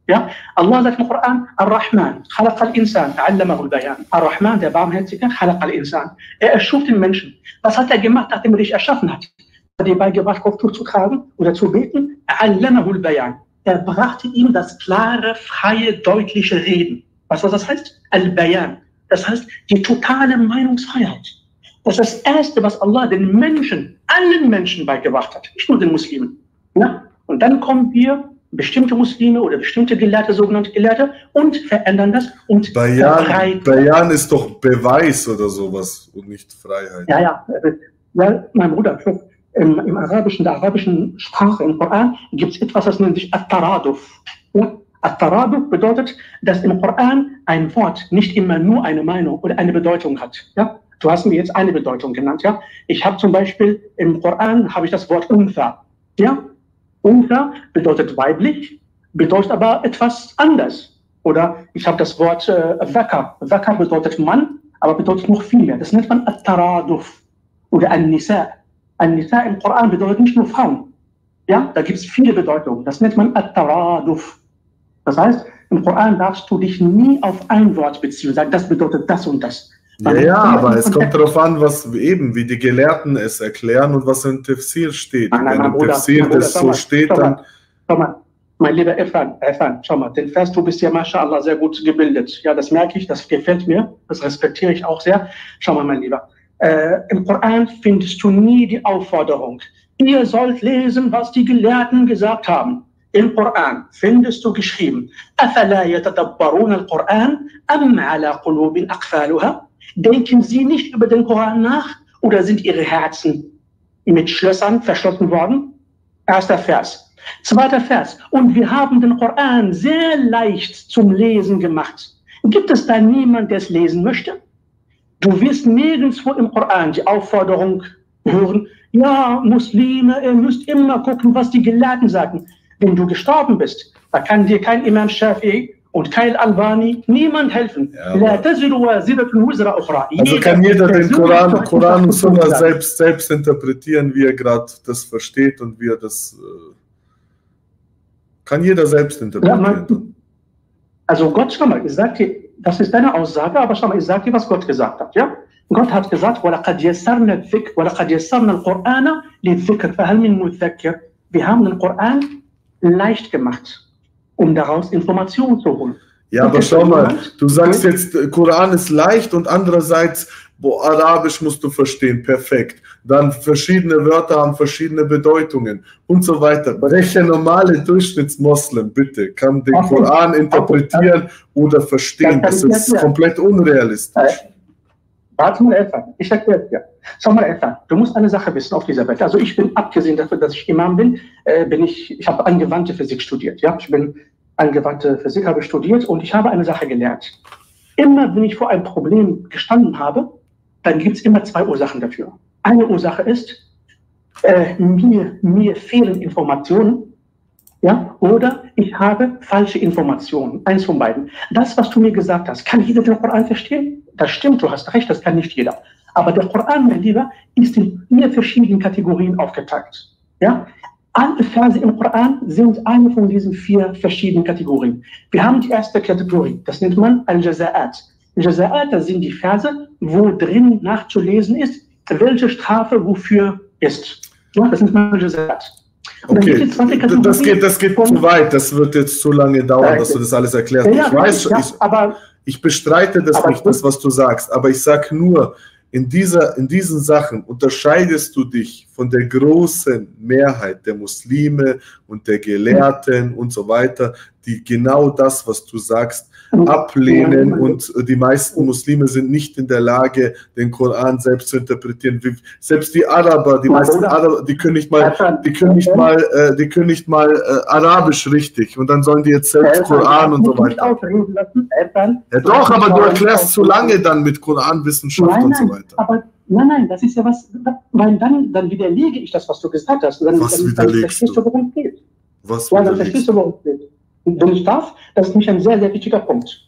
Ja? Allah sagt im Koran, Ar-Rahman, Khalaq al-Insan, Allamahu al-Bayan. Ar-Rahman, der Barmherzige, Khalaq al-Insan. Er erschuf den Menschen. Was hat er gemacht, nachdem er dich erschaffen hat? Hat er dir beigebracht, Kopftuch zu tragen oder zu beten? Allamahu al-Bayan. Er brachte ihm das klare, freie, deutliche Reden. Was, was das heißt? Al-Bayan. Das heißt, die totale Meinungsfreiheit. Das ist das Erste, was Allah den Menschen, allen Menschen beigebracht hat, nicht nur den Muslimen. Ja? Und dann kommen wir, bestimmte Muslime oder bestimmte Gelehrte, sogenannte Gelehrte, und verändern das und Bayan, Bayan ist doch Beweis oder sowas und nicht Freiheit. Ja, ja. ja mein Bruder, im, im arabischen, der arabischen Sprache, im Koran, gibt es etwas, das nennt sich At-Taraduf. Ja? At-Taraduf bedeutet, dass im Koran ein Wort nicht immer nur eine Meinung oder eine Bedeutung hat. Ja? Du hast mir jetzt eine Bedeutung genannt, ja? Ich habe zum Beispiel im Koran habe ich das Wort Untha. Ja? Untha bedeutet weiblich, bedeutet aber etwas anders. Oder ich habe das Wort äh, Waka. Waka bedeutet Mann, aber bedeutet noch viel mehr. Das nennt man At-Taraduf oder An-Nisa. An-Nisa im Koran bedeutet nicht nur Frauen. Ja, da gibt es viele Bedeutungen. Das nennt man At-Taraduf. Das heißt, im Koran darfst du dich nie auf ein Wort beziehen, sagen, das bedeutet das und das. Ja, ja, aber es kommt darauf an, was eben, wie die Gelehrten es erklären und was in Tafsir steht. Nein, nein, Wenn im Tafsir das so steht, dann. Schau mal, mein lieber Efan, Efan, schau mal, den Vers, du bist ja mashallah sehr gut gebildet. Ja, das merke ich, das gefällt mir, das respektiere ich auch sehr. Schau mal, mein Lieber. Äh, Im Koran findest du nie die Aufforderung, ihr sollt lesen, was die Gelehrten gesagt haben Im Koran findest du geschrieben, أَفَلَا يَتَدَبَّرُونَ الْقُرْآنَ أَمْ عَلَى قُلُوبٍ أَقْفَالُهَا Denken Sie nicht über den Koran nach oder sind Ihre Herzen mit Schlössern verschlossen worden? Erster Vers. Zweiter Vers. Und wir haben den Koran sehr leicht zum Lesen gemacht. Gibt es da niemand, der es lesen möchte? Du wirst nirgendwo im Koran die Aufforderung hören, ja, Muslime, ihr müsst immer gucken, was die Gelehrten sagen. Wenn du gestorben bist, da kann dir kein Imam Shafi'i und kein Albani, niemand helfen. Ja, also kann jeder den Koran, Koran und Sunna selbst, selbst interpretieren, wie er gerade das versteht und wie er das. Äh, kann jeder selbst interpretieren. Ja, man, also Gott, schau mal, ich sag dir, das ist deine Aussage, aber schau mal, ich sag dir, was Gott gesagt hat. Ja? Gott hat gesagt, Wir haben den Koran leicht gemacht um daraus Informationen zu holen. Ja, aber schau mal, du sagst jetzt, Koran ist leicht und andererseits, wo Arabisch musst du verstehen, perfekt. Dann verschiedene Wörter haben verschiedene Bedeutungen und so weiter. Welcher normale Durchschnittsmoslem, bitte, kann den Koran interpretieren oder verstehen? Das ist komplett unrealistisch. Warte mal, Elfan, ich erkläre dir. Schau mal, Elfan, du musst eine Sache wissen auf dieser Welt. Also ich bin, abgesehen davon, dass ich Imam bin, äh, bin ich, ich habe angewandte Physik studiert. Ja, ich bin angewandte Physik, habe studiert und ich habe eine Sache gelernt. Immer wenn ich vor einem Problem gestanden habe, dann gibt es immer zwei Ursachen dafür. Eine Ursache ist, äh, mir, mir fehlen Informationen, ja, oder ich habe falsche Informationen. Eins von beiden. Das, was du mir gesagt hast, kann jeder den Koran verstehen? Das stimmt, du hast recht, das kann nicht jeder. Aber der Koran, mein Lieber, ist in vier verschiedenen Kategorien aufgeteilt. Ja? Alle Verse im Koran sind eine von diesen vier verschiedenen Kategorien. Wir haben die erste Kategorie, das nennt man Al-Jaza'at. Al-Jaza'at, das sind die Verse, wo drin nachzulesen ist, welche Strafe wofür ist. Ja, das nennt man Al-Jaza'at. Okay, das geht, das geht zu weit, das wird jetzt zu lange dauern, dass du das alles erklärst. Ja, ich weiß, ja, ich, aber ich bestreite das aber nicht, das, was du sagst, aber ich sage nur, in, dieser, in diesen Sachen unterscheidest du dich von der großen Mehrheit der Muslime und der Gelehrten und so weiter, die genau das, was du sagst, ablehnen und die meisten Muslime sind nicht in der Lage, den Koran selbst zu interpretieren. Selbst die Araber, die meisten Araber, die können nicht mal, die können nicht mal, äh, die können nicht mal äh, Arabisch richtig und dann sollen die jetzt selbst Koran und so weiter. Ja doch, aber du erklärst zu lange dann mit Koranwissenschaft und so weiter. Aber Nein, nein, das ist ja was, weil dann, dann widerlege ich das, was du gesagt hast. Dann, was dann, dann verstehst du, worum es geht. Was ja, dann verstehst du, worum es geht wenn ich darf, das ist nämlich ein sehr, sehr wichtiger Punkt.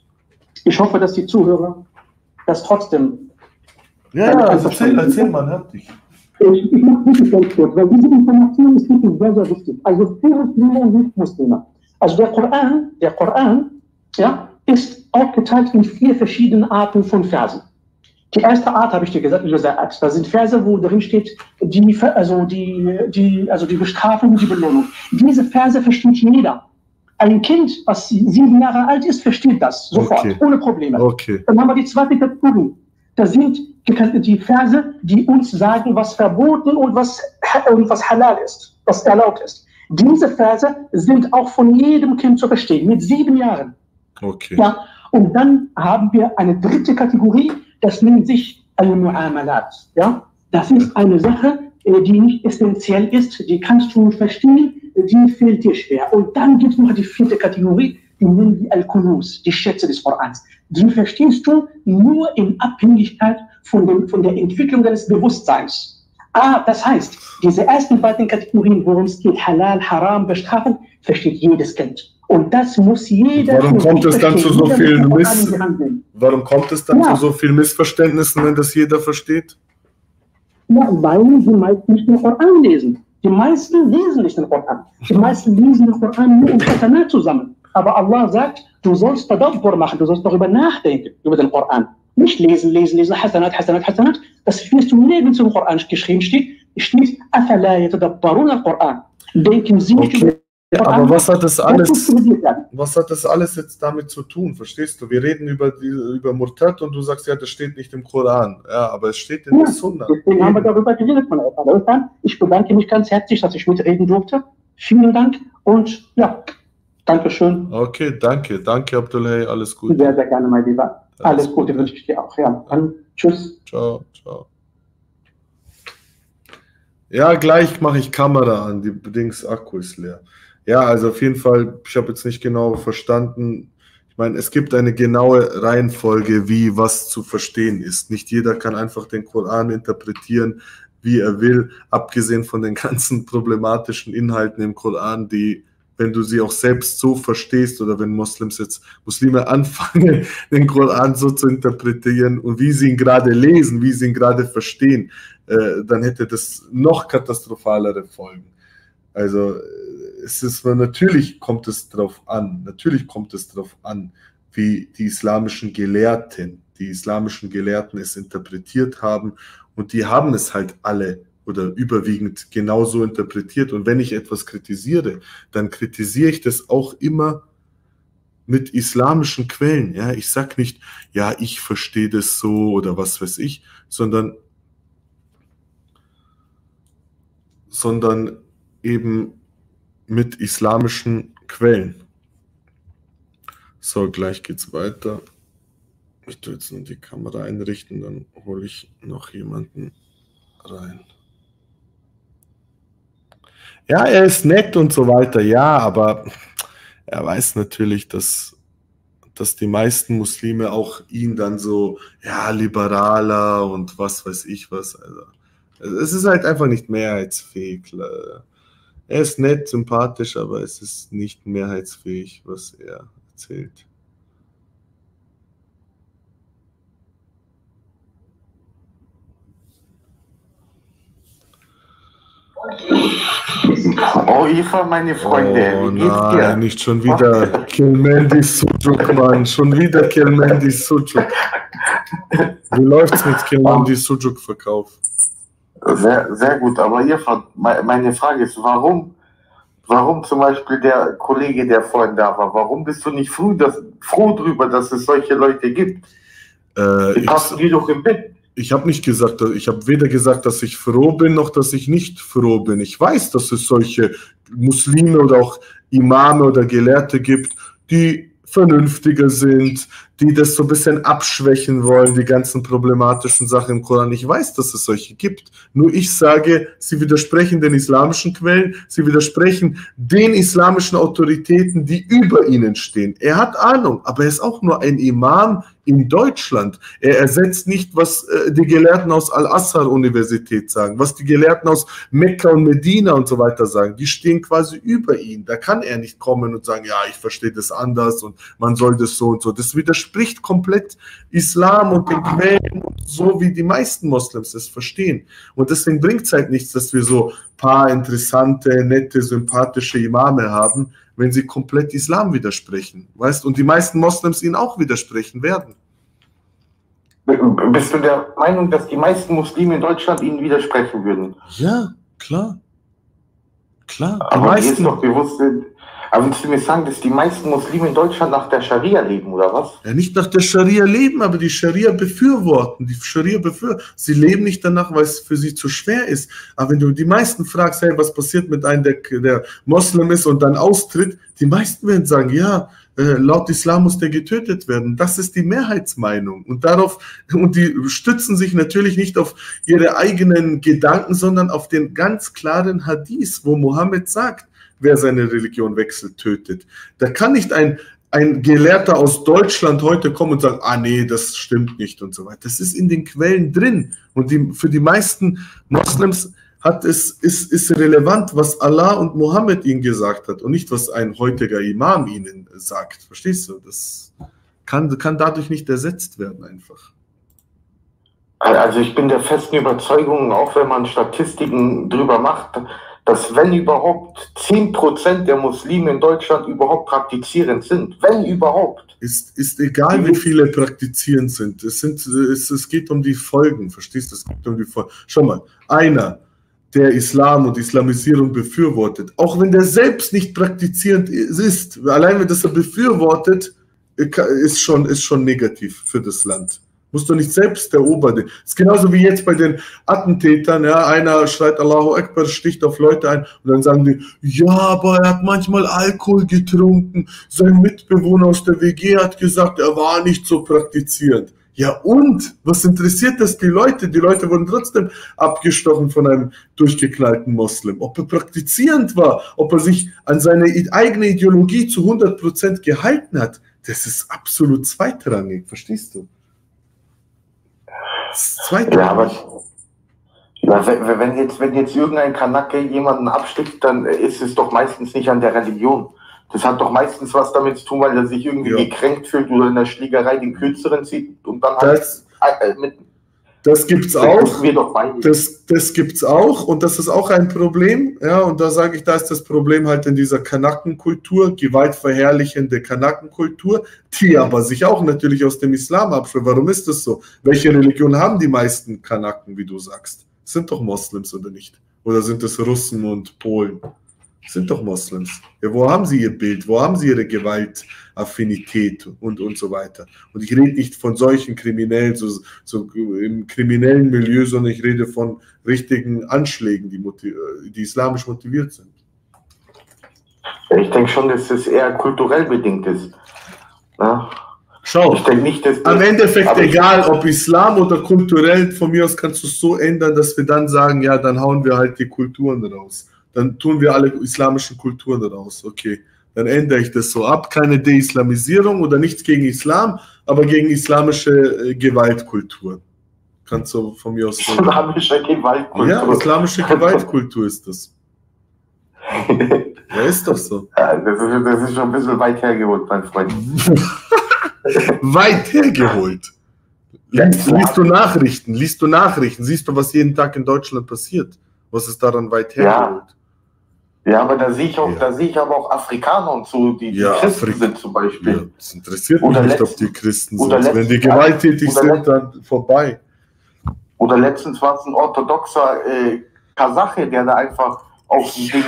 Ich hoffe, dass die Zuhörer das trotzdem. Ja, ja, also erzähl, erzähl mal, hört dich. Ich, ich mache wirklich ganz kurz, weil diese Information ist wirklich sehr, sehr wichtig. Also für Muslime und Nicht-Muslime. Also der Koran, der Koran, ja, ist aufgeteilt in vier verschiedene Arten von Versen. Die erste Art habe ich dir gesagt, da sind Verse, wo drin steht, die, also die, die, also die Bestrafung die Belohnung. Diese Verse versteht jeder. Ein Kind, was sieben Jahre alt ist, versteht das sofort, Okay. ohne Probleme. Okay. Dann haben wir die zweite Kategorie. Das sind die, Verse, die uns sagen, was verboten und was, und was halal ist, was erlaubt ist. Diese Verse sind auch von jedem Kind zu verstehen, mit sieben Jahren. Okay. Ja, und dann haben wir eine dritte Kategorie, das nennt sich Al-Mu'amalat. Ja, das ist eine Sache, äh, die nicht essentiell ist, die kannst du verstehen, die fällt dir schwer. Und dann gibt es noch die vierte Kategorie, die nennen wir Al-Kunuz, die Schätze des Korans. Die verstehst du nur in Abhängigkeit von, dem, von der Entwicklung deines Bewusstseins. Ah, das heißt, diese ersten beiden Kategorien, worum es geht, Halal, Haram, Bestrafen, versteht jedes Kind. Und das muss jeder. Warum kommt es dann zu verstehen. so vielen Miss-. Warum kommt es dann Ja. zu so vielen Missverständnissen, wenn das jeder versteht? Ja, weil die meisten nicht den Koran lesen. Die meisten lesen nicht den Koran. Die meisten lesen den Koran nur im Fatana zusammen. Aber Allah sagt, du sollst Tadabbur machen, du sollst darüber nachdenken, über den Koran. Nicht lesen, lesen, lesen, Hasanat, Hasanat, Hasanat. Das findest du nirgends im Koran geschrieben steht. Steht, Afala yatadabbarun Koran. Denken Sie nicht okay. über Koran. Aber was hat das alles, was hat das alles jetzt damit zu tun? Verstehst du? Wir reden über, die, über Murtad und du sagst, ja, das steht nicht im Koran. Ja, aber es steht in Ja, der Sunna. deswegen haben wir darüber geredet, meine Eltern. Ich bedanke mich ganz herzlich, dass ich mitreden durfte. Vielen Dank und ja, Dankeschön. Okay, danke. Danke, Abdullahi. Alles Gute. Sehr, sehr gerne, mein Lieber. Alles Gute wünsche ich dir auch. Ja, dann tschüss. Ciao, ciao. Ja, gleich mache ich Kamera an. Die Dings Akku ist leer. Ja, also auf jeden Fall, ich habe jetzt nicht genau verstanden. Ich meine, es gibt eine genaue Reihenfolge, wie was zu verstehen ist. Nicht jeder kann einfach den Koran interpretieren, wie er will, abgesehen von den <laughs> ganzen problematischen Inhalten im Koran, die, wenn du sie auch selbst so verstehst oder wenn Moslems jetzt, Muslime <laughs> anfangen, den Koran so zu interpretieren und wie sie ihn gerade lesen, wie sie ihn gerade verstehen, äh, dann hätte das noch katastrophalere Folgen. Also es ist natürlich kommt es darauf an, natürlich kommt es darauf an, wie die islamischen Gelehrten, die islamischen Gelehrten es interpretiert haben und die haben es halt alle oder überwiegend genauso interpretiert. Und wenn ich etwas kritisiere, dann kritisiere ich das auch immer mit islamischen Quellen. Ja, ich sag nicht, ja, ich verstehe das so oder was weiß ich, sondern sondern eben mit islamischen Quellen. So, gleich geht's weiter. Ich tue jetzt nur die Kamera einrichten, dann hole ich noch jemanden rein. Ja, er ist nett und so weiter, ja, aber er weiß natürlich, dass, dass die meisten Muslime auch ihn dann so, ja, liberaler und was weiß ich was. Also, es ist halt einfach nicht mehrheitsfähig. Er ist nett, sympathisch, aber es ist nicht mehrheitsfähig, was er erzählt. Oh, Eva, meine Freunde, Oh wie geht's dir? nein, nicht schon wieder Kilmendi Sujuk, Mann. Schon wieder Kilmendi Sujuk. Wie läuft's mit Kilmendi Sujuk Verkauf? Sehr, sehr gut, aber me- meine Frage ist, warum, warum zum Beispiel der Kollege, der vorhin da war, warum bist du nicht früh, dass, froh drüber, dass es solche Leute gibt? Äh, Die ich passen die doch im Bett. ich habe nicht gesagt, ich habe weder gesagt, dass ich froh bin, noch dass ich nicht froh bin. Ich weiß, dass es solche Muslime oder auch Imame oder Gelehrte gibt, die vernünftiger sind, die das so ein bisschen abschwächen wollen, die ganzen problematischen Sachen im Koran. Ich weiß, dass es solche gibt. Nur ich sage, sie widersprechen den islamischen Quellen, sie widersprechen den islamischen Autoritäten, die über ihnen stehen. Er hat Ahnung, aber er ist auch nur ein Imam in Deutschland. Er ersetzt nicht, was äh, die Gelehrten aus Al-Azhar-Universität sagen, was die Gelehrten aus Mekka und Medina und so weiter sagen. Die stehen quasi über ihn. Da kann er nicht kommen und sagen, ja, ich verstehe das anders und man soll das so und so. Das widerspricht komplett Islam und den Quellen, so wie die meisten Moslems es verstehen. Und deswegen bringt es halt nichts, dass wir so paar interessante, nette, sympathische Imame haben, wenn sie komplett Islam widersprechen. Weißt? Und die meisten Moslems ihnen auch widersprechen werden. Bist du der Meinung, dass die meisten Muslime in Deutschland ihnen widersprechen würden? Ja, klar. Klar, die Aber dir ist meisten. doch bewusst, Aber willst du mir sagen, dass die meisten Muslime in Deutschland nach der Scharia leben, oder was? Ja, nicht nach der Scharia leben, aber die Scharia befürworten. Die Scharia befürworten. Sie leben nicht danach, weil es für sie zu schwer ist. Aber wenn du die meisten fragst, hey, was passiert mit einem, der, der Moslem ist und dann austritt, die meisten werden sagen, ja, äh, laut Islam muss der getötet werden. Das ist die Mehrheitsmeinung. Und darauf, und die stützen sich natürlich nicht auf ihre eigenen Gedanken, sondern auf den ganz klaren Hadith, wo Mohammed sagt, wer seine Religion wechselt, tötet. Da kann nicht ein, ein Gelehrter aus Deutschland heute kommen und sagen, ah nee, das stimmt nicht und so weiter. Das ist in den Quellen drin. Und die, für die meisten Moslems hat es, ist, ist relevant, was Allah und Mohammed ihnen gesagt hat und nicht, was ein heutiger Imam ihnen sagt. Verstehst du? Das kann, kann dadurch nicht ersetzt werden einfach. Also ich bin der festen Überzeugung, auch wenn man Statistiken drüber macht, dass wenn überhaupt 10% der Muslime in Deutschland überhaupt praktizierend sind, wenn überhaupt. Ist, ist egal, wie viele praktizierend sind. Es, sind es, es geht um die Folgen, verstehst du? Es geht um die Folgen. Schau mal, einer, der Islam und Islamisierung befürwortet, auch wenn der selbst nicht praktizierend ist, allein wenn das er befürwortet, ist schon, ist schon negativ für das Land. Musst du nicht selbst der Oberde. ist genauso wie jetzt bei den Attentätern, ja, einer schreit Allahu Akbar, sticht auf Leute ein und dann sagen die, ja, aber er hat manchmal Alkohol getrunken, sein Mitbewohner aus der WG hat gesagt, er war nicht so praktizierend. Ja und? Was interessiert das die Leute? Die Leute wurden trotzdem abgestochen von einem durchgeknallten Moslem. Ob er praktizierend war, ob er sich an seine eigene Ideologie zu 100% gehalten hat, das ist absolut zweitrangig, verstehst du? Zweitrangig. Ja, aber ja, wenn, jetzt, wenn jetzt irgendein Kanake jemanden abstickt, dann ist es doch meistens nicht an der Religion. Das hat doch meistens was damit zu tun, weil er sich irgendwie ja. gekränkt fühlt oder in der Schlägerei den Kürzeren zieht und dann halt das, äh, mit. Das gibt's auch. Das, das gibt's auch und das ist auch ein Problem. Ja, und da sage ich, da ist das Problem halt in dieser Kanakenkultur, gewaltverherrlichende Kanakenkultur, die aber sich auch natürlich aus dem Islam abschreibt. Warum ist das so? Welche Religion haben die meisten Kanaken, wie du sagst? Sind doch Moslems oder nicht? Oder sind es Russen und Polen? Sind doch Moslems. Ja, wo haben sie ihr Bild? Wo haben sie ihre Gewaltaffinität und, und so weiter? Und ich rede nicht von solchen Kriminellen, so, so im kriminellen Milieu, sondern ich rede von richtigen Anschlägen, die, die islamisch motiviert sind. Ich denke schon, dass es eher kulturell bedingt ist. Ja? Schau, ich nicht, dass am Endeffekt egal, ob Islam oder kulturell, von mir aus kannst du es so ändern, dass wir dann sagen, ja, dann hauen wir halt die Kulturen raus dann tun wir alle islamischen Kulturen daraus. Okay, dann ändere ich das so ab. Keine Deislamisierung oder nichts gegen Islam, aber gegen islamische äh, Gewaltkultur. Kannst du von mir aus sagen. Islamische Gewaltkultur. Ja, islamische <laughs> Gewaltkultur ist das. ja, ist doch so. Ja, das, ist, das ist schon ein bisschen weit hergeholt, mein Freund. <laughs> weit hergeholt. Liest, liest, du Nachrichten, liest du Nachrichten, siehst du, was jeden Tag in Deutschland passiert? Was ist daran weit hergeholt? Ja. Ja, aber da sehe ich auch, ja. da sehe ich aber auch Afrikaner und so, die, die ja, Christen Afrik sind zum Beispiel. Ja, das interessiert mich nicht, ob die Christen sind. Wenn die gewalttätig sind, dann vorbei. Oder letztens war es ein orthodoxer äh, Kasache, der da einfach auf dem Ding,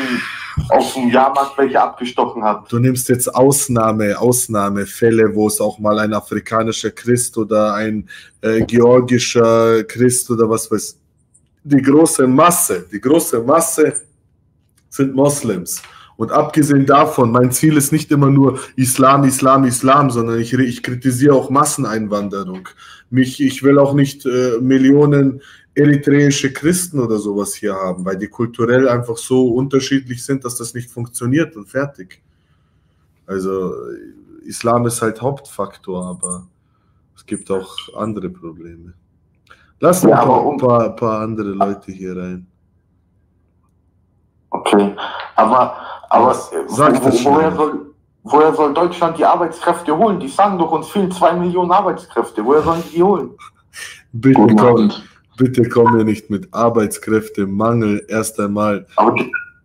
auf dem Jahrmarkt welche abgestochen hat. Du nimmst jetzt Ausnahme, Ausnahmefälle, wo es auch mal ein afrikanischer Christ oder ein äh, georgischer Christ oder was weiß. Die große Masse, die große Masse sind Moslems. Und abgesehen davon, mein Ziel ist nicht immer nur Islam, Islam, Islam, sondern ich, ich kritisiere auch Masseneinwanderung. Mich, ich will auch nicht äh, Millionen eritreische Christen oder sowas hier haben, weil die kulturell einfach so unterschiedlich sind, dass das nicht funktioniert und fertig. Also Islam ist halt Hauptfaktor, aber es gibt auch andere Probleme. Lass ja, ein paar, paar andere Leute hier rein. Okay, aber, aber wo, woher, soll, woher soll Deutschland die Arbeitskräfte holen? Die sagen doch, uns fehlen zwei Millionen Arbeitskräfte. Woher sollen die die holen? Bitte komm, bitte komm mir nicht mit Arbeitskräftemangel erst einmal. Aber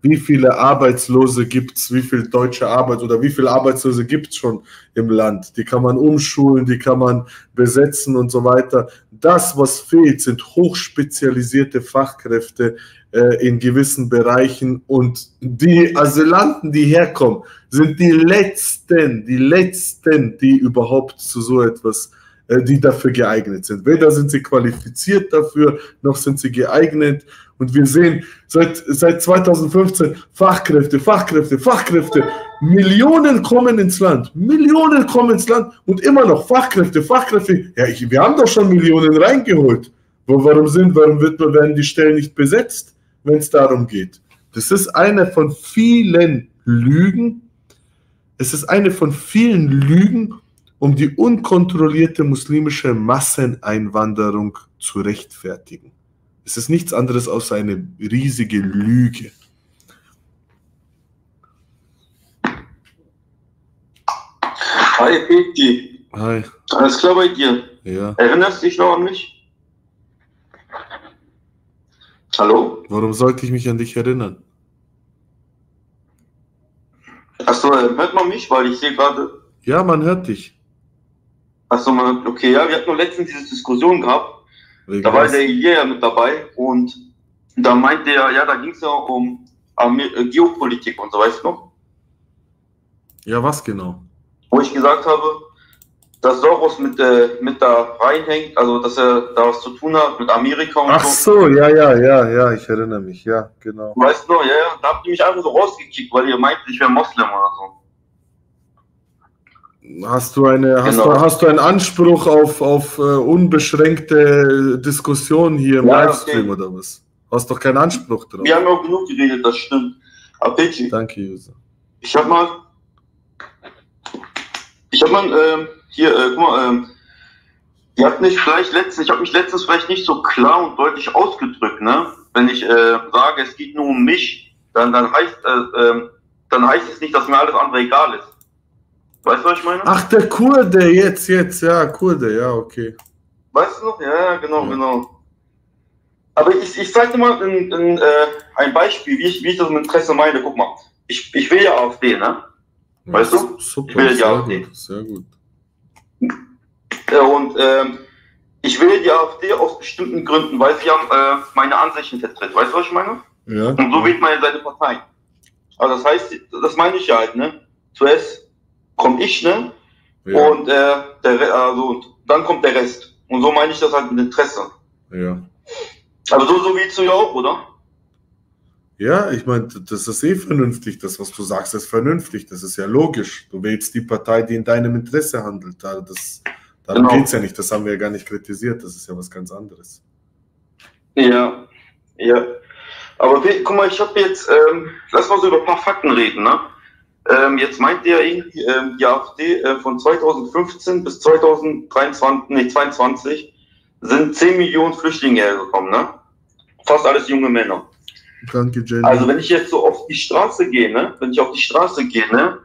wie viele Arbeitslose gibt es, wie viele deutsche Arbeit oder wie viele Arbeitslose gibt es schon im Land. Die kann man umschulen, die kann man besetzen und so weiter. Das, was fehlt, sind hochspezialisierte Fachkräfte äh, in gewissen Bereichen und die Asylanten, die herkommen, sind die letzten, die letzten, die überhaupt zu so etwas äh, die dafür geeignet sind. Weder sind sie qualifiziert dafür, noch sind sie geeignet. Und wir sehen seit, seit 2015 Fachkräfte, Fachkräfte, Fachkräfte. Millionen kommen ins Land. Millionen kommen ins Land und immer noch Fachkräfte, Fachkräfte. Ja, ich, wir haben doch schon Millionen reingeholt. Warum sind, warum wird, werden die Stellen nicht besetzt, wenn es darum geht? Das ist eine von vielen Lügen. Es ist eine von vielen Lügen, um die unkontrollierte muslimische Masseneinwanderung zu rechtfertigen. Es ist nichts anderes als eine riesige Lüge. Hi Peti. Hi. Alles klar bei dir? Ja. Erinnerst du dich noch an mich? Hallo? Warum sollte ich mich an dich erinnern? Achso, hört man mich? Weil ich sehe gerade. Ja, man hört dich. Achso, okay, ja, wir hatten nur letztens diese Diskussion gehabt. Wegen da war der Elia ja mit dabei und da meinte er, ja, da ging es ja um äh, Geopolitik und so, weißt du noch? Ja, was genau? Wo ich gesagt habe, dass Soros mit, äh, mit da reinhängt, also dass er da was zu tun hat mit Amerika und Ach so. so, ja, ja, ja, ja, ich erinnere mich, ja, genau. Weißt du noch, ja, ja, da habt ihr mich einfach so rausgekickt, weil ihr meint, ich wäre Moslem oder so. Hast du, eine, hast, genau. du, hast du einen Anspruch auf, auf uh, unbeschränkte Diskussion hier im ja, Livestream okay. oder was? Hast doch keinen Anspruch drauf. Wir haben auch genug geredet, das stimmt. Apechi. Danke, User. Ich hab mal. Ich hab mal ähm, hier, äh, guck mal, ähm, ihr habt nicht vielleicht letztens, ich habe mich letztens vielleicht nicht so klar und deutlich ausgedrückt, ne? Wenn ich äh, sage, es geht nur um mich, dann, dann heißt äh, äh, dann heißt es nicht, dass mir alles andere egal ist. Weißt du, was ich meine? Ach, der Kurde, jetzt, jetzt, ja, Kurde, ja, okay. Weißt du noch? Ja, genau, ja. genau. Aber ich, ich zeig dir mal ein, ein, äh, ein Beispiel, wie ich, wie ich das mit Interesse meine. Guck mal, ich, ich will ja AfD, ne? Weißt ja, du? Super, ich will ja die AfD. Gut, sehr gut. Ja, und ähm, ich will die AfD aus bestimmten Gründen, weil sie ja äh, meine Ansichten vertritt. Weißt du, was ich meine? Ja. Und so wählt man ja seine Partei. Also das heißt, das meine ich ja halt, ne? Zuerst komme ich, ne? Ja. Und äh, der, also, dann kommt der Rest. Und so meine ich das halt mit Interesse. Ja. Aber so, so willst du ja auch, oder? Ja, ich meine, das ist eh vernünftig. Das, was du sagst, ist vernünftig. Das ist ja logisch. Du wählst die Partei, die in deinem Interesse handelt. Das, darum genau. geht es ja nicht. Das haben wir ja gar nicht kritisiert. Das ist ja was ganz anderes. Ja, ja. Aber guck mal, ich habe jetzt, ähm, lass mal so über ein paar Fakten reden, ne? Ähm, jetzt meint ihr irgendwie, ähm, die AfD äh, von 2015 bis 2023, nee, 22 sind 10 Millionen Flüchtlinge hergekommen, ne? Fast alles junge Männer. Danke, Jenny. Also wenn ich jetzt so auf die Straße gehe, ne, wenn ich auf die Straße gehe, ne,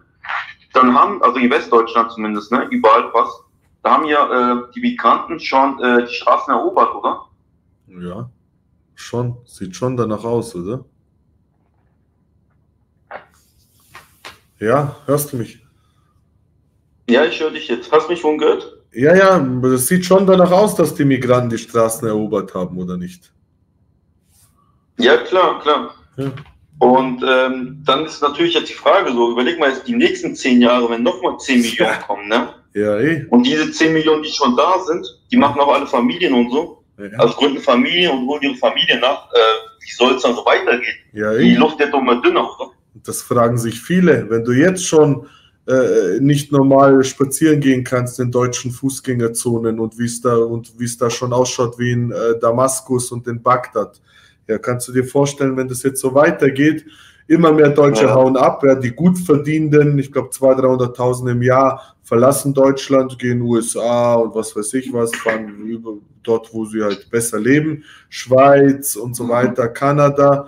dann haben, also in Westdeutschland zumindest, ne, überall fast, da haben ja äh, die Migranten schon äh, die Straßen erobert, oder? Ja, schon. Sieht schon danach aus, oder? Ja, hörst du mich? Ja, ich höre dich jetzt. Hast du mich schon gehört? Ja, ja, das sieht schon danach aus, dass die Migranten die Straßen erobert haben, oder nicht? Ja, klar, klar. Ja. Und ähm, dann ist natürlich jetzt die Frage so, überleg mal jetzt die nächsten zehn Jahre, wenn nochmal 10 Millionen kommen, ne? Ja, eh. Und diese 10 Millionen, die schon da sind, die machen auch alle Familien und so. Ja. Also gründen Familien und holen ihre Familie nach. Äh, wie soll es dann so weitergehen? Ja, eh. Die Luft wird doch mal dünner, oder? Das fragen sich viele. Wenn du jetzt schon äh, nicht normal spazieren gehen kannst in deutschen Fußgängerzonen und wie es da und wie es da schon ausschaut wie in äh, Damaskus und in Bagdad, ja, kannst du dir vorstellen, wenn das jetzt so weitergeht, immer mehr Deutsche ja. hauen ab, ja, die gut verdienenden, ich glaube 200.000, 300.000 im Jahr, verlassen Deutschland, gehen USA und was weiß ich was, fahren über dort, wo sie halt besser leben, Schweiz und so mhm. weiter, Kanada.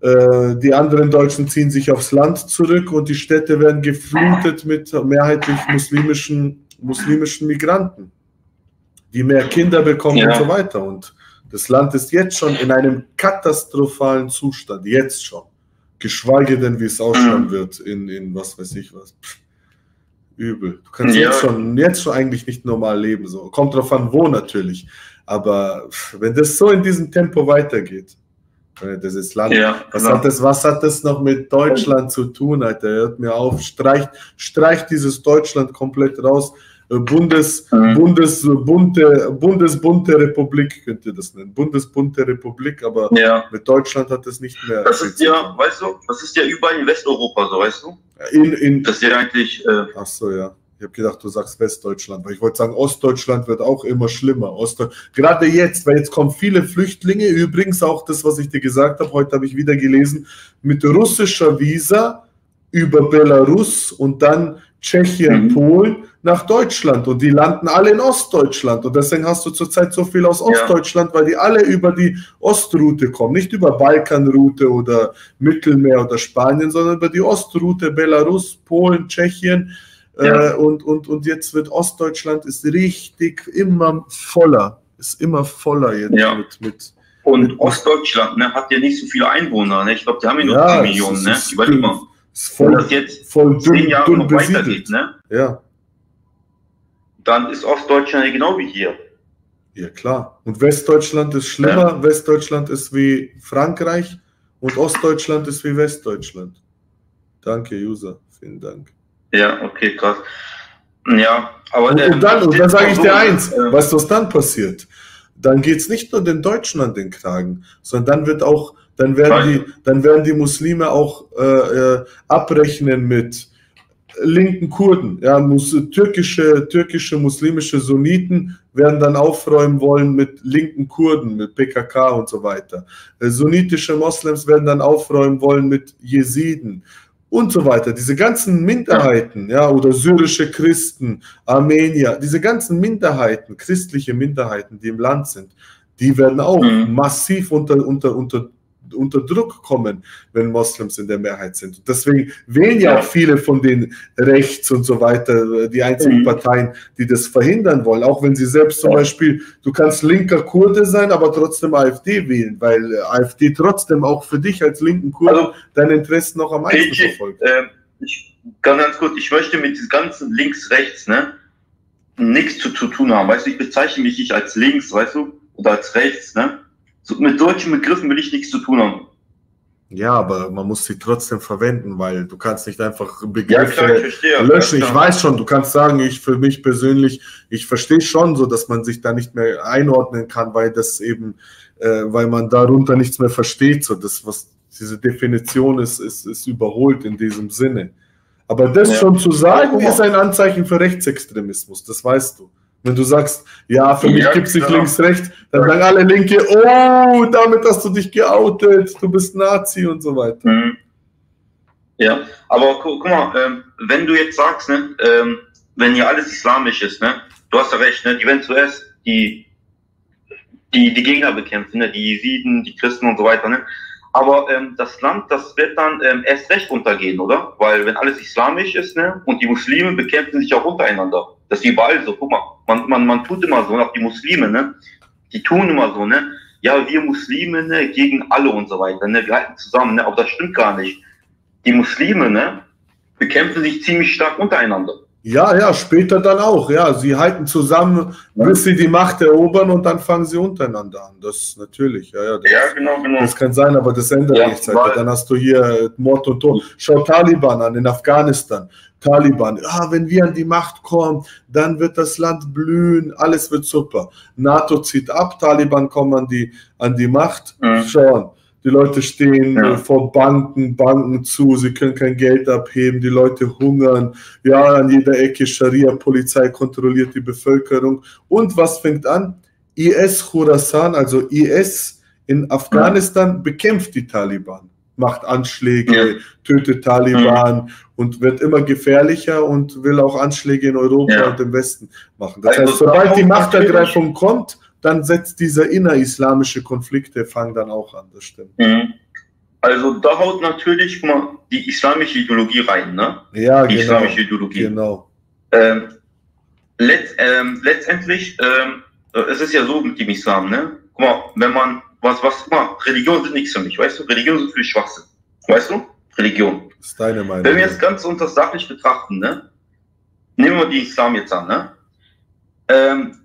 Äh, die anderen Deutschen ziehen sich aufs Land zurück und die Städte werden geflutet mit mehrheitlich muslimischen, muslimischen Migranten, die mehr Kinder bekommen ja. und so weiter. Und das Land ist jetzt schon in einem katastrophalen Zustand, jetzt schon. Geschweige denn, wie es Mhm. ausschauen wird in, in was weiß ich was. Pff, übel. Du kannst Ja. jetzt, schon, jetzt schon eigentlich nicht normal leben. So. Kommt drauf an, wo natürlich. Aber pff, wenn das so in diesem Tempo weitergeht, äh, das ist Land. Ja, was, hat das, was hat das noch mit Deutschland zu tun, Alter? Hört mir auf, streicht, streicht dieses Deutschland komplett raus. Äh, Bundes, Mhm. Bundes, bunte, Bundesbunte Republik könnt ihr das nennen. Bundesbunte Republik, aber Ja. mit Deutschland hat das nicht mehr. Das ist ja, weißt du, das ist ja überall in Westeuropa so, weißt du? In, in, Das ist ja eigentlich, äh, Ach so, ja. Ich habe gedacht, du sagst Westdeutschland, weil ich wollte sagen, Ostdeutschland wird auch immer schlimmer. Ostde Gerade jetzt, weil jetzt kommen viele Flüchtlinge, übrigens auch das, was ich dir gesagt habe, heute habe ich wieder gelesen, mit russischer Visa über Belarus und dann Tschechien, Polen nach Deutschland und die landen alle in Ostdeutschland und deswegen hast du zurzeit so viel aus Ostdeutschland, weil die alle über die Ostroute kommen, nicht über Balkanroute oder Mittelmeer oder Spanien, sondern über die Ostroute Belarus, Polen, Tschechien Ja. äh, und, und, und jetzt wird Ostdeutschland ist richtig immer voller, ist immer voller jetzt Ja. mit, mit und Ostdeutschland ne, hat ja nicht so viele Einwohner. Ne? Ich glaube, die haben ja nur Ja, 10 es Millionen. Ne? Überleg mal. Ist voll, Wenn das jetzt voll zehn dünn, Jahre dünn noch besiedelt. weitergeht, ne? Ja, dann ist Ostdeutschland ja genau wie hier. ja klar. Und Westdeutschland ist schlimmer. Westdeutschland ist wie Frankreich und Ostdeutschland ist wie Westdeutschland. Danke, User. Vielen Dank. Ja, okay, krass. Ja, aber Und, ähm, und dann, und dann sage ich dir eins, äh, weißt du, was dann passiert? Dann geht es nicht nur den Deutschen an den Kragen, sondern dann wird auch, dann werden die, dann werden die Muslime auch äh, äh, abrechnen mit linken Kurden. Ja, mus türkische, türkische muslimische Sunniten werden dann aufräumen wollen mit linken Kurden, mit PKK und so weiter. Äh, sunnitische Moslems werden dann aufräumen wollen mit Jesiden und so weiter. Diese ganzen Minderheiten, ja, oder syrische Christen, Armenier, diese ganzen Minderheiten, christliche Minderheiten, die im Land sind, die werden auch massiv unter, unter, unter, unter Druck kommen, wenn Moslems in der Mehrheit sind. Und deswegen wählen ja auch viele von den rechts und so weiter, die einzigen Mhm. Parteien, die das verhindern wollen. Auch wenn sie selbst zum Beispiel, du kannst linker Kurde sein, aber trotzdem AfD wählen, weil äh, AfD trotzdem auch für dich als linken Kurden deine Interessen noch am meisten verfolgt. ähm, ich, ganz, ganz kurz, ich möchte mit diesem ganzen links-rechts, ne, nichts zu, zu tun haben. Weißt du, ich bezeichne mich nicht als links, weißt du, oder als rechts, ne. So, mit solchen Begriffen will ich nichts zu tun haben. Ja, aber man muss sie trotzdem verwenden, weil du kannst nicht einfach Ja, Begriffe klar, ich verstehe. löschen. Ja, Ich weiß schon, du kannst sagen, ich für mich persönlich, ich verstehe schon so, dass man sich da nicht mehr einordnen kann, weil das eben, äh, weil man darunter nichts mehr versteht. So, das, was diese Definition ist, ist, ist überholt in diesem Sinne. Aber das Ja. schon zu sagen, ist ein Anzeichen für Rechtsextremismus, das weißt du. Wenn du sagst, ja, für mich Ja, gibt es nicht klar. Dann sagen alle Linke, oh, damit hast du dich geoutet, du bist Nazi und so weiter. Mhm. Ja, aber gu guck mal, ähm, wenn du jetzt sagst, ne, ähm, wenn hier alles islamisch ist, ne, du hast ja recht, ne, die werden zuerst die, die, die Gegner bekämpfen, ne, die Jesiden, die Christen und so weiter, ne. Aber ähm, das Land, das wird dann ähm, erst recht untergehen, oder? Weil wenn alles islamisch ist, ne, und die Muslime bekämpfen sich auch untereinander. Das ist überall so. Guck mal, man, man, man tut immer so, auch die Muslime, ne, die tun immer so, ne, ja, wir Muslime, ne, gegen alle und so weiter, ne, wir halten zusammen, ne, aber das stimmt gar nicht die Muslime, ne, bekämpfen sich ziemlich stark untereinander. Ja, ja, später dann auch. Ja, sie halten zusammen, bis sie die Macht erobern und dann fangen sie untereinander an. Das ist natürlich, ja, ja. Das, Ja, genau, genau. Das kann sein, aber das ändert Ja, nichts. Alter. Dann hast du hier Mord und Tod. Schau Taliban an in Afghanistan. Taliban, ah, wenn wir an die Macht kommen, dann wird das Land blühen, alles wird super. NATO zieht ab, Taliban kommen an die, an die Macht. Schauen. Die Leute stehen Ja. äh, vor Banken, Banken zu, sie können kein Geld abheben, die Leute hungern. Ja, an jeder Ecke Scharia-Polizei kontrolliert die Bevölkerung. Und was fängt an? IS Khorasan, also IS in Afghanistan, bekämpft die Taliban, macht Anschläge, tötet Taliban und wird immer gefährlicher und will auch Anschläge in Europa Ja. und im Westen machen. Das Also heißt, sobald die natürlich- Machtergreifung kommt, dann setzt dieser innerislamische Konflikte, fangen dann auch an, das stimmt. Mhm. Also da haut natürlich mal, die islamische Ideologie rein, ne? Ja, die genau. islamische Ideologie. Genau. Ähm, letzt, ähm, letztendlich, ähm, äh, es ist ja so mit dem Islam, ne? Guck mal, wenn man, was, was, mal, Religion sind nichts für mich, weißt du? Religion sind für die Schwachsinn, weißt du? Religion. Das ist deine Meinung. Wenn wir jetzt ganz unter sachlich betrachten, ne? Nehmen wir die Islam jetzt an, ne? Ähm,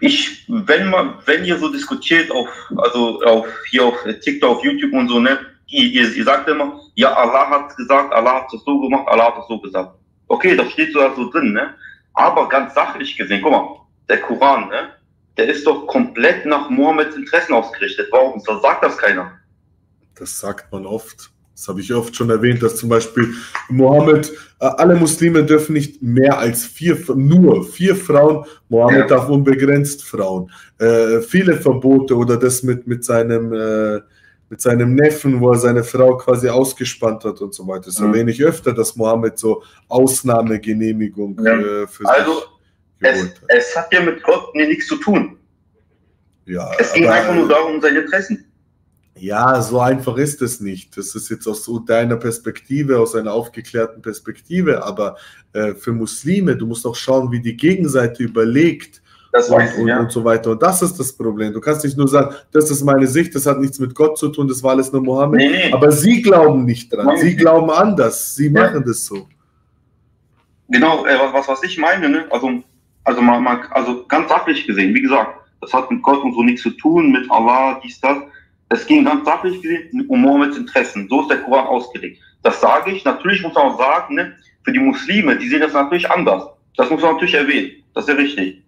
ich, wenn man, wenn ihr so diskutiert auf, also auf hier auf TikTok, auf YouTube und so, ne, ihr, ihr sagt immer, ja, Allah hat gesagt, Allah hat es so gemacht, Allah hat es so gesagt. Okay, das steht so also drin, ne? Aber ganz sachlich gesehen, guck mal, der Koran, ne? Der ist doch komplett nach Mohammeds Interessen ausgerichtet. Warum das sagt das keiner? Das sagt man oft. Das habe ich oft schon erwähnt, dass zum Beispiel Mohammed, äh, alle Muslime dürfen nicht mehr als vier, nur vier Frauen, Mohammed ja. darf unbegrenzt Frauen. Äh, viele Verbote oder das mit, mit, seinem, äh, mit seinem Neffen, wo er seine Frau quasi ausgespannt hat und so weiter. Das mhm. erwähne ich öfter, dass Mohammed so Ausnahmegenehmigung ja. äh, für also, sich es, es hat ja mit Gott nichts zu tun. Ja, es ging aber, einfach nur darum, seine Interessen. Ja, so einfach ist es nicht. Das ist jetzt aus so deiner Perspektive, aus einer aufgeklärten Perspektive, aber äh, für Muslime, du musst auch schauen, wie die Gegenseite überlegt. Das und, ich, ja. und so weiter. Und das ist das Problem. Du kannst nicht nur sagen, das ist meine Sicht, das hat nichts mit Gott zu tun, das war alles nur Mohammed. Nee, nee. Aber sie glauben nicht dran. Nein, sie nee. glauben anders. Sie ja. machen das so. Genau, äh, was, was ich meine, ne? also, also, mal, mal, also ganz sachlich gesehen, wie gesagt, das hat mit Gott und so nichts zu tun, mit Allah, dies, das es ging ganz sachlich gesehen um Mohammeds Interessen. So ist der Koran ausgelegt. Das sage ich. Natürlich muss man auch sagen, ne, für die Muslime, die sehen das natürlich anders. Das muss man natürlich erwähnen. Das ist ja richtig.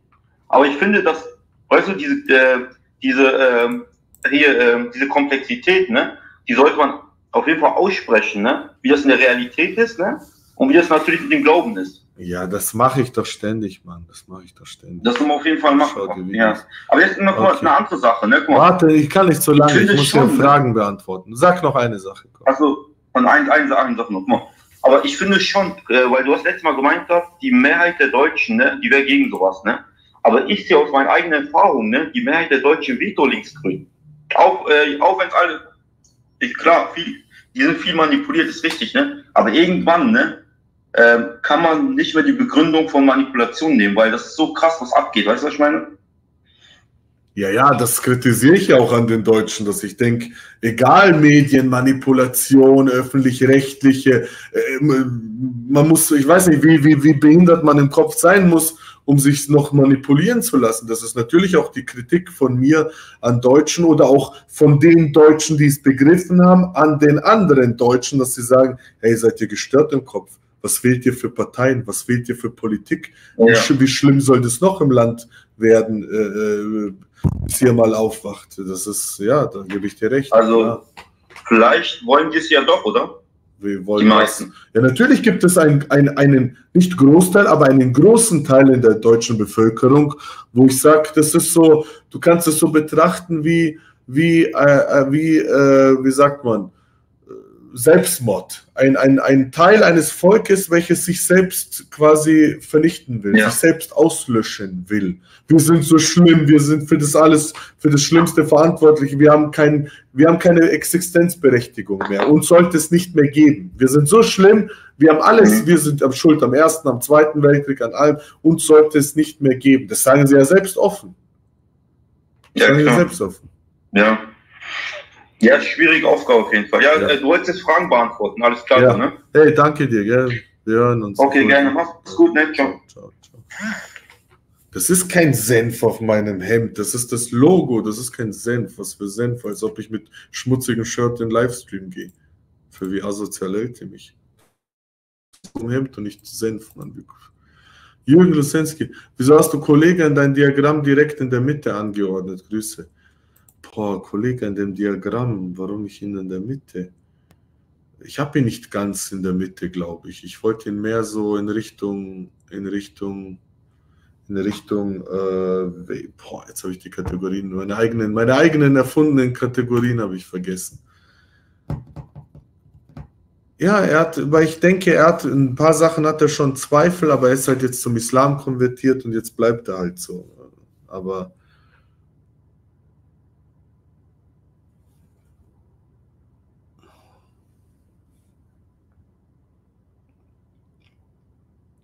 Aber ich finde, dass, weißt du, diese, äh, diese, äh, hier, äh, diese Komplexität, ne, die sollte man auf jeden Fall aussprechen, ne, wie das in der Realität ist, ne, und wie das natürlich mit dem Glauben ist. Ja, das mache ich doch ständig, Mann. Das mache ich doch ständig. Das muss man auf jeden Fall machen. Ja. Aber jetzt noch okay. eine andere Sache. Ne? Warte, ich kann nicht so lange. Ich, ich muss dir Fragen beantworten. Sag noch eine Sache. Komm. Also, von ein, ein, eine Sache noch. Aber ich finde schon, äh, weil du hast letztes Mal gemeint hast, die Mehrheit der Deutschen, ne, die wäre gegen sowas. Ne? Aber ich sehe aus meiner eigenen Erfahrung, ne, die Mehrheit der Deutschen veto linksgrün. Auch, äh, auch wenn es alle, ich, klar, viel, die sind viel manipuliert, ist richtig, ne? Aber irgendwann, ne, äh, kann man nicht mehr die Begründung von Manipulation nehmen, weil das ist so krass, was abgeht. Weißt du, was ich meine? Ja, ja, das kritisiere ich ja auch an den Deutschen, dass ich denke, egal Medienmanipulation, öffentlich-rechtliche, äh, man muss, ich weiß nicht, wie, wie, wie behindert man im Kopf sein muss, um sich noch manipulieren zu lassen. Das ist natürlich auch die Kritik von mir an Deutschen oder auch von den Deutschen, die es begriffen haben, an den anderen Deutschen, dass sie sagen, hey, seid ihr gestört im Kopf? Was wählt ihr für Parteien? Was wählt ihr für Politik? Ja. Wie, wie, schlimm soll das noch im Land werden, äh, äh, bis ihr mal aufwacht? Das ist, ja, da gebe ich dir recht. Also, ja. vielleicht wollen die es ja doch, oder? Wir wollen die meisten. Ja, natürlich gibt es ein, ein, einen, nicht Großteil, aber einen großen Teil in der deutschen Bevölkerung, wo ich sage, das ist so, du kannst es so betrachten wie, wie, äh, äh wie, äh, wie sagt man, Selbstmord. Ein, ein, ein Teil eines Volkes, welches sich selbst quasi vernichten will, ja. sich selbst auslöschen will. Wir sind so schlimm, wir sind für das alles, für das Schlimmste verantwortlich. Wir haben, kein, wir haben keine Existenzberechtigung mehr. Uns sollte es nicht mehr geben. Wir sind so schlimm, wir haben alles, mhm. wir sind am Schuld am Ersten, am Zweiten Weltkrieg, an allem. Uns sollte es nicht mehr geben. Das sagen sie ja selbst offen. Das ja, sagen klar. sie selbst offen. Ja. Ja, schwierige Aufgabe auf jeden Fall. Ja, ja. Äh, du wolltest jetzt Fragen beantworten, alles klar, ja. ne? Hey, danke dir, gell? Wir hören uns. Okay, gut. gerne. Mach's gut, ne? Ciao. ciao, ciao. Das ist kein Senf auf meinem Hemd. Das ist das Logo. Das ist kein Senf. Was für Senf? Als ob ich mit schmutzigem Shirt in den Livestream gehe. Für wie asozial hält ihr mich? Zum Hemd und nicht Senf, Mann. Jürgen Lusensky, wieso hast du Kollege in dein Diagramm direkt in der Mitte angeordnet? Grüße. Boah, Kollege, in dem Diagramm, warum ich ihn in der Mitte? Ich habe ihn nicht ganz in der Mitte, glaube ich. Ich wollte ihn mehr so in Richtung, in Richtung, in Richtung, äh, boah, jetzt habe ich die Kategorien, meine eigenen, meine eigenen erfundenen Kategorien habe ich vergessen. Ja, er hat, weil ich denke, er hat ein paar Sachen hat er schon Zweifel, aber er ist halt jetzt zum Islam konvertiert und jetzt bleibt er halt so. Aber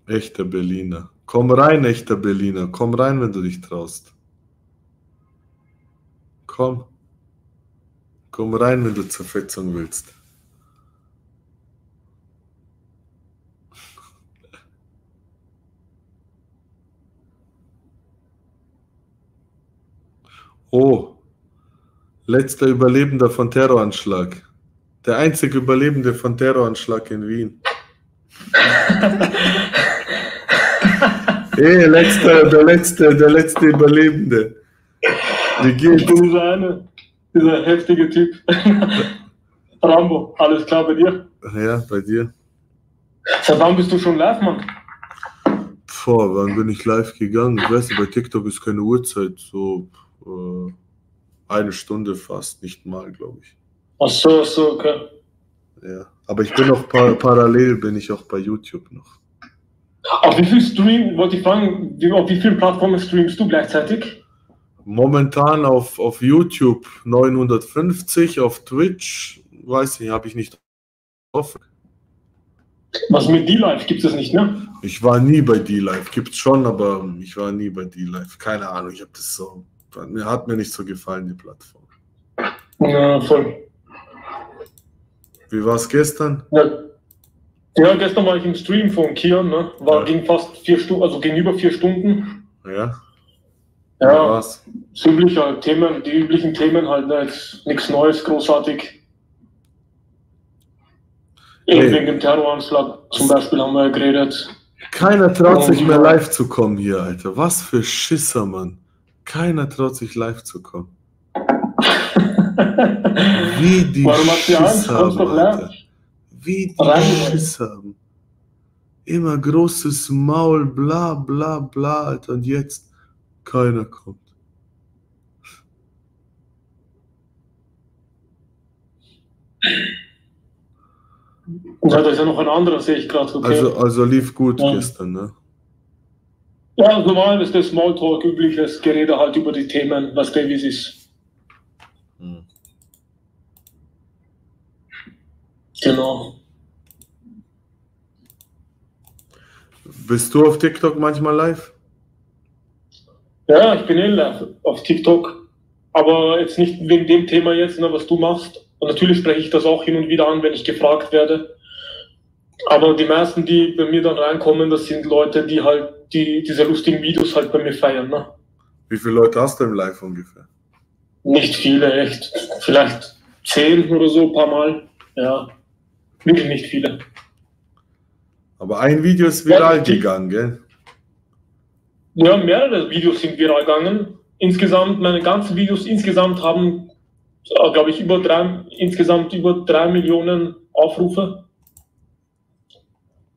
Echter Berliner. Komm rein, echter Berliner. Komm rein, wenn du dich traust. Komm. Komm rein, wenn du Zerfetzung willst. Oh, letzter Überlebender von Terroranschlag. Der einzige Überlebende von Terroranschlag in Wien. <laughs> Ey, letzter, der letzte, der letzte Überlebende. Wie geht's? Ich bin dieser eine, dieser heftige Typ. <laughs> Rambo, alles klar bei dir? Ja, bei dir. Seit wann bist du schon live, Mann? Vor, wann bin ich live gegangen? Ich weiß nicht, bei TikTok ist keine Uhrzeit, so äh, eine Stunde fast, nicht mal, glaube ich. Ach so, ach so, okay. Ja, aber ich bin auch par parallel, bin ich auch bei YouTube noch. Auf wie viel Stream, wollte ich fragen, wie, auf wie vielen Plattformen streamst du gleichzeitig? Momentan auf, auf YouTube 950, auf Twitch, weiß ich, habe ich nicht offen. Was mit D-Live gibt es nicht, ne? Ich war nie bei D-Live, gibt es schon, aber ich war nie bei D-Live. Keine Ahnung, ich habe das so, mir hat mir nicht so gefallen, die Plattform. Ja, voll. Wie war es gestern? Ja. Ja. gestern war ich im Stream von Kian, ne? War ja. ging fast vier Stunden, also gegenüber vier Stunden. Ja. Ja, was? übliche Themen, die üblichen Themen halt, ne? Jetzt nichts Neues, großartig. Hey. Wegen dem Terroranschlag zum Beispiel haben wir ja geredet. Keiner traut sich mehr live zu kommen hier, Alter. Was für Schisser, Mann. Keiner traut sich live zu kommen. <laughs> Wie die Warum hast du Angst? Alter. Wie die. Schiss haben. Immer großes Maul, bla bla bla, Alter. Und jetzt keiner kommt. Ja, da ist ja noch ein anderer, sehe ich gerade. Okay. Also, also lief gut Ja. gestern, ne? ja, normal ist das Smalltalk, übliches Gerede halt über die Themen, was es ist. Genau. Bist du auf TikTok manchmal live? Ja, ich bin eh live auf TikTok, aber jetzt nicht wegen dem Thema jetzt, ne, was du machst. Und natürlich spreche ich das auch hin und wieder an, wenn ich gefragt werde. Aber die meisten, die bei mir dann reinkommen, das sind Leute, die halt die, diese lustigen Videos halt bei mir feiern. Ne? Wie viele Leute hast du im Live ungefähr? Nicht viele, echt. Vielleicht zehn oder so, ein paar Mal. Ja, wirklich nicht viele. Aber ein Video ist viral gegangen, gell? Ja, mehrere Videos sind viral gegangen. Insgesamt, meine ganzen Videos insgesamt haben, glaube ich, über drei, insgesamt über drei Millionen Aufrufe.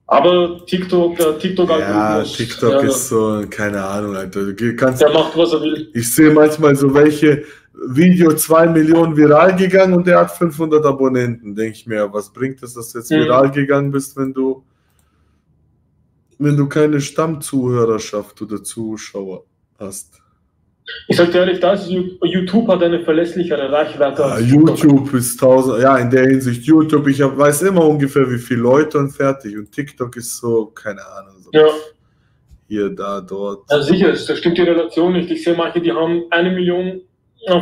Aber TikTok, äh, TikTok Ja, TikTok ja, ist so, keine Ahnung, Alter. Du kannst, Der macht, was er will. ich sehe manchmal so welche Video 2 Millionen viral gegangen und der hat 500 Abonnenten. Denke ich mir, was bringt es, dass du jetzt Mhm. viral gegangen bist, wenn du, wenn du keine Stammzuhörerschaft oder Zuschauer hast? Ich sag dir ehrlich, da ist YouTube hat eine verlässlichere Reichweite Ja. YouTube ist tausend, ja, in der Hinsicht YouTube, ich hab, weiß immer ungefähr, wie viele Leute und fertig. Und TikTok ist so, keine Ahnung, so Ja. hier, da, dort. Ja, sicher, da stimmt die Relation nicht. Ich sehe manche, die haben eine Million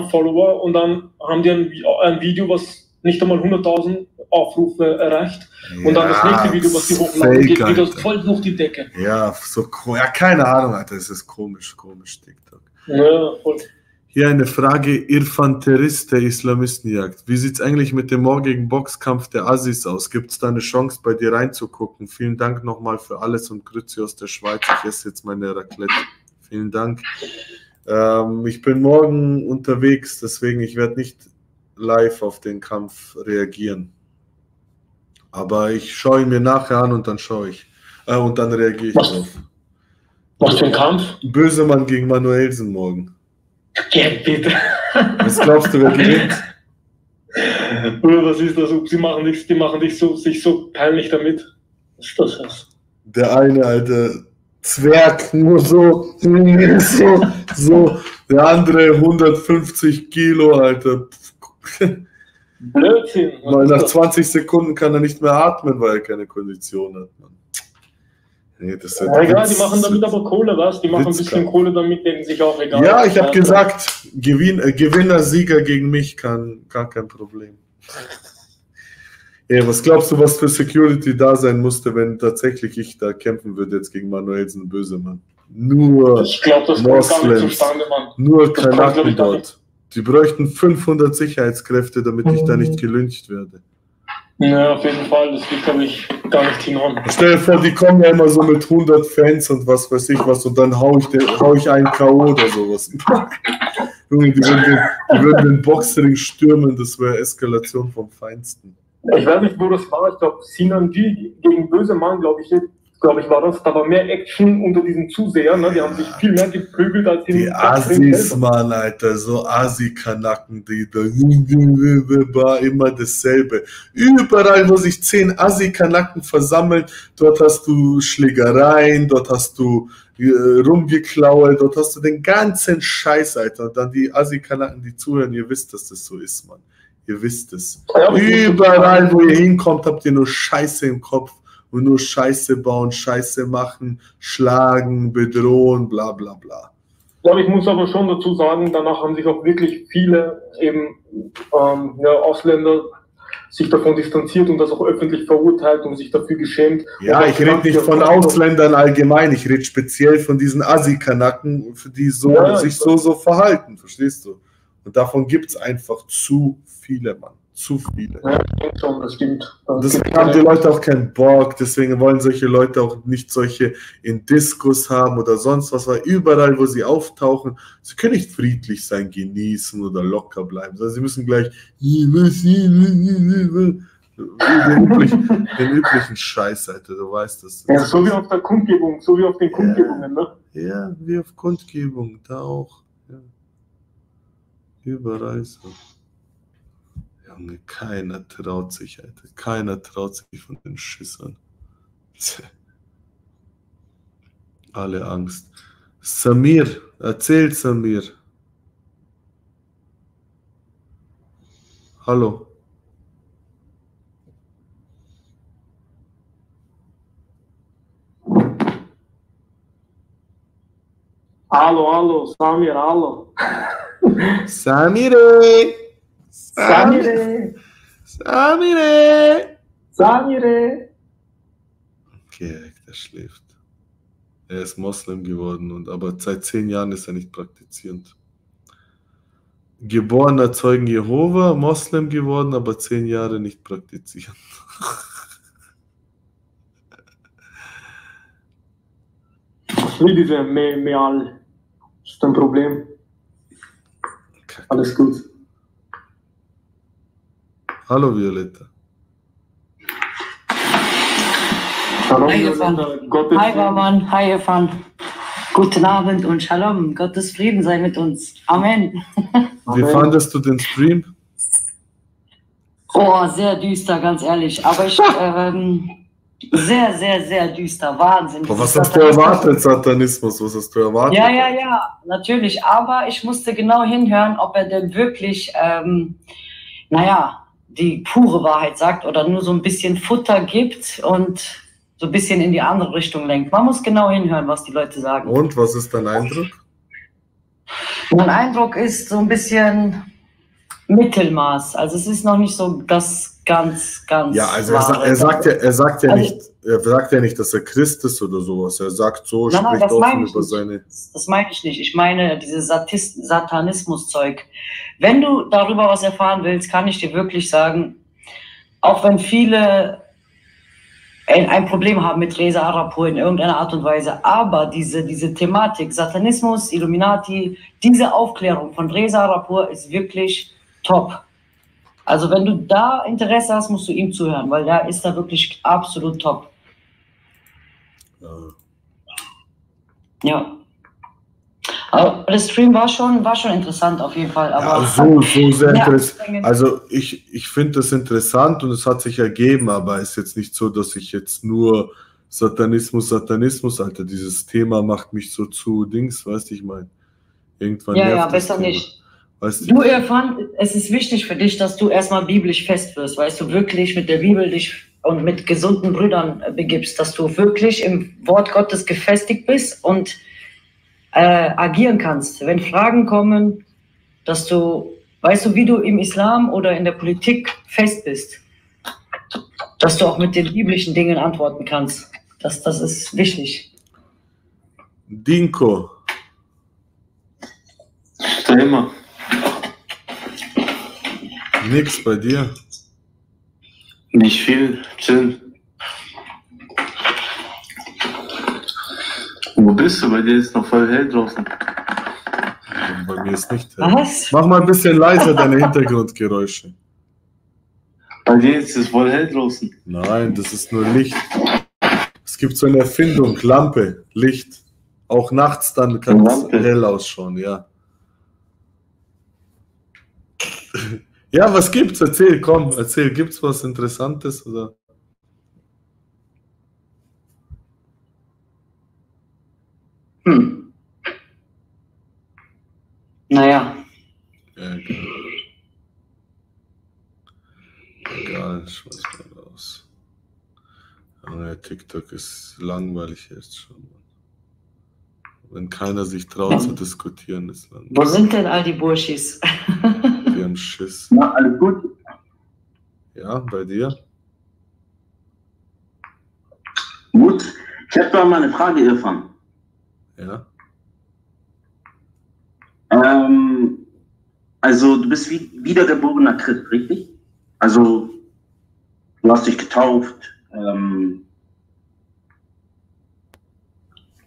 Follower und dann haben die ein, ein Video, was nicht einmal 100.000 Aufrufe erreicht. Und dann das Ja, nächste Video, was die hochladen, fake, geht wieder Alter. voll durch die Decke. Ja, so, ja, keine Ahnung, Alter, es ist komisch, komisch, TikTok. Ja, voll. Hier eine Frage, Irfan Terrist der Islamistenjagd. Wie sieht's eigentlich mit dem morgigen Boxkampf der Assis aus? Gibt es da eine Chance, bei dir reinzugucken? Vielen Dank nochmal für alles und Grüße aus der Schweiz. Ich esse jetzt meine Raclette. Vielen Dank. Ähm, ich bin morgen unterwegs, deswegen ich werde nicht live auf den Kampf reagieren. Aber ich schaue ihn mir nachher an und dann schaue ich. Äh, und dann reagiere ich Was? drauf. Was für ein Kampf? Bösemann gegen Manuelsen morgen. Ja, bitte. Was glaubst du, wer gewinnt? <laughs> Oder was ist das? Sie machen dich, die machen dich so, sich so peinlich damit. Was ist das? Der eine, alte Zwerg, nur so, so, so. Der andere 150 Kilo, Alter. Blödsinn. Weil nach das? 20 Sekunden kann er nicht mehr atmen, weil er keine Kondition hat. Nee, das ist Ja, egal, Witz- die machen damit aber Kohle, was? Die machen ein bisschen Witzkampf. Kohle damit, denken sich auch egal. Ja, ich habe gesagt, äh, Gewinner, Sieger gegen mich kann gar kein Problem. Ey, was glaubst du, was für Security da sein musste, wenn tatsächlich ich da kämpfen würde jetzt gegen Manuelsen Bösemann? Nur Ich glaube, das kommt gar nicht Moslems, zustande, Mann. nur glaub Kanaken dort. Die bräuchten 500 Sicherheitskräfte, damit ich da nicht gelyncht werde. Ja, auf jeden Fall, das geht, glaube ich, gar nicht hinhauen. Stell dir vor, die kommen ja immer so mit 100 Fans und was weiß ich was und dann hau ich, den, hau ich einen K.O. oder sowas. <laughs> Junge, die würden, den, die würden den Boxring stürmen, das wäre Eskalation vom Feinsten. Ich weiß nicht, wo das war. Ich glaube, Sinan die gegen Böse Mann, glaube ich, glaube ich, war das. Da war mehr Action unter diesen Zusehern. Ne? Die haben sich viel mehr geprügelt als die Assis, Mann, Alter. So Assi-Kanacken, die da war immer dasselbe. Überall, wo sich zehn Assi-Kanacken versammeln, dort hast du Schlägereien, dort hast du äh, rumgeklaue, dort hast du den ganzen Scheiß, Alter. Und dann die Assi-Kanacken, die zuhören, ihr wisst, dass das so ist, Mann. Ihr wisst es. Überall, wo ihr hinkommt, habt ihr nur Scheiße im Kopf und nur Scheiße bauen, Scheiße machen, schlagen, bedrohen, bla bla bla. Ja, ich muss aber schon dazu sagen, danach haben sich auch wirklich viele eben ähm, ja, Ausländer sich davon distanziert und das auch öffentlich verurteilt und sich dafür geschämt. Ja, ich rede nicht von Ausländern allgemein, ich rede speziell von diesen Assi-Kanacken, die so, ja, sich so, so verhalten, verstehst du? Und davon gibt es einfach zu viele, Mann zu viele. Ja, schon, das stimmt. Das deswegen haben die Leute auch keinen Bock, deswegen wollen solche Leute auch nicht solche in Diskus haben oder sonst was, weil überall, wo sie auftauchen, sie können nicht friedlich sein, genießen oder locker bleiben, sondern sie müssen gleich den üblichen, den üblichen Scheiß, Alter, du weißt das. Ja, so wie auf der Kundgebung, so wie auf den Kundgebungen, ne? Ja, wie auf Kundgebung, da auch. Ja. Überall so. Junge, keiner traut sich, Alter. Keiner traut sich von den Schissern. <laughs> Alle Angst. Samir, erzähl Samir. Hallo. Hallo, hallo, Samir, hallo. Samire. Samire! Samire! Samire! Okay, der schläft. Er ist Moslem geworden, und aber seit zehn Jahren ist er nicht praktizierend. Geborener Zeugen Jehova, Moslem geworden, aber zehn Jahre nicht praktizierend. Wie diese Meal. Ist ein Problem. Alles gut. Hallo Violetta. Hallo, Hi, Irfan. Hi, Roman. Hi, Irfan. Guten Abend und Shalom. Gottes Frieden sei mit uns. Amen. Wie fandest du den Stream? Oh, sehr düster, ganz ehrlich. Aber ich, <laughs> ähm, sehr, sehr, sehr düster. Wahnsinn. Aber was hast du erwartet, Satanismus? Was hast du erwartet? Ja, ja, ja, natürlich. Aber ich musste genau hinhören, ob er denn wirklich, ähm, naja, die pure Wahrheit sagt oder nur so ein bisschen Futter gibt und so ein bisschen in die andere Richtung lenkt. Man muss genau hinhören, was die Leute sagen. Und was ist dein Eindruck? Mein Eindruck ist so ein bisschen Mittelmaß. Also es ist noch nicht so das ganz, ganz. Ja, also er, er, sagt ja, er sagt ja also, nicht, er sagt ja nicht, dass er Christ ist oder sowas. Er sagt so, nein, spricht nein, offen über seine. Das meine ich nicht. Ich meine dieses Satanismus-Zeug. Wenn du darüber was erfahren willst, kann ich dir wirklich sagen, auch wenn viele ein Problem haben mit Reza Arapur in irgendeiner Art und Weise, aber diese, diese Thematik Satanismus, Illuminati, diese Aufklärung von Reza Arapur ist wirklich top. Also wenn du da Interesse hast, musst du ihm zuhören, weil der ist da wirklich absolut top. Ja. Aber der Stream war schon, war schon interessant auf jeden Fall. Aber ja, so, so sehr interessant. Also ich, ich finde das interessant und es hat sich ergeben, aber es ist jetzt nicht so, dass ich jetzt nur Satanismus, Satanismus, Alter, dieses Thema macht mich so zu Dings, weißt du, ich meine. Irgendwann ja, ja, besser Thema. nicht. Weißt du, Irfan, es ist wichtig für dich, dass du erstmal biblisch fest wirst, weißt du, wirklich mit der Bibel dich und mit gesunden Brüdern begibst, dass du wirklich im Wort Gottes gefestigt bist und äh, agieren kannst. Wenn Fragen kommen, dass du, weißt du, wie du im Islam oder in der Politik fest bist, dass du auch mit den biblischen Dingen antworten kannst. Das, das ist wichtig. Dinko. Immer. Nix bei dir. Nicht viel, chill. Wo bist du? Bei dir ist noch voll hell draußen. Bei mir ist nicht hell. Was? Mach mal ein bisschen leiser deine Hintergrundgeräusche. Bei dir ist es voll hell draußen. Nein, das ist nur Licht. Es gibt so eine Erfindung, Lampe, Licht. Auch nachts dann kann es hell ausschauen, ja. Ja, was gibt's? Erzähl, komm, erzähl, gibt's was Interessantes oder? Hm. Naja. Ja, egal. Egal, schmeiß mal raus. Ja, TikTok ist langweilig jetzt schon. Wenn keiner sich traut zu diskutieren, ist langweilig. Wo sind denn all die Burschis? <laughs> Schiss. Na, alles gut. Ja, bei dir? Gut. Ich hätte noch mal eine Frage, Irfan. Ja. Ähm, also, du bist wie, wiedergeborener Christ, richtig? Also, du hast dich getauft. Ähm,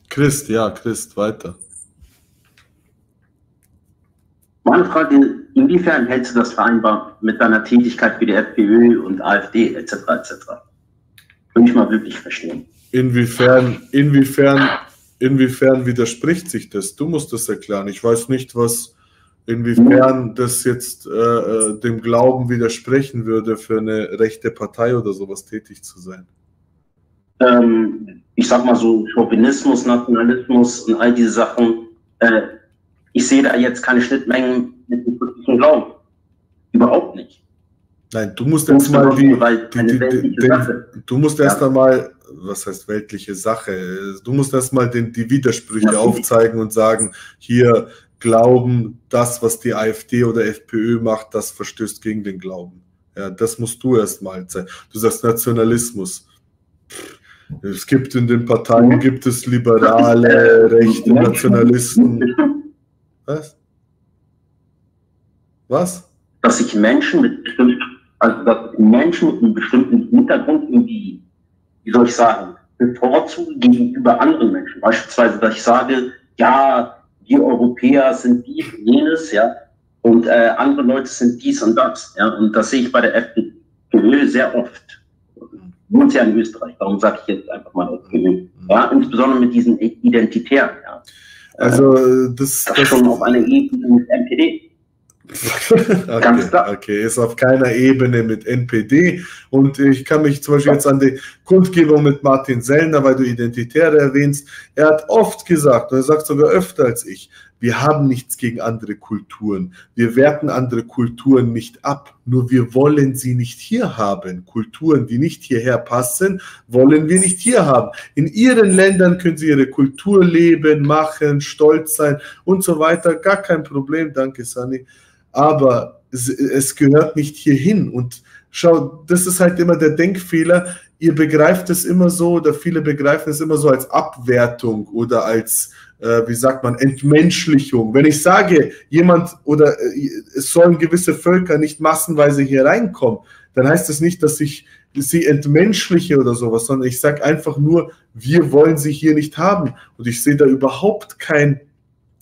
Christ, ja, Christ, weiter. Meine Frage, inwiefern hältst du das vereinbar mit deiner Tätigkeit für die FPÖ und AfD etc. etc.? Würde ich mal wirklich verstehen. Inwiefern, inwiefern, inwiefern widerspricht sich das? Du musst das erklären. Ich weiß nicht, was, inwiefern das jetzt äh, äh, dem Glauben widersprechen würde, für eine rechte Partei oder sowas tätig zu sein. Ähm, ich sag mal so, Chauvinismus, Nationalismus und all diese Sachen. Äh, ich sehe da jetzt keine Schnittmengen mit dem christlichen Glauben. Überhaupt nicht. Nein, du musst jetzt mal die, die, die, die du musst erst ja. einmal, was heißt weltliche Sache? Du musst erst mal den, die Widersprüche Natürlich. aufzeigen und sagen, hier glauben, das, was die AfD oder FPÖ macht, das verstößt gegen den Glauben. Ja, das musst du erst mal zeigen. Du sagst Nationalismus. Es gibt in den Parteien gibt es liberale, rechte Nationalisten. <laughs> Was? Was? Dass sich Menschen mit bestimmten, also dass Menschen mit einem bestimmten Hintergrund irgendwie, wie soll ich sagen, bevorzugen gegenüber anderen Menschen. Beispielsweise, dass ich sage, ja, wir Europäer sind dies und jenes, ja, und äh, andere Leute sind dies und das, ja, und das sehe ich bei der FPÖ sehr oft. Wohnt ja in Österreich, darum sage ich jetzt einfach mal FPÖ. Ja, insbesondere mit diesen Identitären, ja. Also das, das, das schon auf einer Ebene mit NPD. <laughs> okay. Okay, ist auf keiner Ebene mit NPD. Und ich kann mich zum Beispiel jetzt an die Kundgebung mit Martin Sellner, weil du Identitäre erwähnst. Er hat oft gesagt, und er sagt sogar öfter als ich, wir haben nichts gegen andere Kulturen. Wir werten andere Kulturen nicht ab. Nur wir wollen sie nicht hier haben. Kulturen, die nicht hierher passen, wollen wir nicht hier haben. In ihren Ländern können sie ihre Kultur leben, machen, stolz sein und so weiter. Gar kein Problem. Danke, Sani aber es, gehört nicht hierhin. Und schau, das ist halt immer der Denkfehler. Ihr begreift es immer so, oder viele begreifen es immer so als Abwertung oder als, äh, wie sagt man, Entmenschlichung. Wenn ich sage, jemand oder äh, es sollen gewisse Völker nicht massenweise hier reinkommen, dann heißt das nicht, dass ich sie entmenschliche oder sowas, sondern ich sage einfach nur, wir wollen sie hier nicht haben. Und ich sehe da überhaupt kein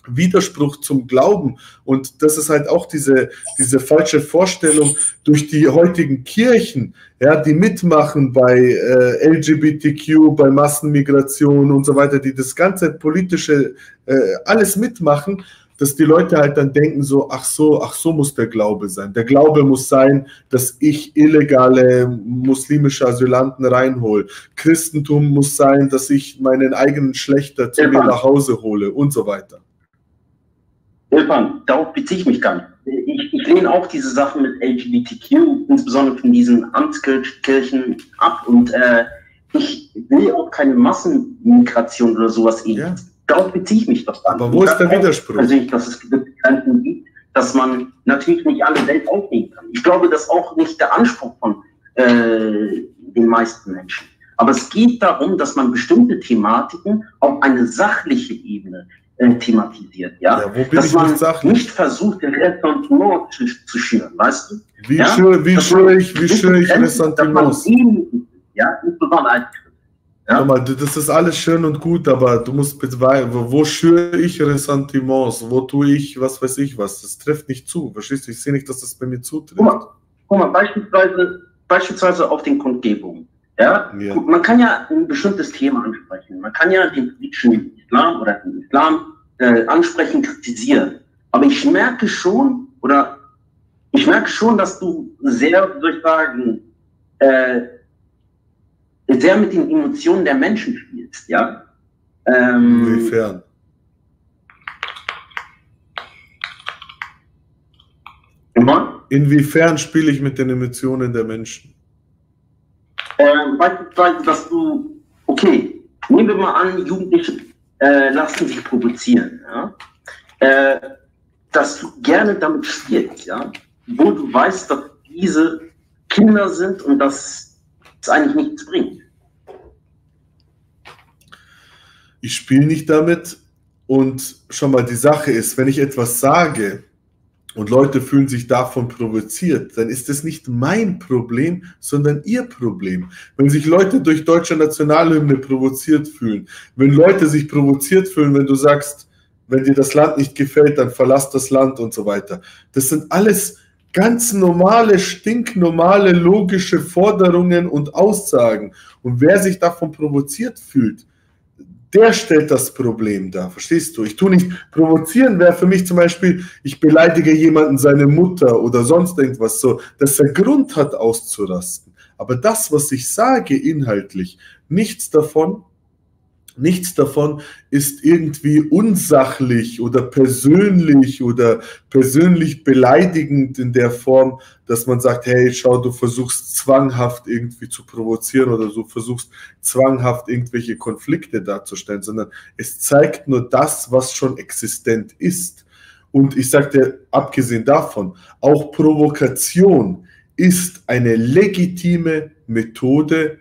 Widerspruch zum Glauben. Und das ist halt auch diese, diese falsche Vorstellung durch die heutigen Kirchen, ja, die mitmachen bei äh, LGBTQ, bei Massenmigration und so weiter, die das ganze politische äh, alles mitmachen, dass die Leute halt dann denken so, ach so, ach so muss der Glaube sein. Der Glaube muss sein, dass ich illegale muslimische Asylanten reinhole. Christentum muss sein, dass ich meinen eigenen Schlechter zu ja, mir nach Hause hole und so weiter. Irfan, darauf beziehe ich mich gar nicht. Ich, ich lehne auch diese Sachen mit LGBTQ, insbesondere von diesen Amtskirchen ab und äh, ich will auch keine Massenmigration oder sowas. Ja. Darauf beziehe ich mich doch gar nicht. Aber wo ist der Widerspruch? Persönlich, dass es gewisse Grenzen gibt, dass man natürlich nicht alle Welt aufnehmen kann. Ich glaube, das ist auch nicht der Anspruch von äh, den meisten Menschen. Aber es geht darum, dass man bestimmte Thematiken auf eine sachliche Ebene äh, thematisiert, ja. ja wo bin dass ich man nicht nicht versucht, den Ressentiment zu, zu schüren, weißt du? Wie ja? schür, wie schür ich, wie nicht schür ich ist, Ja, insbesondere als Schau mal, das ist alles schön und gut, aber du musst bitte, wo schüre ich Ressentiments? Wo tue ich, was weiß ich was? Das trifft nicht zu. Verstehst du? Ich sehe nicht, dass das bei mir zutrifft. Guck mal, guck mal beispielsweise, beispielsweise auf den Kundgebungen. Ja? Man kann ja ein bestimmtes Thema ansprechen. Man kann ja den politischen Islam oder den Islam äh, ansprechen, kritisieren. Aber ich merke schon, oder ich merke schon, dass du sehr, soll ich sagen, äh, sehr mit den Emotionen der Menschen spielst, ja. Ähm, Inwiefern? Inwiefern spiele ich mit den Emotionen der Menschen? Ähm, beispielsweise, dass du, okay, nehmen wir mal an, Jugendliche äh, lassen sich provozieren, ja? äh, dass du gerne damit spielst, ja? wo du weißt, dass diese Kinder sind und dass es eigentlich nichts bringt. Ich spiele nicht damit und schon mal die Sache ist, wenn ich etwas sage und Leute fühlen sich davon provoziert, dann ist es nicht mein Problem, sondern ihr Problem. Wenn sich Leute durch deutsche Nationalhymne provoziert fühlen, wenn Leute sich provoziert fühlen, wenn du sagst, wenn dir das Land nicht gefällt, dann verlass das Land und so weiter. Das sind alles ganz normale, stinknormale, logische Forderungen und Aussagen. Und wer sich davon provoziert fühlt, der stellt das Problem dar, verstehst du? Ich tue nicht, provozieren wäre für mich zum Beispiel, ich beleidige jemanden, seine Mutter oder sonst irgendwas so, dass er Grund hat auszurasten. Aber das, was ich sage inhaltlich, nichts davon, nichts davon ist irgendwie unsachlich oder persönlich oder persönlich beleidigend in der Form, dass man sagt, hey, schau, du versuchst zwanghaft irgendwie zu provozieren oder du versuchst zwanghaft irgendwelche Konflikte darzustellen, sondern es zeigt nur das, was schon existent ist. Und ich dir, abgesehen davon, auch Provokation ist eine legitime Methode,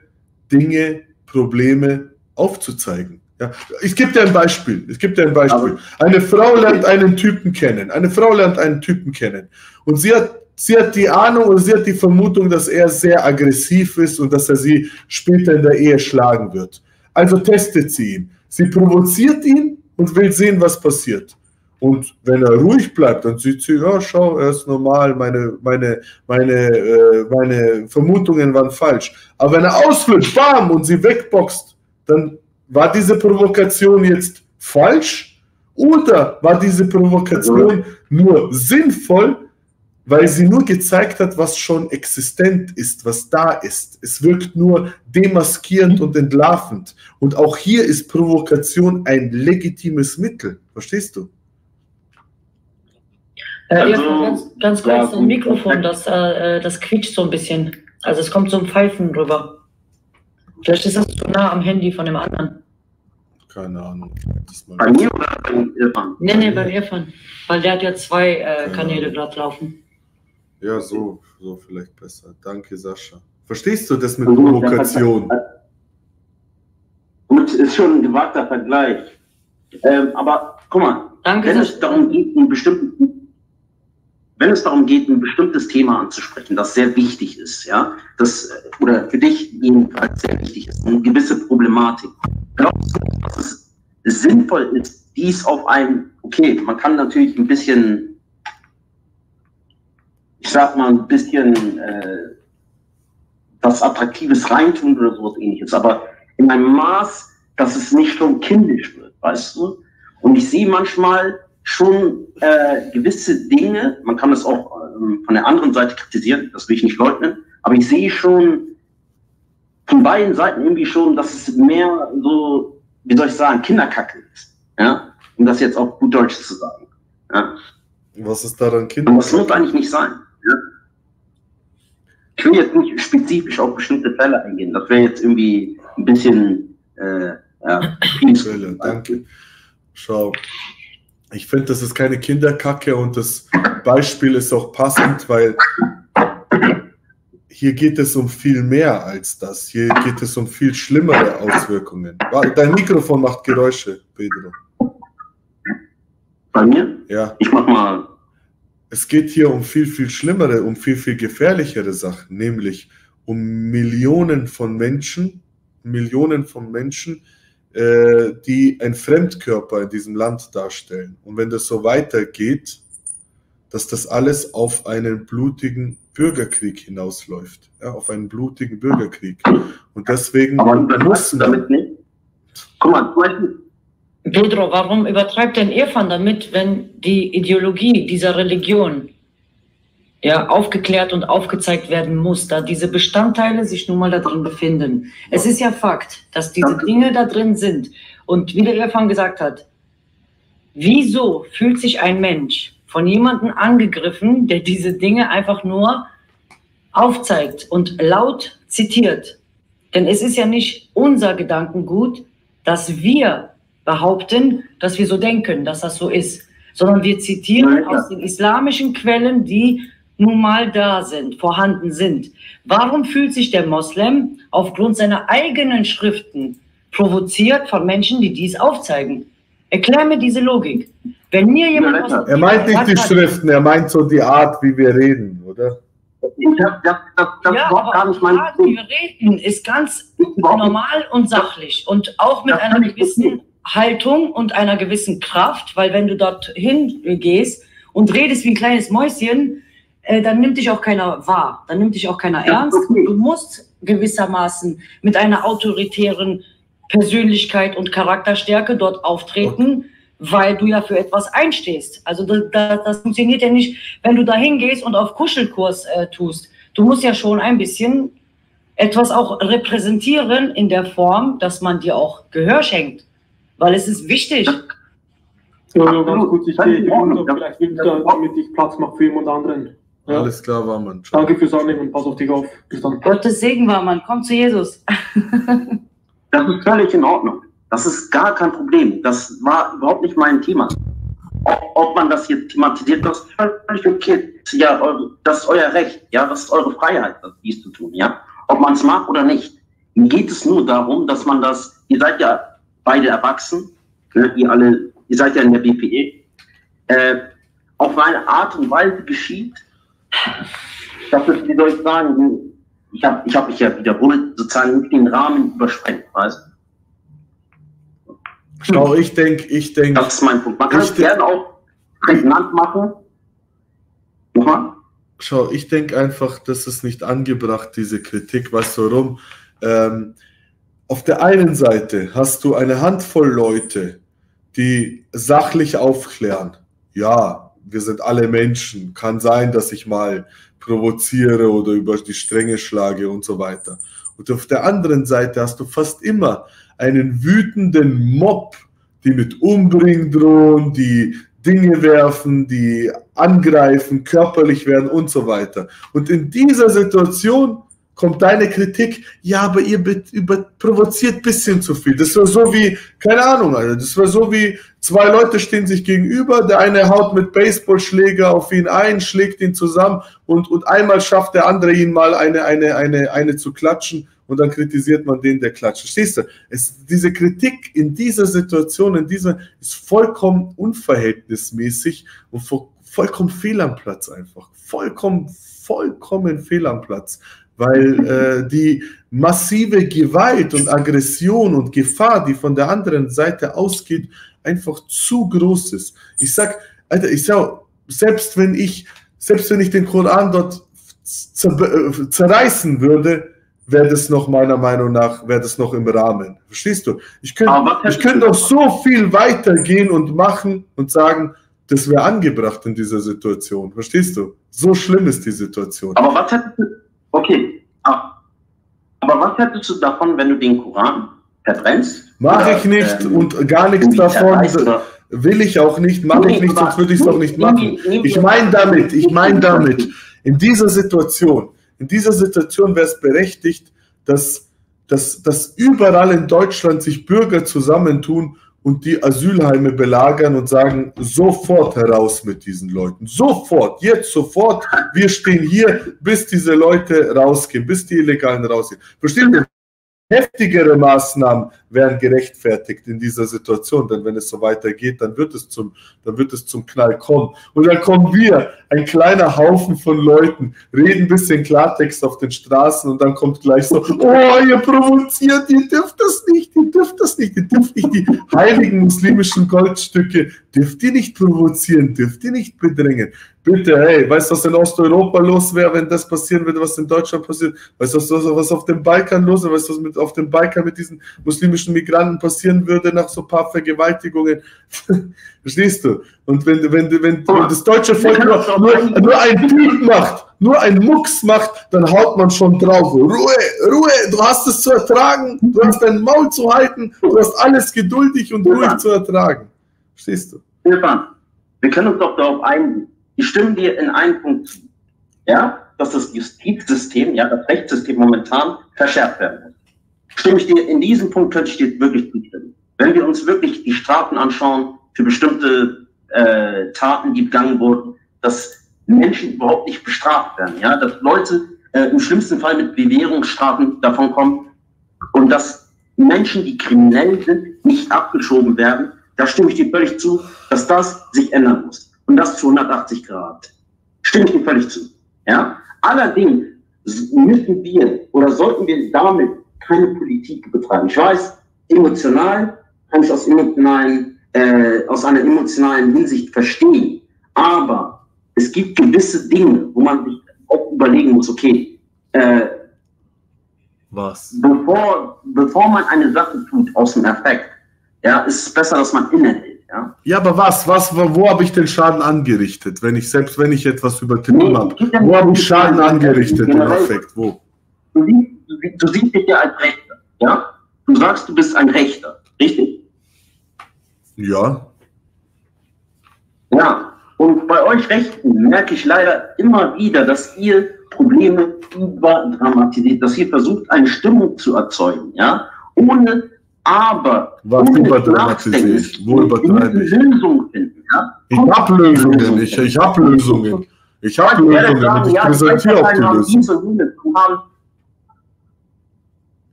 Dinge, Probleme aufzuzeigen. Ja, ich gebe dir ein Beispiel. Ich gebe dir ein Beispiel. Eine Frau lernt einen Typen kennen. Eine Frau lernt einen Typen kennen. Und sie hat, sie hat die Ahnung oder sie hat die Vermutung, dass er sehr aggressiv ist und dass er sie später in der Ehe schlagen wird. Also testet sie ihn. Sie provoziert ihn und will sehen, was passiert. Und wenn er ruhig bleibt, dann sieht sie, ja, schau, er ist normal, meine, meine, meine, äh, meine Vermutungen waren falsch. Aber wenn er ausflippt, bam, und sie wegboxt, dann war diese Provokation jetzt falsch oder war diese Provokation nur sinnvoll, weil sie nur gezeigt hat, was schon existent ist, was da ist. Es wirkt nur demaskierend und entlarvend. Und auch hier ist Provokation ein legitimes Mittel. Verstehst du? Äh, Also, ganz, ganz kurz, ja, gut. Mikrofon, das, äh, das quietscht so ein bisschen. Also es kommt so ein Pfeifen drüber. Vielleicht ist das zu nah am Handy von dem anderen. Keine Ahnung. Bei mir oder bei Irfan? Nee, nee, beim Irfan. Weil der hat ja zwei äh, Kanäle gerade laufen. Ja, so, so vielleicht besser. Danke, Sascha. Verstehst du das mit Provokation? Gut, ist schon ein gewagter Vergleich. Ähm, aber guck mal, Danke, wenn Sascha. es darum geht, einen bestimmten, wenn es darum geht, ein bestimmtes Thema anzusprechen, das sehr wichtig ist, ja, das äh, oder für dich jedenfalls sehr wichtig ist, eine gewisse Problematik. Glaubst du, dass es sinnvoll ist, dies auf ein, okay, man kann natürlich ein bisschen, ich sag mal, ein bisschen äh, was Attraktives reintun oder sowas ähnliches, aber in einem Maß, dass es nicht schon kindisch wird, weißt du? Und ich sehe manchmal schon äh, gewisse Dinge, man kann das auch ähm, von der anderen Seite kritisieren, das will ich nicht leugnen, aber ich sehe schon von beiden Seiten irgendwie schon, dass es mehr so, wie soll ich sagen, Kinderkacke ist. Ja? Um das jetzt auf gut Deutsch zu sagen. Ja? Was ist daran Und Kinder? das muss eigentlich nicht sein. Ja? Ich will jetzt nicht spezifisch auf bestimmte Fälle eingehen. Das wäre jetzt irgendwie ein bisschen äh, ja, Quelle, danke. Schau, ich finde, das ist keine Kinderkacke und das Beispiel ist auch passend, weil hier geht es um viel mehr als das. Hier geht es um viel schlimmere Auswirkungen. Dein Mikrofon macht Geräusche, Pedro. Bei mir? Ja. Ich mach mal. Es geht hier um viel, viel schlimmere, um viel, viel gefährlichere Sachen, nämlich um Millionen von Menschen, Millionen von Menschen, äh, die ein Fremdkörper in diesem Land darstellen. Und wenn das so weitergeht, dass das alles auf einen blutigen Bürgerkrieg hinausläuft, ja, auf einen blutigen Bürgerkrieg. Und deswegen Aber mussten damit nicht. Guck mal, zum Beispiel, Pedro, warum übertreibt denn Irfan damit, wenn die Ideologie dieser Religion ja, aufgeklärt und aufgezeigt werden muss, da diese Bestandteile sich nun mal da drin befinden. Es ist ja Fakt, dass diese Dinge da drin sind. Und wie der Irfan gesagt hat, wieso fühlt sich ein Mensch von jemandem angegriffen, der diese Dinge einfach nur aufzeigt und laut zitiert? Denn es ist ja nicht unser Gedankengut, dass wir behaupten, dass wir so denken, dass das so ist, sondern wir zitieren aus den islamischen Quellen, die nun mal da sind, vorhanden sind. Warum fühlt sich der Moslem aufgrund seiner eigenen Schriften provoziert von Menschen, die dies aufzeigen? Erklär mir diese Logik. Wenn mir jemand aus Er meint nicht die Schriften, er meint so die Art, wie wir reden, oder? Das, das, das, das ja, überhaupt gar nicht mein Art, wie wir reden, ist ganz normal und sachlich und auch mit einer gewissen Haltung und einer gewissen Kraft, weil wenn du dort hingehst und redest wie ein kleines Mäuschen, äh, dann nimmt dich auch keiner wahr, dann nimmt dich auch keiner ernst. Du musst gewissermaßen mit einer autoritären Persönlichkeit und Charakterstärke dort auftreten, weil du ja für etwas einstehst. Also das, das, das funktioniert ja nicht, wenn du da hingehst und auf Kuschelkurs äh, tust. Du musst ja schon ein bisschen etwas auch repräsentieren in der Form, dass man dir auch Gehör schenkt, weil es ist wichtig. Ja, ja, ganz kurz, ich gehe runter, vielleicht will ich da, damit ich Platz mache für jemand anderen. Ja. Alles klar, war man. Danke fürs Annehmen, pass auf dich auf. Bis dann. Gottes Segen war man, komm zu Jesus. <laughs> Das ist völlig in Ordnung. Das ist gar kein Problem. Das war überhaupt nicht mein Thema. Ob, ob man das hier thematisiert, das ist völlig okay. Ja, eure, das ist euer Recht. Ja, das ist eure Freiheit, dies zu tun. Ja, ob man es mag oder nicht. Mir geht es nur darum, dass man das. Ihr seid ja beide erwachsen. Ne, ihr alle, ihr seid ja in der BPE. Äh, auf eine Art und Weise geschieht, dass es, wie soll ich sagen, ich habe ich hab mich ja wiederholt, sozusagen nicht den Rahmen übersprengt, weißt du? Schau, ich denke, ich denke. Das ist mein Punkt. Man kann es gerne auch prägnant machen. Nochmal? Schau, ich denke einfach, das ist nicht angebracht, diese Kritik. Weißt du warum? Ähm, auf der einen Seite hast du eine Handvoll Leute, die sachlich aufklären. Ja, wir sind alle Menschen. Kann sein, dass ich mal provoziere oder über die Stränge schlage und so weiter. Und auf der anderen Seite hast du fast immer einen wütenden Mob, die mit Umbringen drohen, die Dinge werfen, die angreifen, körperlich werden und so weiter. Und in dieser Situation kommt deine Kritik, ja, aber ihr über, provoziert bisschen zu viel. Das war so wie, keine Ahnung, also das war so wie, zwei Leute stehen sich gegenüber, der eine haut mit Baseballschläger auf ihn ein, schlägt ihn zusammen und, und einmal schafft der andere ihn mal eine, eine, eine, eine zu klatschen und dann kritisiert man den, der klatscht. Verstehst du? Es, diese Kritik in dieser Situation, in dieser, ist vollkommen unverhältnismäßig und vollkommen fehl am Platz einfach. Vollkommen, vollkommen fehl am Platz weil äh, die massive Gewalt und Aggression und Gefahr, die von der anderen Seite ausgeht, einfach zu groß ist. Ich sag, Alter, ich sag, selbst wenn ich, selbst wenn ich den Koran dort zer äh, zerreißen würde, wäre das noch meiner Meinung nach, wäre das noch im Rahmen. Verstehst du? Ich könnte, ich könnte noch so viel weitergehen und machen und sagen, das wäre angebracht in dieser Situation. Verstehst du? So schlimm ist die Situation. Aber was hättest du, Okay, ah. aber was hättest du davon, wenn du den Koran verbrennst? Mache ich nicht ähm, und gar nichts davon. Will ich auch nicht, mache ich nicht, sonst würde ich es auch nicht machen. Ich meine damit, ich meine damit, in dieser Situation, in dieser Situation wäre es berechtigt, dass, dass, dass überall in Deutschland sich Bürger zusammentun und die Asylheime belagern und sagen, sofort heraus mit diesen Leuten. Sofort, jetzt sofort. Wir stehen hier, bis diese Leute rausgehen, bis die Illegalen rausgehen. Versteht ihr? Heftigere Maßnahmen wären gerechtfertigt in dieser Situation. Denn wenn es so weitergeht, dann wird es zum, dann wird es zum Knall kommen. Und dann kommen wir, ein kleiner Haufen von Leuten, reden ein bisschen Klartext auf den Straßen und dann kommt gleich so, oh, ihr provoziert, ihr dürft das nicht, ihr dürft das nicht, ihr dürft nicht die heiligen muslimischen Goldstücke, dürft ihr nicht provozieren, dürft ihr nicht bedrängen. Bitte, hey, weißt du, was in Osteuropa los wäre, wenn das passieren würde, was in Deutschland passiert? Weißt du, was, auf dem Balkan los ist? Weißt du, was mit, auf dem Balkan mit diesen muslimischen Migranten passieren würde nach so ein paar Vergewaltigungen? <laughs> Verstehst du? Und wenn, wenn, wenn, wenn das deutsche Volk nur, nur, nur ein Typ macht, nur ein Mucks macht, dann haut man schon drauf. Ruhe, Ruhe, du hast es zu ertragen, du hast dein Maul zu halten, du hast alles geduldig und ruhig zu ertragen. Verstehst du? Stefan, wir können uns doch darauf einigen ich stimme dir in einem Punkt zu. Ja, dass das Justizsystem, ja, das Rechtssystem momentan verschärft werden. Stimme ich dir, in diesem Punkt könnte ich dir wirklich zustimmen. Wenn wir uns wirklich die Strafen anschauen für bestimmte äh, Taten, die begangen wurden, dass Menschen überhaupt nicht bestraft werden, ja, dass Leute äh, im schlimmsten Fall mit Bewährungsstrafen davon kommen und dass Menschen, die kriminell sind, nicht abgeschoben werden, da stimme ich dir völlig zu, dass das sich ändern muss und das zu 180 Grad. Stimme ich dir völlig zu. Ja? Allerdings müssen wir oder sollten wir damit keine Politik betreiben. Ich weiß, emotional kann ich aus, emotionalen, äh, aus einer emotionalen Hinsicht verstehen, aber es gibt gewisse Dinge, wo man sich auch überlegen muss, okay, äh, was? Bevor, bevor man eine Sache tut aus dem Effekt, ja, ist es besser, dass man innehält. Ja, ja aber was, was, wo habe ich den Schaden angerichtet, wenn ich, selbst wenn ich etwas übertrieben nee, habe? Wo habe ich Schaden angerichtet im Effekt? Wo? Du siehst, du siehst dich ja als Rechter, ja? Du sagst, du bist ein Rechter, richtig? Ja. Ja, und bei euch Rechten merke ich leider immer wieder, dass ihr Probleme überdramatisiert, dass ihr versucht, eine Stimmung zu erzeugen, ja, ohne aber was überdramatisiere ich? Wo übertreibe ich? Lösung finden, ja? Ich habe Lösungen, ich, ich habe Lösungen. Ich habe Lösungen und ich präsentiere auch die Lösung.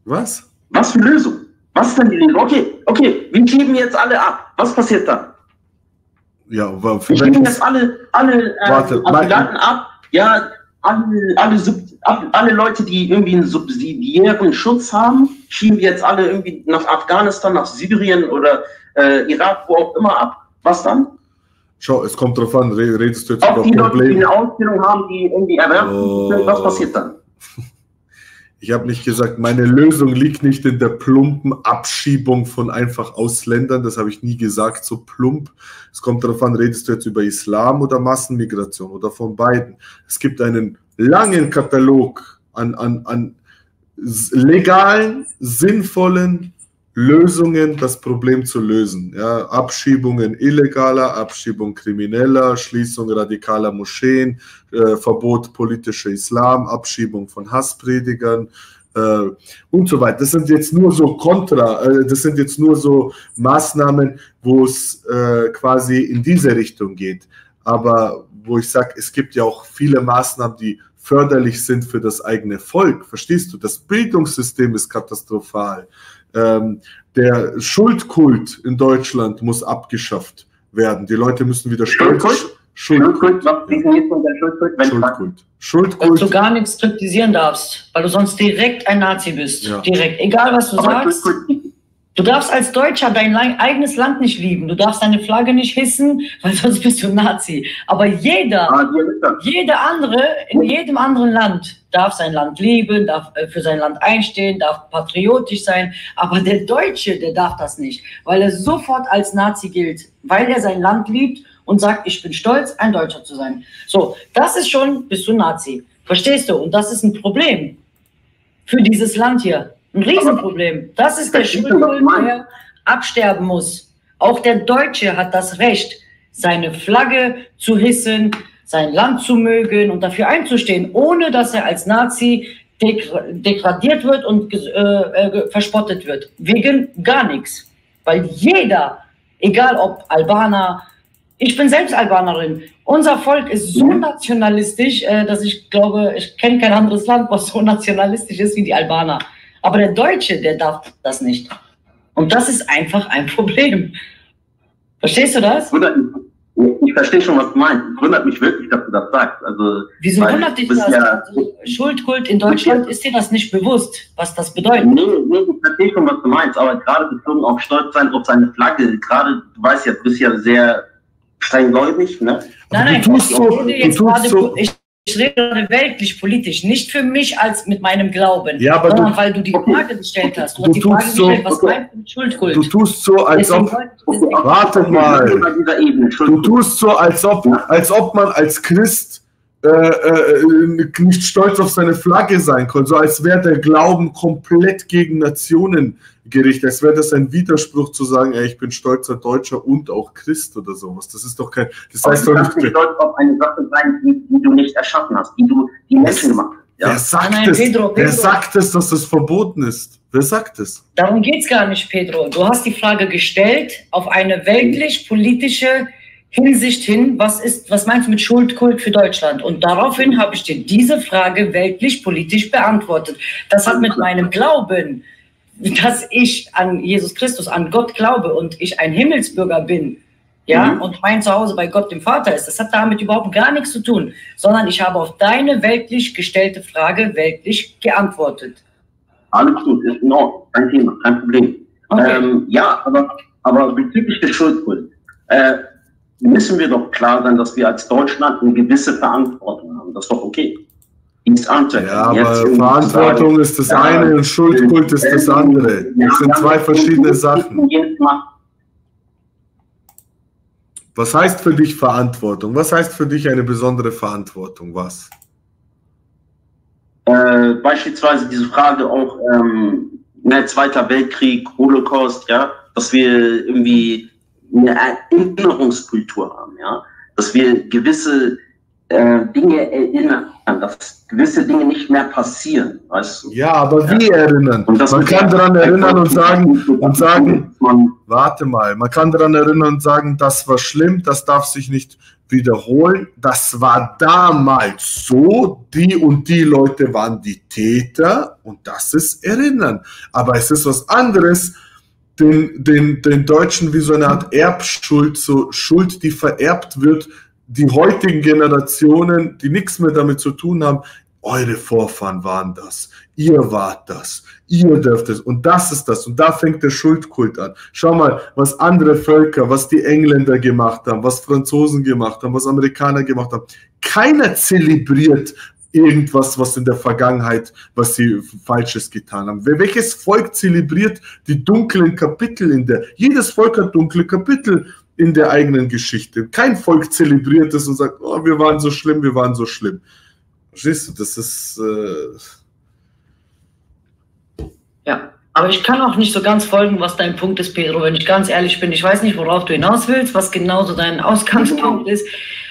Was? Was für Lösung? Was ist denn die Lösung? Okay, okay, wir schieben jetzt alle ab. Was passiert dann? Ja, wir schieben jetzt alle, alle äh, Warte, Asylanten ab. Ja, alle, alle, alle Leute, die irgendwie einen subsidiären Schutz haben, schieben wir jetzt alle irgendwie nach Afghanistan, nach Syrien oder äh, Irak, wo auch immer ab. Was dann? Schau, es kommt drauf an, redest du jetzt Auch über die Leute, die eine Ausbildung haben, die irgendwie erwerben, oh. was passiert dann? <laughs> Ich habe nicht gesagt, meine Lösung liegt nicht in der plumpen Abschiebung von einfach Ausländern. Das habe ich nie gesagt, so plump. Es kommt darauf an, redest du jetzt über Islam oder Massenmigration oder von beiden. Es gibt einen langen Katalog an, an, an legalen, sinnvollen Lösungen, das Problem zu lösen. Ja, Abschiebungen illegaler, Abschiebung krimineller, Schließung radikaler Moscheen, äh, Verbot politischer Islam, Abschiebung von Hasspredigern äh, und so weiter. Das sind jetzt nur so Kontra, äh, das sind jetzt nur so Maßnahmen, wo es äh, quasi in diese Richtung geht. Aber wo ich sage, es gibt ja auch viele Maßnahmen, die förderlich sind für das eigene Volk. Verstehst du? Das Bildungssystem ist katastrophal. Ähm, der Schuldkult in Deutschland muss abgeschafft werden. Die Leute müssen wieder stolz. Schuldkult. Schuldkult, der Schuldkult? Schuldkult. Schuldkult. Dass du gar nichts kritisieren darfst, weil du sonst direkt ein Nazi bist. Ja. Direkt. Egal, was du Aber sagst. Schuldkult Du darfst als Deutscher dein eigenes Land nicht lieben. Du darfst deine Flagge nicht hissen, <laughs> weil sonst bist du Nazi. Aber jeder, jeder andere, in jedem anderen Land darf sein Land lieben, darf äh, für sein Land einstehen, darf patriotisch sein. Aber der Deutsche, der darf das nicht, weil er sofort als Nazi gilt, weil er sein Land liebt und sagt, ich bin stolz, ein Deutscher zu sein. So, das ist schon, bist du Nazi. Verstehst du? Und das ist ein Problem für dieses Land hier. Ein Riesenproblem. Das ist der Schuldkult, der absterben muss. Auch der Deutsche hat das Recht, seine Flagge zu hissen, sein Land zu mögen und dafür einzustehen, ohne dass er als Nazi degradiert wird und äh, äh, verspottet wird. Wegen gar nichts. Weil jeder, egal ob Albaner, ich bin selbst Albanerin, unser Volk ist so mhm. nationalistisch, äh, dass ich glaube, ich kenne kein anderes Land, was so <laughs> nationalistisch ist wie die Albaner. Aber der Deutsche, der darf das nicht. Und das ist einfach ein Problem. Verstehst du das? Ich verstehe schon, was du meinst. Wundert mich wirklich, dass du das sagst. Also, Wieso wundert dich das? Ja, also, Schuldkult in Deutschland, ist dir das nicht bewusst, was das bedeutet? Nee, nee, ich verstehe schon, was du meinst, aber gerade bezogen auf Stolz sein auf seine Flagge, gerade, du weißt ja, du bist ja sehr strenggläubig, ne? Nein, nein, du tust so, du tust so. Ich, ich rede weltlich politisch, nicht für mich als mit meinem Glauben, ja, aber sondern du, weil du die Frage gestellt hast. Du, du die Frage so, gestellt, was meinst du mit Schuldkult? Du tust so, als ob. Warte mal. Du tust so, als ob, als ob man als Christ äh, äh, nicht stolz auf seine Flagge sein kann, so als wäre der Glauben komplett gegen Nationen gerichtet, als wäre das ein Widerspruch zu sagen, ey, ich bin stolzer Deutscher und auch Christ oder sowas. Das ist doch kein, das heißt doch nicht... Du stolz auf eine Sache sein, die, die, du nicht erschaffen hast, die du die Menschen gemacht hast. Ja. Wer sagt nein, es? Pedro, Pedro. Wer sagt es, dass das verboten ist? Wer sagt es? Darum geht es gar nicht, Pedro. Du hast die Frage gestellt auf eine weltlich-politische Hinsicht hin, was ist, was meinst du mit Schuldkult für Deutschland? Und daraufhin habe ich dir diese Frage weltlich politisch beantwortet. Das hat mit meinem Glauben, dass ich an Jesus Christus, an Gott glaube und ich ein Himmelsbürger bin, ja, mhm. und mein Zuhause bei Gott dem Vater ist, das hat damit überhaupt gar nichts zu tun, sondern ich habe auf deine weltlich gestellte Frage weltlich geantwortet. Alles gut, ist in Ordnung, kein Thema, kein Problem. Okay. Ähm, ja, aber, aber bezüglich des Schuldkults, äh, müssen wir doch klar sein, dass wir als Deutschland eine gewisse Verantwortung haben. Das ist doch okay. Dienst Ja, aber Verantwortung sagen, ist das ja, eine und Schuldkult ist das andere. Das sind zwei verschiedene Sachen. Was heißt für dich Verantwortung? Was heißt für dich eine besondere Verantwortung? Was? Äh, beispielsweise diese Frage auch, ähm, ne, Zweiter Weltkrieg, Holocaust, ja, dass wir irgendwie eine Erinnerungskultur haben, ja, dass wir gewisse äh, Dinge erinnern, dass gewisse Dinge nicht mehr passieren, weißt du? Ja, aber wie ja. erinnern? man kann daran erinnern und sagen, und sagen, warte mal, man kann daran erinnern und sagen, das war schlimm, das darf sich nicht wiederholen. Das war damals so, die und die Leute waren die Täter und das ist erinnern. Aber es ist was anderes, den, den, den Deutschen wie so eine Art Erbschuld, so Schuld, die vererbt wird, die heutigen Generationen, die nichts mehr damit zu tun haben, eure Vorfahren waren das, ihr wart das, ihr dürft es. Und das ist das. Und da fängt der Schuldkult an. Schau mal, was andere Völker, was die Engländer gemacht haben, was Franzosen gemacht haben, was Amerikaner gemacht haben. Keiner zelebriert irgendwas, was in der Vergangenheit, was sie Falsches getan haben. Welches Volk zelebriert die dunklen Kapitel in der? Jedes Volk hat dunkle Kapitel in der eigenen Geschichte. Kein Volk zelebriert es und sagt, oh, wir waren so schlimm, wir waren so schlimm. Verstehst du, das ist. Äh ja, aber ich kann auch nicht so ganz folgen, was dein Punkt ist, Pedro, wenn ich ganz ehrlich bin. Ich weiß nicht, worauf du hinaus willst, was genau so dein Ausgangspunkt ist.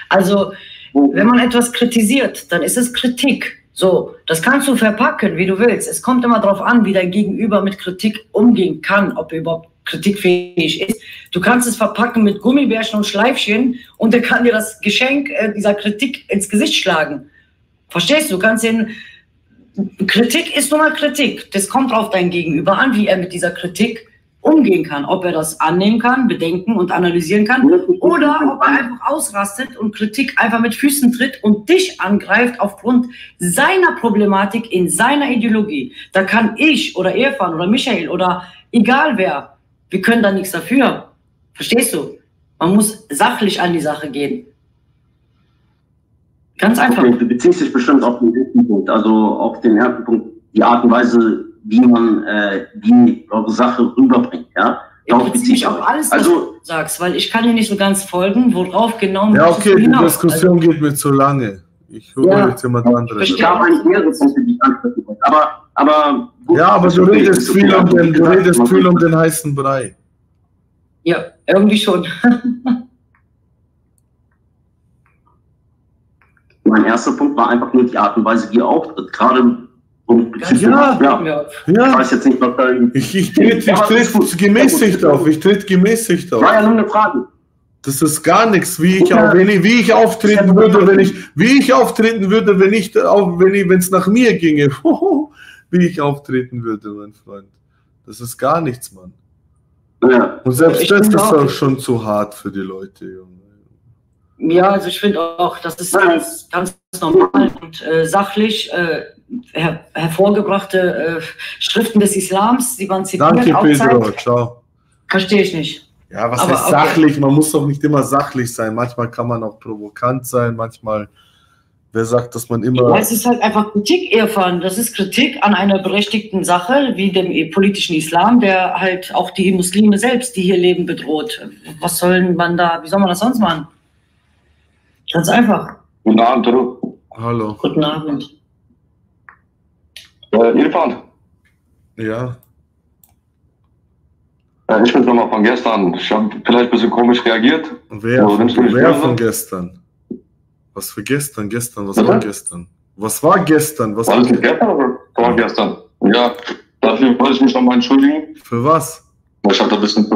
Also, wenn man etwas kritisiert, dann ist es Kritik. So, das kannst du verpacken, wie du willst. Es kommt immer darauf an, wie dein Gegenüber mit Kritik umgehen kann, ob er überhaupt kritikfähig ist. Du kannst es verpacken mit Gummibärchen und Schleifchen und er kann dir das Geschenk äh, dieser Kritik ins Gesicht schlagen. Verstehst du? Kannst den Kritik ist nun mal Kritik. Das kommt auf dein Gegenüber an, wie er mit dieser Kritik umgehen kann, ob er das annehmen kann, bedenken und analysieren kann oder ob er einfach ausrastet und Kritik einfach mit Füßen tritt und dich angreift aufgrund seiner Problematik in seiner Ideologie. Da kann ich oder Irfan oder Michael oder egal wer, wir können da nichts dafür. Verstehst du? Man muss sachlich an die Sache gehen. Ganz einfach. Okay, du beziehst dich bestimmt auf den ersten Punkt, also auf den ersten Punkt, die Art und Weise, wie man äh, die Sache rüberbringt. Ja? Darauf ich beziehe mich auf alles, also, was du sagst, weil ich kann dir nicht so ganz folgen, worauf genau Ja, okay, die Diskussion also, geht mir zu lange. Ich höre ja, jetzt jemand anderes. Ich habe eigentlich mehrere Punkte, die ich ansprechen wollte. Aber, aber, ja, aber du redest, viel um, den, du redest viel um den heißen Brei. Ja, irgendwie schon. <laughs> mein erster Punkt war einfach nur die Art und Weise, wie er auftritt. Gerade ja, ja, ja. Ich weiß jetzt nicht, was da. Ich, ich trete ich tritt gemäßigt auf. Ich trete gemäßigt auf. War ja nur eine Frage. Das ist gar nichts, wie ich, ja. wenn ich, wie ich auftreten würde, wenn ich, wie ich auftreten würde, wenn ich, wenn ich, wenn es nach mir ginge, <laughs> wie ich auftreten würde, mein Freund. Das ist gar nichts, Mann. Ja. Und selbst Ich das ist auch- auch schon zu hart für die Leute. Junge. Ja, also ich finde auch, das ist ganz, ganz normal und äh, sachlich äh, her hervorgebrachte äh, Schriften des Islams, die man zitiert, Danke, Pedro. Ciao. Verstehe ich nicht. Ja, was Aber heißt okay. sachlich? Man muss doch nicht immer sachlich sein. Manchmal kann man auch provokant sein. Manchmal, wer sagt, dass man immer. Ja, es ist halt einfach Kritik, Irfan. Das ist Kritik an einer berechtigten Sache, wie dem politischen Islam, der halt auch die Muslime selbst, die hier leben, bedroht. Was soll man da, wie soll man das sonst machen? Ganz einfach. Guten Abend, hallo. Guten Abend. Äh, Irfan, Ja. äh, ich bin nochmal von gestern. Ich habe vielleicht ein bisschen komisch reagiert. Wer, So, nimmst du mich wer von gestern? Was für gestern? Gestern, was Bitte? war gestern? Was war gestern? Was War das nicht gestern oder war gestern? Ja, dafür wollte ich mich nochmal entschuldigen. Für was? Ich habe da ein bisschen,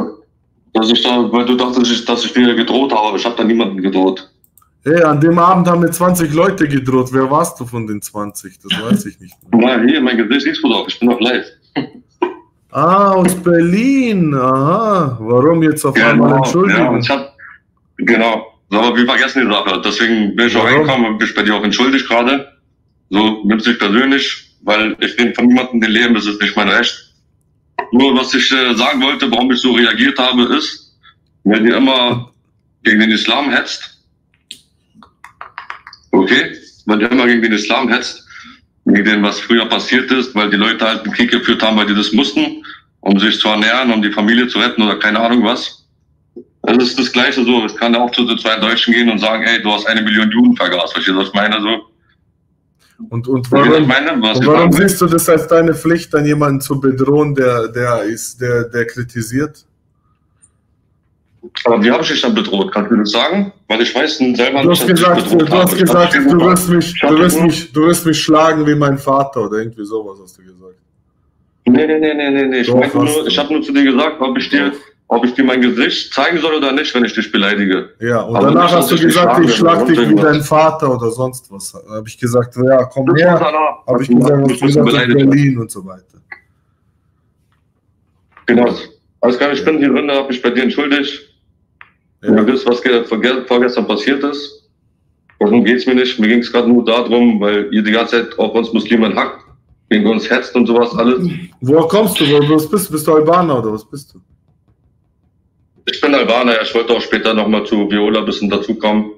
dass ich da, weil du dachtest, dass ich dir gedroht habe, aber ich habe da niemanden gedroht. Hey, an dem Abend haben mir 20 Leute gedroht. Wer warst du von den 20? Das weiß ich nicht. Na, hier, mein Gesicht siehst du doch, ich bin doch live. Ah, aus Berlin. Aha. Warum jetzt auf einmal ja, entschuldigen? hab, genau. So, aber wir vergessen die Sache. Deswegen bin ich auch reingekommen und bin ich bei dir auch entschuldigt gerade. So, nimmst dich persönlich, weil ich nehme von niemandem den Leben, das ist nicht mein Recht. Nur was ich äh, sagen wollte, warum ich so reagiert habe, ist, wenn ihr immer gegen den Islam hetzt, okay, wenn ihr immer gegen den Islam hetzt, gegen den, was früher passiert ist, weil die Leute halt einen Krieg geführt haben, weil die das mussten, um sich zu ernähren, um die Familie zu retten oder keine Ahnung was. Das ist das Gleiche so. Es kann auch zu den zwei Deutschen gehen und sagen, ey, du hast eine Million Juden vergast. Verstehst du, was ich meine? So. Und, und du, warum, meine? Was und warum siehst du das als deine Pflicht, dann jemanden zu bedrohen, der, der ist, der, der kritisiert? Aber wie habe ich dich dann bedroht? Kannst du das sagen? Weil ich weiß selber Du nicht, hast dass ich gesagt, bedroht du hast habe. gesagt, du wirst mich, du wirst mich, du wirst mich schlagen wie mein Vater oder irgendwie sowas hast du gesagt. Nee, nee, nee, nee, nee, nee. Ich, Doch, nur, ich habe nur zu dir gesagt, ob ich dir, ob ich dir mein Gesicht zeigen soll oder nicht, wenn ich dich beleidige. Ja, und Aber danach nicht, hast du dass gesagt, schlage ich schlag dich wie dein. Vater oder sonst was. Da habe ich gesagt, ja, komm Das her. Habe ich gesagt, du gesagt, aus beleidigt. Berlin und so weiter. Genau. Alles klar, ich bin hier drin, habe mich bei dir entschuldigt. Ja. Ihr wisst, was ge- vorge- vorgestern passiert ist. Darum geht's mir nicht. Mir ging es gerade nur darum, weil ihr die ganze Zeit auf uns Muslimen hackt, gegen uns hetzt und sowas alles. Woher kommst du? Was bist du? Bist du Albaner oder was bist du? Ich bin Albaner, ich wollte auch später nochmal zu Viola ein bisschen dazukommen.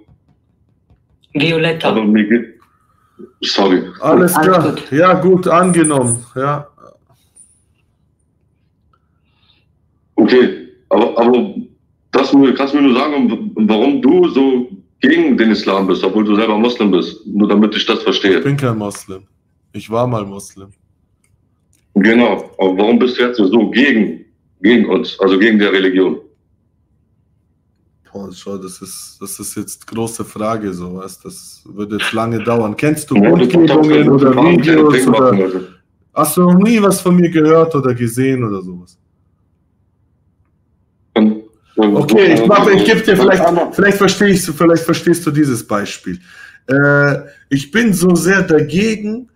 Violetta. Aber mir geht. Sorry. Alles klar. Ja, gut, angenommen. Ja. Okay, aber, aber das kannst du mir nur sagen, warum du so gegen den Islam bist, obwohl du selber Muslim bist. Nur damit ich das verstehe. Ich bin kein Moslem. Ich war mal Moslem. Genau. Aber warum bist du jetzt so gegen, gegen uns, also gegen die Religion? Boah, schau, das ist, das ist jetzt große Frage, so was. Das wird jetzt lange dauern. Kennst du Ja, Kundgebungen oder Videos oder also. hast du noch nie was von mir gehört oder gesehen oder sowas? Okay, ich mache, ich gebe dir vielleicht, vielleicht verstehst du, vielleicht verstehst du dieses Beispiel. Äh, ich bin so sehr dagegen,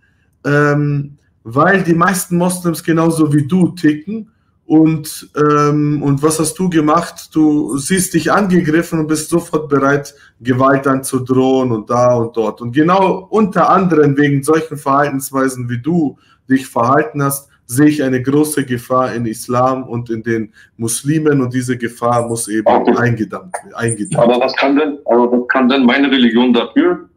ähm, weil die meisten Moslems genauso wie du ticken. Und, ähm, und was hast du gemacht? Du siehst dich angegriffen und bist sofort bereit, Gewalt anzudrohen und da und dort. Und genau unter anderem wegen solchen Verhaltensweisen, wie du dich verhalten hast, sehe ich eine große Gefahr in Islam und in den Muslimen und diese Gefahr muss eben eingedammt, eingedammt Aber was kann denn, aber was kann denn meine Religion dafür,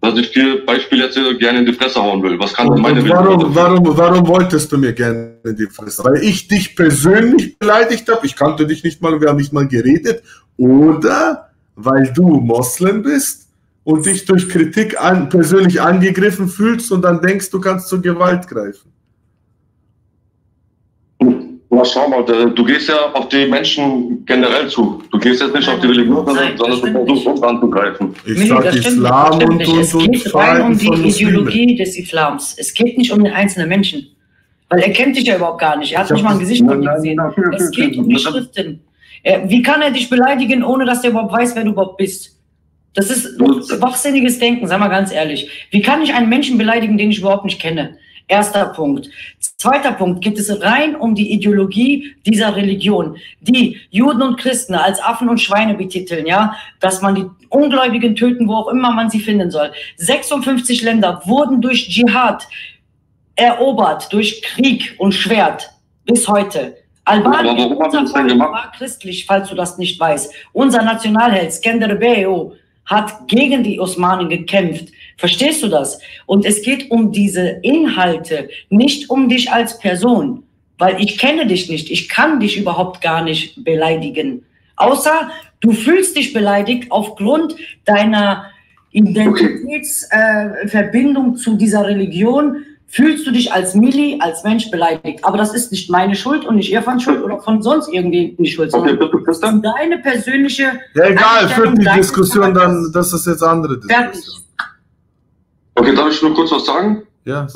dass ich dir Beispiel jetzt gerne in die Fresse hauen will? Was kann denn Und, meine und Religion warum, warum, warum wolltest du mir gerne in die Fresse? Weil ich dich persönlich beleidigt habe, ich kannte dich nicht mal, wir haben nicht mal geredet, oder weil du Moslem bist und dich durch Kritik an, persönlich angegriffen fühlst und dann denkst, du kannst zur Gewalt greifen. Na, schau mal, du gehst ja auf die Menschen generell zu. Du gehst jetzt nicht auf die Religion, sondern, sondern du versuchst uns anzugreifen. Ich Nee, sag Islam stimmt und, nicht. und, Es und geht rein um die. Ideologie des Islams. Es geht nicht um den einzelnen Menschen. Weil er kennt dich ja überhaupt gar nicht. Er hat Ich nicht mal ein Gesicht von dir Nein, gesehen. nein, nein, Es nein, geht nein, um die nein. Schriften. Er, wie kann er dich beleidigen, ohne dass er überhaupt weiß, wer du überhaupt bist? Das ist wachsinniges Denken, sag mal ganz ehrlich. Wie kann ich einen Menschen beleidigen, den ich überhaupt nicht kenne? Erster Punkt. Zweiter Punkt geht es rein um die Ideologie dieser Religion, die Juden und Christen als Affen und Schweine betiteln, ja, dass man die Ungläubigen töten, wo auch immer man sie finden soll. 56 Länder wurden durch Dschihad erobert, durch Krieg und Schwert bis heute. Albanien unser war christlich, falls du das nicht weißt. Unser Nationalheld Skanderbeo hat gegen die Osmanen gekämpft. Verstehst du das? Und es geht um diese Inhalte, nicht um dich als Person, weil ich kenne dich nicht. Ich kann dich überhaupt gar nicht beleidigen. Außer du fühlst dich beleidigt aufgrund deiner Identitätsverbindung äh, zu dieser Religion, fühlst du dich als Milli, als Mensch beleidigt. Aber das ist nicht meine Schuld und nicht Irfans Schuld oder von sonst irgendwie die Schuld. Okay, das ist deine persönliche. Ja, egal, führt die Diskussion dann, das ist jetzt andere Diskussion. Okay, darf ich nur kurz was sagen? Ja,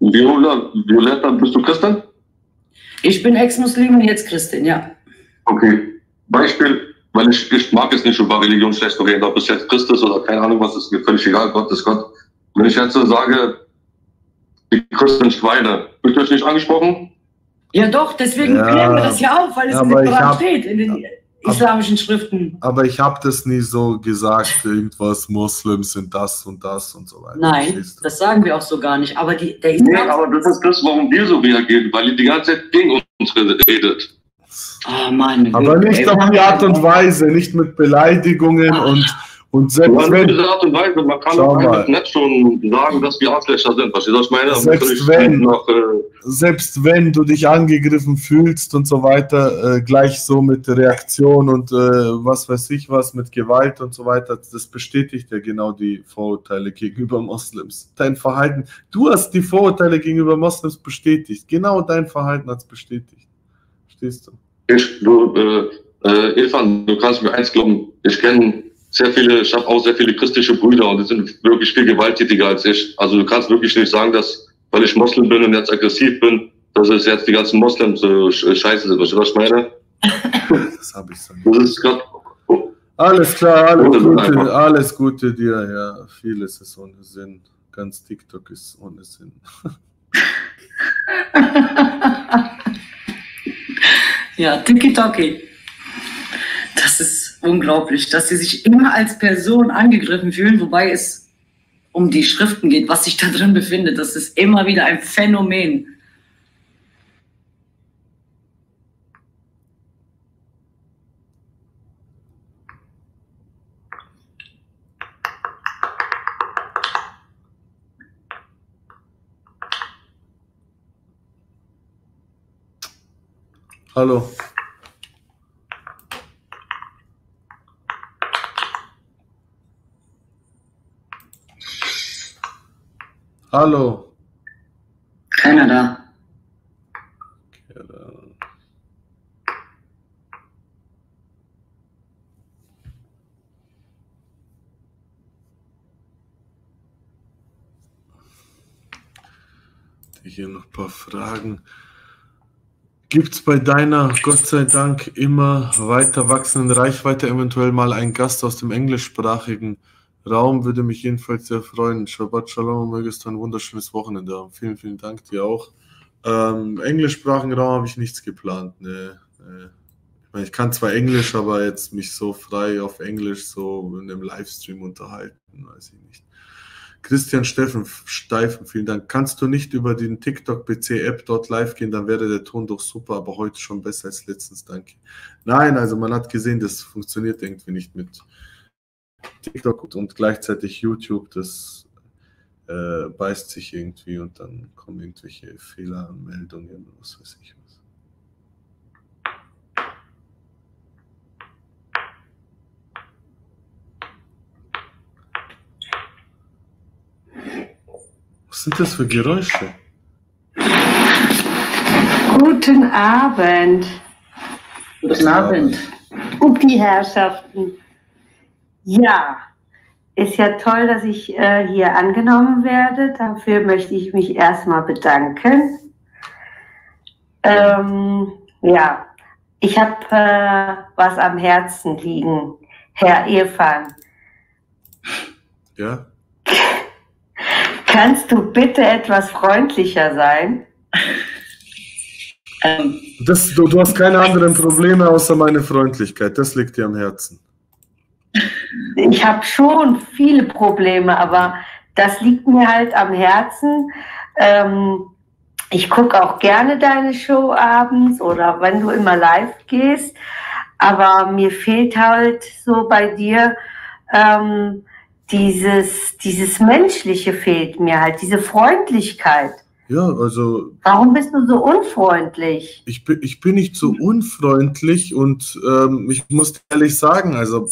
Viola, Violetta, bist du Christin? Ich bin Ex-Muslim und jetzt Christin, ja. Okay. Beispiel, weil ich, ich mag es nicht über Religion schlecht zu reden, ob es jetzt Christus oder keine Ahnung was, ist mir völlig egal, Gott ist Gott. Wenn ich jetzt so sage, die Christen Schweine, wird euch nicht angesprochen? Ja doch, deswegen ja, klären wir das ja auf, weil es in den Koran steht, in den islamischen Schriften. Aber ich habe das nie so gesagt, irgendwas, Moslems sind das und das und so weiter. Nein, das sagen wir auch so gar nicht. Aber die, der Islam nee, aber das ist das, warum wir so reagieren, weil ihr die ganze Zeit gegen uns redet. Oh Mann. Aber nicht auf die Art und Weise, nicht mit Beleidigungen Ach. und und selbst wenn, diese Art und Weise, man kann auch einfach nicht schon sagen, dass wir Arschlöcher sind. Verstehst du, was ich meine? Selbst wenn, nach, äh, selbst wenn du dich angegriffen fühlst und so weiter, äh, gleich so mit Reaktion und äh, was weiß ich was, mit Gewalt und so weiter, das bestätigt ja genau die Vorurteile gegenüber Moslems. Dein Verhalten, du hast die Vorurteile gegenüber Moslems bestätigt. Genau dein Verhalten hat es bestätigt. Verstehst du? Ich, du, äh, äh, Irfan, du kannst mir eins glauben, ich kenne sehr viele, ich habe auch sehr viele christliche Brüder und die sind wirklich viel gewalttätiger als ich. Also du kannst wirklich nicht sagen, dass, weil ich Moslem bin und jetzt aggressiv bin, dass es jetzt die ganzen Moslems so scheiße sind. Weißt du, was ich meine? <laughs> Das habe ich so nicht. Das ist grad, alles klar, alles Gute, alles Gute dir, ja. Vieles ist ohne Sinn. Ganz TikTok ist ohne Sinn. <laughs> ja, Tiki-Toki. Das ist unglaublich, dass sie sich immer als Person angegriffen fühlen, wobei es um die Schriften geht, was sich da drin befindet. Das ist immer wieder ein Phänomen. Hallo. Hallo. Keiner da. Hier noch ein paar Fragen. Gibt es bei deiner, Gott sei Dank, immer weiter wachsenden Reichweite eventuell mal einen Gast aus dem englischsprachigen Raum würde mich jedenfalls sehr freuen. Shabbat Shalom, mögest du ein wunderschönes Wochenende haben. Vielen, vielen Dank dir auch. Ähm, englischsprachigen Raum habe ich nichts geplant. Nee, nee. Ich, meine, ich kann zwar Englisch, aber jetzt mich so frei auf Englisch so in einem Livestream unterhalten, weiß ich nicht. Christian Steffen, Steifen, vielen Dank. Kannst du nicht über den TikTok-PC-App dort live gehen, dann wäre der Ton doch super, aber heute schon besser als letztens, danke. Nein, also man hat gesehen, das funktioniert irgendwie nicht mit, TikTok und gleichzeitig YouTube, das äh, beißt sich irgendwie und dann kommen irgendwelche Fehleranmeldungen, was weiß ich was. Was sind das für Geräusche? Guten Abend. Guten Abend. Und die Herrschaften. Ja, ist ja toll, dass ich äh, hier angenommen werde. Dafür möchte ich mich erstmal bedanken. Ähm, ja, ich habe äh, was am Herzen liegen, Herr Irfan. Ja. Kannst du bitte etwas freundlicher sein? Ähm, das, du, du hast keine anderen Probleme außer meine Freundlichkeit. Das liegt dir am Herzen. Ich habe schon viele Probleme, aber das liegt mir halt am Herzen. Ähm, ich gucke auch gerne deine Show abends oder wenn du immer live gehst. Aber mir fehlt halt so bei dir ähm, dieses, dieses Menschliche fehlt mir halt, diese Freundlichkeit. Ja, also. Warum bist du so unfreundlich? Ich bin, ich bin nicht so unfreundlich und ähm, ich muss ehrlich sagen, also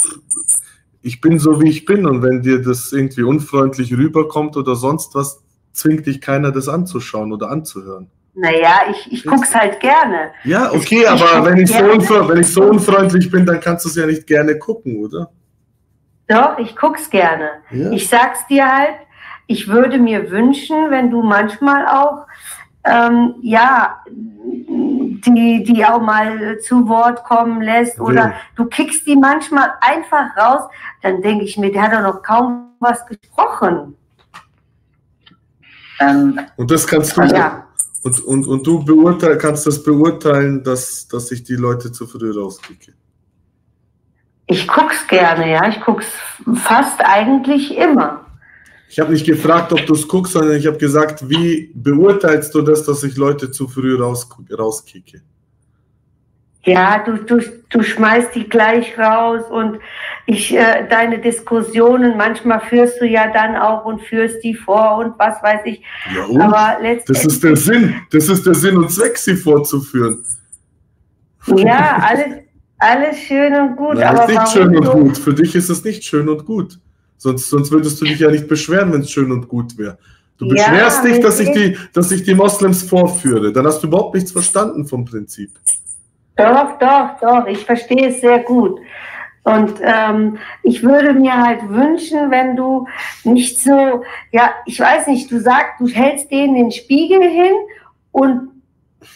ich bin so wie ich bin und wenn dir das irgendwie unfreundlich rüberkommt oder sonst was, zwingt dich keiner, das anzuschauen oder anzuhören. Naja, ich, ich guck's halt gerne. Ja, okay, ich, aber wenn, ich so wenn ich so unfreundlich bin, dann kannst du es ja nicht gerne gucken, oder? Doch, ich guck's gerne. Ja. Ich sag's dir halt, ich würde mir wünschen, wenn du manchmal auch, ähm, ja, die, die auch mal zu Wort kommen lässt oder ja. du kickst die manchmal einfach raus, dann denke ich mir, der hat doch noch kaum was gesprochen. Ähm, und das kannst du, ja. und, und, und du beurteil, kannst das beurteilen, dass, dass ich die Leute zu früh rauskicke. Ich guck's gerne, ja. Ich guck's fast eigentlich immer. Ich habe nicht gefragt, ob du es guckst, sondern ich habe gesagt, wie beurteilst du das, dass ich Leute zu früh raus, rauskicke? Ja, du, du, du schmeißt die gleich raus und ich, äh, deine Diskussionen, manchmal führst du ja dann auch und führst die vor und was weiß ich. Ja, und? Aber das ist der Sinn, das ist der Sinn und Zweck, sie vorzuführen. Ja, alles, alles schön und gut. Nein, aber ist nicht schön und gut. Für dich ist es nicht schön und gut. Sonst, sonst würdest du dich ja nicht beschweren, wenn es schön und gut wäre. Du beschwerst ja, dich, dass ich, die, dass ich die Moslems vorführe. Dann hast du überhaupt nichts verstanden vom Prinzip. Doch, doch, doch. Ich verstehe es sehr gut. Und ähm, ich würde mir halt wünschen, wenn du nicht so, ja, ich weiß nicht, du sagst, du hältst denen den Spiegel hin und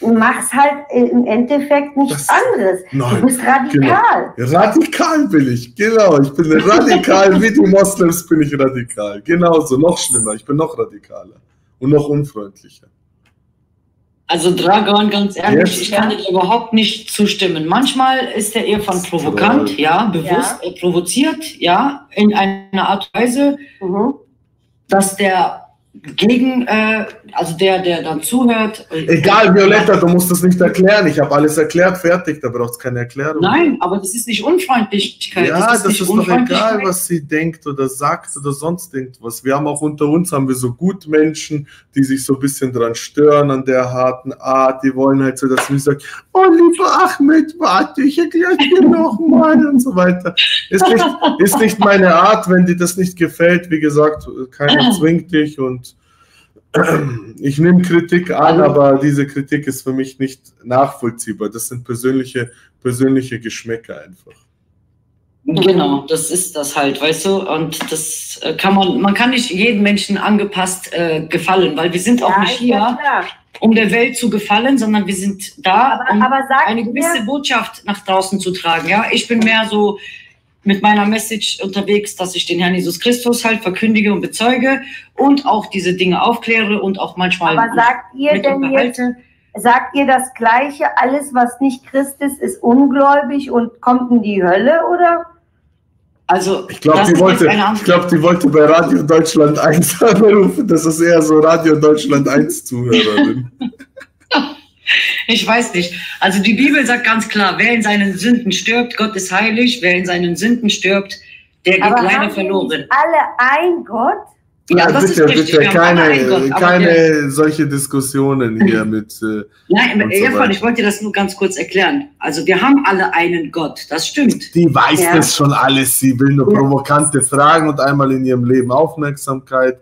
machst halt im Endeffekt nichts das, anderes. Nein, du bist radikal. Genau. Radikal bin ich, genau. Ich bin radikal, wie die Moslems bin ich radikal. Genauso, noch schlimmer. Ich bin noch radikaler und noch unfreundlicher. Also Dragon, ganz ehrlich, Jetzt? ich kann dir überhaupt nicht zustimmen. Manchmal ist er eher von provokant, ja, bewusst, ja. er provoziert, ja, in einer Art und Weise, mhm. dass der gegen, äh, also der, der dann zuhört. Äh, Egal, Violetta, du musst das nicht erklären. Ich habe alles erklärt, fertig, da braucht es keine Erklärung. Nein, aber das ist nicht Unfreundlichkeit. Ja, das ist, das ist doch egal, was sie denkt oder sagt oder sonst irgendwas. Wir haben auch unter uns haben wir so Gutmenschen, die sich so ein bisschen dran stören an der harten Art. Die wollen halt so, dass wir sagen, oh lieber Ahmed, warte, ich erkläre dir nochmal und so weiter. Ist nicht, ist nicht meine Art, wenn dir das nicht gefällt. Wie gesagt, keiner zwingt dich und ich nehme Kritik an, aber diese Kritik ist für mich nicht nachvollziehbar. Das sind persönliche, persönliche Geschmäcker einfach. Genau, das ist das halt, weißt du? Und das äh, kann man, man kann nicht jedem Menschen angepasst äh, gefallen, weil wir sind auch ja, nicht hier, um der Welt zu gefallen, sondern wir sind da, aber, um aber eine gewisse mir, Botschaft nach draußen zu tragen. Ja, ich bin mehr so mit meiner Message unterwegs, dass ich den Herrn Jesus Christus halt verkündige und bezeuge und auch diese Dinge aufkläre und auch manchmal Aber sagt ihr denn jetzt, sagt ihr das Gleiche, alles was nicht Christ ist, ist ungläubig und kommt in die Hölle, oder? Also, ich glaube, die, wollte, glaub, die wollte bei Radio Deutschland <laughs> 1 anrufen. Das ist eher so Radio Deutschland 1 Zuhörerin. <laughs> Ich weiß nicht. Also die Bibel sagt ganz klar, wer in seinen Sünden stirbt, Gott ist heilig. Wer in seinen Sünden stirbt, der geht Aber leider verloren. Alle ein Gott? Ja, das bitte, ist richtig. bitte, keine, Gott, keine solche Diskussionen hier <laughs> mit. Äh, Nein, Evan, so ich wollte dir das nur ganz kurz erklären. Also, wir haben alle einen Gott, das stimmt. Die weiß ja. das schon alles. Sie will nur provokante Fragen und einmal in ihrem Leben Aufmerksamkeit.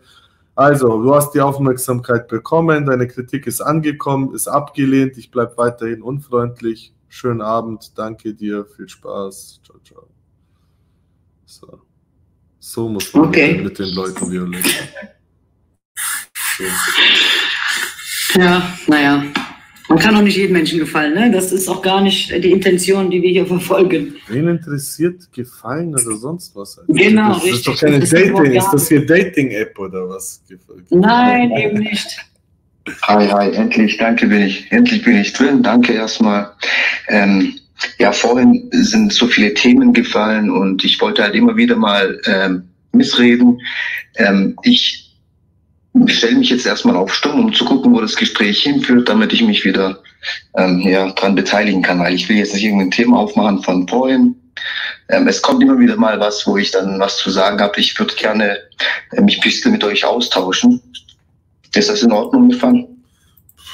Also, du hast die Aufmerksamkeit bekommen, deine Kritik ist angekommen, ist abgelehnt, ich bleibe weiterhin unfreundlich. Schönen Abend, danke dir, viel Spaß. Ciao, ciao. So, so muss man okay. mit den Leuten violent. So. Ja, naja. Man kann auch nicht jedem Menschen gefallen, ne? Das ist auch gar nicht die Intention, die wir hier verfolgen. Wen interessiert Gefallen oder sonst was? Genau, das richtig. ist doch keine Das Dating, ist das hier Dating-App oder was? Nein, eben nicht. Hi, hi, endlich, danke bin ich, endlich bin ich drin, danke erstmal. Ähm, ja, vorhin sind so viele Themen gefallen und ich wollte halt immer wieder mal ähm, missreden. Ähm, ich stelle mich jetzt erstmal auf Stumm, um zu gucken, wo das Gespräch hinführt, damit ich mich wieder ähm, ja, dran beteiligen kann, weil ich will jetzt nicht irgendein Thema aufmachen von vorhin. Ähm, es kommt immer wieder mal was, wo ich dann was zu sagen habe. Ich würde gerne äh, mich ein bisschen mit euch austauschen. Ist das in Ordnung, Gefallen?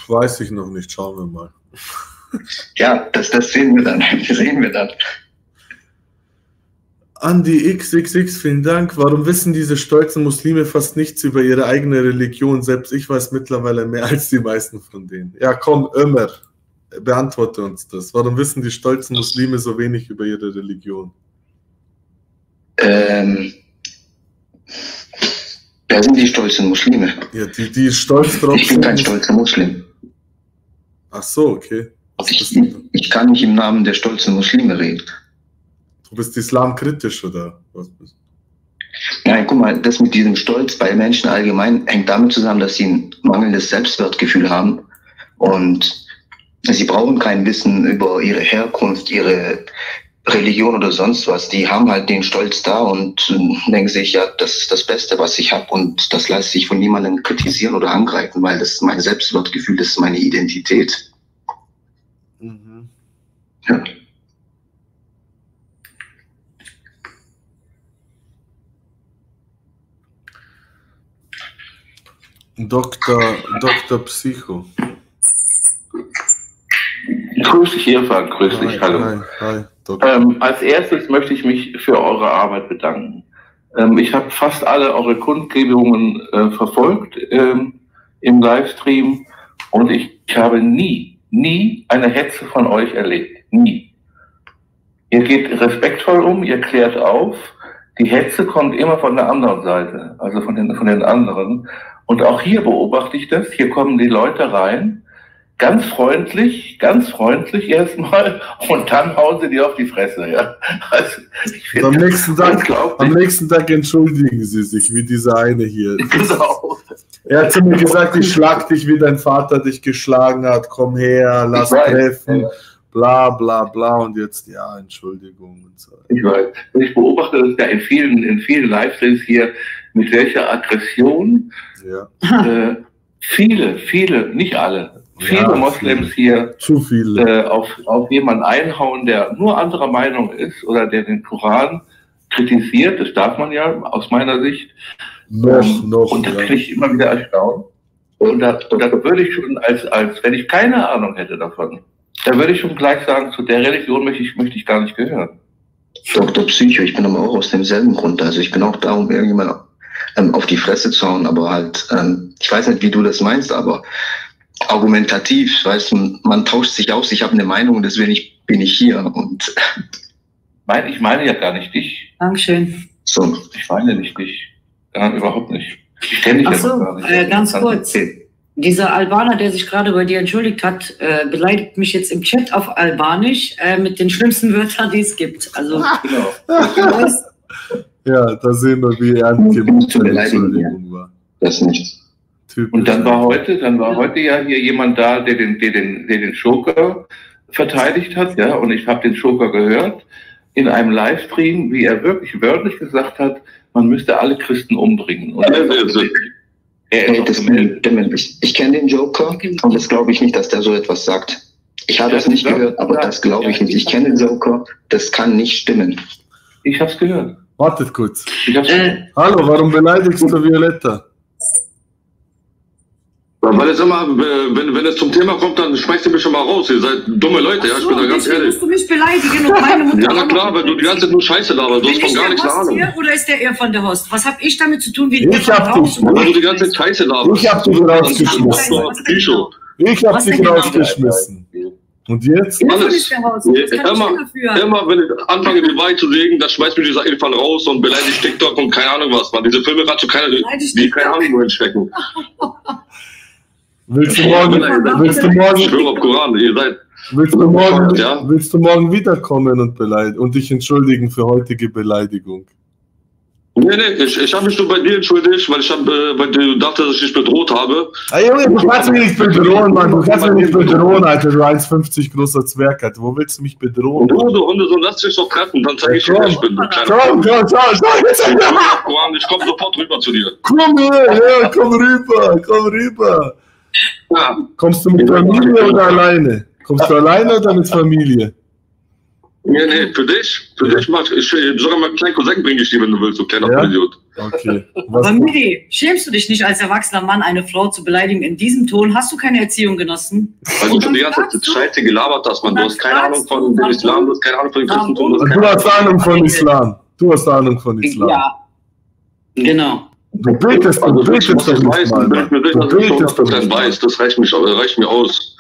Weiß ich noch nicht, schauen wir mal. Ja, das, das sehen wir dann. <laughs> Das sehen wir dann. Andi XXX, vielen Dank. Warum wissen diese stolzen Muslime fast nichts über ihre eigene Religion? Selbst ich weiß mittlerweile mehr als die meisten von denen. Ja, komm, Ömer, beantworte uns das. Warum wissen die stolzen Muslime so wenig über ihre Religion? Ähm, wer sind die stolzen Muslime? Ja, die, die stolz drauf Ich bin kein stolzer Muslim. Ach so, okay. Ich, ich kann nicht im Namen der stolzen Muslime reden. Du bist islamkritisch oder was bist Nein, guck mal, das mit diesem Stolz bei Menschen allgemein hängt damit zusammen, dass sie ein mangelndes Selbstwertgefühl haben und sie brauchen kein Wissen über ihre Herkunft, ihre Religion oder sonst was. Die haben halt den Stolz da und denken sich, ja, das ist das Beste, was ich habe und das lässt sich von niemandem kritisieren oder angreifen, weil das ist mein Selbstwertgefühl, das ist meine Identität. Ja. Dr. Dr. Psycho. Grüß dich, Irfan. Grüß dich. Hallo. Hi, hi, Ähm, als erstes möchte ich mich für eure Arbeit bedanken. Ähm, ich habe fast alle eure Kundgebungen äh, verfolgt ähm, im Livestream und ich, ich habe nie, nie eine Hetze von euch erlebt. Nie. Ihr geht respektvoll um, ihr klärt auf. Die Hetze kommt immer von der anderen Seite, also von den, von den anderen. Und auch hier beobachte ich das. Hier kommen die Leute rein, ganz freundlich, ganz freundlich erstmal, <laughs> und dann hauen sie dir auf die Fresse. Ja. Also, am, nächsten Tag, am nächsten Tag entschuldigen sie sich, wie dieser eine hier. <laughs> Genau. Er hat zu mir gesagt, ich schlag dich, wie dein Vater dich geschlagen hat. Komm her, lass treffen. ja. Bla bla bla. Und jetzt, ja, Entschuldigung und so. Ich weiß. Und ich beobachte das ja in vielen, in vielen Livestreams hier, mit welcher Aggression Ja. äh, viele, viele, nicht alle, viele Ja, Moslems hier Zu viele. äh, auf, auf jemanden einhauen, der nur anderer Meinung ist oder der den Koran kritisiert, das darf man ja aus meiner Sicht. Noch, Ähm, noch. Und da ja. bin ich immer wieder erstaunt. Und da, und da würde ich schon, als, als wenn ich keine Ahnung hätte davon, da würde ich schon gleich sagen, zu der Religion möchte ich, möchte ich gar nicht gehören. Dr. Psycho, ich bin aber auch aus demselben Grund. Also ich bin auch da, um irgendjemand ähm, auf die Fresse zu hauen, aber halt, ähm, ich weiß nicht, wie du das meinst, aber argumentativ, weißt du, man tauscht sich aus, ich habe eine Meinung, deswegen bin ich hier und <laughs> Nein, ich meine ja gar nicht dich. Dankeschön. so. Ich meine nicht dich. Ja, überhaupt nicht. Ich kenne dich Ach so, gar nicht. äh, ganz kurz. Dieser Albaner, der sich gerade bei dir entschuldigt hat, äh, beleidigt mich jetzt im Chat auf Albanisch äh, mit den schlimmsten Wörtern, die es gibt. Also, Genau. <laughs> Ja, da sehen wir, wie ernst gemeint war. Das nicht. Und dann war heute, dann war heute ja hier jemand da, der den, der den, der den Joker verteidigt hat, ja, und ich habe den Joker gehört in einem Livestream, wie er wirklich wörtlich gesagt hat, man müsste alle Christen umbringen. Und er ist er ist das, ich ich kenne den Joker und das glaube ich nicht, dass der so etwas sagt. Ich habe es nicht gehört, aber das glaube ich nicht. Ich kenne den Joker, das kann nicht stimmen. Ich habe es gehört. Wartet kurz. Äh, Hallo, warum beleidigst du Violetta? Weil es immer, äh, wenn, wenn es zum Thema kommt, dann schmeißt ihr mich schon mal raus. Ihr seid dumme Leute, ja, ich bin da ganz ehrlich. musst du mich beleidigen und meine Mutter. Ja, na klar, weil du die ganze Zeit nur Scheiße laberst, du Bin hast von gar nichts Ahnung. hier oder ist der eher von der Host? Was habe ich damit zu tun, wie Ich hab dich- Weil du die ganze Zeit Scheiße laberst. Ich hab dich rausgeschmissen. Psycho. Ich hab dich genau? rausgeschmissen. Und jetzt? Irfan Alles. immer, nicht dafür. immer wenn ich anfange, die Wahrheit zu legen, dann schmeißt mich dieser Irfan raus und beleidigt TikTok und keine Ahnung was, man. Diese Filme kannst du keine, die TikTok. keine Ahnung wo hinstecken. <laughs> Willst du morgen, willst du morgen, Ich schwöre auf Koran, ihr seid. willst du morgen, Ja? willst du morgen wiederkommen und beleidigen und dich entschuldigen für heutige Beleidigung? Nee, nee, ich, ich habe mich nur bei dir entschuldigt, weil ich hab, äh, weil du dachtest, dass ich dich bedroht habe. Ey Junge, du kannst mich nicht bedrohen, Mann. Du kannst mich nicht bedrohen, Alter. Du 1,50 großer Zwerg, Alter. Wo willst du mich bedrohen? Du, du Hunde, so lass dich doch treffen, dann zeige ich dir, wer ich bin. Komm, komm, komm, komm, jetzt Koran, ich komme sofort rüber zu dir. Komm her, ja, komm rüber, komm rüber. Kommst du mit Familie oder alleine? Kommst du alleine oder mit Familie? Nee, nee, für dich, für dich mach ich, ich sogar mal einen kleinen Cousin bringe ich dir, wenn du willst, du kleiner Idiot. Okay. <laughs> Aber Midi, schämst du dich nicht als erwachsener Mann, eine Frau zu beleidigen in diesem Ton? Hast du keine Erziehung genossen? Weil du schon die ganze Zeit Scheiße gelabert hast, man. Du hast keine Ahnung von dem Islam, du hast keine Ahnung von dem Christentum. hast Du keine hast Ahnung von Islam. Du hast Ahnung von Islam. Ja. Genau. Du betest, Also du betest das doch nicht mal, sicher, Du betest doch 100% nicht das reicht, mich, reicht mir aus.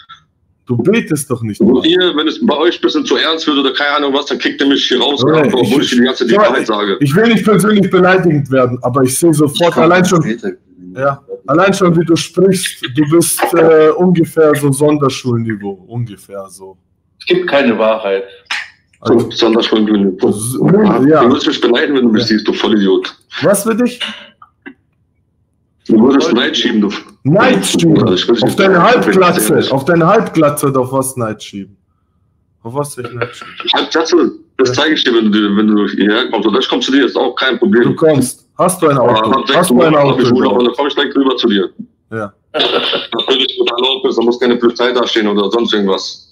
Du betest doch nicht Und ihr, wenn es bei euch ein bisschen zu ernst wird oder keine Ahnung was, dann kickt ihr mich hier raus, Okay, ja, obwohl ich die ganze Zeit die Schau mal, Wahrheit sage. Ich will nicht persönlich beleidigend werden, aber ich sehe sofort allein schon, ja, allein schon, wie du sprichst, du bist äh, ungefähr so Sonderschulniveau, ungefähr so. Es gibt keine Wahrheit. So, Sonderschwung, ja. Du wirst mich beneiden, wenn du mich siehst, du Vollidiot. Was für dich? Du würdest Neid schieben, du. Neid schieben. Will Auf deine Halbglatze, auf deine Halbglatze auf was Neid schieben? Auf was soll ich Neid schieben? Halbglatze, das zeige ich dir, wenn du, wenn du hierher kommst. Und ich komme zu dir, ist auch kein Problem. Du kommst. Hast du ein Aber Auto? ab sechs Hast du ein Auto? Urlaub und dann komme ich direkt rüber zu dir. Ja. Natürlich mit Erlaubnis, da muss keine Polizei dastehen oder sonst irgendwas.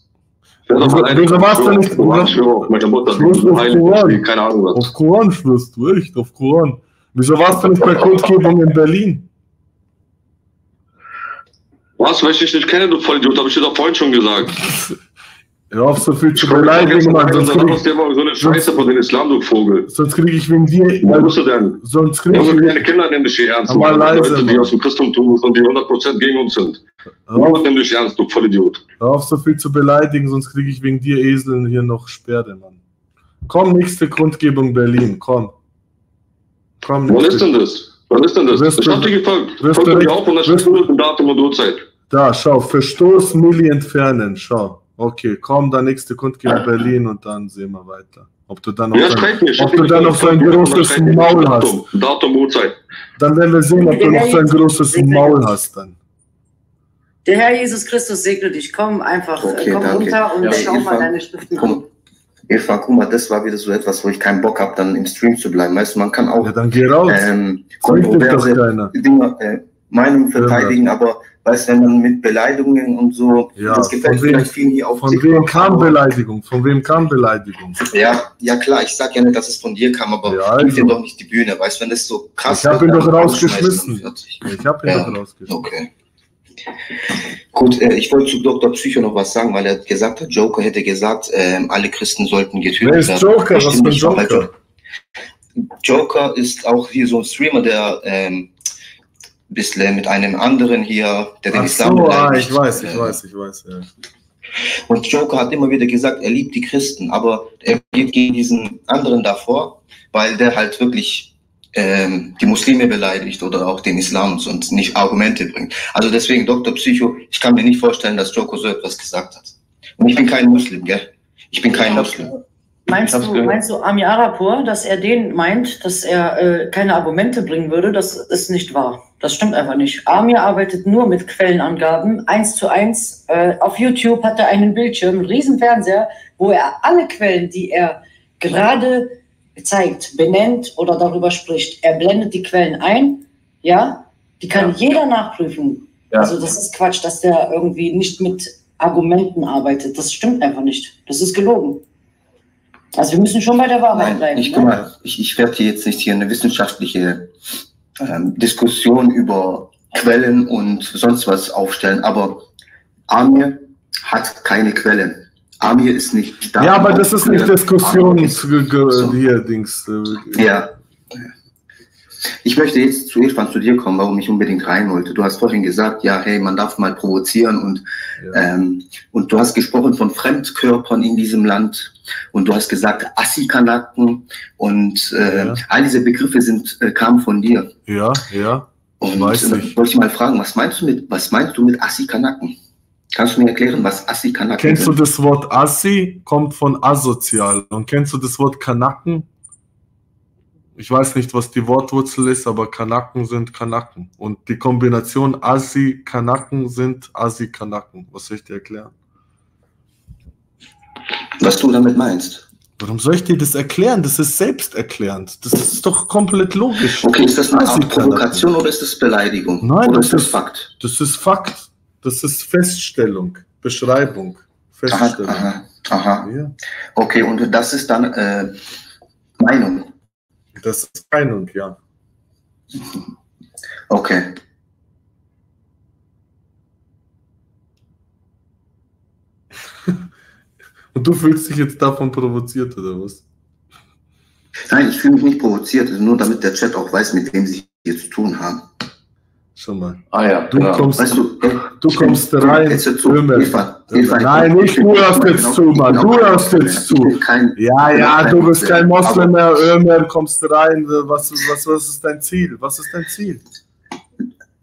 Wieso- warst du nicht- auf meine Mutter, die du auf heilig, keine Ahnung was. Auf Koran schwörst du, echt? Auf Koran. Wieso warst du nicht bei Kundgebung in Berlin? Was, weil ich dich nicht kenne, du Vollidiot, habe ich dir doch vorhin schon gesagt. <laughs> Hör auf, so viel zu beleidigen, Mann. Sonst krieg ich, immer so eine Scheiße von den Islam, du Vogel. sonst krieg ich wegen dir. Wo bist du denn? Sonst krieg ich. kleine Kinder nehmen dich hier ernst. Aber leise, Leute, die aus dem Christentum tun und die 100% gegen uns sind. Niemand nimmt dich ernst, du Vollidiot. Hör auf, so viel zu beleidigen, sonst krieg ich wegen dir Eseln hier noch Sperre, Mann. Komm, nächste Kundgebung Berlin, komm. Komm, Wann ist denn das? Wann ist denn das? Ich hab dir gefolgt. Folgt mir auf und dann steht nur das Datum und Uhrzeit. Da, schau, Verstoß Milli entfernen, schau. Okay, komm, dann nächste Kundgebung Berlin und dann sehen wir weiter. Ob du dann noch, Ja, so streik ein, mich. ob du dann noch so ein großes Maul hast. Datum, Datum, Uhrzeit. Dann werden wir sehen, ob du noch so ein großes Maul hast dann. Der Herr Jesus Christus segne dich. Komm einfach, äh, Okay, komm danke. runter und Ja, schau Eva. mal deine Schriften an. Eva, guck mal, das war wieder so etwas, wo ich keinen Bock habe, dann im Stream zu bleiben. Weißt du, man kann auch Ja, dann geh raus. ähm, kontroverse. Dinge, äh, Meinungen verteidigen, aber weißt du, wenn man mit Beleidigungen und so, Ja, das gefällt von wem- vielleicht vielen hier auf Von wem kam aber- Beleidigung? Von wem kam Beleidigung? Ja, ja klar, ich sag ja nicht, dass es von dir kam, aber Ja, gib dir also. doch nicht die Bühne, weißt du, wenn das so krass Ich habe ihn doch rausgeschmissen. Ich habe ihn Ja, doch rausgeschmissen. Okay. Gut, äh, ich wollte zu Dr. Psycho noch was sagen, weil er gesagt hat, Joker hätte gesagt, ähm, alle Christen sollten getötet Wer ist werden. Joker? Was für ein Joker? Joker ist auch hier so ein Streamer, der ähm, bisschen mit einem anderen hier, der den Ach Islam so, ah, ich weiß, ich weiß, ich weiß. Ja. Und Joker hat immer wieder gesagt, er liebt die Christen, aber er geht gegen diesen anderen davor, weil der halt wirklich ähm, die Muslime beleidigt oder auch den Islam und nicht Argumente bringt. Also deswegen, Dr. Psycho, ich kann mir nicht vorstellen, dass Joker so etwas gesagt hat. Und ich bin kein Muslim, gell? Ich bin kein Muslim. Meinst du, meinst du Ami Arapur, dass er den meint, dass er äh, keine Argumente bringen würde? Das ist nicht wahr. Das stimmt einfach nicht. Amir arbeitet nur mit Quellenangaben, eins zu eins. Äh, auf YouTube hat er einen Bildschirm, einen riesen Fernseher, wo er alle Quellen, die er gerade zeigt, benennt oder darüber spricht. Er blendet die Quellen ein, ja, die kann jeder nachprüfen. Ja. Also das ist Quatsch, dass der irgendwie nicht mit Argumenten arbeitet. Das stimmt einfach nicht. Das ist gelogen. Also wir müssen schon bei der Wahrheit Nein, bleiben. ich, ne? guck mal, ich, ich werde hier jetzt nicht hier eine wissenschaftliche Diskussion über Quellen und sonst was aufstellen, aber Amir hat keine Quellen. Amir ist nicht da. Ja, aber das ist nicht Quellen- Diskussions hier Dings. äh, Ja. Ich möchte jetzt zu Irfan, zu dir kommen, warum ich unbedingt rein wollte. Du hast vorhin gesagt, ja, hey, man darf mal provozieren und, ähm, und du hast gesprochen von Fremdkörpern in diesem Land und du hast gesagt Assikanaken und äh, Ja. all diese Begriffe sind, äh, kamen von dir. Ja, ja. Und Weiß äh, wollte ich mal fragen, was meinst du mit, was meinst du mit Assi-Kanaken? Kannst du mir erklären, was Assi-Kanaken Kennst du sind? das Wort Assi? Kommt von asozial. Und kennst du das Wort Kanaken? Ich weiß nicht, was die Wortwurzel ist, aber Kanaken sind Kanaken. Und die Kombination Assi-Kanaken sind Assi-Kanaken. Was soll ich dir erklären? Was du damit meinst? Warum soll ich dir das erklären? Das ist selbsterklärend. Das ist doch komplett logisch. Okay, ist das eine Art. Provokation oder ist das Beleidigung? Nein, oder das ist das Fakt? Das ist Fakt. Das ist Feststellung, Beschreibung, Aha, Feststellung. aha, aha. Ja. Okay, und das ist dann äh, Meinung. Das ist Meinung, ja. Okay. Und du fühlst dich jetzt davon provoziert, oder was? Nein, ich fühle mich nicht provoziert, nur damit der Chat auch weiß, mit wem sie hier zu tun haben. Schon mal. Ah ja, Du kommst, Weißt du, du kommst rein. Jetzt zu, Ömer. Eva, Eva, Nein, nicht du hörst jetzt Genau, zu, Mann. genau, Du genau, hörst jetzt zu. kein- Ja, genau, ja, kein du bist kein Moslem mehr. Ömer, kommst rein. Was, was, was ist dein Ziel? Was ist dein Ziel?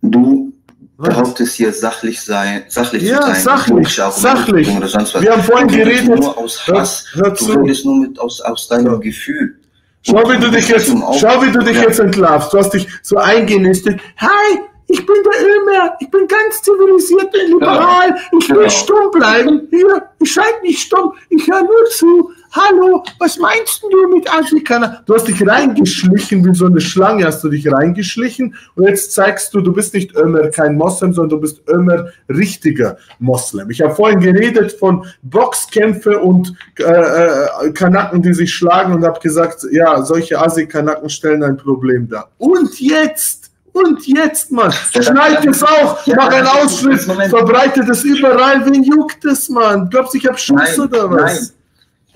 Du behauptest hier sachlich sein, sachlich Ja, zu sein, sachlich, sachlich. oder sonst was. Wir haben vorhin Du geredet. Nur aus Hör- Hass. hör du zu. redest nur mit aus, aus deinem Gefühl. Schau, wie du dich jetzt, schau, wie du dich jetzt entlarvst. Du hast dich so eingenistet. Hi, ich bin der Ömer. Ich bin ganz zivilisiert und liberal. Ich will Genau. stumm bleiben. Hier, ich schalte nicht stumm. Ich höre nur zu. Hallo, was meinst du mit Afrikaner? Du hast dich reingeschlichen, wie so eine Schlange hast du dich reingeschlichen. Und jetzt zeigst du, du bist nicht Ömer, kein Moslem, sondern du bist Ömer, richtiger Moslem. Ich habe vorhin geredet von Boxkämpfe und äh, äh, Kanaken, die sich schlagen und habe gesagt, ja, solche Asi-Kanaken stellen ein Problem dar. Und jetzt, und jetzt, Mann, schneid es auch, Ja, mach einen Ausschnitt, verbreitet es überall, wen juckt es, Mann? Glaubst du, ich hab Schuss oder was? Nein,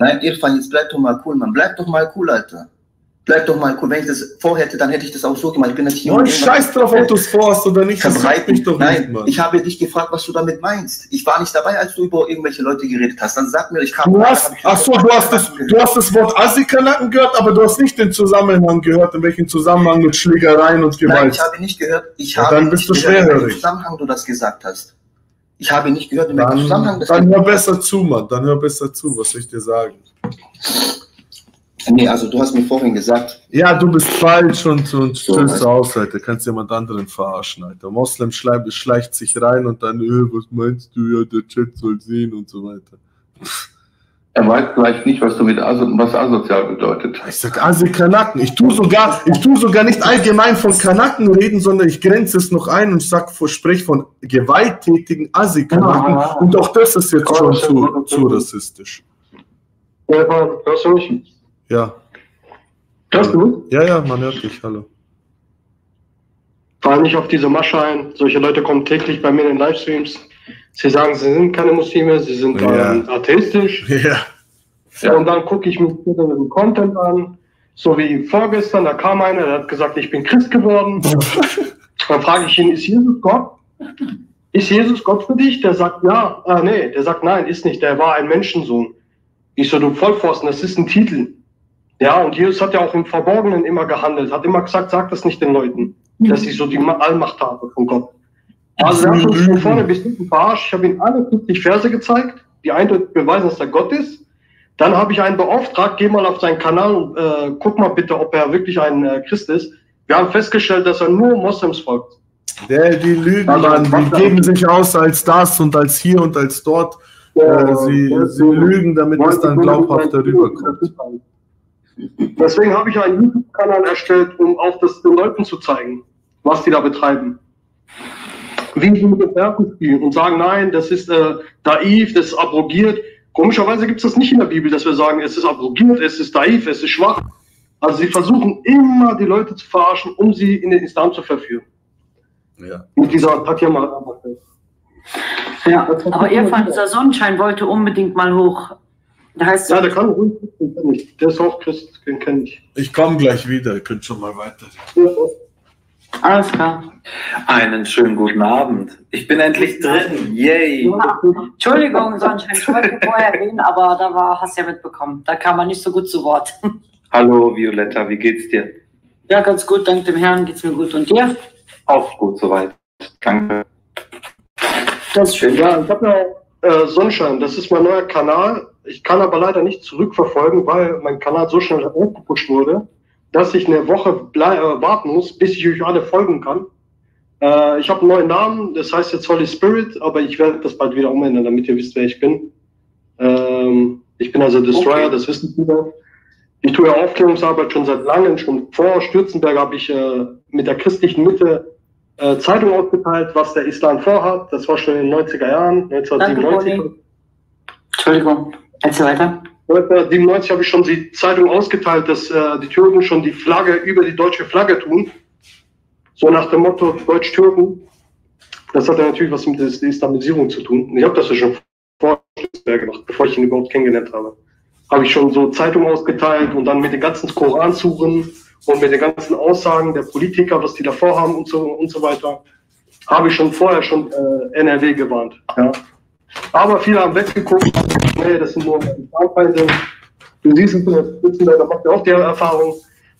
nein, Irfan, jetzt bleib doch mal cool, Mann. Bleib doch mal cool, Alter. Bleib doch mal cool. Wenn ich das vorhätte, dann hätte ich das auch so gemacht. Ich bin nicht hier. Mann, scheiß drauf, ob du es vorhast oder nicht. Das Verbreiten. mich doch Nein, nicht, Mann. ich habe dich gefragt, was du damit meinst. Ich war nicht dabei, als du über irgendwelche Leute geredet hast. Dann sag mir, ich kam. Du hast, ach so, du hast, das, du hast das Wort Assi-Kanaken gehört, aber du hast nicht den Zusammenhang gehört, in welchem Zusammenhang mit Schlägereien und Gewalt. Nein, ich habe nicht gehört. Ich Ja, habe dann bist du gehört, in welchem schwerhörig. Zusammenhang du das gesagt hast. Ich habe nicht gehört, in welchem Zusammenhang Dann, das dann hör besser zu, Mann. Dann hör besser zu, was soll ich dir sagen? Nee, also du hast mir vorhin gesagt, Ja, du bist falsch und, und So, stößt aus, Alter. Kannst jemand anderen verarschen, Alter. Moslem schleicht, schleicht sich rein und dann, äh, was meinst du, ja, der Chat soll sehen und so weiter. Er weiß vielleicht nicht, was du mit Aso was asozial bedeutet. Ich sag Asi-Kanaken. Ich tu sogar, ich tu sogar nicht allgemein von Kanaken reden, sondern ich grenze es noch ein und sag, sprich von gewalttätigen Asi-Kanaken. Ja. Und auch das ist jetzt schon zu, zu rassistisch. Stefan, hörst du mich? Ja. Hörst du? Ja, ja, man hört dich. Hallo. Fall nicht auf diese Masche ein. Solche Leute kommen täglich bei mir in den Livestreams. Sie sagen, sie sind keine Muslime, sie sind Ja. ähm, atheistisch. <laughs> Ja. Und dann gucke ich mir den Content an. So wie vorgestern, da kam einer, der hat gesagt, ich bin Christ geworden. <laughs> dann frage ich ihn, ist Jesus Gott? Ist Jesus Gott für dich? Der sagt ja. Ah, nee, der sagt nein, ist nicht. Der war ein Menschensohn. Ich so, du Vollpfosten, das ist ein Titel. Ja, und Jesus hat ja auch im Verborgenen immer gehandelt, hat immer gesagt, sag das nicht den Leuten, dass ich so die Ma- Allmacht habe von Gott. Also er hat uns von vorne bis hinten verarscht. Ich habe ihm alle 50 Verse gezeigt, die eindeutig beweisen, dass er Gott ist. Dann habe ich einen beauftragt, geh mal auf seinen Kanal und äh, guck mal bitte, ob er wirklich ein äh, Christ ist. Wir haben festgestellt, dass er nur Moslems folgt. Der, die lügen, Also, Die geben sich aus als das und als hier und als dort. Äh, sie, sie lügen, damit es dann glaubhafter rüberkommt. Deswegen habe ich einen YouTube-Kanal erstellt, um auch das den Leuten zu zeigen, was die da betreiben. Wie sie mit den Werken spielen und sagen, nein, das ist äh, naiv, das ist abrogiert. Komischerweise gibt es das nicht in der Bibel, dass wir sagen, es ist abrogiert, es ist naiv, es ist schwach. Also sie versuchen immer, die Leute zu verarschen, um sie in den Islam zu verführen. Ja. Mit dieser Tatjana. Ja, aber Irfan, dieser Sonnenschein wollte unbedingt mal hoch. Da heißt Ja, der kann ruhig. Der ist auch Christ, den kenne ich. Ich komme gleich wieder. Ihr könnt schon mal weiter. Alles klar. Einen schönen guten Abend. Ich bin endlich drin. Yay. Ja. Entschuldigung, Sonnenschein, ich wollte vorher erwähnen, aber da war, hast du ja mitbekommen. Da kam man nicht so gut zu Wort. <laughs> Hallo Violetta, wie geht's dir? Ja, ganz gut, dank dem Herrn geht's mir gut. Und dir? Auch gut soweit. Danke. Ganz schön. Ja, ich habe ja äh, Sonnenschein, das ist mein neuer Kanal. Ich kann aber leider nicht zurückverfolgen, weil mein Kanal so schnell hochgepusht wurde, dass ich eine Woche blei- äh, warten muss, bis ich euch alle folgen kann. Äh, ich habe einen neuen Namen, das heißt jetzt Holy Spirit, aber ich werde das bald wieder umändern, damit ihr wisst, wer ich bin. Ähm, ich bin also Destroyer, das wissen viele. Ich tue ja Aufklärungsarbeit schon seit langem. Schon vor Stürzenberg habe ich äh, mit der christlichen Mitte äh, Zeitung ausgeteilt, was der Islam vorhat. Das war schon in den 90er Jahren, 1997. Danke, Entschuldigung, erzähl weiter. 1997 habe ich schon die Zeitung ausgeteilt, dass äh, die Türken schon die Flagge über die deutsche Flagge tun. So nach dem Motto Deutsch-Türken. Das hat ja natürlich was mit der Islamisierung zu tun. Ich habe das ja schon vor Stürzenberg gemacht, bevor ich ihn überhaupt kennengelernt habe. Habe ich schon so Zeitung ausgeteilt und dann mit den ganzen Koransuchen und mit den ganzen Aussagen der Politiker, was die da vorhaben und so und so weiter, habe ich schon vorher schon äh, NRW gewarnt. Ja. Aber viele haben weggeguckt, nee, das sind nur Islamfeinde. Du siehst, Spitzenberger macht ja auch die Erfahrung,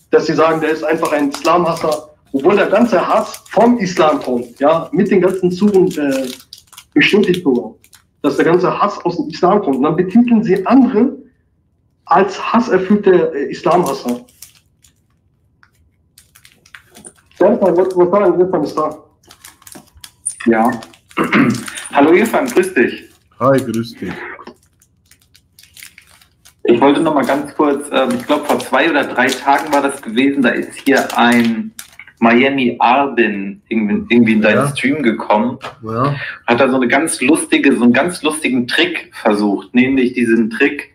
dass sie sagen, der ist einfach ein Islamhasser, obwohl der ganze Hass vom Islam kommt, ja, mit den ganzen Suchen äh, bestätigt sogar, dass der ganze Hass aus dem Islam kommt. Und dann betiteln sie andere als hasserfüllte äh, Islamhasser. Stefan, was was sagen, Stefan ist da. Ja. <clears throat> Hallo Irfan, grüß dich. Hi, grüß dich. Ich wollte noch mal ganz kurz, ähm, ich glaube vor zwei oder drei Tagen war das gewesen, da ist hier ein Miami Arvin irgendwie, irgendwie in deinen Ja. Stream gekommen. Ja. Hat da so eine ganz lustige, so einen ganz lustigen Trick versucht, nämlich diesen Trick,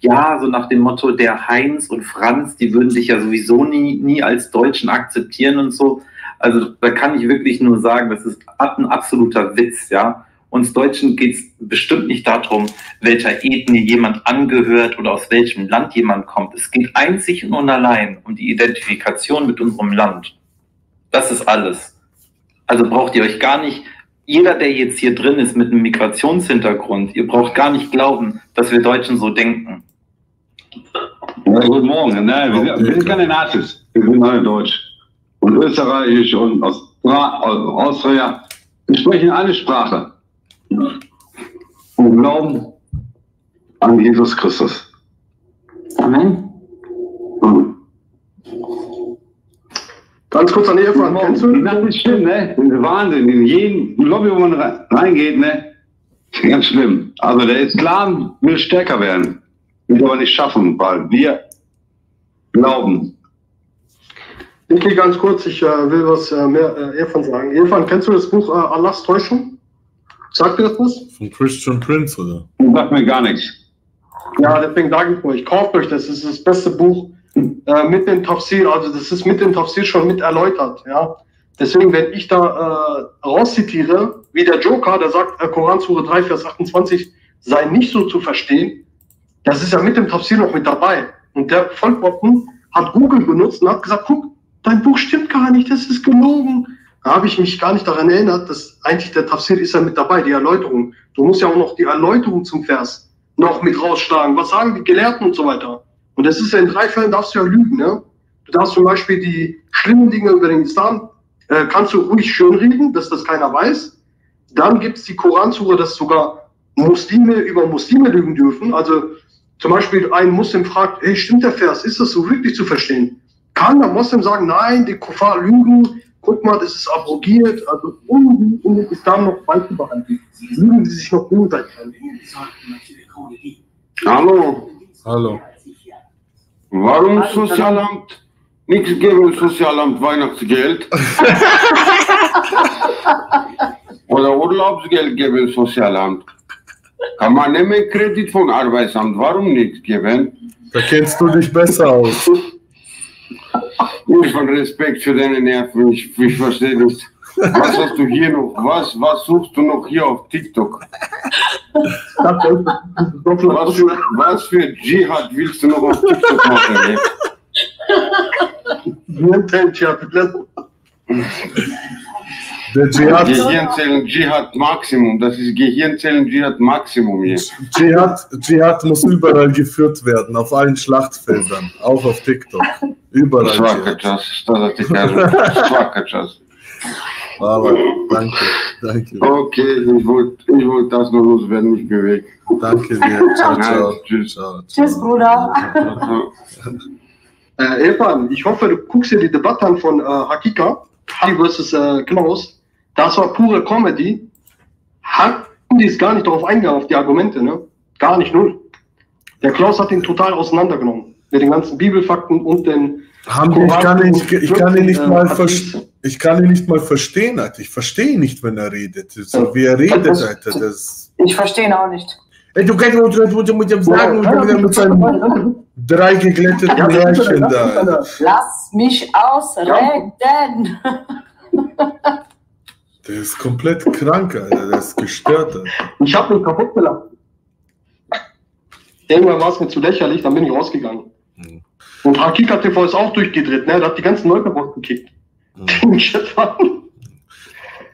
ja, so nach dem Motto, der Heinz und Franz, die würden dich ja sowieso nie, nie als Deutschen akzeptieren und so. Also da kann ich wirklich nur sagen, das ist ein absoluter Witz, ja. Uns Deutschen geht es bestimmt nicht darum, welcher Ethnie jemand angehört oder aus welchem Land jemand kommt. Es geht einzig und allein um die Identifikation mit unserem Land. Das ist alles. Also braucht ihr euch gar nicht, jeder, der jetzt hier drin ist mit einem Migrationshintergrund, ihr braucht gar nicht glauben, dass wir Deutschen so denken. Ja, guten Morgen. Nein, wir, sind- wir sind keine Nazis. Wir sind alle Deutsch. Und Österreichisch und Austria. Wir sprechen eine Sprache. Und glauben an Jesus Christus. Amen. Ganz kurz an Irfan, kennst du? Das ist schlimm, ne? Das ist Wahnsinn. In jeden Lobby, wo man re- reingeht, ne? Ganz schlimm. Also der Islam will stärker werden. Wird aber nicht schaffen, weil wir glauben. Niki, ganz kurz, ich äh, will was äh, mehr äh, Irfan sagen. Irfan, kennst du das Buch äh, Allahs Täuschung? Sagt dir das was? Von Christian Prince, oder? Sagt mir gar nichts. Ja, deswegen sage ich euch, kauft euch das. Das ist das beste Buch äh, mit dem Tafsir. Also das ist mit dem Tafsir schon mit erläutert. Ja. Deswegen, wenn ich da äh, rauszitiere, wie der Joker, der sagt, äh, Koransure 3, Vers 28, sei nicht so zu verstehen, das ist ja mit dem Tafsir noch mit dabei. Und der Vollbocken hat Google benutzt und hat gesagt, guck, dein Buch stimmt gar nicht, das ist gelogen. Da habe ich mich gar nicht daran erinnert, dass eigentlich der Tafsir ist ja mit dabei, die Erläuterung. Du musst ja auch noch die Erläuterung zum Vers noch mit rausschlagen. Was sagen die Gelehrten und so weiter? Und das ist ja in drei Fällen darfst du ja lügen, ne? Du darfst zum Beispiel die schlimmen Dinge über den Islam, äh, kannst du ruhig schönreden, dass das keiner weiß. Dann gibt es die Koransure, dass sogar Muslime über Muslime lügen dürfen. Also zum Beispiel ein Muslim fragt, hey, stimmt der Vers? Ist das so wirklich zu verstehen? Kann der Moslem sagen, nein, die Kuffar lügen, guck mal, das ist abrogiert, also um, um den Islam noch beizubehalten. Lügen sie sich noch gegenseitig an. Hallo. Hallo. Warum Sozialamt? Nichts geben Sozialamt Weihnachtsgeld. <laughs> Oder Urlaubsgeld geben Sozialamt. Kann man nehmen Kredit von Arbeitsamt, warum nicht geben? Da kennst du dich besser aus. Ich von Respekt für deine Nerven, ich, ich verstehe nicht. Was hast du hier noch? Was, was suchst du noch hier auf TikTok? Was für, was für Dschihad willst du noch auf TikTok machen? ey? Der Dschihad, Gehirnzellen Dschihad Maximum, das ist Gehirnzellen Dschihad Maximum hier. Dschihad, Dschihad muss überall geführt werden, auf allen Schlachtfeldern, auch auf TikTok. Überall. Svaka čast, šta da ti kažem, svaka čast. Aber danke, danke. Okay, ich wollte ich wollt das nur loswerden, nicht bewegt. Danke dir. <laughs> Ciao, ciao. Tschüss. Tschüss, Bruder. Äh, Irfan, ich hoffe, du guckst dir die Debatte an von äh, Hakika, Haki versus äh, Klaus. Das war pure Comedy. Haki ist gar nicht darauf eingegangen, auf die Argumente, ne? Gar nicht, null. Der Klaus hat ihn total auseinandergenommen. Mit den ganzen Bibelfakten und den. Haben die, ich, kann ihn, ich, ich, kann ihn nicht mal vers- ich kann ihn nicht mal verstehen, Alter. Ich verstehe ihn nicht, wenn er redet. So wie er redet, Alter. Das, Ich verstehe ihn auch nicht. Ey, du kannst uns mit dem sagen, mit seinen drei geglätteten Härchen da. Lass mich ausreden. <laughs> Der ist komplett krank, Alter. Der ist gestört, Alter. Ich habe ihn kaputt gelacht. Irgendwann war es mir zu lächerlich, dann bin ich rausgegangen. Und Hakika TV ist auch durchgedreht, ne? Der hat die ganzen Leute rausgekickt. <laughs> Waren.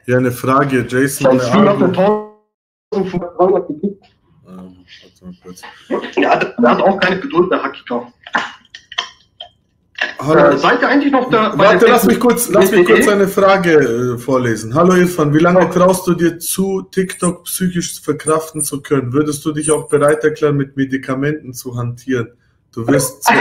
Ja, eine Frage, Jason. Eine 1500 gekickt. Kurz. Ja, der der hat auch keine Geduld, der Hakika. Hallo. Äh, seid ihr eigentlich noch da? Warte, lass mich kurz, lass mich kurz eine Frage äh, vorlesen. Hallo Irfan, wie lange traust du dir zu, TikTok psychisch verkraften zu können? Würdest du dich auch bereit erklären, mit Medikamenten zu hantieren? Du wirst, <laughs> zu,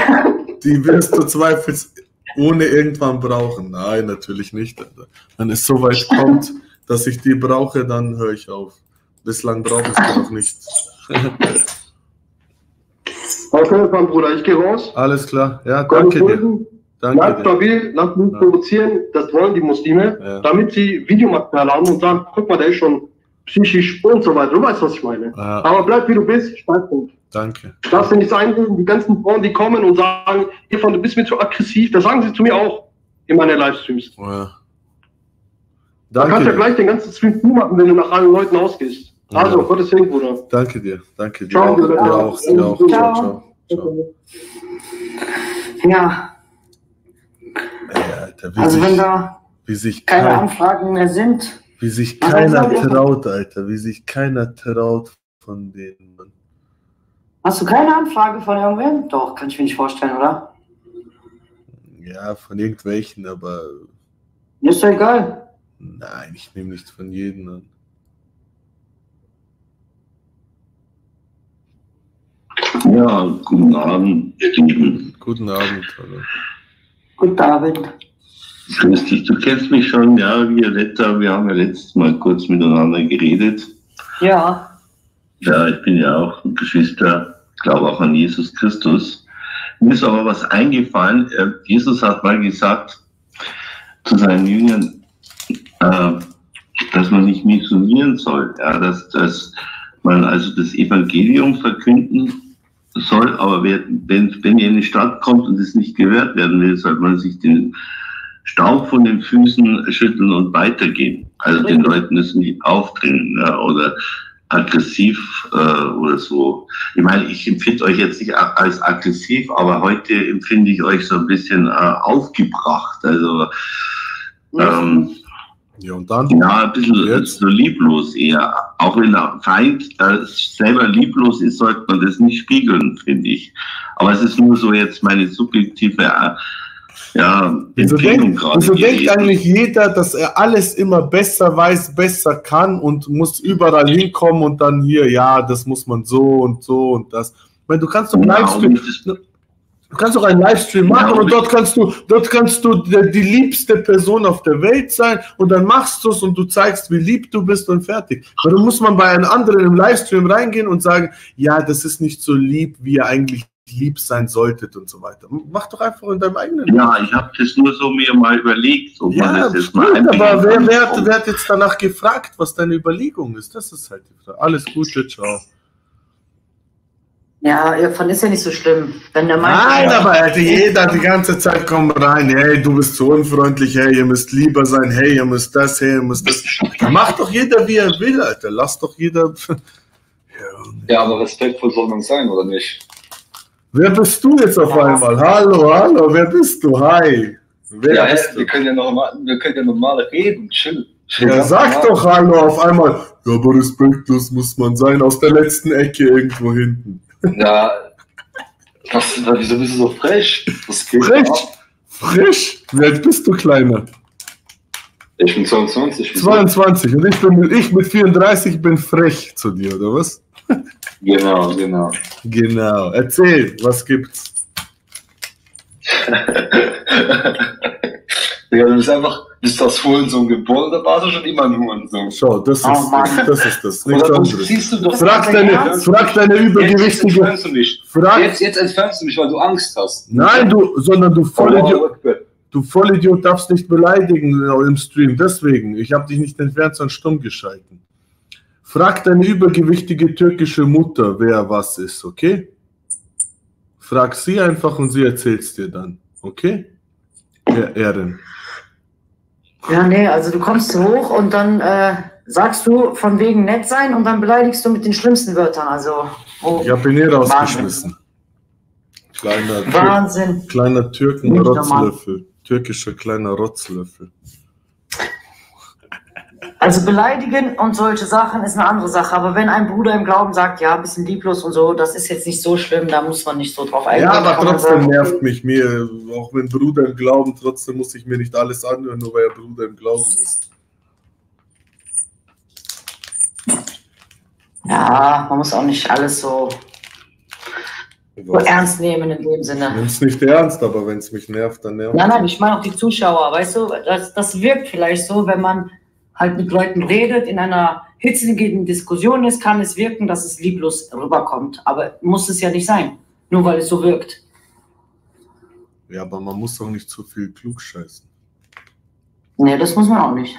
die wirst du zweifels ohne irgendwann brauchen. Nein, natürlich nicht. Alter. Wenn es so weit <laughs> kommt, dass ich die brauche, dann höre ich auf. Bislang brauche ich die noch nicht. <laughs> Okay, mein Bruder, ich gehe raus. Alles klar. Ja, danke dir. Danke Bleibt dir. stabil, lasst mich provozieren, das wollen die Muslime, Ja. damit sie Videomaterial haben und sagen, guck mal, der ist schon psychisch und so weiter. Du weißt, was ich meine. Ja. Aber bleib wie du bist, Standpunkt. Danke. Lass dir nichts einreden, die ganzen Frauen, die kommen und sagen, Stefan, du bist mir zu aggressiv, das sagen sie zu mir auch in meinen Livestreams. Ja. Du Danke kannst ja gleich den ganzen Stream zumachen, wenn du nach allen Leuten ausgehst. Also, Ja. Gottes Willen, Bruder. Danke dir. Danke dir. Ciao, Dir auch. Dir auch. Ciao, Ciao. ciao. Ja, Alter, wie, also wenn sich, da wie sich keine kein, Anfragen mehr sind, wie sich keiner traut, Alter. Wie sich keiner traut von denen. Hast du keine Anfrage von irgendwem? Doch, kann ich mir nicht vorstellen, oder? Ja, von irgendwelchen, aber Ist doch egal. nein, ich nehme nicht von jedem an. Ja, guten Abend, Steven. Guten Abend, hallo. Guten Abend. Grüß dich. Du kennst mich schon, ja, Violetta. Wir haben ja letztes Mal kurz miteinander geredet. Ja, Ja, ich bin ja auch ein Geschwister, glaube auch an Jesus Christus. Mir ist aber was eingefallen. Äh, Jesus hat mal gesagt zu seinen Jüngern, äh, dass man nicht missionieren soll, ja, dass, dass man also das Evangelium verkünden soll, aber wer, wenn, wenn ihr in die Stadt kommt und es nicht gehört werden will, soll man sich den Staub von den Füßen schütteln und weitergehen. Also den Leuten es nicht aufdrängen ja, oder aggressiv äh, oder so. Ich meine, ich empfinde euch jetzt nicht als aggressiv, aber heute empfinde ich euch so ein bisschen äh, aufgebracht. Also ähm, Ja, und dann? ja, ein bisschen so lieblos eher. Auch wenn der Feind äh, selber lieblos ist, sollte man das nicht spiegeln, finde ich. Aber es ist nur so jetzt meine subjektive äh, ja, Wieso denkt, wieso denkt eigentlich jeder, dass er alles immer besser weiß, besser kann und muss überall hinkommen und dann hier, ja, das muss man so und so und das. Ich meine, du kannst doch Ja, Livestream, du kannst doch einen Livestream machen und dort kannst du, dort kannst du die, liebste Person auf der Welt sein und dann machst du es und du zeigst, wie lieb du bist und fertig. Warum muss man bei einem anderen im Livestream reingehen und sagen, ja, das ist nicht so lieb, wie ihr eigentlich lieb sein solltet und so weiter. Mach doch einfach in deinem eigenen Ja, ich habe das nur so mir mal überlegt, ob man ja, das jetzt mal gut, einbringen aber wer, wer, hat, wer hat jetzt danach gefragt, was deine Überlegung ist? Das ist halt die Frage. Alles Gute, ciao. Ja, Irfan ist ja nicht so schlimm. Wenn der Nein, aber Alter, jeder die ganze Zeit kommt rein, hey, du bist so unfreundlich, hey, ihr müsst lieber sein, hey, ihr müsst das, hey, ihr müsst das. Macht doch jeder, wie er will, Alter. Lass doch jeder. Ja, aber respektvoll soll man sein, oder nicht? Wer bist du jetzt auf einmal? Hallo, hallo, wer bist du? Hi. Wer ja, bist wir können ja normal, wir können ja normal reden, chill. Ja, sag doch Hallo auf einmal. Ja, aber respektlos muss man sein, aus der letzten Ecke irgendwo hinten. Ja, was, wieso bist du so frech? Frisch? ab. Frisch? Wie alt bist du, Kleiner? Ich bin 22. wieso? 22 und ich, bin, ich mit 34 bin frech zu dir, oder was? Genau, genau. Genau. Erzähl, was gibt's? <laughs> Ja, du bist einfach, bist das Hurensohn geboren, da warst du schon immer ein Hurensohn. So, das ist, Oh, Mann. das, ist das. Nichts anderes. siehst du doch- frag, deine, frag deine Jetzt übergewichtige. entfernst du mich. Frag, Jetzt, jetzt entfernst du mich, weil du Angst hast. Nein, du, sondern du Vollidiot, Akbar. du Vollidiot darfst nicht beleidigen im Stream. Deswegen, ich habe dich nicht entfernt, sondern stumm geschalten. Frag deine übergewichtige türkische Mutter, wer was ist, okay? Frag sie einfach und sie erzählt's dir dann, okay? Er Ehren. Ja, nee, also du kommst hoch und dann äh, sagst du von wegen nett sein und dann beleidigst du mit den schlimmsten Wörtern. Also, oh, Ich habe ihn Wahnsinn. rausgeschmissen. Kleiner, Tür- Wahnsinn. kleiner Nicht normal. Türken-Rotzlöffel. Türkischer kleiner Rotzlöffel. Also beleidigen und solche Sachen ist eine andere Sache. Aber wenn ein Bruder im Glauben sagt, ja, bisschen lieblos und so, das ist jetzt nicht so schlimm, da muss man nicht so drauf eingehen. Ja, aber trotzdem nervt mich mir, auch wenn Bruder im Glauben, trotzdem muss ich mir nicht alles anhören, nur weil er Bruder im Glauben ist. Ja, man muss auch nicht alles so, so ernst nehmen in dem Sinne. Nimm's nicht ernst, aber wenn es mich nervt, dann nervt Nein, nein, ich meine auch die Zuschauer, weißt du, das, das wirkt vielleicht so, wenn man halt mit Leuten redet, in einer hitzigen Diskussion ist, kann es wirken, dass es lieblos rüberkommt. Aber muss es ja nicht sein, nur weil es so wirkt. Ja, aber man muss doch nicht zu viel klug scheißen. Nee, das muss man auch nicht.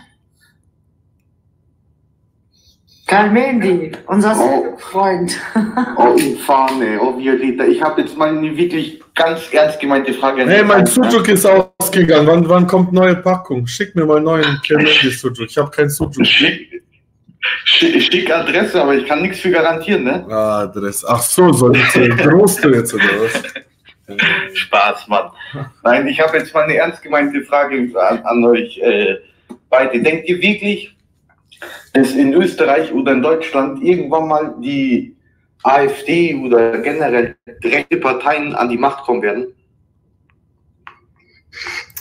Karl Mendy, unser Freund. Oh, Infame, oh, Violeta. Ich habe jetzt mal eine wirklich ganz ernst gemeinte Frage. Hey, mein Sujuk ist ausgegangen. Wann, wann kommt neue Packung? Schick mir mal neuen Kennedy Sujuk. Ich habe kein Sujuk. Schick, schick Adresse, aber ich kann nichts für garantieren, ne? Ah, Adresse. Ach so, soll ich äh, groß jetzt oder was? <laughs> Spaß, Mann. Nein, ich habe jetzt mal eine ernst gemeinte Frage an, an euch äh, beide. Denkt ihr wirklich, dass in Österreich oder in Deutschland irgendwann mal die AfD oder generell rechte Parteien an die Macht kommen werden?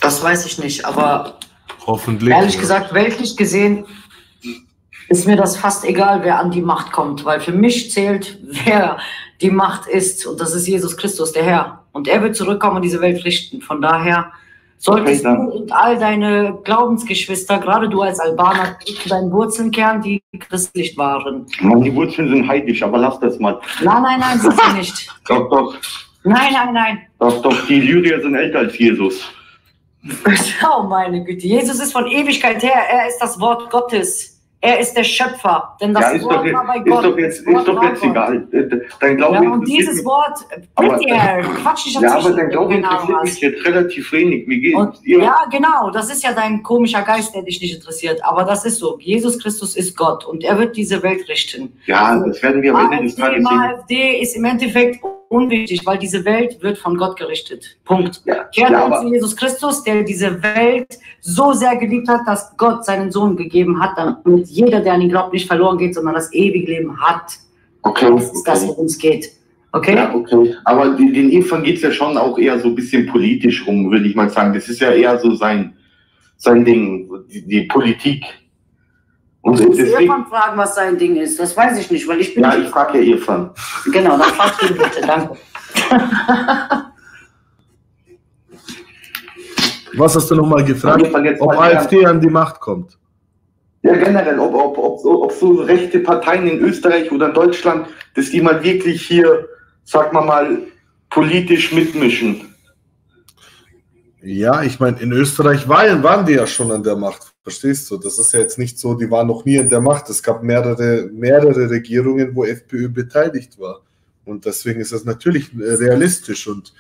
Das weiß ich nicht, aber Hoffentlich. ehrlich gesagt, weltlich gesehen, ist mir das fast egal, wer an die Macht kommt, weil für mich zählt, wer die Macht ist. Und das ist Jesus Christus, der Herr. Und er wird zurückkommen und diese Welt richten. Von daher solltest Okay, du und all deine Glaubensgeschwister, gerade du als Albaner, zu deinen Wurzeln kehren, die christlich waren. Mann, die Wurzeln sind heidnisch, aber lass das mal. Nein, nein, nein, sind sie nicht. Doch, doch, Nein, nein, nein. doch, doch, die Lyrier sind älter als Jesus. <laughs> Oh meine Güte, Jesus ist von Ewigkeit her, er ist das Wort Gottes. Er ist der Schöpfer, denn das ja, ist Wort doch, jetzt- war bei ist Gott. doch jetzt, ist doch jetzt egal. Äh, Dein Glaube Ja, und dieses Wort, bitte, <laughs> Quatsch nicht Ja, aber dein Glaube interessiert mich jetzt relativ wenig. Mir geht Und, ihr- ja, genau, das ist ja dein komischer Geist, der dich nicht interessiert. Aber das ist so. Jesus Christus ist Gott und er wird diese Welt richten. Ja, das werden wir am Ende des Tages sehen. AfD ist im Endeffekt unwichtig, weil diese Welt wird von Gott gerichtet. Punkt. Kehrt ja, ja, aber- zu Jesus Christus, der diese Welt so sehr geliebt hat, dass Gott seinen Sohn gegeben hat, damit jeder, der an ihn glaubt, nicht verloren geht, sondern das ewige Leben hat. Okay, Das ist das, worum es geht. Okay? Ja, okay. Aber den, den Evan geht es ja schon auch eher so ein bisschen politisch rum, würde ich mal sagen. Das ist ja eher so sein, sein Ding, die, die Politik. Und Du musst Irfan fragen, was sein Ding ist. Das weiß ich nicht, weil ich bin ja, ich frage ja Irfan. Genau, dann fragst du ihn bitte, danke. Was hast du nochmal gefragt? Ob AfD an die Macht kommt? Ja, generell, ob, ob, ob, so, ob so rechte Parteien in Österreich oder in Deutschland, dass die mal wirklich hier, sag mal mal, politisch mitmischen. Ja, ich meine, in Österreich waren, waren die ja schon an der Macht, verstehst du? Das ist ja jetzt nicht so, die waren noch nie an der Macht. Es gab mehrere, mehrere Regierungen, wo FPÖ beteiligt war. Und deswegen ist das natürlich äh, realistisch. Und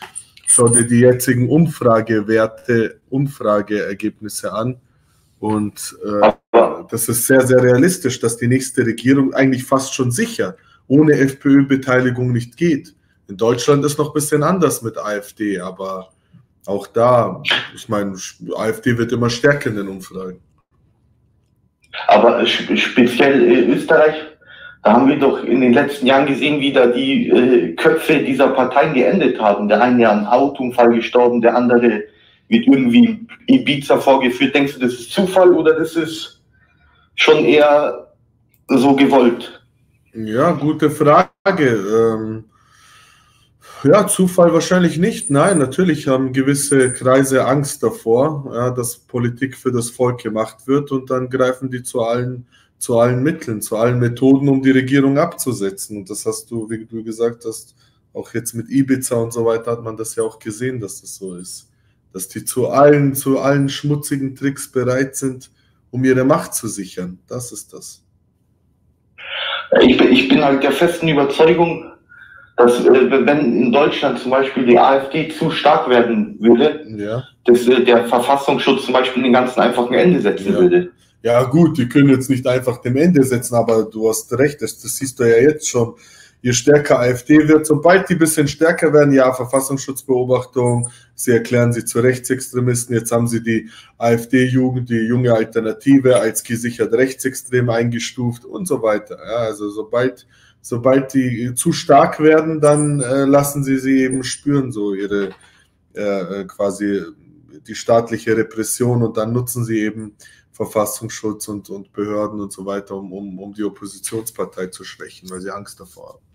schau dir die jetzigen Umfragewerte, Umfrageergebnisse an. Und äh, das ist sehr, sehr realistisch, dass die nächste Regierung eigentlich fast schon sicher ohne FPÖ-Beteiligung nicht geht. In Deutschland ist noch ein bisschen anders mit AfD, aber auch da, ich meine, AfD wird immer stärker in den Umfragen. Aber sp- speziell äh, Österreich, da haben wir doch in den letzten Jahren gesehen, wie da die äh, Köpfe dieser Parteien geendet haben. Der eine an Autounfall gestorben, der andere wird irgendwie Ibiza vorgeführt. Denkst du, das ist Zufall oder das ist schon eher so gewollt? Ja, gute Frage. Ähm, ja, Zufall wahrscheinlich nicht. Nein, natürlich haben gewisse Kreise Angst davor, ja, dass Politik für das Volk gemacht wird und dann greifen die zu allen, zu allen Mitteln, zu allen Methoden, um die Regierung abzusetzen. Und das hast du, wie du gesagt hast, auch jetzt mit Ibiza und so weiter hat man das ja auch gesehen, dass das so ist. Dass die zu allen, zu allen schmutzigen Tricks bereit sind, um ihre Macht zu sichern. Das ist das. Ich bin, ich bin halt der festen Überzeugung, dass äh, wenn in Deutschland zum Beispiel die AfD zu stark werden würde, ja. dass äh, der Verfassungsschutz zum Beispiel den ganzen einfach ein Ende setzen Ja. würde. Ja, gut, die können jetzt nicht einfach dem Ende setzen, aber du hast recht, das, das siehst du ja jetzt schon. Je stärker AfD wird, sobald die ein bisschen stärker werden, ja, Verfassungsschutzbeobachtung, sie erklären sie zu Rechtsextremisten, jetzt haben sie die AfD-Jugend, die junge Alternative als gesichert rechtsextrem eingestuft und so weiter. Ja, also sobald, sobald die zu stark werden, dann äh, lassen sie sie eben spüren, so ihre äh, äh, quasi die staatliche Repression und dann nutzen sie eben Verfassungsschutz und, und Behörden und so weiter, um, um, um die Oppositionspartei zu schwächen, weil sie Angst davor haben.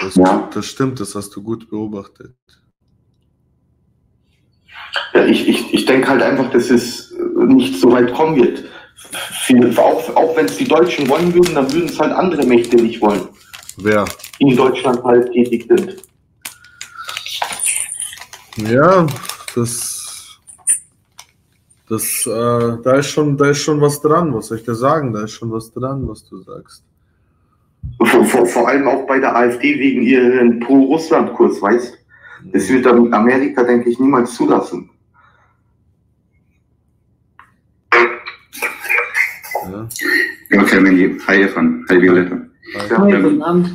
Das, das stimmt, das hast du gut beobachtet. Ja, ich ich, ich denke halt einfach, dass es äh, nicht so weit kommen wird. Viel, auch auch wenn es die Deutschen wollen würden, dann würden es halt andere Mächte nicht wollen, Wer? die in Deutschland halt tätig sind. Ja, das, das, äh, da ist schon, da ist schon was dran, was soll ich dir sagen? Da ist schon was dran, was du sagst. Vor, vor, vor allem auch bei der AfD wegen ihren Pro-Russland-Kurs, weißt Das wird dann Amerika, denke ich, niemals zulassen. Ja, Clemendi. Hi, Evan. Hi, Violetta. Hi, Ähm, guten Abend.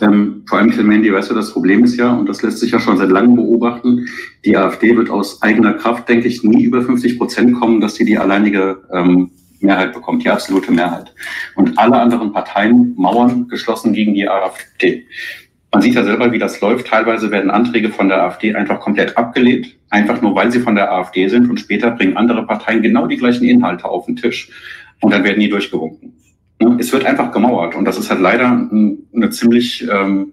ähm, vor allem Clemendi, weißt du, das Problem ist ja, und das lässt sich ja schon seit langem beobachten, die AfD wird aus eigener Kraft, denke ich, nie über 50 Prozent kommen, dass sie die alleinige ähm, Mehrheit bekommt, die absolute Mehrheit. Und alle anderen Parteien mauern geschlossen gegen die AfD. Man sieht ja selber, wie das läuft. Teilweise werden Anträge von der AfD einfach komplett abgelehnt, einfach nur weil sie von der AfD sind und später bringen andere Parteien genau die gleichen Inhalte auf den Tisch und dann werden die durchgewunken. Ne? Es wird einfach gemauert und das ist halt leider ein- eine ziemlich ähm,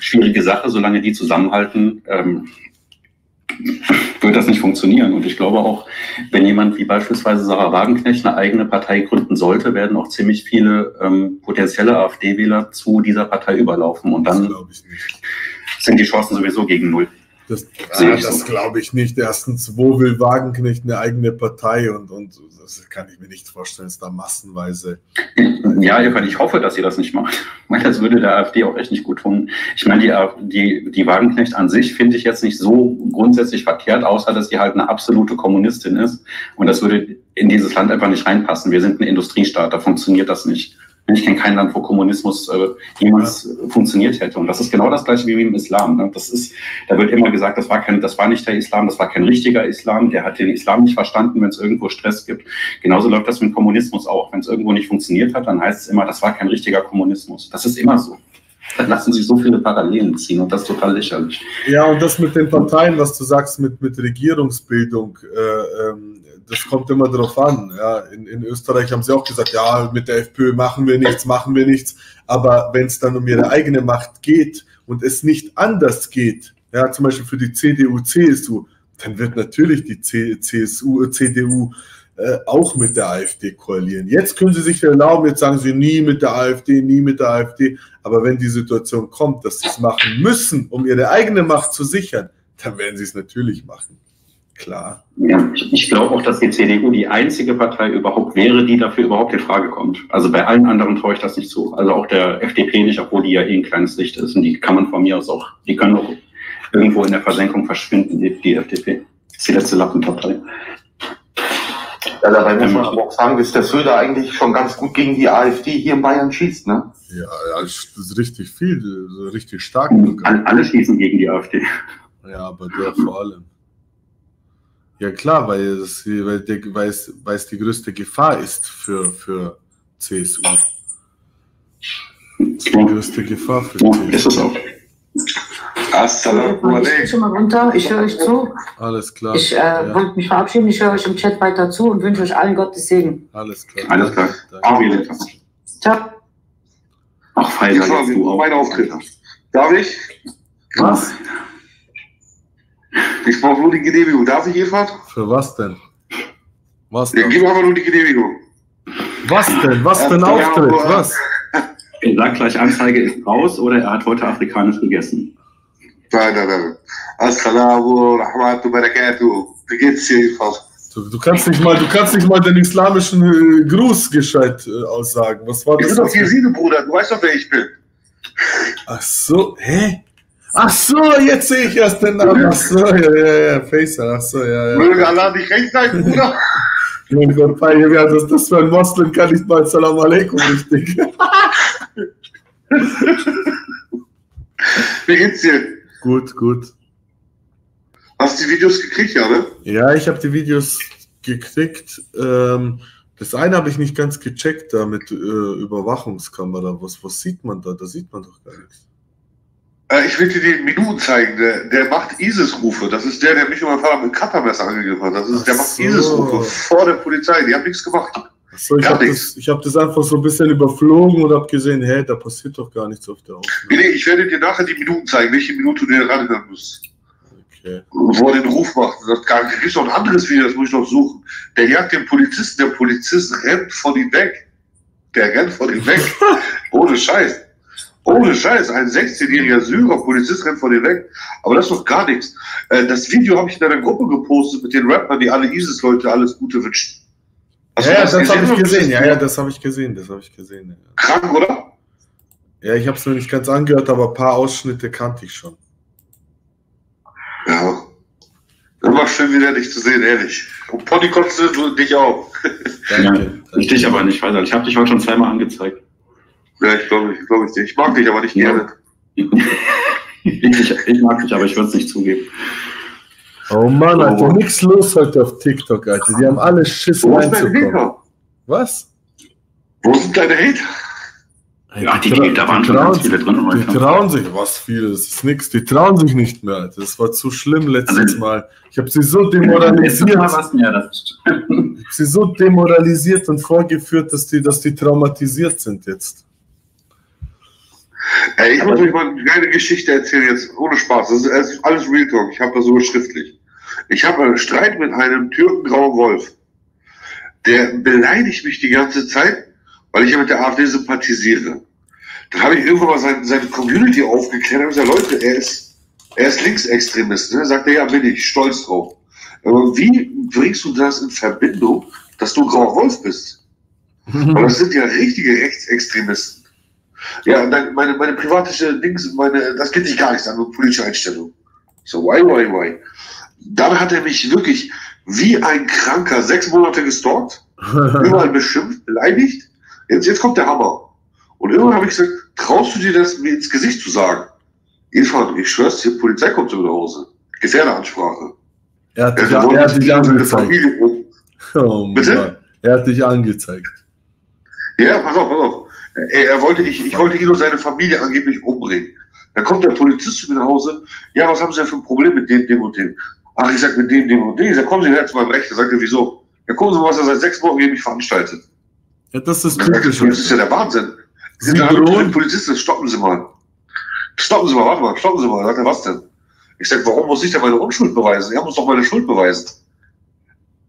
schwierige Sache. Solange die zusammenhalten, ähm, wird das nicht funktionieren. Und ich glaube auch, wenn jemand wie beispielsweise Sarah Wagenknecht eine eigene Partei gründen sollte, werden auch ziemlich viele ähm, potenzielle AfD-Wähler zu dieser Partei überlaufen und dann sind die Chancen sowieso gegen null. Das, Sehe ah, das glaube ich nicht. Erstens, wo will Wagenknecht eine eigene Partei und, und das kann ich mir nicht vorstellen, dass da massenweise. Ja, ich hoffe, dass sie das nicht macht. <laughs> Weil das würde der AfD auch echt nicht gut tun. Ich meine, die, die, die Wagenknecht an sich finde ich jetzt nicht so grundsätzlich verkehrt, außer dass sie halt eine absolute Kommunistin ist. Und das würde in dieses Land einfach nicht reinpassen. Wir sind ein Industriestaat, da funktioniert das nicht. Ich kenne kein Land, wo Kommunismus äh, jemals äh, funktioniert hätte. Und das ist genau das gleiche wie im Islam. Ne? Das ist, da wird immer gesagt, das war kein, das war nicht der Islam, das war kein richtiger Islam, der hat den Islam nicht verstanden, wenn es irgendwo Stress gibt. Genauso läuft das mit Kommunismus auch. Wenn es irgendwo nicht funktioniert hat, dann heißt es immer, das war kein richtiger Kommunismus. Das ist immer so. Da lassen sich so viele Parallelen ziehen und das ist total lächerlich. Ja, und das mit den Parteien, was du sagst, mit, mit Regierungsbildung, äh, ähm, das kommt immer drauf an. Ja, in, in Österreich haben sie auch gesagt, ja, mit der FPÖ machen wir nichts, machen wir nichts. Aber wenn es dann um ihre eigene Macht geht und es nicht anders geht, ja, zum Beispiel für die CDU, CSU, dann wird natürlich die CSU, äh, CDU äh, auch mit der AfD koalieren. Jetzt können sie sich erlauben, jetzt sagen sie nie mit der AfD, nie mit der AfD. Aber wenn die Situation kommt, dass sie es machen müssen, um ihre eigene Macht zu sichern, dann werden sie es natürlich machen. Klar. Ja, ich, ich glaube auch, dass die CDU die einzige Partei überhaupt wäre, die dafür überhaupt in Frage kommt. Also bei allen anderen traue ich das nicht zu. Also auch der FDP nicht, obwohl die ja eh ein kleines Licht ist. Und die kann man von mir aus auch, die können auch irgendwo in der Versenkung verschwinden, die, die FDP. Das ist die letzte Lappenpartei. Ja, dabei muss man aber auch sagen, dass der Söder eigentlich schon ganz gut gegen die AfD hier in Bayern schießt, ne? Ja, ja, das ist richtig viel, richtig stark. Alle, alle schießen gegen die AfD. Ja, aber der vor allem. Ja klar, weil es, weil, der, weil, es, weil es die größte Gefahr ist für, für CSU. Die größte Gefahr für CSU. Ist es auch. Assalamu Ich bin schon mal runter, ich höre euch zu. Alles klar. Ich äh, Ja. wollte mich verabschieden, ich höre euch im Chat weiter zu und wünsche euch allen Gottes Segen. Alles klar. Alles klar. Amen. Ciao. Ach, Pfeil, Jetzt mal mein Auftritt. Darf ich? Was? Ich brauche nur die Genehmigung. Darf ich, Eva? Für was denn? Was Ja, denn? gib einfach nur die Genehmigung. Was denn? Was für ein Ja, Auftritt? aber- Was? Er sagt gleich, Anzeige ist raus oder er hat heute afrikanisch gegessen. Nein, nein, nein. Assalamu rahmatu barakatuh. Wie geht's dir, Eva? Du, du kannst nicht mal, du kannst nicht mal den islamischen äh, Gruß gescheit äh, aussagen. Was war Ich das? bin doch Jeside, Bruder. Du weißt doch, wer ich bin. Ach so, hä? Ach so, jetzt sehe ich erst den Namen. Ach so, ja, ja, ja, Faisal, ach so, ja, ja. Möge Allah dich recht sein, Bruder. Mein Gott, wer das, das für ein Moslem kann nicht mal Salam Aleikum richtig. Wie geht's dir? gut, gut. Hast du die Videos gekriegt, ja, ne? Ja, ich habe die Videos gekriegt. Ähm, das eine habe ich nicht ganz gecheckt, da mit äh, Überwachungskamera. Was, was sieht man da? Da sieht man doch gar nichts. Äh, ich will dir die Minuten zeigen. Der, der macht ISIS-Rufe. Das ist der, der mich und mein Vater mit Cuttermesser angegriffen hat. Das ist, der macht so. ISIS-Rufe vor der Polizei. Die haben nichts gemacht. Achso, ich habe das, ich hab das einfach so ein bisschen überflogen und habe gesehen, hey, da passiert doch gar nichts auf der Aufnahme. Nee, nee, ich werde dir nachher die Minuten zeigen, welche Minute du dir ranhören musst. Okay. Wo er den Ruf macht. Das gibt noch ein anderes Video, das muss ich noch suchen. Der jagt den Polizisten, der Polizist rennt von ihm weg. Der rennt von ihm weg. <laughs> Ohne Scheiß. Ohne Scheiß. Ein 16-jähriger Syrer Polizist rennt von ihm weg. Aber das ist doch gar nichts. Äh, Das Video habe ich in einer Gruppe gepostet mit den Rappern, die alle ISIS-Leute alles Gute wünschen. Hast ja, das, habe ich gesehen. Ja, ja, das habe ich gesehen. Das habe ich gesehen. Ja, Krank, oder? ja ich habe es noch nicht ganz angehört, aber ein paar Ausschnitte kannte ich schon. Ja. Immer schön wieder dich zu sehen, ehrlich. Und Pony kotzt du dich auch. Ja, ich dich aber nicht, weiß ich habe dich heute schon zweimal angezeigt. Ja, ich glaube ich, glaube ich dir. Ich mag dich aber nicht gerne. <laughs> Ich, ich, mag dich, aber ich würde es nicht zugeben. Oh Mann, Alter, nichts los heute auf TikTok, Alter. Die haben alle Schiss Wo ist dein reinzukommen. Hater? Was? Wo sind deine Hater? Ja, die, die, da waren schon ganz viele drin Die heute. trauen sich, was viele, das ist nix, die trauen sich nicht mehr. Alter. Das war zu schlimm letztes Mal. Ich habe sie so demoralisiert. Das Ich hab sie so demoralisiert und vorgeführt, dass die, dass die traumatisiert sind jetzt. Ey, ich muss euch mal eine geile Geschichte erzählen jetzt, ohne Spaß. Das ist- alles Real Talk. Ich habe das sogar schriftlich. Ich habe einen Streit mit einem Türken Grauen Wolf. Der beleidigt mich die ganze Zeit, weil ich ja mit der AfD sympathisiere. Dann habe ich irgendwann mal seine, seine Community aufgeklärt und gesagt, Leute, er ist, er ist Linksextremist. Ne? Sagt er, ja, bin ich, stolz drauf. Aber wie bringst du das in Verbindung, dass du Grauer Wolf bist? <laughs> Weil das sind ja richtige Rechtsextremisten. Ja, und dann meine, meine private Dings, meine, das geht dich gar nichts an, nur politische Einstellung. So, why, why, why? Dann hat er mich wirklich wie ein Kranker sechs Monate gestalkt, <laughs> überall beschimpft, beleidigt. Jetzt, jetzt kommt der Hammer. Und irgendwann habe ich gesagt, traust du dir das mir ins Gesicht zu sagen? Irfan, ich schwör's dir, Polizei kommt zu mir nach Hause. Gefährderansprache. Er hat dich, er hat dich nicht angezeigt. Um. Oh Bitte? Er hat dich angezeigt. Ja, pass auf, pass auf. Er, er wollte, ich, ich wollte ihn und seine Familie angeblich umbringen. Dann kommt der Polizist zu mir nach Hause. Ja, was haben Sie denn für ein Problem mit dem, dem und dem? Ach, ich sag mit dem, dem und dem. Ich sag, kommen Sie her zu meinem Recht. Er sagte, wieso? Ja, gucken Sie mal, was er seit sechs Wochen gegen mich veranstaltet. Ja, das ist typisch. Das ist ja der Wahnsinn. Sie drohen- den Polizisten, stoppen Sie mal. Stoppen Sie mal, warte mal, stoppen Sie mal. Sagt er, was denn? Ich sag, warum muss ich denn meine Unschuld beweisen? Er muss doch meine Schuld beweisen.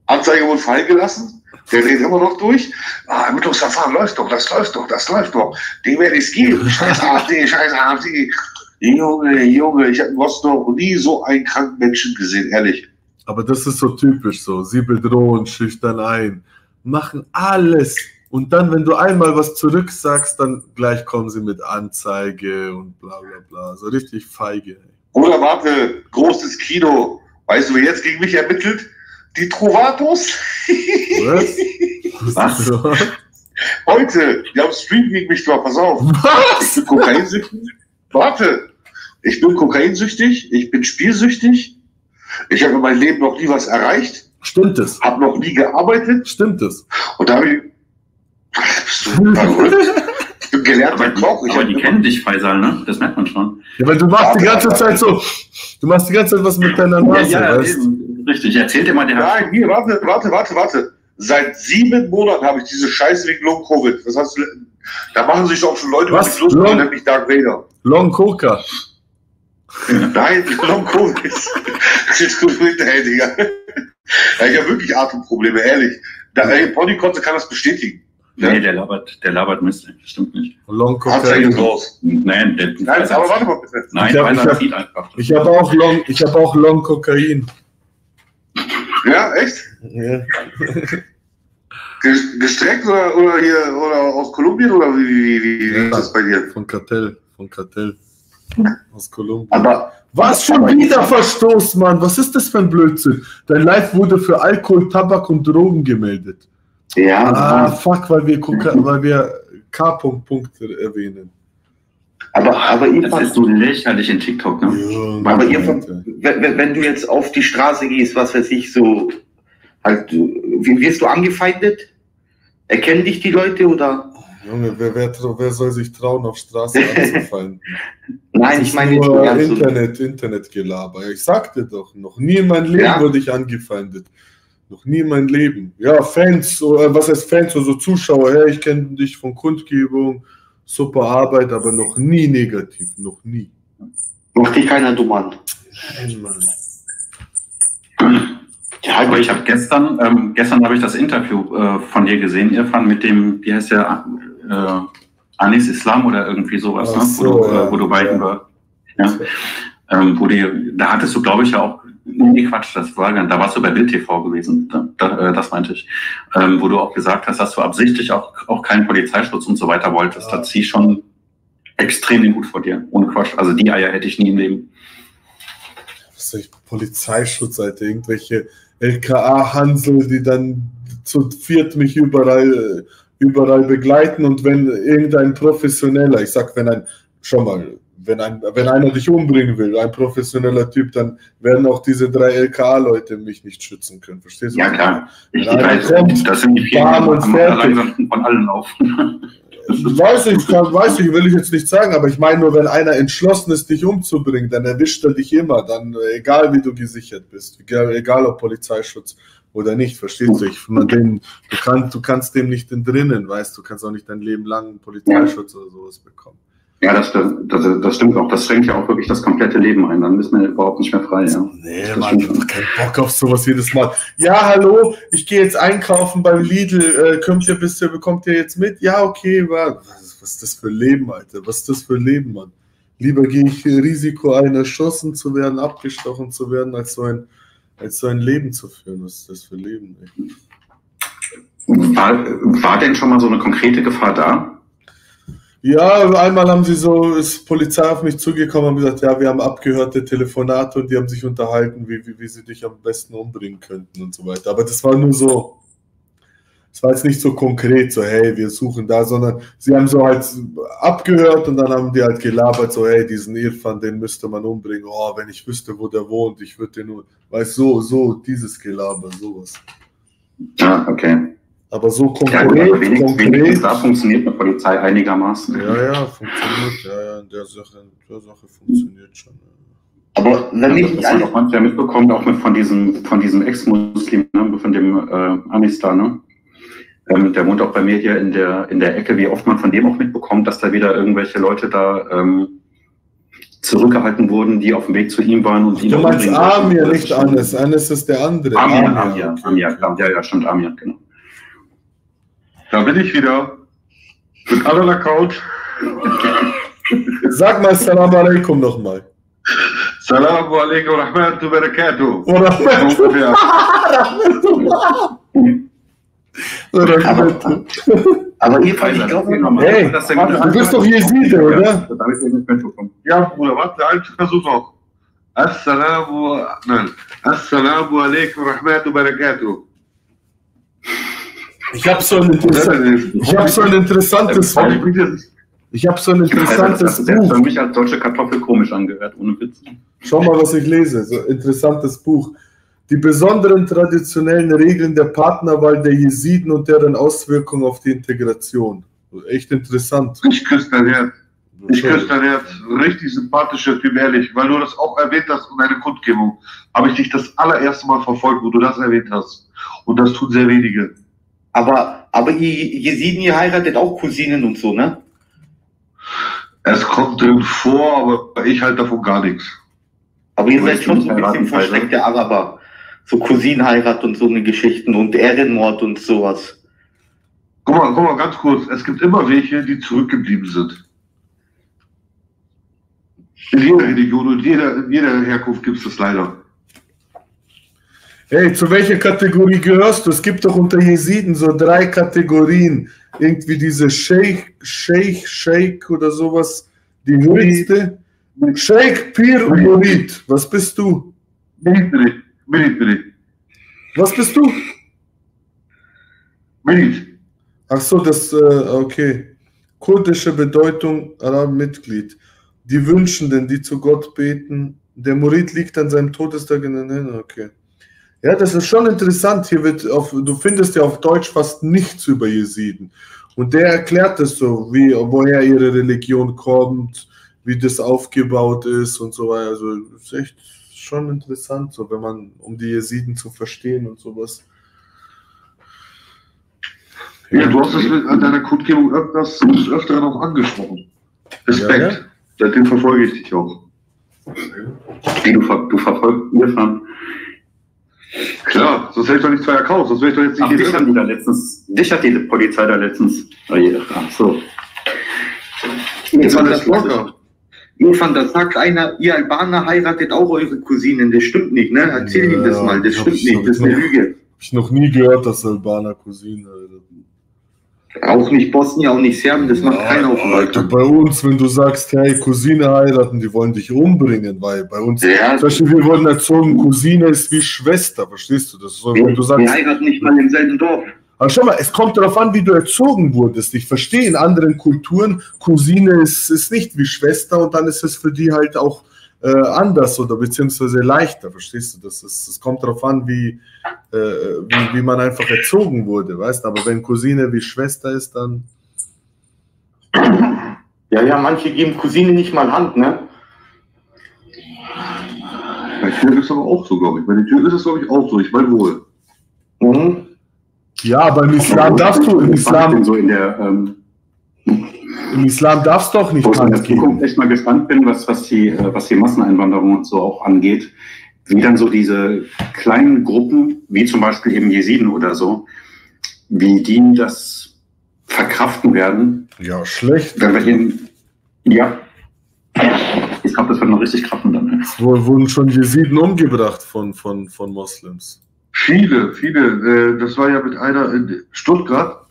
Anzeige wurde fallen gelassen. Der dreht immer noch durch. Ah, Ermittlungsverfahren läuft doch, das läuft doch, das läuft doch. Den werde ich geben. Scheiß AfD, scheiß AfD. Junge, Junge, ich habe noch nie so einen kranken Menschen gesehen, ehrlich. Aber das ist so typisch so. Sie bedrohen, schüchtern ein, machen alles. Und dann, wenn du einmal was zurücksagst, dann gleich kommen sie mit Anzeige und bla bla bla. So richtig feige. Oder warte, großes Kino. Weißt du, wer jetzt gegen mich ermittelt? Die Trovatos. <laughs> Was? Heute, die haben Stream gegen mich gemacht, pass auf. Ich bin kokainsüchtig. Warte, ich bin kokainsüchtig, ich bin spielsüchtig. Ich habe in meinem Leben noch nie was erreicht. Stimmt es? Habe noch nie gearbeitet. Stimmt es? Und da habe ich. Bist du <laughs> verrückt? Ich bin gelernter Koch. Aber die kennen dich, Faisal, ne? Das merkt man schon. Ja, weil du machst die ganze Zeit so, du machst die ganze Zeit was mit deiner Nase, Ja, ja, weißt eben. richtig. Erzähl dir mal der Nein, hier, warte, warte, warte, warte. Seit sieben Monaten habe ich diese Scheiße wegen Long Covid. Das heißt, da machen sich auch schon Leute Was? lustig, Long- mich Dark Vader. Long Coca. Nein, <laughs> Long Covid. Jetzt kommt mit, ey, Digga. Ja, ich habe wirklich Atemprobleme, ehrlich. Da, ey, Ponykotze kann das bestätigen. Nee, der labert, der labert Mist. Das stimmt nicht. Long ja raus. Nein, der, Nein, aber warte mal bitte. Nein, ich hab, zieht einfach. ich hab auch Long, ich habe auch Long Kokain. Ja, echt? Ja. Ge- Gestreckt oder, oder hier oder aus Kolumbien oder wie, wie, wie, wie ist das bei dir? Von Kartell, von Kartell. Aus Kolumbien. Aber Was schon wieder Verstoß, Mann? Was ist das für ein Blödsinn? Dein Live wurde für Alkohol, Tabak und Drogen gemeldet. Ja, Ah, fuck, weil wir, Koka weil wir K. -Punkt -Punkt erwähnen. aber, aber ihr Das ist so lächerlich in TikTok, ne? Aber ihr, wenn, wenn- wenn du jetzt auf die Straße gehst, was weiß ich, so, halt, wirst du angefeindet? Erkennen dich die Leute oder? Junge, wer, wer, wer soll sich trauen, auf Straße <laughs> anzufallen? Nein, Das ich meine jetzt nur. Internet, Internetgelaber. Ich sagte doch, noch nie in meinem Leben Ja. wurde ich angefeindet. Noch nie in meinem Leben. Ja, Fans, oder was heißt Fans, also Zuschauer, hey, ich kenne dich von Kundgebung, super Arbeit, aber noch nie negativ, noch nie. Macht dich keiner dumm an. Nein, Mann. Ja, aber ich habe gestern, ähm, gestern habe ich das Interview äh, von dir gesehen, Irfan, mit dem, wie heißt der, äh, Anis Islam oder irgendwie sowas, Ach ne? so, wo, du, ja. äh, wo du bei ihm war. Ja. Ähm, wo die, da hattest du, glaube ich, ja auch, nee, Quatsch, das war gar nicht, da warst du bei Bild TV gewesen, da, äh, das meinte ich, ähm, wo du auch gesagt hast, dass du absichtlich auch, auch keinen Polizeischutz und so weiter wolltest. Da zieh ich schon extrem den Hut vor dir, ohne Quatsch. Also die Eier hätte ich nie im Leben. was soll ich, Polizeischutz, Alter, irgendwelche LKA-Hansel, die dann zu viert mich überall, überall begleiten und wenn irgendein Professioneller, ich sag, wenn ein, schau mal, wenn, ein, wenn einer dich umbringen will, ein professioneller Typ, dann werden auch diese drei LKA-Leute mich nicht schützen können, verstehst du? Ja, klar. Ich, weiß, kommt, das sind die vier, am von allen laufen. <laughs> Weiß ich, <laughs> kann, weiß ich, will ich jetzt nicht sagen, aber ich meine nur, wenn einer entschlossen ist, dich umzubringen, dann erwischt er dich immer, dann äh, egal wie du gesichert bist, egal, egal ob Polizeischutz oder nicht, verstehst du? Ich, von dem, du, kannst, du kannst dem nicht entrinnen, weißt du, kannst auch nicht dein Leben lang Polizeischutz oder sowas bekommen. Ja, das, stimmt- das, das stimmt auch. Das schränkt ja auch wirklich das komplette Leben ein. Dann ist man überhaupt nicht mehr frei. Ja. Nee, das Mann, ich hab keinen Bock auf sowas jedes Mal. Ja, hallo, ich gehe jetzt einkaufen beim Lidl, äh, kommt ihr, bist ihr, bekommt ihr jetzt mit? Ja, okay, wa- was, was ist das für ein Leben, Alter? Was ist das für ein Leben, Mann? Lieber gehe ich Risiko ein, erschossen zu werden, abgestochen zu werden, als so ein, als so ein Leben zu führen. Was ist das für ein Leben, ey? War, war denn schon mal so eine konkrete Gefahr da? Ja, einmal haben sie so, ist Polizei auf mich zugekommen und gesagt, ja, wir haben abgehörte Telefonate und die haben sich unterhalten, wie, wie, wie sie dich am besten umbringen könnten und so weiter. Aber das war nur so, es war jetzt nicht so konkret, so, hey, wir suchen da, sondern sie haben so halt abgehört und dann haben die halt gelabert, so, hey, diesen Irfan, den müsste man umbringen. Oh, wenn ich wüsste, wo der wohnt, ich würde den nur, weißt so, so, dieses Gelaber, sowas. Ja, okay. Aber so Ja, konkret, gut, aber wenigstens, wenigstens da funktioniert eine Polizei einigermaßen. Ja, ja, funktioniert, ja, ja, in der Sache, in der Sache funktioniert schon. Aber wenn Also, ich das auch manchmal mitbekommen, auch mit von diesem, von diesem Ex-Muslim, ne, von dem äh, Amis da, ne? Ähm, der wohnt auch bei mir hier in der, in der Ecke, wie oft man von dem auch mitbekommt, dass da wieder irgendwelche Leute da ähm, zurückgehalten wurden, die auf dem Weg zu ihm waren und ihn Du meinst. Amir, nicht Anis. Anis ist der andere. Amir, Amir, Amir, klar. Ja, ja, stimmt, Amir, genau. Da bin ich wieder. Mit aller Couch. Sag mal Salam alaikum nochmal. Salamu alaikum wa barakatuh. Wa rahmatullahi. <laughs> Aber ihr fand ich glaube Hey, du bist doch Jeside, oder? Ja, Bruder, warte, einen Versuch noch. Assalamu, nein. Assalamu alaikum wa barakatuh. Ich habe so ein, interessa- ich hab so ein interessantes Ich habe so ein interessantes das hat selbst Buch. für mich als deutsche Kartoffel komisch angehört, ohne Witz. Schau mal, was ich lese. So ein interessantes Buch. Die besonderen traditionellen Regeln der Partnerwahl der Jesiden und deren Auswirkungen auf die Integration. Echt interessant. Ich küsse dein Herz. Ich küsse dein Herz. Richtig sympathischer Typ, ehrlich. Weil du das auch erwähnt hast in deiner Kundgebung, habe ich dich das allererste Mal verfolgt, wo du das erwähnt hast. Und das tun sehr wenige. Aber, aber ihr Jesiden, ihr heiratet auch Cousinen und so, ne? Es kommt drin vor, aber ich halte davon gar nichts. Aber ihr seid schon so ein bisschen verschreckte Araber. So Cousinenheirat und so eine Geschichten und Ehrenmord und sowas. Guck mal, guck mal, ganz kurz. Es gibt immer welche, die zurückgeblieben sind. In jeder Religion und jeder, in jeder Herkunft gibt es das leider. Hey, zu welcher Kategorie gehörst du? Es gibt doch unter Jesiden so drei Kategorien. Irgendwie diese Sheikh, Sheikh, Sheikh oder sowas. Die höchste. Sheikh, Pir und Murid. Was bist du? Military. Military. Was bist du? Milit. Ach so, das, äh, okay. Kurdische Bedeutung, Arab-Mitglied. Die Wünschenden, die zu Gott beten. Der Murid liegt an seinem Todestag in den Händen. Okay. Ja, das ist schon interessant. Hier wird auf, du findest ja auf Deutsch fast nichts über Jesiden. Und der erklärt das so, wie, woher ihre Religion kommt, wie das aufgebaut ist und so weiter. Also ist echt schon interessant, so wenn man, um die Jesiden zu verstehen und sowas. Ja, du hast es an deiner Kundgebung öfters, des Öfteren auch angesprochen. Respekt. Ja, ja. Seitdem verfolge ich dich auch. Wie du, ver du verfolgst Irfan. Klar, sonst hätte ich doch nicht zwei Accounts, sonst wäre ich doch jetzt nicht Ach, hier dich haben die da letztens, dich hat die Polizei da letztens. Oh, je, ach so. Jetzt war das locker. Irfan, da sagt einer, ihr Albaner heiratet auch eure Cousinen. Das stimmt nicht, ne? Erzähl ihm das mal. Das stimmt ich- nicht. Das ist ich eine noch- Lüge. Hab ich noch nie gehört, dass Albaner Cousine. Alter. Auch nicht Bosnien, auch nicht Serben. Das macht keiner auf dem Alter, bei uns, wenn du sagst, hey, Cousine heiraten, die wollen dich umbringen, weil bei uns, Ja. zum Beispiel, wir wurden erzogen, Cousine ist wie Schwester, verstehst du? Das so, wenn du Wir sagst, heiraten nicht mal im selben Dorf. aber schau mal, es kommt darauf an, wie du erzogen wurdest. Ich verstehe, in anderen Kulturen, Cousine ist, ist nicht wie Schwester und dann ist es für die halt auch äh, anders oder beziehungsweise leichter, verstehst du? Das, ist, es kommt darauf an, wie, äh, wie, wie man einfach erzogen wurde, weißt du? Aber wenn Cousine wie Schwester ist, dann. Ja, ja, manche geben Cousine nicht mal Hand, ne? Bei Türken ist es aber auch so, glaube ich. Bei den Türken ist es, glaube ich, auch so. Ich meine wohl. Mhm. Ja, aber im Islam darfst du, im Islam, so in der, ähm, im Islam darfst du doch nicht wo ich in der. Zukunft echt mal gespannt bin, was, was, die, äh, was die Masseneinwanderung und so auch angeht, wie dann so diese kleinen Gruppen, wie zum Beispiel eben Jesiden oder so, wie die das verkraften werden. Ja, schlecht. Wenn wir hier, ja, ich glaube, das wird noch richtig krachen dann. Es wo- wurden schon Jesiden umgebracht von, von, von Moslems. Viele, viele. Äh, das war ja mit einer in Stuttgart,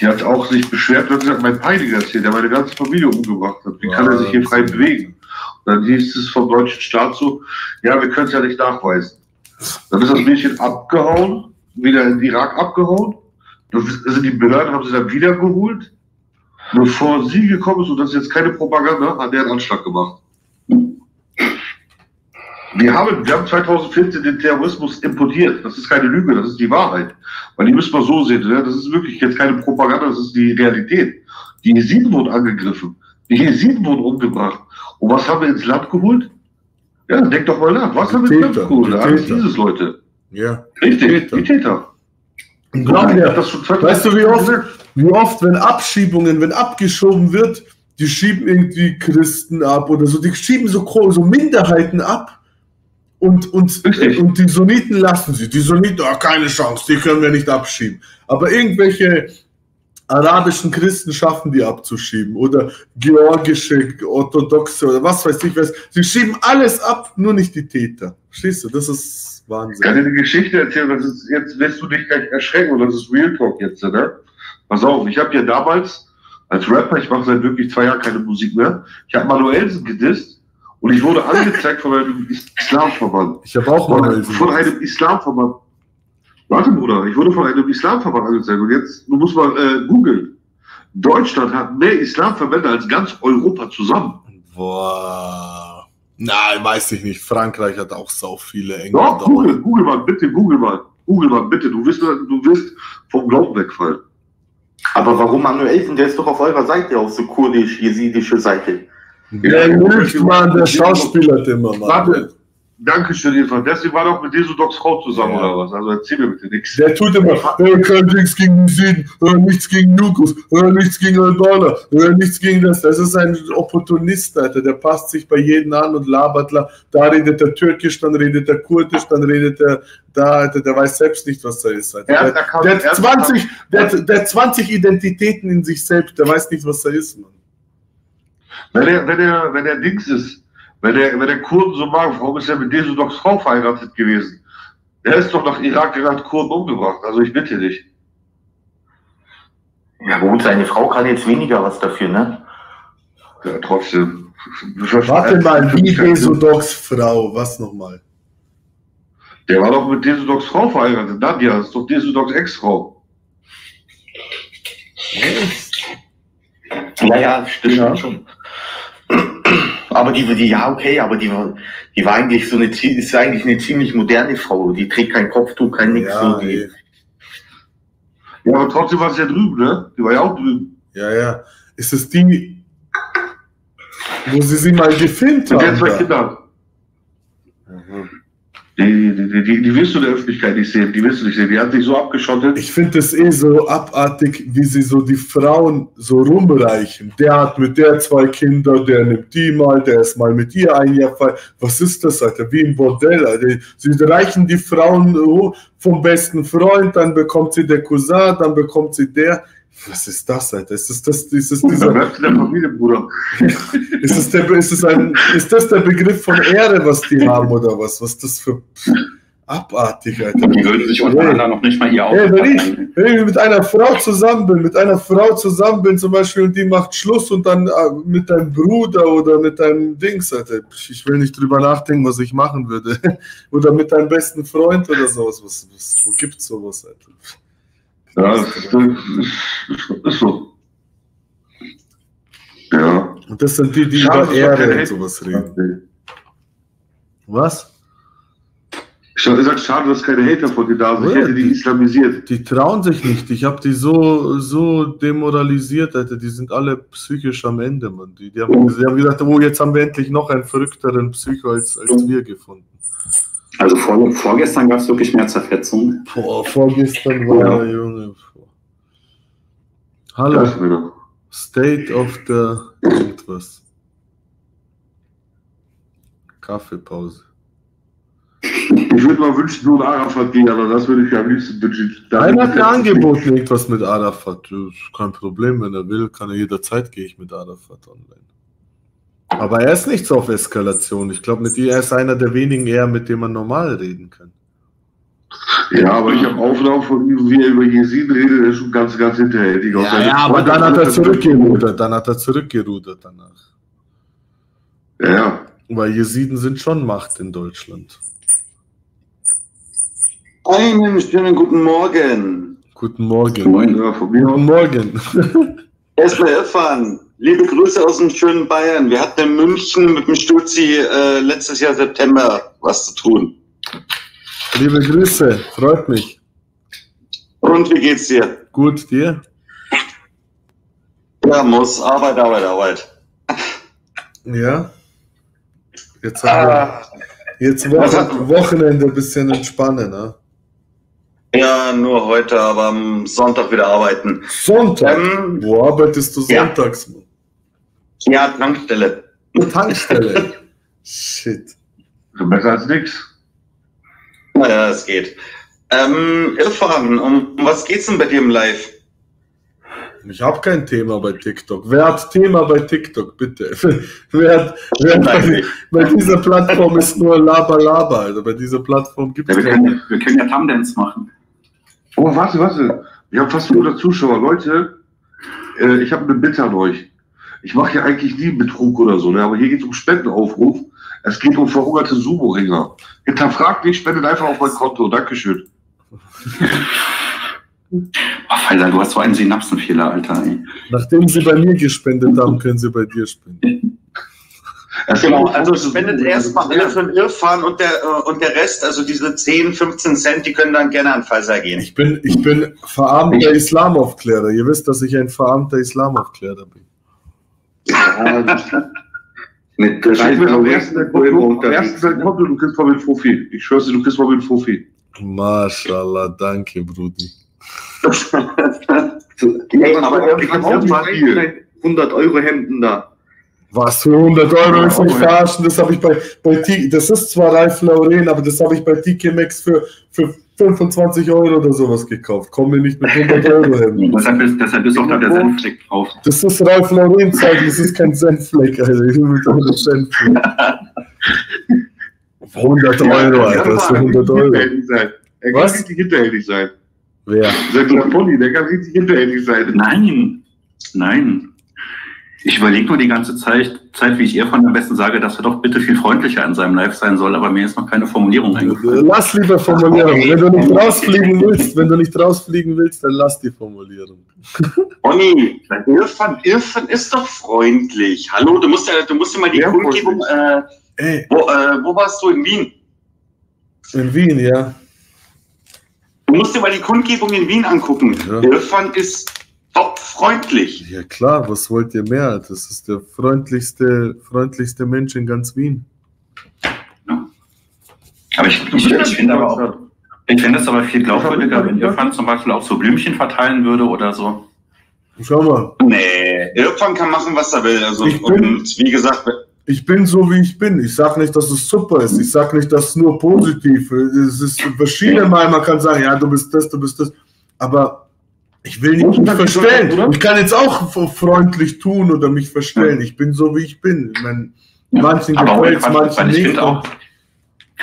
die hat auch sich beschwert und hat gesagt, mein Peiniger ist hier, der meine ganze Familie umgebracht hat. Wie kann er sich hier frei bewegen? Und dann hieß es vom deutschen Staat so, ja, wir können es ja nicht nachweisen. Dann ist das Mädchen abgehauen, wieder in den Irak abgehauen. Dann sind die Behörden, haben sie dann wiedergeholt. Bevor sie gekommen ist, und das ist jetzt keine Propaganda, hat der einen Anschlag gemacht. Wir haben, wir haben 2014 den Terrorismus importiert. Das ist keine Lüge, das ist die Wahrheit. Weil die müssen wir so sehen. Ne? Das ist wirklich jetzt keine Propaganda, das ist die Realität. Die Jesiden wurden angegriffen. Die Jesiden wurden umgebracht. Und was haben wir ins Land geholt? Ja, denk doch mal nach. Was haben wir ins Land Täter, geholt? die Alles Täter. dieses Leute. Ja. Richtig, die Täter. Glaub mir, hab das schon 2014 weißt du, wie oft, wie oft, wenn Abschiebungen, wenn abgeschoben wird, die schieben irgendwie Christen ab oder so, die schieben so, so Minderheiten ab und, und, und die Sunniten lassen sie. Die Sunniten, oh, keine Chance, die können wir nicht abschieben. Aber irgendwelche arabischen Christen schaffen die abzuschieben oder georgische, orthodoxe oder was weiß ich was. Sie schieben alles ab, nur nicht die Täter. Verstehst du? Das ist Wahnsinn. Ich kann dir eine Geschichte erzählen, das ist, jetzt lässt du dich gleich erschrecken und das ist Real Talk jetzt, ne? Pass auf, ich habe ja damals als Rapper, ich mache seit wirklich zwei Jahren keine Musik mehr, ich habe Manuelsen gedisst und ich wurde angezeigt von einem Islamverband. Ich habe auch Manuelsen Von einem Islamverband. Warte, Bruder, ich wurde von einem Islamverband angezeigt und jetzt, du musst mal äh, googeln. Deutschland hat mehr Islamverbände als ganz Europa zusammen. Boah. Nein, weiß ich nicht. Frankreich hat auch sau viele enge Doch, Google, Google mal, bitte, Google mal. Google mal, bitte. Du wirst, du wirst vom Glauben wegfallen. Aber warum Manuelsen? Der ist doch auf eurer Seite, auf so kurdisch-jesidische Seite. Der Mann, der Schauspieler immer, Mann. Warte, danke schön, Eva. Deswegen war doch mit Desodox Frau zusammen, oder was? Also erzähl mir bitte nichts. Der tut immer, äh, kein nichts gegen den Süden, nichts gegen Nukus, nichts gegen Albaner, nichts gegen das. Das ist ein Opportunist, Alter. Der passt sich bei jedem an und labert. la- Da redet er Türkisch, dann redet er Kurdisch, dann redet er da, Alter. Der weiß selbst nicht, was er ist, Alter. Er Der, der, er hat hat 20, der, der hat 20 Identitäten in sich selbst, der weiß nicht, was er ist, Mann. Wenn er, wenn er, wenn er Dings ist, wenn er, wenn er Kurden so mag, warum ist er mit Desodox Frau verheiratet gewesen? Der ist doch nach Irak gerannt, Kurden umgebracht. Also ich bitte dich. Ja gut, seine Frau kann jetzt weniger was dafür, ne? Ja, trotzdem. Warte mal, wie Desodox Frau, was nochmal? Der war doch mit Desodox Frau verheiratet. Nadja, das ist doch Desodox Ex-Frau. Ja, ja, stimmt schon. Aber die, die, ja, okay, aber die, war- die war eigentlich so eine, ist eigentlich eine ziemlich moderne Frau. Die trägt kein Kopftuch, kein nix. Ja, so, die, Ja, aber trotzdem war sie ja drüben, ne? Die war ja auch drüben. Ja, ja. Ist es die, wo sie sie mal gefilmt haben? zwei da? Kindern. Die, die, die, die, die willst du der Öffentlichkeit nicht sehen. Die willst du nicht sehen. Die hat sich so abgeschottet. Ich finde es eh so abartig, wie sie so die Frauen so rumreichen. Der hat mit der zwei Kinder, der nimmt die mal, der ist mal mit ihr ein Jahr ver- Was ist das, Alter? Wie im Bordell, Alter. Sie reichen die Frauen vom besten Freund, dann bekommt sie der Cousin, dann bekommt sie der. Was ist das, Alter? Ist das, das, ist das Da dieser, der Familie, Bruder. <laughs> ist, das der, ist, das ein, ist das der Begriff von Ehre, was die haben, oder was? Was ist das für abartig, Alter? Die würden sich untereinander noch nicht mal ihr Auto Ey, wenn, ich, wenn ich mit einer Frau zusammen bin, mit einer Frau zusammen bin zum Beispiel und die macht Schluss und dann äh, mit deinem Bruder oder mit deinem Dings, Alter, ich will nicht drüber nachdenken, was ich machen würde. <laughs> oder mit deinem besten Freund oder sowas. Was, was, wo gibt's sowas, Alter? Ja, das ist, das ist, ist so. Ja. Und das sind die, die Schade, über keine und sowas reden. Was? Ich habe gesagt, schade, dass keine Hater von dir da sind. Ich hätte die islamisiert. Die trauen sich nicht. Ich habe die so, so demoralisiert, Alter. Die sind alle psychisch am Ende, Mann. Die, die, haben, die haben gesagt, oh, jetzt haben wir endlich noch einen verrückteren Psycho als, als wir gefunden. Also vor, vorgestern gab es wirklich mehr Zerfetzung. Boah, vorgestern war Ja. Junge. Hallo. State of the irgendwas. Kaffeepause. Ich würde mal wünschen, so ein Arafat gehen, aber das würde ich ja am liebsten wünschen. Da Einer hat bin mir angeboten, irgendwas mit Arafat. Das ist kein Problem, wenn er will, kann er jederzeit gehe ich mit Arafat online. Aber er ist nicht so auf Eskalation. Ich glaube, mit ihr er ist einer der wenigen eher, mit dem man normal reden kann. Ja, aber ich habe Aufnahmen von ihm, wie er über Jesin redet, der ist schon ganz, ganz hinterhältig. Ja, ja, aber dann hat er zurückgerudert. Dann hat er zurückgerudert danach. Ja, ja. Weil Jesiden sind schon Macht in Deutschland. Einen schönen guten Morgen. Guten Morgen. Ja, von mir Guten Morgen. Erstmal Irfan, liebe Grüße aus dem schönen Bayern. Wir hatten in München mit dem Stutzi äh, letztes Jahr September was zu tun. Liebe Grüße, freut mich. Und wie geht's dir? Gut, dir? Ja, muss. Arbeit, Arbeit, Arbeit. Ja. Jetzt haben Ah. wir jetzt Was Wochen, Wochenende ein bisschen entspannen, ne? Ja, nur heute, aber am Sonntag wieder arbeiten. Sonntag? Ähm, Wo arbeitest du ja. sonntags? Mann? Ja, Tankstelle. Tankstelle. <laughs> Shit. Besser als nix. Naja, es geht. Ähm, Irfan, um was geht's denn bei dir im Live? Ich habe kein Thema bei TikTok. Wer hat Thema bei TikTok, bitte? <laughs> wer hat, wer hat bei, bei dieser Plattform ist nur Laber Laber, also bei dieser Plattform gibt es Ja, wir, können, wir können ja Thumbdance machen. Oh, warte, warte. Wir haben fast 100 Zuschauer. Leute, äh, ich habe eine Bitte an euch. Ich mache ja eigentlich nie Betrug oder so, ne? aber hier geht es um Spendenaufruf. Es geht um verhungerte Sumo-Ringer. Hinterfragt mich, spendet einfach auf mein Konto. Dankeschön. <laughs> Ach, Pfeiler, du hast so einen Synapsenfehler, Alter. Ey. Nachdem sie bei mir gespendet haben, können sie bei dir spenden. <laughs> Genau, also spendet erstmal alle für den Irrfahren und der, äh, und der Rest, also diese 10, 15 Cent, die können dann gerne an Pfizer gehen. Ich bin, ich bin verarmter Islamaufklärer. Ihr wisst, dass ich ein verarmter Islamaufklärer bin. Mit am ersten Tag am ersten Tag Konto, du kriegst mal mit Profi. Ich schwör's dir, du kriegst mal mit Profi. Mashallah, danke, Brudi. <laughs> Ey, aber ich habe auch mal 100 Euro Hemden da. Was für 100 Euro ist nicht verarschen? Das habe ich bei, bei T das ist zwar Ralph Lauren, aber das habe ich bei TK Maxx für, für 25 Euro oder sowas gekauft. Komm mir nicht mit 100 Euro hin. <laughs> deshalb, ist, deshalb ist auch da der Senfleck drauf. Das ist Ralph Lauren Zeichen, das ist kein Senffleck, Alter. Ich will mit 100 Senffleck. 100 Euro, Alter, das ist für 100 Euro. Er kann richtig hinterhältig sein. Wer? Der Pony, der kann richtig hinterhältig sein. Nein, nein. Ich überlege nur die ganze Zeit, Zeit, wie ich ihr von am besten sage, dass er doch bitte viel freundlicher in seinem Live sein soll, aber mir ist noch keine Formulierung eingefallen. Lass lieber Formulierung. Wenn du nicht rausfliegen willst, wenn du nicht rausfliegen willst, dann lass die Formulierung. Bonnie, Irfan, Irfan ist doch freundlich. Hallo, du musst ja, du musst ja mal die Kundgebung, äh, wo, äh, wo warst du in Wien? In Wien, ja. Du musst dir mal die Kundgebung in Wien angucken. Irfan ist freundlich. Ja klar, was wollt ihr mehr? Das ist der freundlichste, freundlichste Mensch in ganz Wien. Aber ich, ich, ich finde aber auch, ich finde es aber viel glaubwürdiger, wenn Irfan zum Beispiel auch so Blümchen verteilen würde oder so. Schau mal. Nee, Irfan kann machen, was er will. Also, Ich bin- und wie gesagt, Ich bin so, wie ich bin. Ich sage nicht, dass es super ist. Ich sage nicht, dass es nur positiv ist. Es ist verschiedene Mal, man kann sagen, ja, du bist das, du bist das. Aber ich will nicht mich verstellen. Ich kann jetzt auch freundlich tun oder mich verstellen. Ich bin so, wie ich bin. Ich mein, manchen gefällt es, manchen nicht. auch,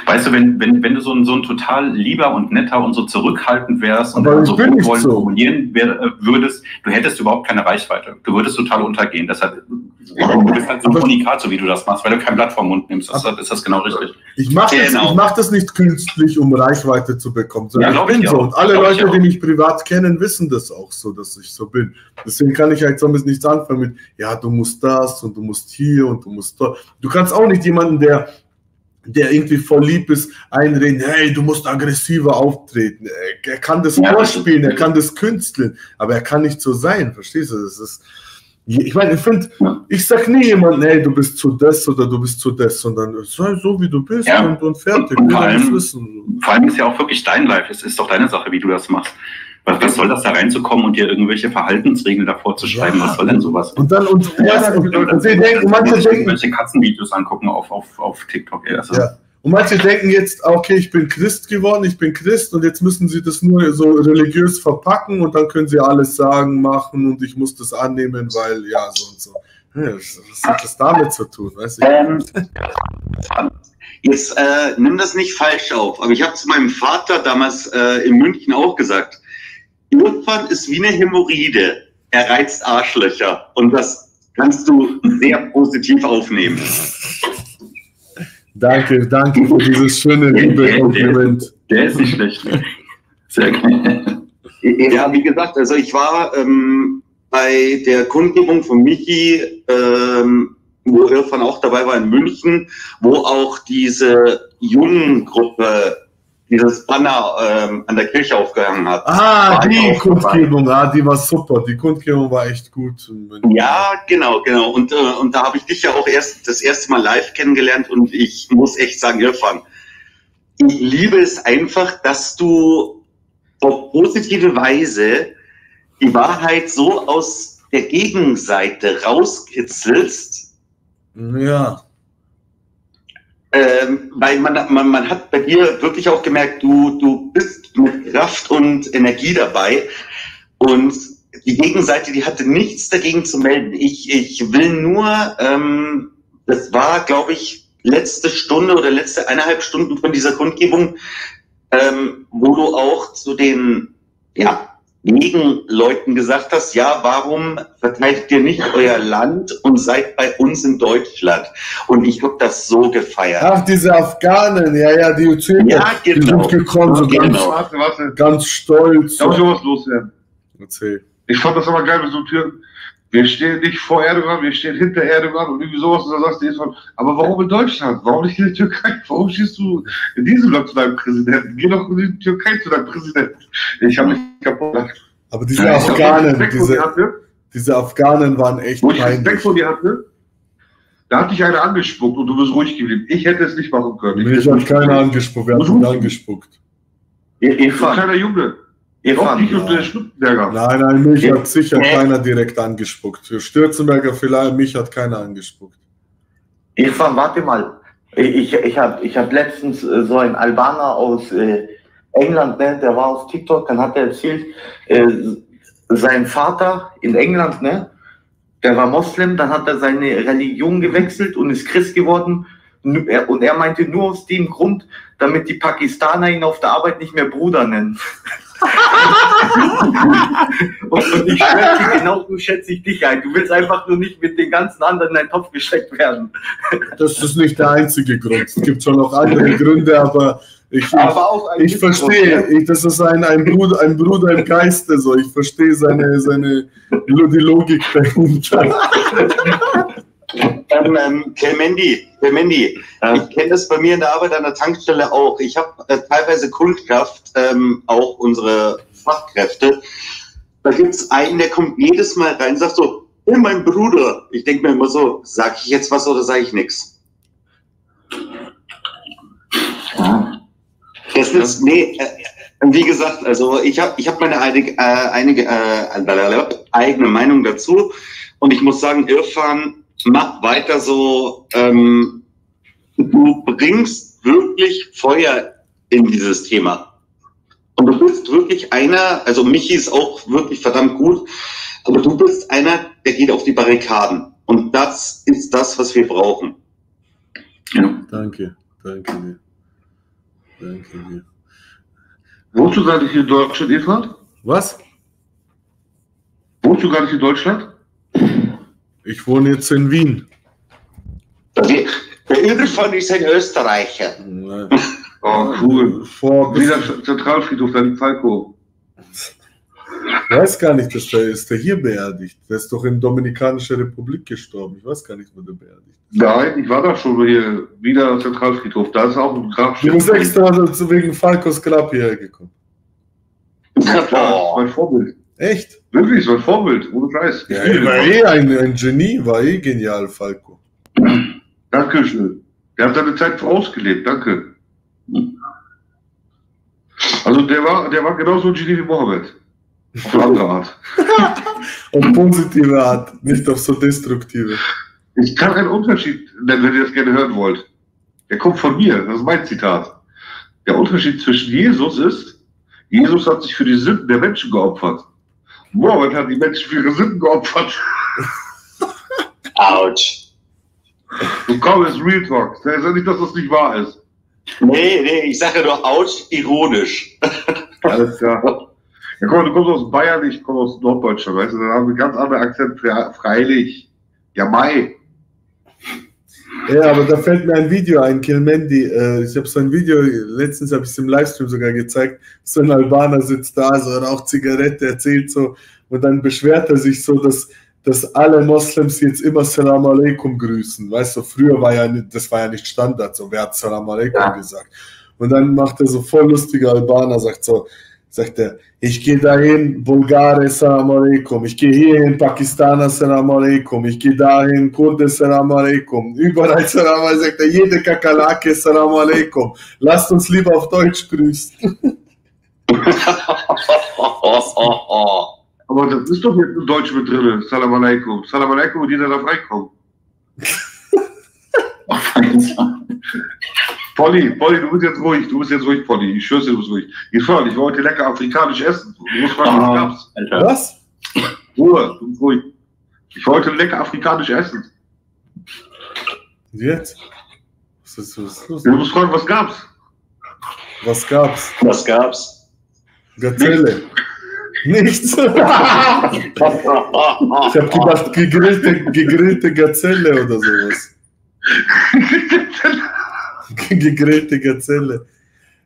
weißt du, wenn, wenn, wenn du so ein, so ein total lieber und netter und so zurückhaltend wärst und so bin wohlwollend so. formulieren äh, würdest, du hättest überhaupt keine Reichweite. Du würdest total untergehen. Deshalb, du bist halt so ein Unikat, so wie du das machst, weil du kein Blatt vom Mund nimmst. Deshalb ist das genau richtig. Ich mache das, Genau. ich mach das nicht künstlich, um Reichweite zu bekommen, Ja, ich glaub ich bin so. Und alle Leute, die mich privat kennen, wissen das auch so, dass ich so bin. Deswegen kann ich halt so nichts anfangen mit, ja, du musst das und du musst hier und du musst dort. Du kannst auch nicht jemanden, der, der irgendwie voll lieb ist, einreden, hey, du musst aggressiver auftreten. Er, er kann das vorspielen, er kann das künsteln, aber er kann nicht so sein, verstehst du? Das ist, ich meine, ich finde, ich sag nie jemandem, hey, du bist zu das oder du bist zu das, sondern sei so, wie du bist Ja. und, und fertig. Und vor allem, vor allem ist ja auch wirklich dein Life. Es ist doch deine Sache, wie du das machst. Was, was soll das da reinzukommen und dir irgendwelche Verhaltensregeln davor zu schreiben? Ja. Was soll denn sowas? Und dann, und, Ja, und, und, und sie denken, manche denken, irgendwelche Katzenvideos angucken auf, auf, auf TikTok. Ey, also, Ja. Und manche denken jetzt, okay, ich bin Christ geworden, ich bin Christ und jetzt müssen sie das nur so religiös verpacken und dann können sie alles sagen, machen und ich muss das annehmen, weil ja, so und so. Was hat das damit zu tun? Weißt du? Ähm, Jetzt äh, nimm das nicht falsch auf, aber ich habe zu meinem Vater damals äh, in München auch gesagt, Irrfan ist wie eine Hämorrhoide. Er reizt Arschlöcher und das kannst du sehr positiv aufnehmen. Danke, danke für dieses schöne liebe Kompliment. Der ist nicht schlecht. Sehr geil. Ja, wie gesagt, also ich war ähm, bei der Kundgebung von Michi, ähm, wo Irfan auch dabei war in München, wo auch diese Jungengruppe dieses Banner ähm, an der Kirche aufgehangen hat. Ah, die. Kundgebung, ah, die war super. Die Kundgebung war echt gut. Ja, genau, genau. Und, äh, und da habe ich dich ja auch erst das erste Mal live kennengelernt und ich muss echt sagen, Irfan, ich liebe es einfach, dass du auf positive Weise die Wahrheit so aus der Gegenseite rauskitzelst, Ja. Ähm, weil man, man, man hat bei dir wirklich auch gemerkt, du, du bist mit Kraft und Energie dabei und die Gegenseite, die hatte nichts dagegen zu melden. Ich, ich will nur, ähm, das war, glaube ich, letzte Stunde oder letzte eineinhalb Stunden von dieser Kundgebung, ähm, wo du auch zu den ja, Gegenleuten gesagt hast, ja, warum verteidigt ihr nicht euer Land und seid bei uns in Deutschland? Und ich habe das so gefeiert. Ach, diese Afghanen, ja, ja, die Uzbeken, Ja, die genau. sind gekommen, so ganz, Genau. Warte, warte. ganz stolz. Da muss ich was loswerden. Erzähl. Ich fand das aber geil mit so Türen. Wir stehen nicht vor Erdogan, wir stehen hinter Erdogan und irgendwie sowas. Und dann sagst du jetzt von, aber warum in Deutschland? Warum nicht in der Türkei? Warum stehst du in diesem Land zu deinem Präsidenten? Geh doch in die Türkei zu deinem Präsidenten. Ich habe mich kaputt gemacht. Aber diese Ja, ich Afghanen, diese, hatte. diese Afghanen waren echt Wo ich. Respekt vor dir hatte, da hat dich einer angespuckt und du bist ruhig geblieben. Ich hätte es nicht machen können. Ich hat nicht- keiner angespuckt, wer hat mich angespuckt? Du bist ein kleiner Junge. Nicht der Schnuppenberger. Nein, nein, mich hat sicher Nee. keiner direkt angespuckt. Für Stürzenberger vielleicht, mich hat keiner angespuckt. Irfan, warte mal. Ich, ich habe ich hab letztens äh, so einen Albaner aus äh, England, ne, der war auf TikTok, dann hat er erzählt, äh, sein Vater in England, ne, der war Moslem, dann hat er seine Religion gewechselt und ist Christ geworden. Und er meinte nur aus dem Grund, damit die Pakistaner ihn auf der Arbeit nicht mehr Bruder nennen. <laughs> und, und ich dir, genau so schätze ich dich ein. Du willst einfach nur nicht mit den ganzen anderen in einen Topf gesteckt werden. Das ist nicht der einzige Grund. Es gibt schon noch andere Gründe, aber ich, ich, ich verstehe, ich, das ist ein, ein, Bruder, ein Bruder im Geiste. So. Ich verstehe seine, seine, die Logik dahinter. Ähm, ähm, Kelmendi, Kelmendi, ich kenne das bei mir in der Arbeit an der Tankstelle auch. Ich habe äh, teilweise Kultkraft, ähm, auch unsere Fachkräfte. Da gibt's einen, der kommt jedes Mal rein und sagt so, hey, mein Bruder. Ich denke mir immer so, sag ich jetzt was oder sage ich nichts? Das ist, nee, äh, wie gesagt, also ich habe ich hab meine einige, äh, einige äh, eigene Meinung dazu. Und ich muss sagen, Irfan, mach weiter so. Ähm, du bringst wirklich Feuer in dieses Thema. Und du bist wirklich einer, also Michi ist auch wirklich verdammt gut, aber du bist einer, der geht auf die Barrikaden. Und das ist das, was wir brauchen. Danke, danke dir. Danke dir. Wohnst du gar nicht in Deutschland, Eva? Was? Wohnst du gar nicht in Deutschland? Ich wohne jetzt in Wien. Der Irrfan ist ein Österreicher. <laughs> Oh, cool. Vor Wieder Zentralfriedhof, da liegt Falco. Ich weiß gar nicht, dass der ist der hier beerdigt. Der ist doch in Dominikanischer Republik gestorben. Ich weiß gar nicht, wo der beerdigt Nein, ich war da schon hier. Wieder Zentralfriedhof. Da ist auch ein ist. Grabstein. Du bist extra wegen Falcos Grab hierher gekommen. <laughs> Ja, klar, das ist mein Vorbild. Echt? Wirklich, ist mein Vorbild. Ohne Scheiß. Ja, er war eh ein, ein Genie, war eh genial, Falco. Dankeschön. Der hat seine Zeit vorausgelebt. Danke. Also der war, der war genauso ein Genie wie Mohammed. Auf eine andere Art. <laughs> Auf positive Art, nicht auf so destruktive. Ich kann einen Unterschied nennen, wenn ihr das gerne hören wollt. Der kommt von mir, das ist mein Zitat. Der Unterschied zwischen Jesus ist, Jesus hat sich für die Sünden der Menschen geopfert. Mohammed hat die Menschen für ihre Sünden geopfert. Autsch. Und komm, ist Real Talk. Das heißt ja nicht, dass das nicht wahr ist. Nee, nee, ich sage ja nur Autsch, ironisch. Alles klar. Ja, guck mal, du kommst aus Bayern, ich komme aus Norddeutschland, weißt du, da haben wir ganz anderen Akzent, fre- freilich. Ja, Mai. Ja, aber da fällt mir ein Video ein, Kilmendi. Äh, ich habe so ein Video, letztens habe ich es im Livestream sogar gezeigt. So ein Albaner sitzt da, so raucht Zigarette, erzählt so und dann beschwert er sich so, dass, dass alle Moslems jetzt immer Salam Aleikum grüßen. Weißt du, früher war ja nicht, das war ja nicht Standard, so wer hat Salam Aleikum gesagt. Und dann macht er so voll lustige Albaner, sagt so, sagt er, ich gehe dahin, Bulgare, Salam Aleikum, ich gehe hierhin, Pakistaner, Salam Aleikum, ich gehe dahin, Kurde, Salam Aleikum, überall Salam Aleikum, sagt er, jede Kakerlake, Salam Aleikum, lasst uns lieber auf Deutsch grüßen. <laughs> Aber das ist doch jetzt in Deutsch mit drin. Salam alaikum. Salam alaikum und jeder darf reinkommen. <laughs> Polly, Polly, du bist jetzt ruhig. Du bist jetzt ruhig, Polly. Ich schwör's dir, du bist ruhig. Ich fahr, ich wollte lecker afrikanisch essen. Du musst fragen, was gab's? Was? Ruhe, du bist ruhig. Ich wollte lecker afrikanisch essen. Und jetzt? Was ist, was ist los? Du musst fragen, was gab's? Was gab's? Was gab's? Gazelle. Nichts. <laughs> ich habe gedacht, gegrillte, gegrillte Gazelle oder sowas. <laughs> <laughs> gegrillte Gazelle.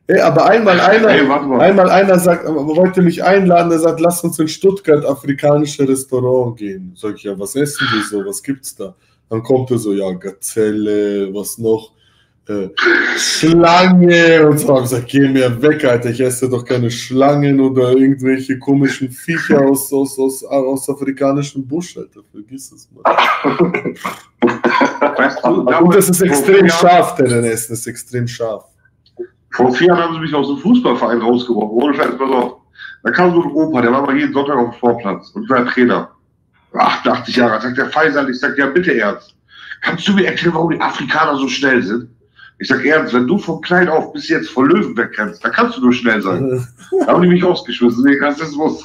Ey, aber einmal einer, Ey, warte mal. einmal einer sagt, wollte mich einladen, der sagt, lass uns in Stuttgart afrikanische Restaurant gehen. Sag ich, ja, was essen die so? Was gibt's da? Dann kommt er so, ja, Gazelle, was noch? Äh, Schlange und so. Ich gesagt, geh mir weg, Alter. Ich esse doch keine Schlangen oder irgendwelche komischen Viecher aus, aus, aus, aus afrikanischem Busch, Alter. Vergiss es mal. Weißt du, Und das ist extrem scharf, deren Essen ist extrem scharf. Vor vier Jahren haben sie mich aus dem Fußballverein rausgeworfen. Ohne Scheiß, pass auf. Da kam so ein Opa, der war mal jeden Sonntag auf dem Vorplatz und war Trainer. 88 Jahre. Sagt der Faisal, ich sag, ja bitte Ernst. Kannst du mir erklären, warum die Afrikaner so schnell sind? Ich sag ernst, wenn du von klein auf bis jetzt vor Löwen wegrennst, dann kannst du nur schnell sein. da haben die mich rausgeschmissen wegen Rassismus.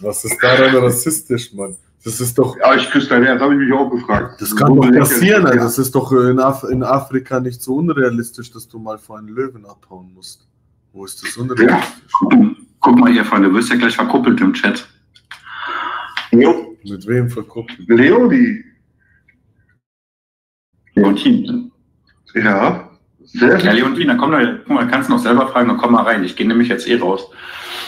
Was ist daran rassistisch, Mann? Das ist doch. Ja, ich küsse dein Herz, habe ich mich auch gefragt. Das kann doch passieren, Alter. Das ist doch in, Af in Afrika nicht so unrealistisch, dass du mal vor einen Löwen abhauen musst. Wo ist das unrealistisch? Guck mal, ihr Freunde, du wirst ja gleich verkuppelt im Chat. Jo. Mit wem verkuppelt? Leonie. Leontin. Ja. Ja, Leontin, dann komm doch, guck mal, kannst du noch selber fragen, dann komm mal rein. Ich gehe nämlich jetzt eh raus.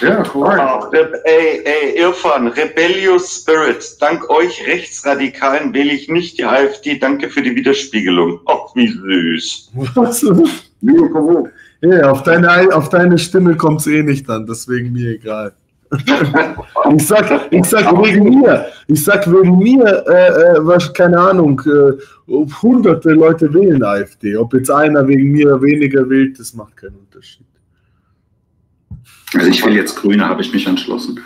Ja. Ah, Re- ey, ey, Irfan, Rebellious Spirit. Dank euch Rechtsradikalen wähle ich nicht die AfD. Danke für die Widerspiegelung. Ach, wie süß. Was? Ja, auf deine, auf deine Stimme kommt es eh nicht an, deswegen mir egal. Ich sag, ich sag wegen mir, ich sag wegen mir, äh, äh, was, keine Ahnung, äh, ob hunderte Leute wählen AfD. Ob jetzt einer wegen mir weniger wählt, das macht keinen Unterschied. Also ich will jetzt Grüne, habe ich mich entschlossen.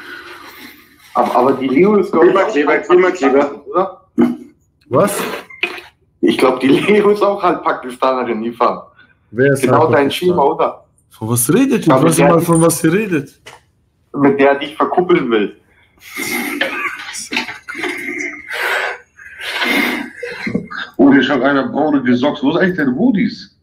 Aber, aber die Leo ist, glaube ich, Klimakleber, Klimakleber. oder? Was? Ich glaube, die Leo ist auch halt Pakistanerin, Ivan. Wer ist Genau halt dein? Schieber, oder? Von was redet ihr? Ich weiß mal, von was ihr redet. Mit der dich verkuppeln will. Oh, hier schaut einer braune gesockt. Wo ist eigentlich deine Moody's?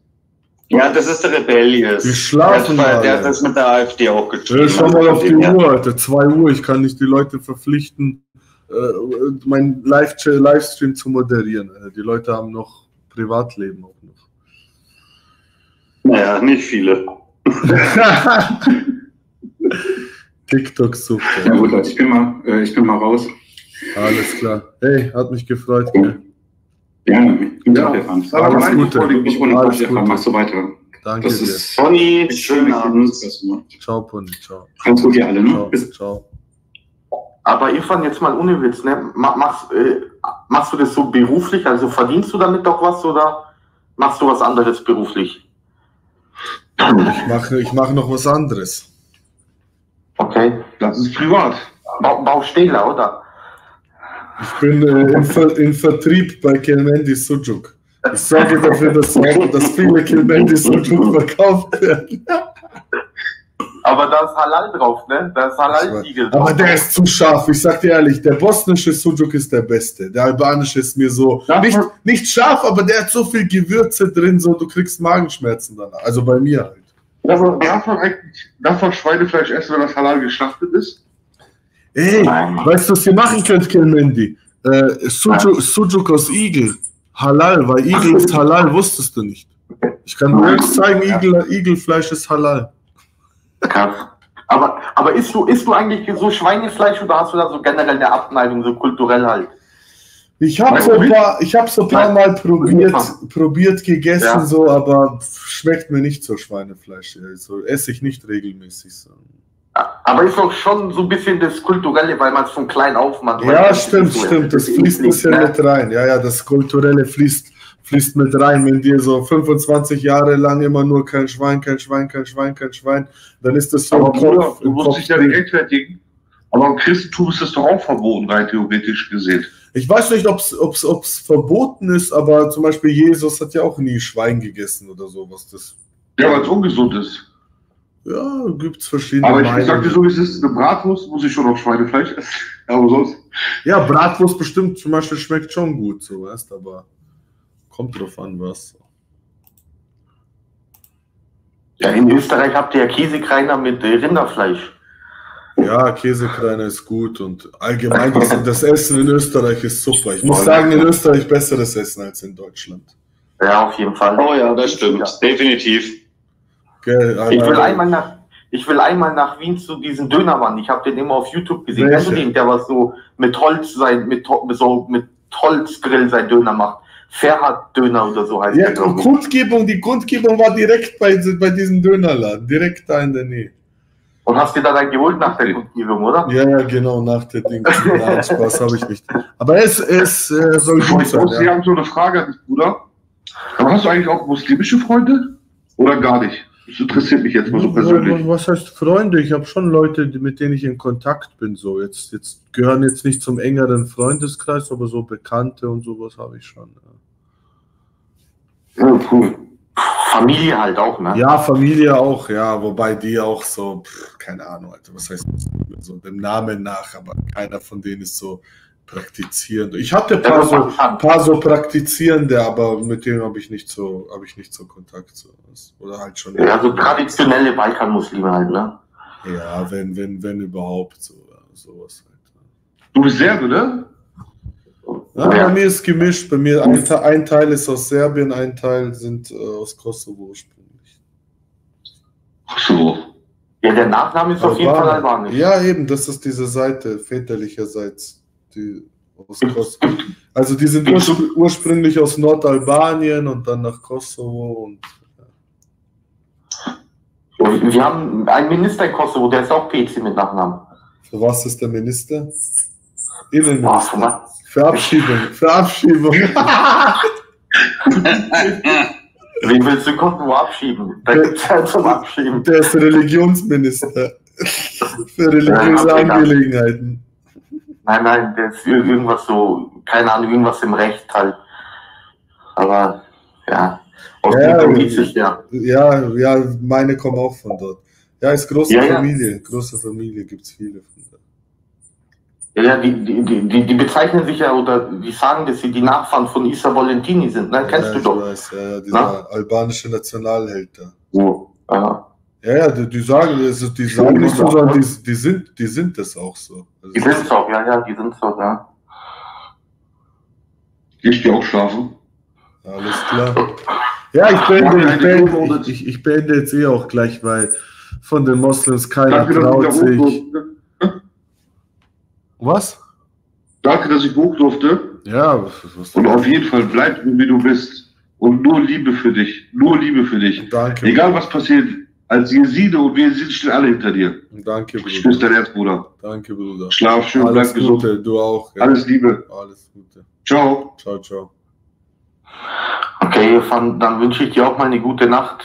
Ja, das ist der Rebellious. Die schlafen der, hat- der hat das mit der AfD auch geschrieben. Ja, schau mal auf die Ja. Uhr, Alter. 2 Uhr. Ich kann nicht die Leute verpflichten, äh, meinen Live Livestream zu moderieren. Alter. Die Leute haben noch Privatleben auch noch. Naja, nicht viele. <laughs> <laughs> TikTok sucht. Ja gut, Leute, ich bin mal, äh, ich bin mal raus. Alles klar. Hey, hat mich gefreut. Gell? Gerne. Ja, Tag, Stefan. alles Gute. Wirklich wunderbar, Alles Stefan. Gute. Machst du weiter. Danke das dir. ist Conny, schönen Abend. Ciao, Pony. Ciao. Ganz gut, ihr alle, ne? Ciao. Ciao. Aber Irfan, jetzt mal ohne Witz, ne? Ma- Machst, äh, machst du das so beruflich? Also verdienst du damit doch was oder machst du was anderes beruflich? Ich mache ich mach noch was anderes. Okay. Das ist privat. Ba Baustähler, oder? Ich bin äh, im, Ver im Vertrieb bei Kelmendi Sujuk. Ich sorge dafür, dass, dass viele Kelmendi Sujuk <laughs> verkauft werden. Aber da ist Halal drauf, ne? Da ist Halal-Siegel Aber der ist zu scharf. Ich sag dir ehrlich, der bosnische Sujuk ist der beste. Der albanische ist mir so nicht, nicht scharf, aber der hat so viel Gewürze drin, so du kriegst Magenschmerzen danach. Also bei mir halt. Darf man, darf man eigentlich darf man Schweinefleisch essen, wenn das halal geschlachtet ist? Ey, weißt du, was ihr machen könnt, Kelmendi? Äh, Sujuk, Sujuk aus Igel. Halal, weil Igel ist halal, wusstest du nicht. Ich kann dir jetzt zeigen, Igel, Igelfleisch ist halal. Krass. Aber, aber isst, du, isst du eigentlich so Schweinefleisch oder hast du da so generell eine Abneigung, so kulturell halt? Ich habe so ein paar, ich hab so ein paar Mal probiert, probiert gegessen, Ja. so, aber schmeckt mir nicht so Schweinefleisch. Also esse ich nicht regelmäßig so. Aber ist doch schon so ein bisschen das Kulturelle, weil man es von klein auf macht. Ja, stimmt, stimmt. Das fließt ein bisschen mit rein. Ja, ja, das Kulturelle fließt, fließt mit rein. Wenn dir so 25 Jahre lang immer nur kein Schwein, kein Schwein, kein Schwein, kein Schwein, dann ist das so Aber Bruder, du musst dich ja nicht rechtfertigen. Aber im Christentum ist das doch auch verboten, rein theoretisch gesehen. Ich weiß nicht, ob es verboten ist, aber zum Beispiel Jesus hat ja auch nie Schwein gegessen oder sowas. Das, Ja, weil es ungesund ist. ja, gibt es verschiedene Aber ich sag dir Meinungen. so, wie es ist, eine Bratwurst muss ich schon auf Schweinefleisch essen. <laughs> Aber sonst. Ja, Bratwurst bestimmt zum Beispiel schmeckt schon gut, so weißt aber kommt drauf an, was. Ja, in Österreich habt ihr ja Käsekreiner mit äh, Rinderfleisch. Ja, Käsekreiner ist gut und allgemein das, <laughs> das Essen in Österreich ist super. Ich muss sagen, in Österreich besseres Essen als in Deutschland. Ja, auf jeden Fall. Oh ja, das stimmt. Definitiv. Gell, Ich will einmal nach, ich will einmal nach Wien zu diesem Dönermann. Ich habe den immer auf YouTube gesehen. Welche? Kennst du den, der was so mit Holz sein, mit, so mit Holzgrill sein Döner macht? Ferhat Döner oder so heißt Ja, der. Kundgebung, die Kundgebung war direkt bei, bei diesem Dönerladen, direkt da in der Nähe. Und hast dir da dann geholt nach der Kundgebung, oder? Ja, ja, genau, nach der Ding. <laughs> Nein, Spaß habe ich nicht. Aber es, es äh, soll gut Ich sein. muss Ja. haben so eine Frage an dich, Bruder. Aber hast du eigentlich auch muslimische Freunde? Oder gar nicht? Das interessiert mich jetzt mal so persönlich. Was heißt Freunde? Ich habe schon Leute, mit denen ich in Kontakt bin. So jetzt, jetzt gehören jetzt nicht zum engeren Freundeskreis, aber so Bekannte und sowas habe ich schon. Ja, cool. Familie halt auch, ne? Ja, Familie auch, ja, wobei die auch so, pff, keine Ahnung, Alter, was heißt so dem Namen nach, aber keiner von denen ist so praktizierend. Ich hatte ein paar so, paar so praktizierende, aber mit denen habe ich nicht so, habe ich nicht so Kontakt. So. Oder halt schon. Ja, so traditionelle Balkanmuslime halt, ne? Ja, wenn, wenn, wenn überhaupt, so, sowas halt. Du bist Serbe, ne? Ja, bei mir ist gemischt. Bei mir ein, ein Teil ist aus Serbien, ein Teil sind äh, aus Kosovo ursprünglich. Kosovo. Ja, der Nachname ist auf jeden Fall albanisch. Ja, eben, das ist diese Seite väterlicherseits. Die aus Kosovo. Also die sind urspr ursprünglich aus Nordalbanien und dann nach Kosovo und Und Wir haben einen Minister in Kosovo, der ist auch PC mit Nachnamen. für was ist der Minister? Innenminister. Verabschiedung. Verabschiedung. Wen willst du in Kosovo abschieben? Da gibt's ja zum Abschieben. Der ist Religionsminister. Für religiöse Ja. Angelegenheiten. Nein, nein, der ist ir- irgendwas so, keine Ahnung, irgendwas im Recht halt. Aber, ja. Aus Ja, sich, ja. ja, ja, meine kommen auch von dort. Ja, ist große Ja, ja. Familie. Große Familie gibt's viele von. Ja, ja, die, die, die- die, bezeichnen sich ja, oder die sagen, dass sie die Nachfahren von Isa Volentini sind, ne? Kennst ja, du ich doch. Weiß, ja, ja, dieser albanische Nationalheld da. So, ja. Ja, ja, die, die sagen, also die sagen nicht so, sondern die, die, sind, die sind das auch so. Also Die sind's auch, ja, ja, die sind's auch, ja. Ich gehe auch schlafen. Alles klar. <laughs> Ja, ich beende, ich, beende, ich, ich, beende jetzt eh auch gleich, weil von den Moslems keiner traut sich. Was? Danke, dass ich hoch durfte. Ja, was Und auf jeden Fall bleib so, wie du bist. Und nur Liebe für dich. Nur Liebe für dich. Danke. Egal was passiert, als Jeside und wir sind stehen alle hinter dir. Danke, Ich küsse dein Herz, Bruder. Danke, Bruder. Schlaf schön, Alles bleib Gute, gesund. du auch. ja. Alles Liebe. Alles Gute. Ciao. Ciao, ciao. Okay, Irfan, dann wünsche ich dir auch mal eine gute Nacht.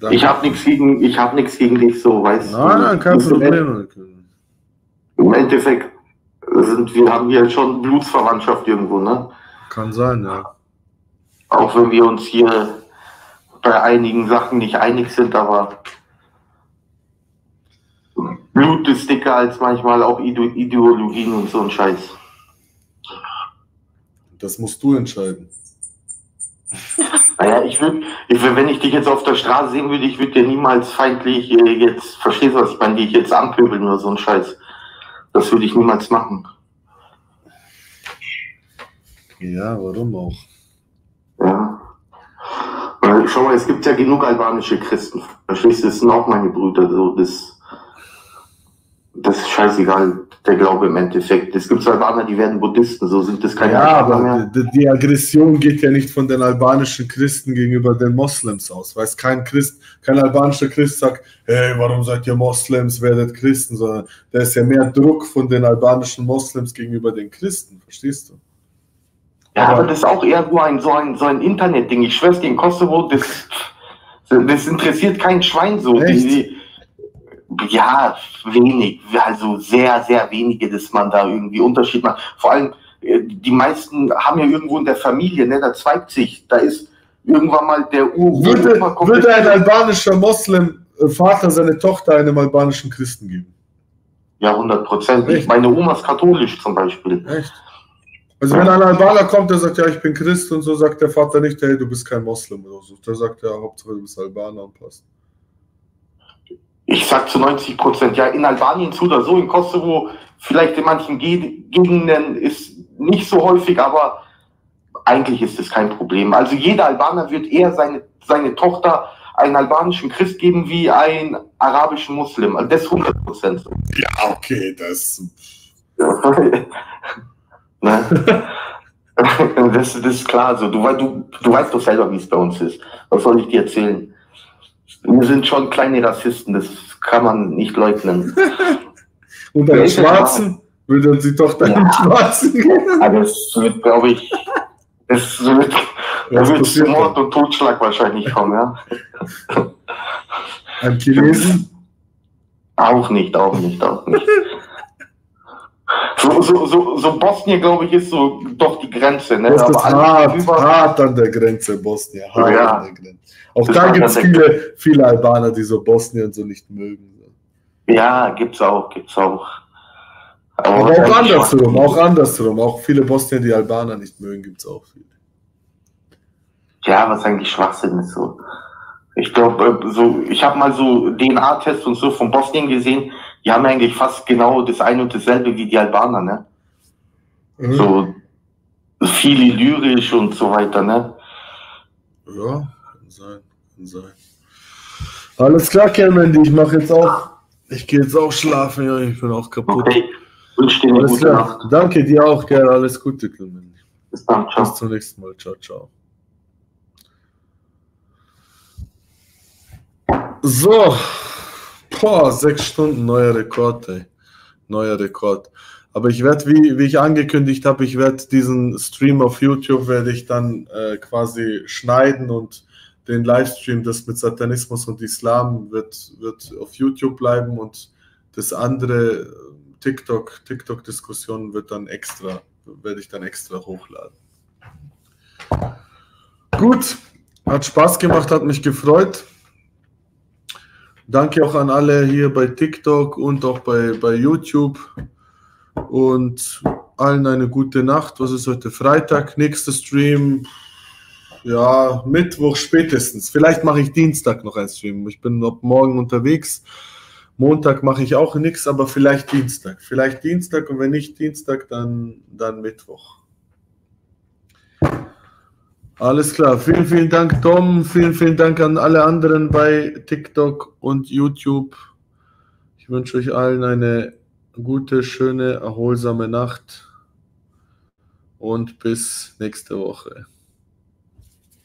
Danke. Ich habe nichts gegen, ich habe nichts gegen dich so, weißt du. Nein, nein, kein Das ist im Problem. Im Endeffekt sind wir, haben wir schon Blutsverwandtschaft irgendwo, ne? Kann sein, ja. Auch wenn wir uns hier bei einigen Sachen nicht einig sind, aber Blut ist dicker als manchmal auch Ide Ideologien und so ein Scheiß. Das musst du entscheiden. <laughs> Naja, ich würde, wenn ich dich jetzt auf der Straße sehen würde, ich würde dir niemals feindlich äh, jetzt, verstehst du, was ich meine, dich jetzt anpöbeln oder so ein Scheiß. Das würde ich niemals machen. Ja, warum auch? Ja. Weil, schau mal, es gibt ja genug albanische Christen. Verstehst du, das sind auch meine Brüder. So, das, das ist scheißegal, der Glaube im Endeffekt. Es gibt Albaner, die werden Buddhisten, so sind das keine Ja, Albaner mehr. aber die, Aggression geht ja nicht von den albanischen Christen gegenüber den Moslems aus. Weiß kein Christ, kein albanischer Christ sagt, hey, warum seid ihr Moslems, werdet Christen, sondern da ist ja mehr Druck von den albanischen Moslems gegenüber den Christen, verstehst du? Ja, aber das ist auch eher so ein, so ein, so ein Internetding. Ich schwör's dir, in Kosovo, das, das interessiert kein Schwein so. Die, die, ja, wenig, also sehr, sehr wenige, dass man da irgendwie Unterschied macht. Vor allem, äh, die meisten haben ja irgendwo in der Familie, ne, da zweigt sich, da ist irgendwann mal der Ur Würde, würde ein albanischer Moslem äh, Vater seine Tochter einem albanischen Christen geben? Ja, 100 Prozent. Meine Oma ist katholisch zum Beispiel. Echt? Also wenn ein Albaner kommt, der sagt, ja, ich bin Christ und so, sagt der Vater nicht, hey, du bist kein Moslem oder so. Der sagt, ja, Hauptsache du bist Albaner und passt. Ich sag zu 90 Prozent, ja, in Albanien so oder so, in Kosovo, vielleicht in manchen Ge Gegenden ist nicht so häufig, aber eigentlich ist es kein Problem. Also jeder Albaner wird eher seine, seine Tochter einen albanischen Christ geben wie einen arabischen Muslim. Also das ist 100 Prozent so. Ja, okay, das. <laughs> ne? <laughs> das, das ist klar so. Du, du, du weißt doch selber, wie es bei uns ist. Was soll ich dir erzählen? Wir sind schon kleine Rassisten, das kann man nicht leugnen. <laughs> Und bei den Schwarzen würden sie doch deinen ja. <laughs> Schwarzen. Aber das wird, glaube ich, das wird, da wird Mord und Totschlag wahrscheinlich kommen, ja. Ein Chinesen? Auch nicht, auch nicht, auch nicht. So, so, so, so Bosnien, glaube ich, ist so doch die Grenze. Ne? Das ist hart, hart an der Grenze, Bosnien. Hart ja. an der Grenze. Auch das da gibt es viele, viele Albaner, die so Bosnien so nicht mögen. Ja, gibt's auch, gibt's auch. Aber, Aber auch andersrum, auch andersrum. Auch viele Bosnier, die Albaner nicht mögen, gibt's auch viele. Ja, was eigentlich Schwachsinn ist so. Ich glaube, äh, so, ich habe mal so DNA-Tests und so von Bosnien gesehen, die haben eigentlich fast genau das eine und dasselbe wie die Albaner, ne? Mhm. So viel lyrisch und so weiter, ne? Ja, sein, kann sein. Alles klar, Kermendi, ich mache jetzt auch, ich gehe jetzt auch schlafen, ja, ich bin auch kaputt. Okay. Wünsche dir eine alles gute klar. Nacht. Danke dir auch, gell, alles Gute, Clemendi. Bis dann, ciao. Bis zum nächsten Mal, ciao, ciao. So, boah, sechs Stunden, neuer Rekord, ey. Neuer Rekord. Aber ich werde, wie, wie ich angekündigt habe, ich werde diesen Stream auf YouTube, werde ich dann äh, quasi schneiden und den Livestream, das mit Satanismus und Islam, wird, wird auf YouTube bleiben und das andere TikTok, TikTok-Diskussion wird dann extra, werde ich dann extra hochladen. Gut, hat Spaß gemacht, hat mich gefreut. Danke auch an alle hier bei TikTok und auch bei, bei YouTube. Und allen eine gute Nacht. Was ist heute? Freitag, nächster Stream. Ja, Mittwoch spätestens. Vielleicht mache ich Dienstag noch einen Stream. Ich bin ab morgen unterwegs. Montag mache ich auch nichts, aber vielleicht Dienstag. Vielleicht Dienstag und wenn nicht Dienstag, dann, dann Mittwoch. Alles klar. Vielen, vielen Dank, Tom. Vielen, vielen Dank an alle anderen bei TikTok und YouTube. Ich wünsche euch allen eine gute, schöne, erholsame Nacht und bis nächste Woche.